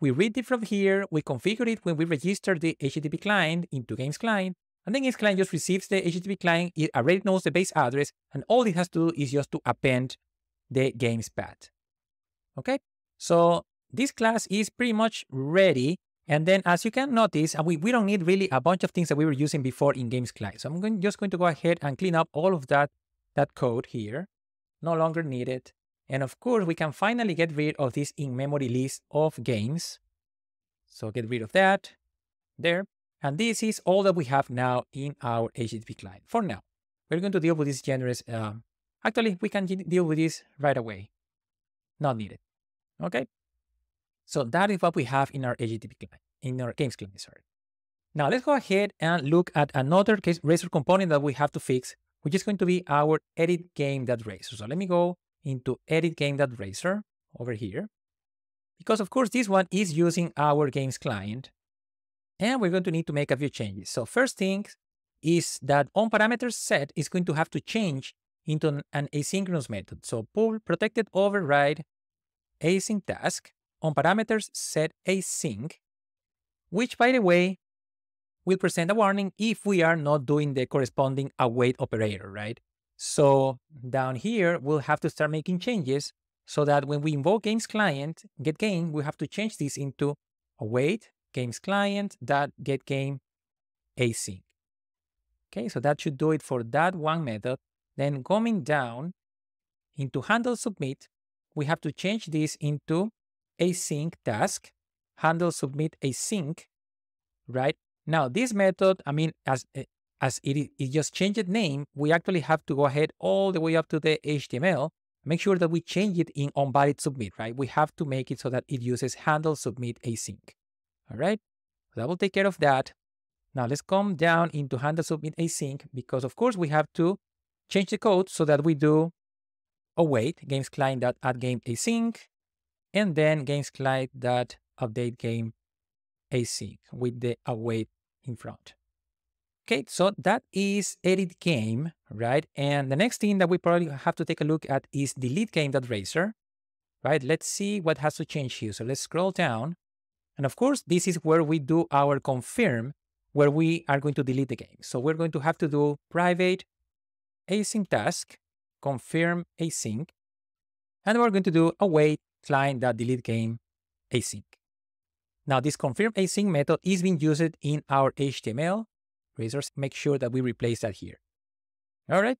We read it from here. We configure it when we register the HTTP client into Games Client. And then Games Client just receives the HTTP client. It already knows the base address. And all it has to do is just to append the games path. Okay? So this class is pretty much ready. And then as you can notice, we, we don't need really a bunch of things that we were using before in Games Client. So I'm going, just going to go ahead and clean up all of that, that code here no longer needed. And of course, we can finally get rid of this in-memory list of games. So get rid of that there. And this is all that we have now in our HTTP client for now. We're going to deal with this genres. Uh, actually, we can deal with this right away. Not needed. Okay. So that is what we have in our HTTP client, in our games client, sorry. Now let's go ahead and look at another case Razor component that we have to fix which is going to be our edit game.razor. So let me go into edit game.razor over here. Because of course, this one is using our games client. And we're going to need to make a few changes. So first thing is that on parameters set is going to have to change into an, an asynchronous method. So pull protected override async task on parameters set async, which by the way, will present a warning if we are not doing the corresponding await operator, right? So down here, we'll have to start making changes so that when we invoke games client, get game, we have to change this into await games client that get game async. Okay, so that should do it for that one method. Then coming down into handle submit, we have to change this into async task, handle submit async, right? Now this method, I mean, as eh, as it, it just changed name, we actually have to go ahead all the way up to the HTML, make sure that we change it in onValid submit, right? We have to make it so that it uses handle submit async. All right, so that will take care of that. Now let's come down into handle submit async because of course we have to change the code so that we do await games client and then games client that update game async with the await in front. Okay, so that is edit game, right? And the next thing that we probably have to take a look at is delete game.razor, right? Let's see what has to change here. So let's scroll down. And of course, this is where we do our confirm, where we are going to delete the game. So we're going to have to do private async task, confirm async, and we're going to do await client.delete game async. Now this confirm async method is being used in our HTML razors. Make sure that we replace that here. All right.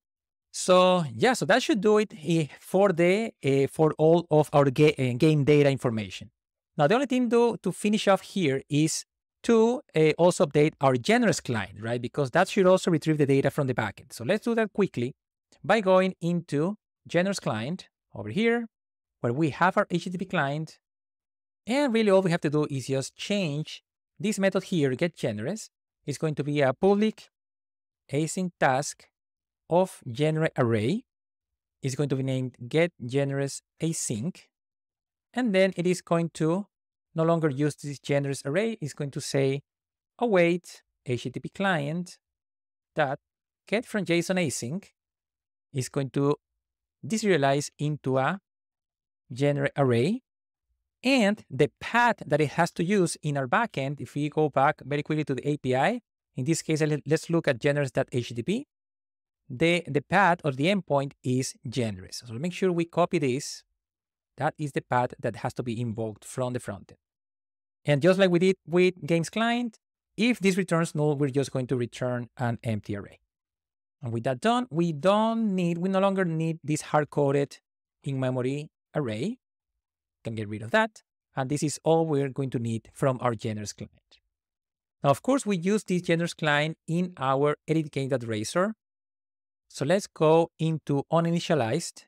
So yeah, so that should do it eh, for the uh, for all of our ga uh, game data information. Now the only thing though to finish off here is to uh, also update our genres client, right? Because that should also retrieve the data from the backend. So let's do that quickly by going into genres client over here, where we have our HTTP client. And really all we have to do is just change this method here, get genres, is going to be a public async task of genre array. It's going to be named get genres async. And then it is going to no longer use this genres array. It's going to say await HTTP client that get from JSON async is going to deserialize into a genre array and the path that it has to use in our backend, if we go back very quickly to the API, in this case, let's look at genres.http. The, the path or the endpoint is genres. So make sure we copy this. That is the path that has to be invoked from the frontend. And just like we did with games client, if this returns null, we're just going to return an empty array. And with that done, we don't need, we no longer need this hard-coded in-memory array can get rid of that. And this is all we're going to need from our genres client. Now, of course, we use this genres client in our edit game.razor. So let's go into OnInitialized,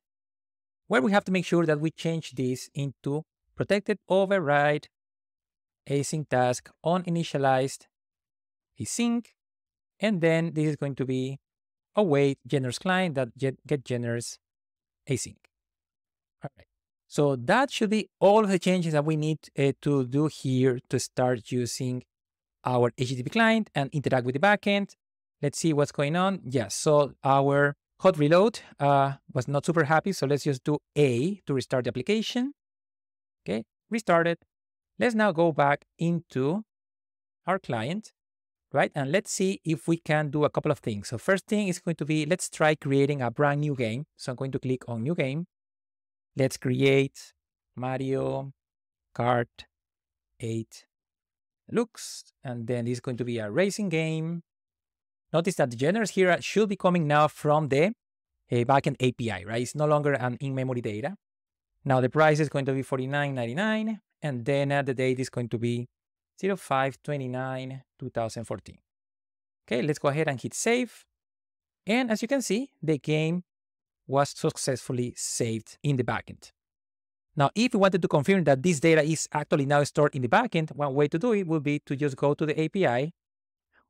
where we have to make sure that we change this into protected override async task OnInitialized async. And then this is going to be await genres client that get, get genres async. All right. So that should be all of the changes that we need uh, to do here to start using our HTTP client and interact with the backend. Let's see what's going on. Yes, so our hot reload uh, was not super happy. So let's just do A to restart the application. Okay, restart it. Let's now go back into our client, right? And let's see if we can do a couple of things. So first thing is going to be, let's try creating a brand new game. So I'm going to click on new game. Let's create Mario Kart 8 Deluxe, and then this is going to be a racing game. Notice that the genres here should be coming now from the uh, backend API, right? It's no longer an in-memory data. Now the price is going to be $49.99, and then uh, the date is going to be 0529 2014. Okay, let's go ahead and hit save. And as you can see, the game was successfully saved in the backend. Now, if we wanted to confirm that this data is actually now stored in the backend, one way to do it would be to just go to the API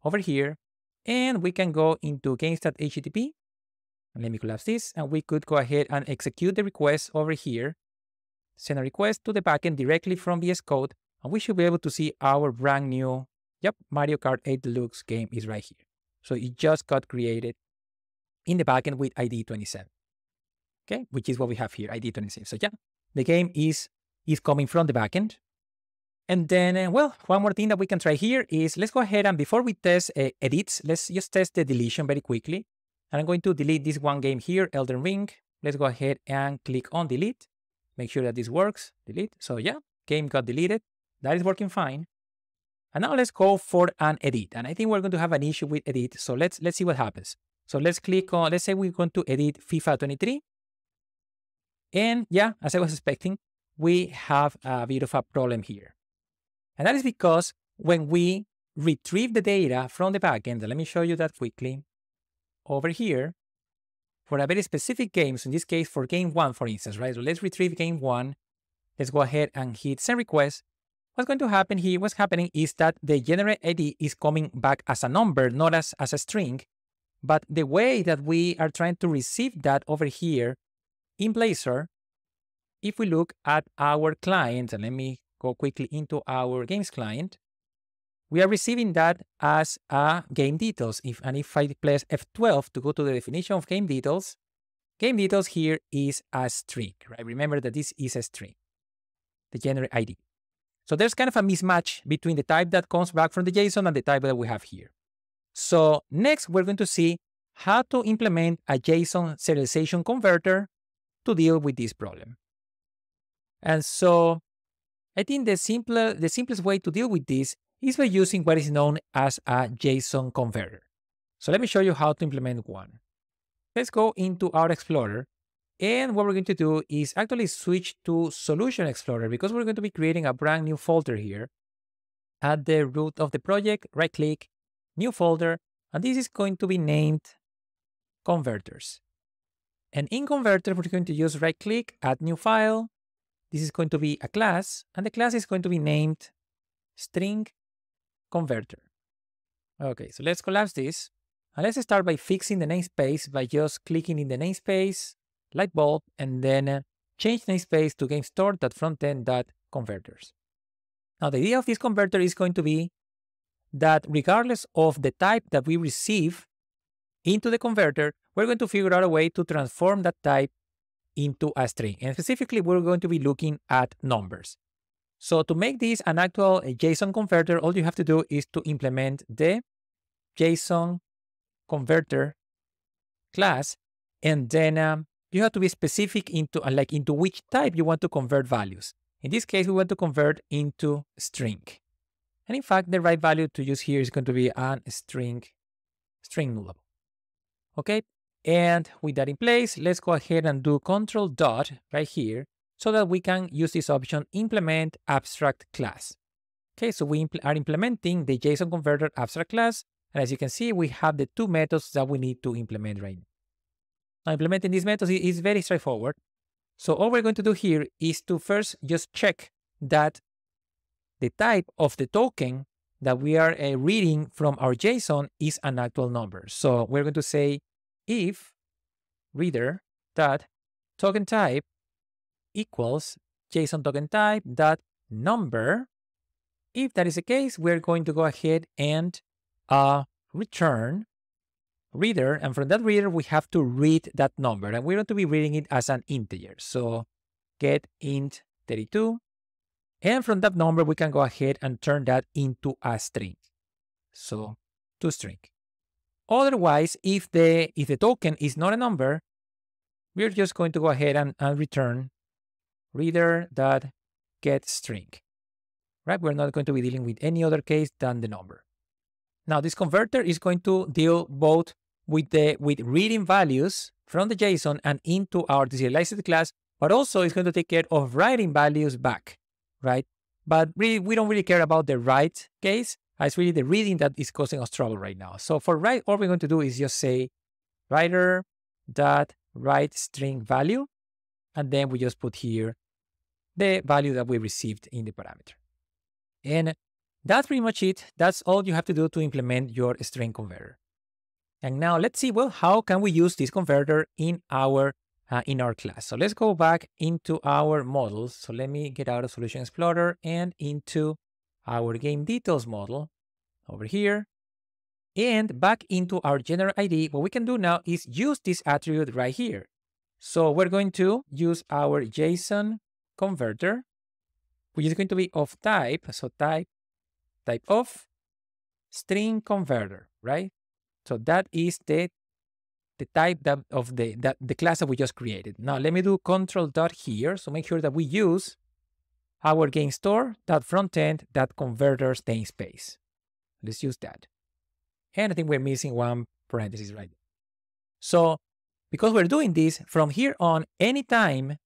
over here, and we can go into games.http. Let me collapse this, and we could go ahead and execute the request over here, send a request to the backend directly from VS Code, and we should be able to see our brand new, yep, Mario Kart 8 Deluxe game is right here. So it just got created in the backend with ID 27 okay, which is what we have here, ID 26. So yeah, the game is is coming from the backend. And then, uh, well, one more thing that we can try here is let's go ahead and before we test uh, edits, let's just test the deletion very quickly. And I'm going to delete this one game here, Elden Ring. Let's go ahead and click on delete. Make sure that this works, delete. So yeah, game got deleted. That is working fine. And now let's go for an edit. And I think we're going to have an issue with edit. So let's let's see what happens. So let's click on, let's say we're going to edit FIFA 23. And yeah, as I was expecting, we have a bit of a problem here. And that is because when we retrieve the data from the backend, let me show you that quickly. Over here, for a very specific game, so in this case for game one, for instance, right? So let's retrieve game one. Let's go ahead and hit send request. What's going to happen here, what's happening is that the genre ID is coming back as a number, not as, as a string. But the way that we are trying to receive that over here in Blazor, if we look at our client, and let me go quickly into our games client, we are receiving that as a game details. If And if I press F12 to go to the definition of game details, game details here is a string, right? Remember that this is a string, the genre ID. So there's kind of a mismatch between the type that comes back from the JSON and the type that we have here. So next, we're going to see how to implement a JSON serialization converter to deal with this problem. And so I think the, simpler, the simplest way to deal with this is by using what is known as a JSON converter. So let me show you how to implement one. Let's go into our Explorer. And what we're going to do is actually switch to Solution Explorer because we're going to be creating a brand new folder here. At the root of the project, right click, new folder, and this is going to be named Converters. And in Converter, we're going to use right click, add new file. This is going to be a class, and the class is going to be named String converter. Okay, so let's collapse this. And let's start by fixing the namespace by just clicking in the namespace, light bulb, and then uh, change namespace to gamestore.frontend.converters. Now the idea of this converter is going to be that regardless of the type that we receive into the converter, we're going to figure out a way to transform that type into a string. And specifically, we're going to be looking at numbers. So to make this an actual JSON converter, all you have to do is to implement the JSON converter class, and then um, you have to be specific into uh, like into which type you want to convert values. In this case, we want to convert into string. And in fact, the right value to use here is going to be a string, string nullable. Okay, and with that in place, let's go ahead and do control dot right here so that we can use this option implement abstract class. Okay, so we impl are implementing the JSON converter abstract class. And as you can see, we have the two methods that we need to implement right now. Now implementing these methods is very straightforward. So all we're going to do here is to first just check that the type of the token that we are uh, reading from our JSON is an actual number. So we're going to say if reader dot token type equals JSON token type dot number. If that is the case, we're going to go ahead and uh, return reader. And from that reader, we have to read that number. And we're going to be reading it as an integer. So get int 32. And from that number, we can go ahead and turn that into a string. So to string. Otherwise, if the if the token is not a number, we're just going to go ahead and, and return reader that get string, right? We're not going to be dealing with any other case than the number. Now this converter is going to deal both with the with reading values from the JSON and into our deserialized class, but also it's going to take care of writing values back, right? But really, we don't really care about the write case. It's really the reading that is causing us trouble right now. So for write, all we're going to do is just say writer dot write string value, and then we just put here the value that we received in the parameter. And that's pretty much it. That's all you have to do to implement your string converter. And now let's see, well, how can we use this converter in our uh, in our class? So let's go back into our models. So let me get out of Solution Explorer and into our game details model over here. And back into our genre ID, what we can do now is use this attribute right here. So we're going to use our JSON converter which is going to be of type, so type, type of string converter, right? So that is the the type that of the that the class that we just created. Now let me do control dot here. So make sure that we use our game store that front end that converters namespace. Let's use that. And I think we're missing one parenthesis right. So because we're doing this from here on, anytime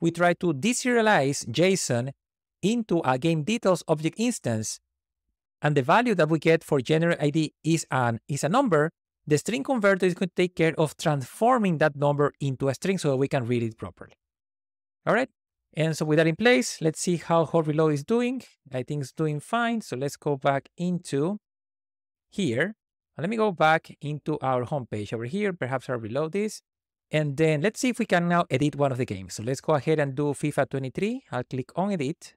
we try to deserialize JSON into a game details object instance, and the value that we get for genre ID is an is a number, the string converter is going to take care of transforming that number into a string so that we can read it properly. All right. And so with that in place, let's see how hot reload is doing. I think it's doing fine. So let's go back into here. Let me go back into our homepage over here. Perhaps I'll reload this. And then let's see if we can now edit one of the games. So let's go ahead and do FIFA 23. I'll click on edit.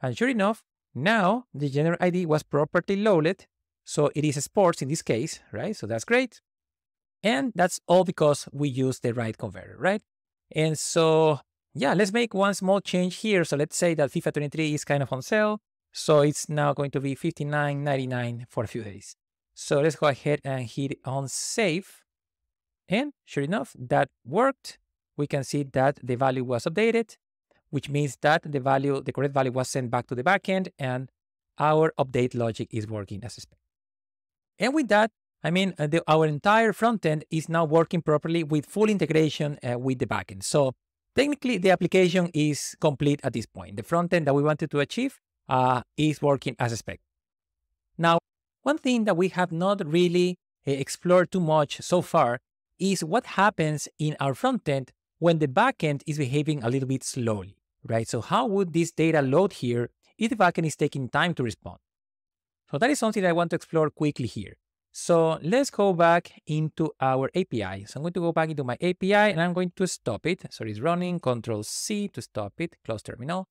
And sure enough, now the genre ID was properly loaded so it is sports in this case, right? So that's great. And that's all because we use the right converter, right? And so, yeah, let's make one small change here. So let's say that FIFA 23 is kind of on sale. So it's now going to be 59.99 for a few days. So let's go ahead and hit on save. And sure enough, that worked. We can see that the value was updated, which means that the value, the correct value was sent back to the backend and our update logic is working as expected. And with that, I mean, uh, the, our entire front end is now working properly with full integration uh, with the backend. So technically, the application is complete at this point. The front end that we wanted to achieve uh, is working as expected. Now, one thing that we have not really uh, explored too much so far is what happens in our front end when the backend is behaving a little bit slowly, right? So how would this data load here if the backend is taking time to respond? So that is something I want to explore quickly here. So let's go back into our API. So I'm going to go back into my API and I'm going to stop it. So it's running, Control C to stop it, close terminal.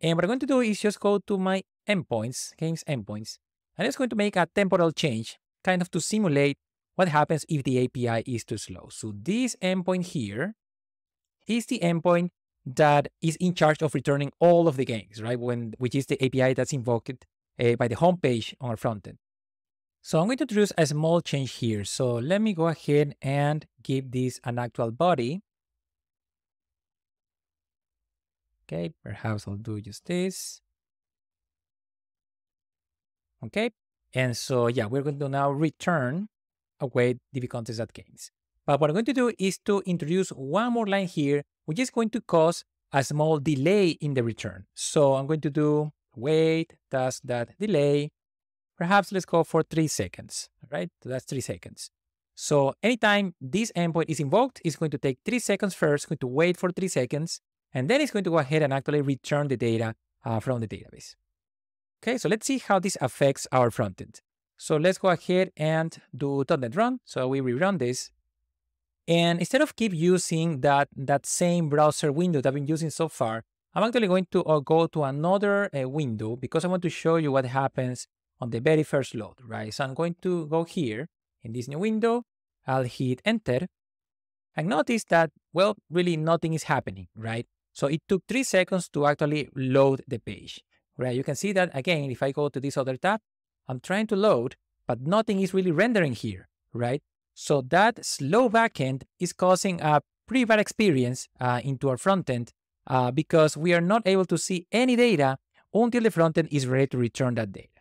And what I'm going to do is just go to my endpoints, games endpoints, and it's going to make a temporal change, kind of to simulate what happens if the API is too slow. So this endpoint here is the endpoint that is in charge of returning all of the games, right? When which is the API that's invoked uh, by the home page on our front end. So I'm going to introduce a small change here. So let me go ahead and give this an actual body. Okay, perhaps I'll do just this. Okay, and so yeah, we're going to now return await dbcontext.games. But what I'm going to do is to introduce one more line here, which is going to cause a small delay in the return. So I'm going to do wait, does that delay. Perhaps let's go for three seconds, right? So that's three seconds. So anytime this endpoint is invoked, it's going to take three seconds first, going to wait for three seconds, and then it's going to go ahead and actually return the data uh, from the database. Okay, so let's see how this affects our frontend. So let's go ahead and do .NET run. So we rerun this. And instead of keep using that, that same browser window that I've been using so far, I'm actually going to uh, go to another uh, window because I want to show you what happens on the very first load, right? So I'm going to go here in this new window. I'll hit enter and notice that, well, really nothing is happening, right? So it took three seconds to actually load the page, right? You can see that again, if I go to this other tab, I'm trying to load, but nothing is really rendering here, right? So that slow backend is causing a pretty bad experience uh, into our front end uh, because we are not able to see any data until the frontend is ready to return that data,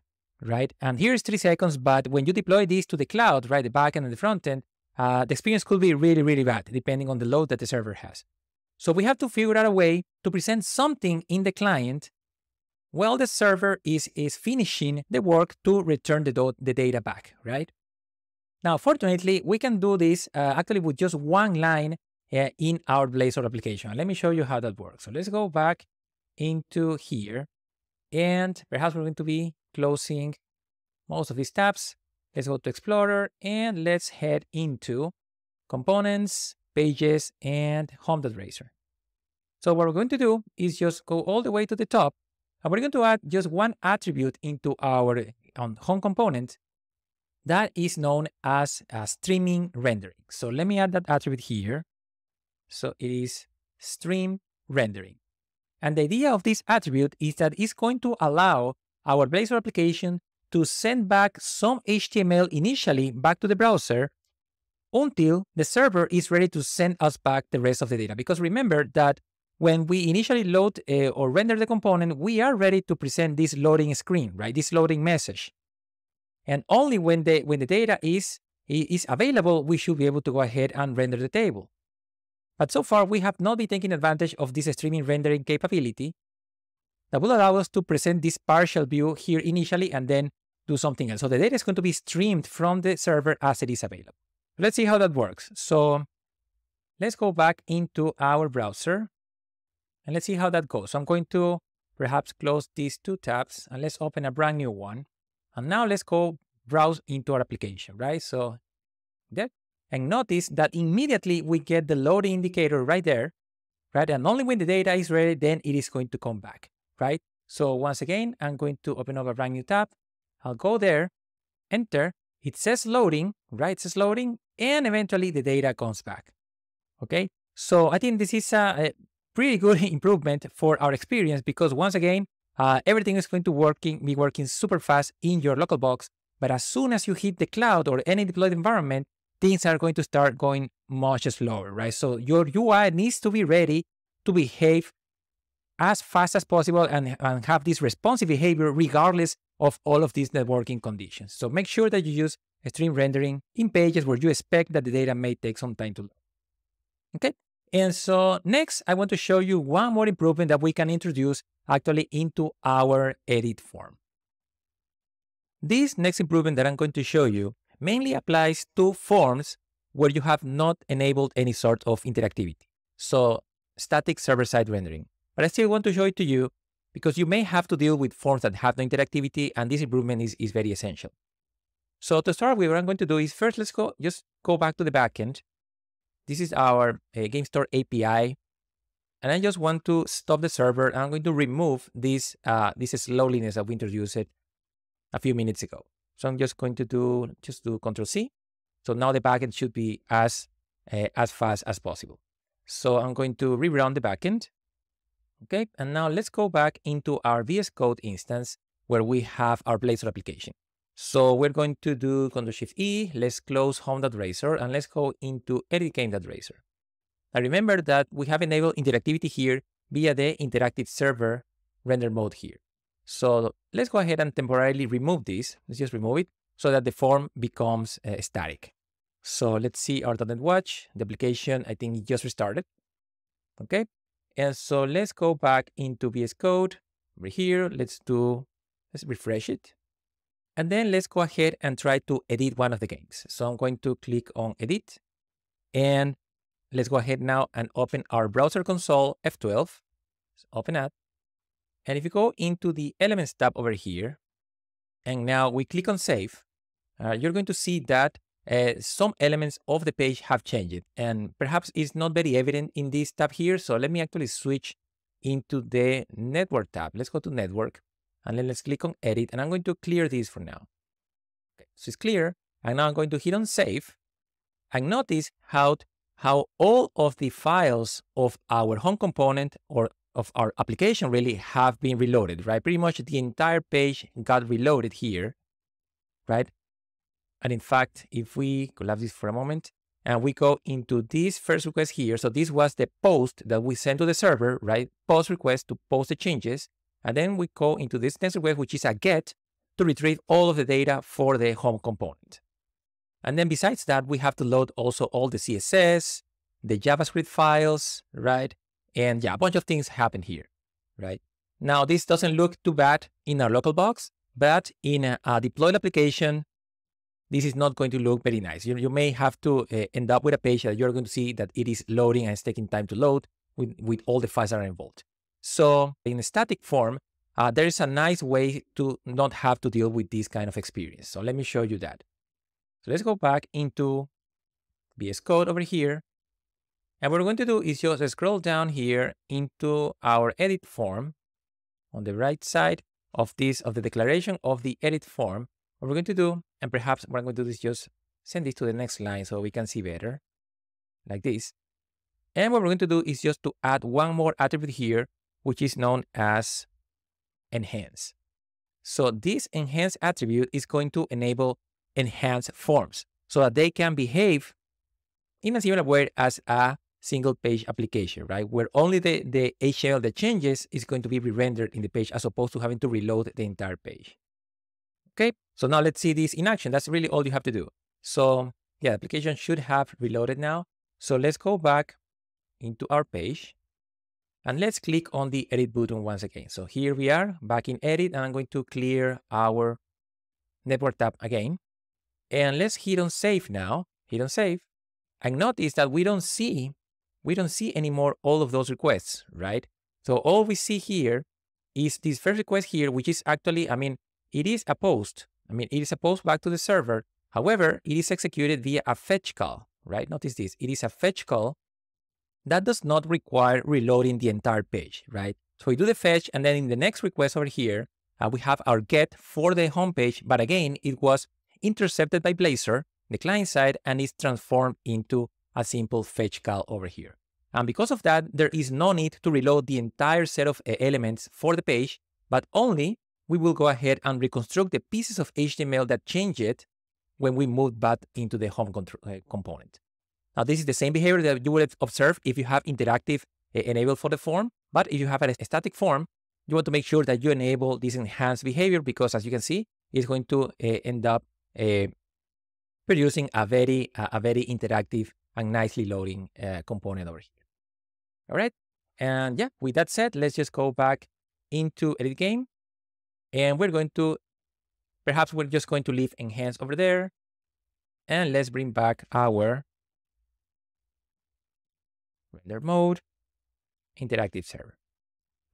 right? And here is three seconds, but when you deploy this to the cloud, right, the backend and the frontend, uh, the experience could be really, really bad depending on the load that the server has. So we have to figure out a way to present something in the client while the server is, is finishing the work to return the, the data back, right? Now, fortunately, we can do this uh, actually with just one line uh, in our Blazor application. Let me show you how that works. So let's go back into here and perhaps we're going to be closing most of these tabs. Let's go to Explorer and let's head into Components, Pages, and Home.Razor. So what we're going to do is just go all the way to the top and we're going to add just one attribute into our on home component that is known as a streaming rendering. So let me add that attribute here. So it is stream rendering. And the idea of this attribute is that it's going to allow our Blazor application to send back some HTML initially back to the browser until the server is ready to send us back the rest of the data. Because remember that when we initially load uh, or render the component, we are ready to present this loading screen, right? This loading message. And only when the, when the data is, is available, we should be able to go ahead and render the table. But so far, we have not been taking advantage of this streaming rendering capability that will allow us to present this partial view here initially and then do something else. So the data is going to be streamed from the server as it is available. Let's see how that works. So let's go back into our browser and let's see how that goes. So I'm going to perhaps close these two tabs and let's open a brand new one. And now let's go browse into our application, right? So there, and notice that immediately we get the loading indicator right there, right? And only when the data is ready, then it is going to come back, right? So once again, I'm going to open up a brand new tab. I'll go there, enter, it says loading, right? It says loading, and eventually the data comes back. Okay, so I think this is a, a pretty good improvement for our experience because once again, uh, everything is going to working be working super fast in your local box. But as soon as you hit the cloud or any deployed environment, things are going to start going much slower, right? So your UI needs to be ready to behave as fast as possible and, and have this responsive behavior regardless of all of these networking conditions. So make sure that you use stream rendering in pages where you expect that the data may take some time to load. Okay, and so next I want to show you one more improvement that we can introduce actually into our edit form. This next improvement that I'm going to show you mainly applies to forms where you have not enabled any sort of interactivity. So static server-side rendering. But I still want to show it to you because you may have to deal with forms that have no interactivity and this improvement is, is very essential. So to start with, what I'm going to do is first, let's go just go back to the backend. This is our uh, Game Store API. And I just want to stop the server. And I'm going to remove this, uh, this slowliness that we introduced it a few minutes ago. So I'm just going to do, just do Control C. So now the backend should be as, uh, as fast as possible. So I'm going to rerun the backend. Okay, and now let's go back into our VS Code instance where we have our Blazor application. So we're going to do Ctrl Shift E, let's close home.razor and let's go into edit game.razor. Now remember that we have enabled interactivity here via the interactive server render mode here. So let's go ahead and temporarily remove this. Let's just remove it so that the form becomes uh, static. So let's see our .NET Watch, the application, I think just restarted. Okay, and so let's go back into VS Code over here. Let's do, let's refresh it. And then let's go ahead and try to edit one of the games. So I'm going to click on edit and let's go ahead now and open our browser console F12. Let's open up. And if you go into the elements tab over here, and now we click on save, uh, you're going to see that uh, some elements of the page have changed and perhaps it's not very evident in this tab here. So let me actually switch into the network tab. Let's go to network and then let's click on edit and I'm going to clear this for now. Okay, so it's clear. And now I'm going to hit on save and notice how, how all of the files of our home component or of our application really have been reloaded, right? Pretty much the entire page got reloaded here, right? And in fact, if we collapse this for a moment and we go into this first request here, so this was the post that we sent to the server, right? Post request to post the changes. And then we go into this next request, which is a get to retrieve all of the data for the home component. And then besides that, we have to load also all the CSS, the JavaScript files, right? And yeah, a bunch of things happen here, right? Now, this doesn't look too bad in our local box, but in a, a deployed application, this is not going to look very nice. You, you may have to uh, end up with a page that you're going to see that it is loading and it's taking time to load with, with all the files that are involved. So in a static form, uh, there is a nice way to not have to deal with this kind of experience. So let me show you that. So let's go back into VS Code over here. And what we're going to do is just scroll down here into our edit form on the right side of this, of the declaration of the edit form. What we're going to do, and perhaps what I'm going to do is just send this to the next line so we can see better, like this. And what we're going to do is just to add one more attribute here which is known as enhance. So this enhance attribute is going to enable enhanced forms so that they can behave in a similar way as a single page application, right? Where only the, the HTML that changes is going to be re-rendered in the page as opposed to having to reload the entire page. Okay, so now let's see this in action. That's really all you have to do. So yeah, application should have reloaded now. So let's go back into our page and let's click on the edit button once again. So here we are back in edit and I'm going to clear our network tab again. And let's hit on save now, hit on save and notice that we don't see, we don't see anymore all of those requests, right? So all we see here is this first request here, which is actually, I mean, it is a post. I mean, it is post back to the server. However, it is executed via a fetch call, right? Notice this, it is a fetch call that does not require reloading the entire page, right? So we do the fetch and then in the next request over here, uh, we have our get for the homepage, but again, it was intercepted by Blazor the client side and is transformed into a simple fetch call over here. And because of that, there is no need to reload the entire set of uh, elements for the page, but only we will go ahead and reconstruct the pieces of HTML that change it when we move back into the home uh, component. Now, this is the same behavior that you would observe if you have interactive uh, enabled for the form, but if you have a static form, you want to make sure that you enable this enhanced behavior because as you can see, it's going to uh, end up uh, producing a very, a very interactive and nicely loading uh, component over here. All right. And yeah, with that said, let's just go back into edit game. And we're going to, perhaps we're just going to leave enhance over there. And let's bring back our render mode, interactive server.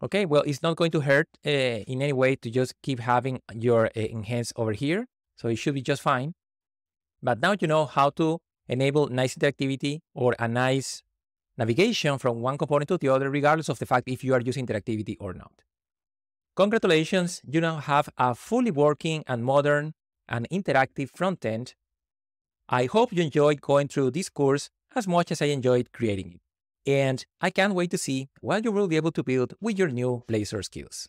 Okay, well, it's not going to hurt uh, in any way to just keep having your uh, enhance over here. So it should be just fine. But now you know how to enable nice interactivity or a nice navigation from one component to the other, regardless of the fact if you are using interactivity or not. Congratulations, you now have a fully working and modern and interactive front end. I hope you enjoyed going through this course as much as I enjoyed creating it. And I can't wait to see what you will be able to build with your new Blazor skills.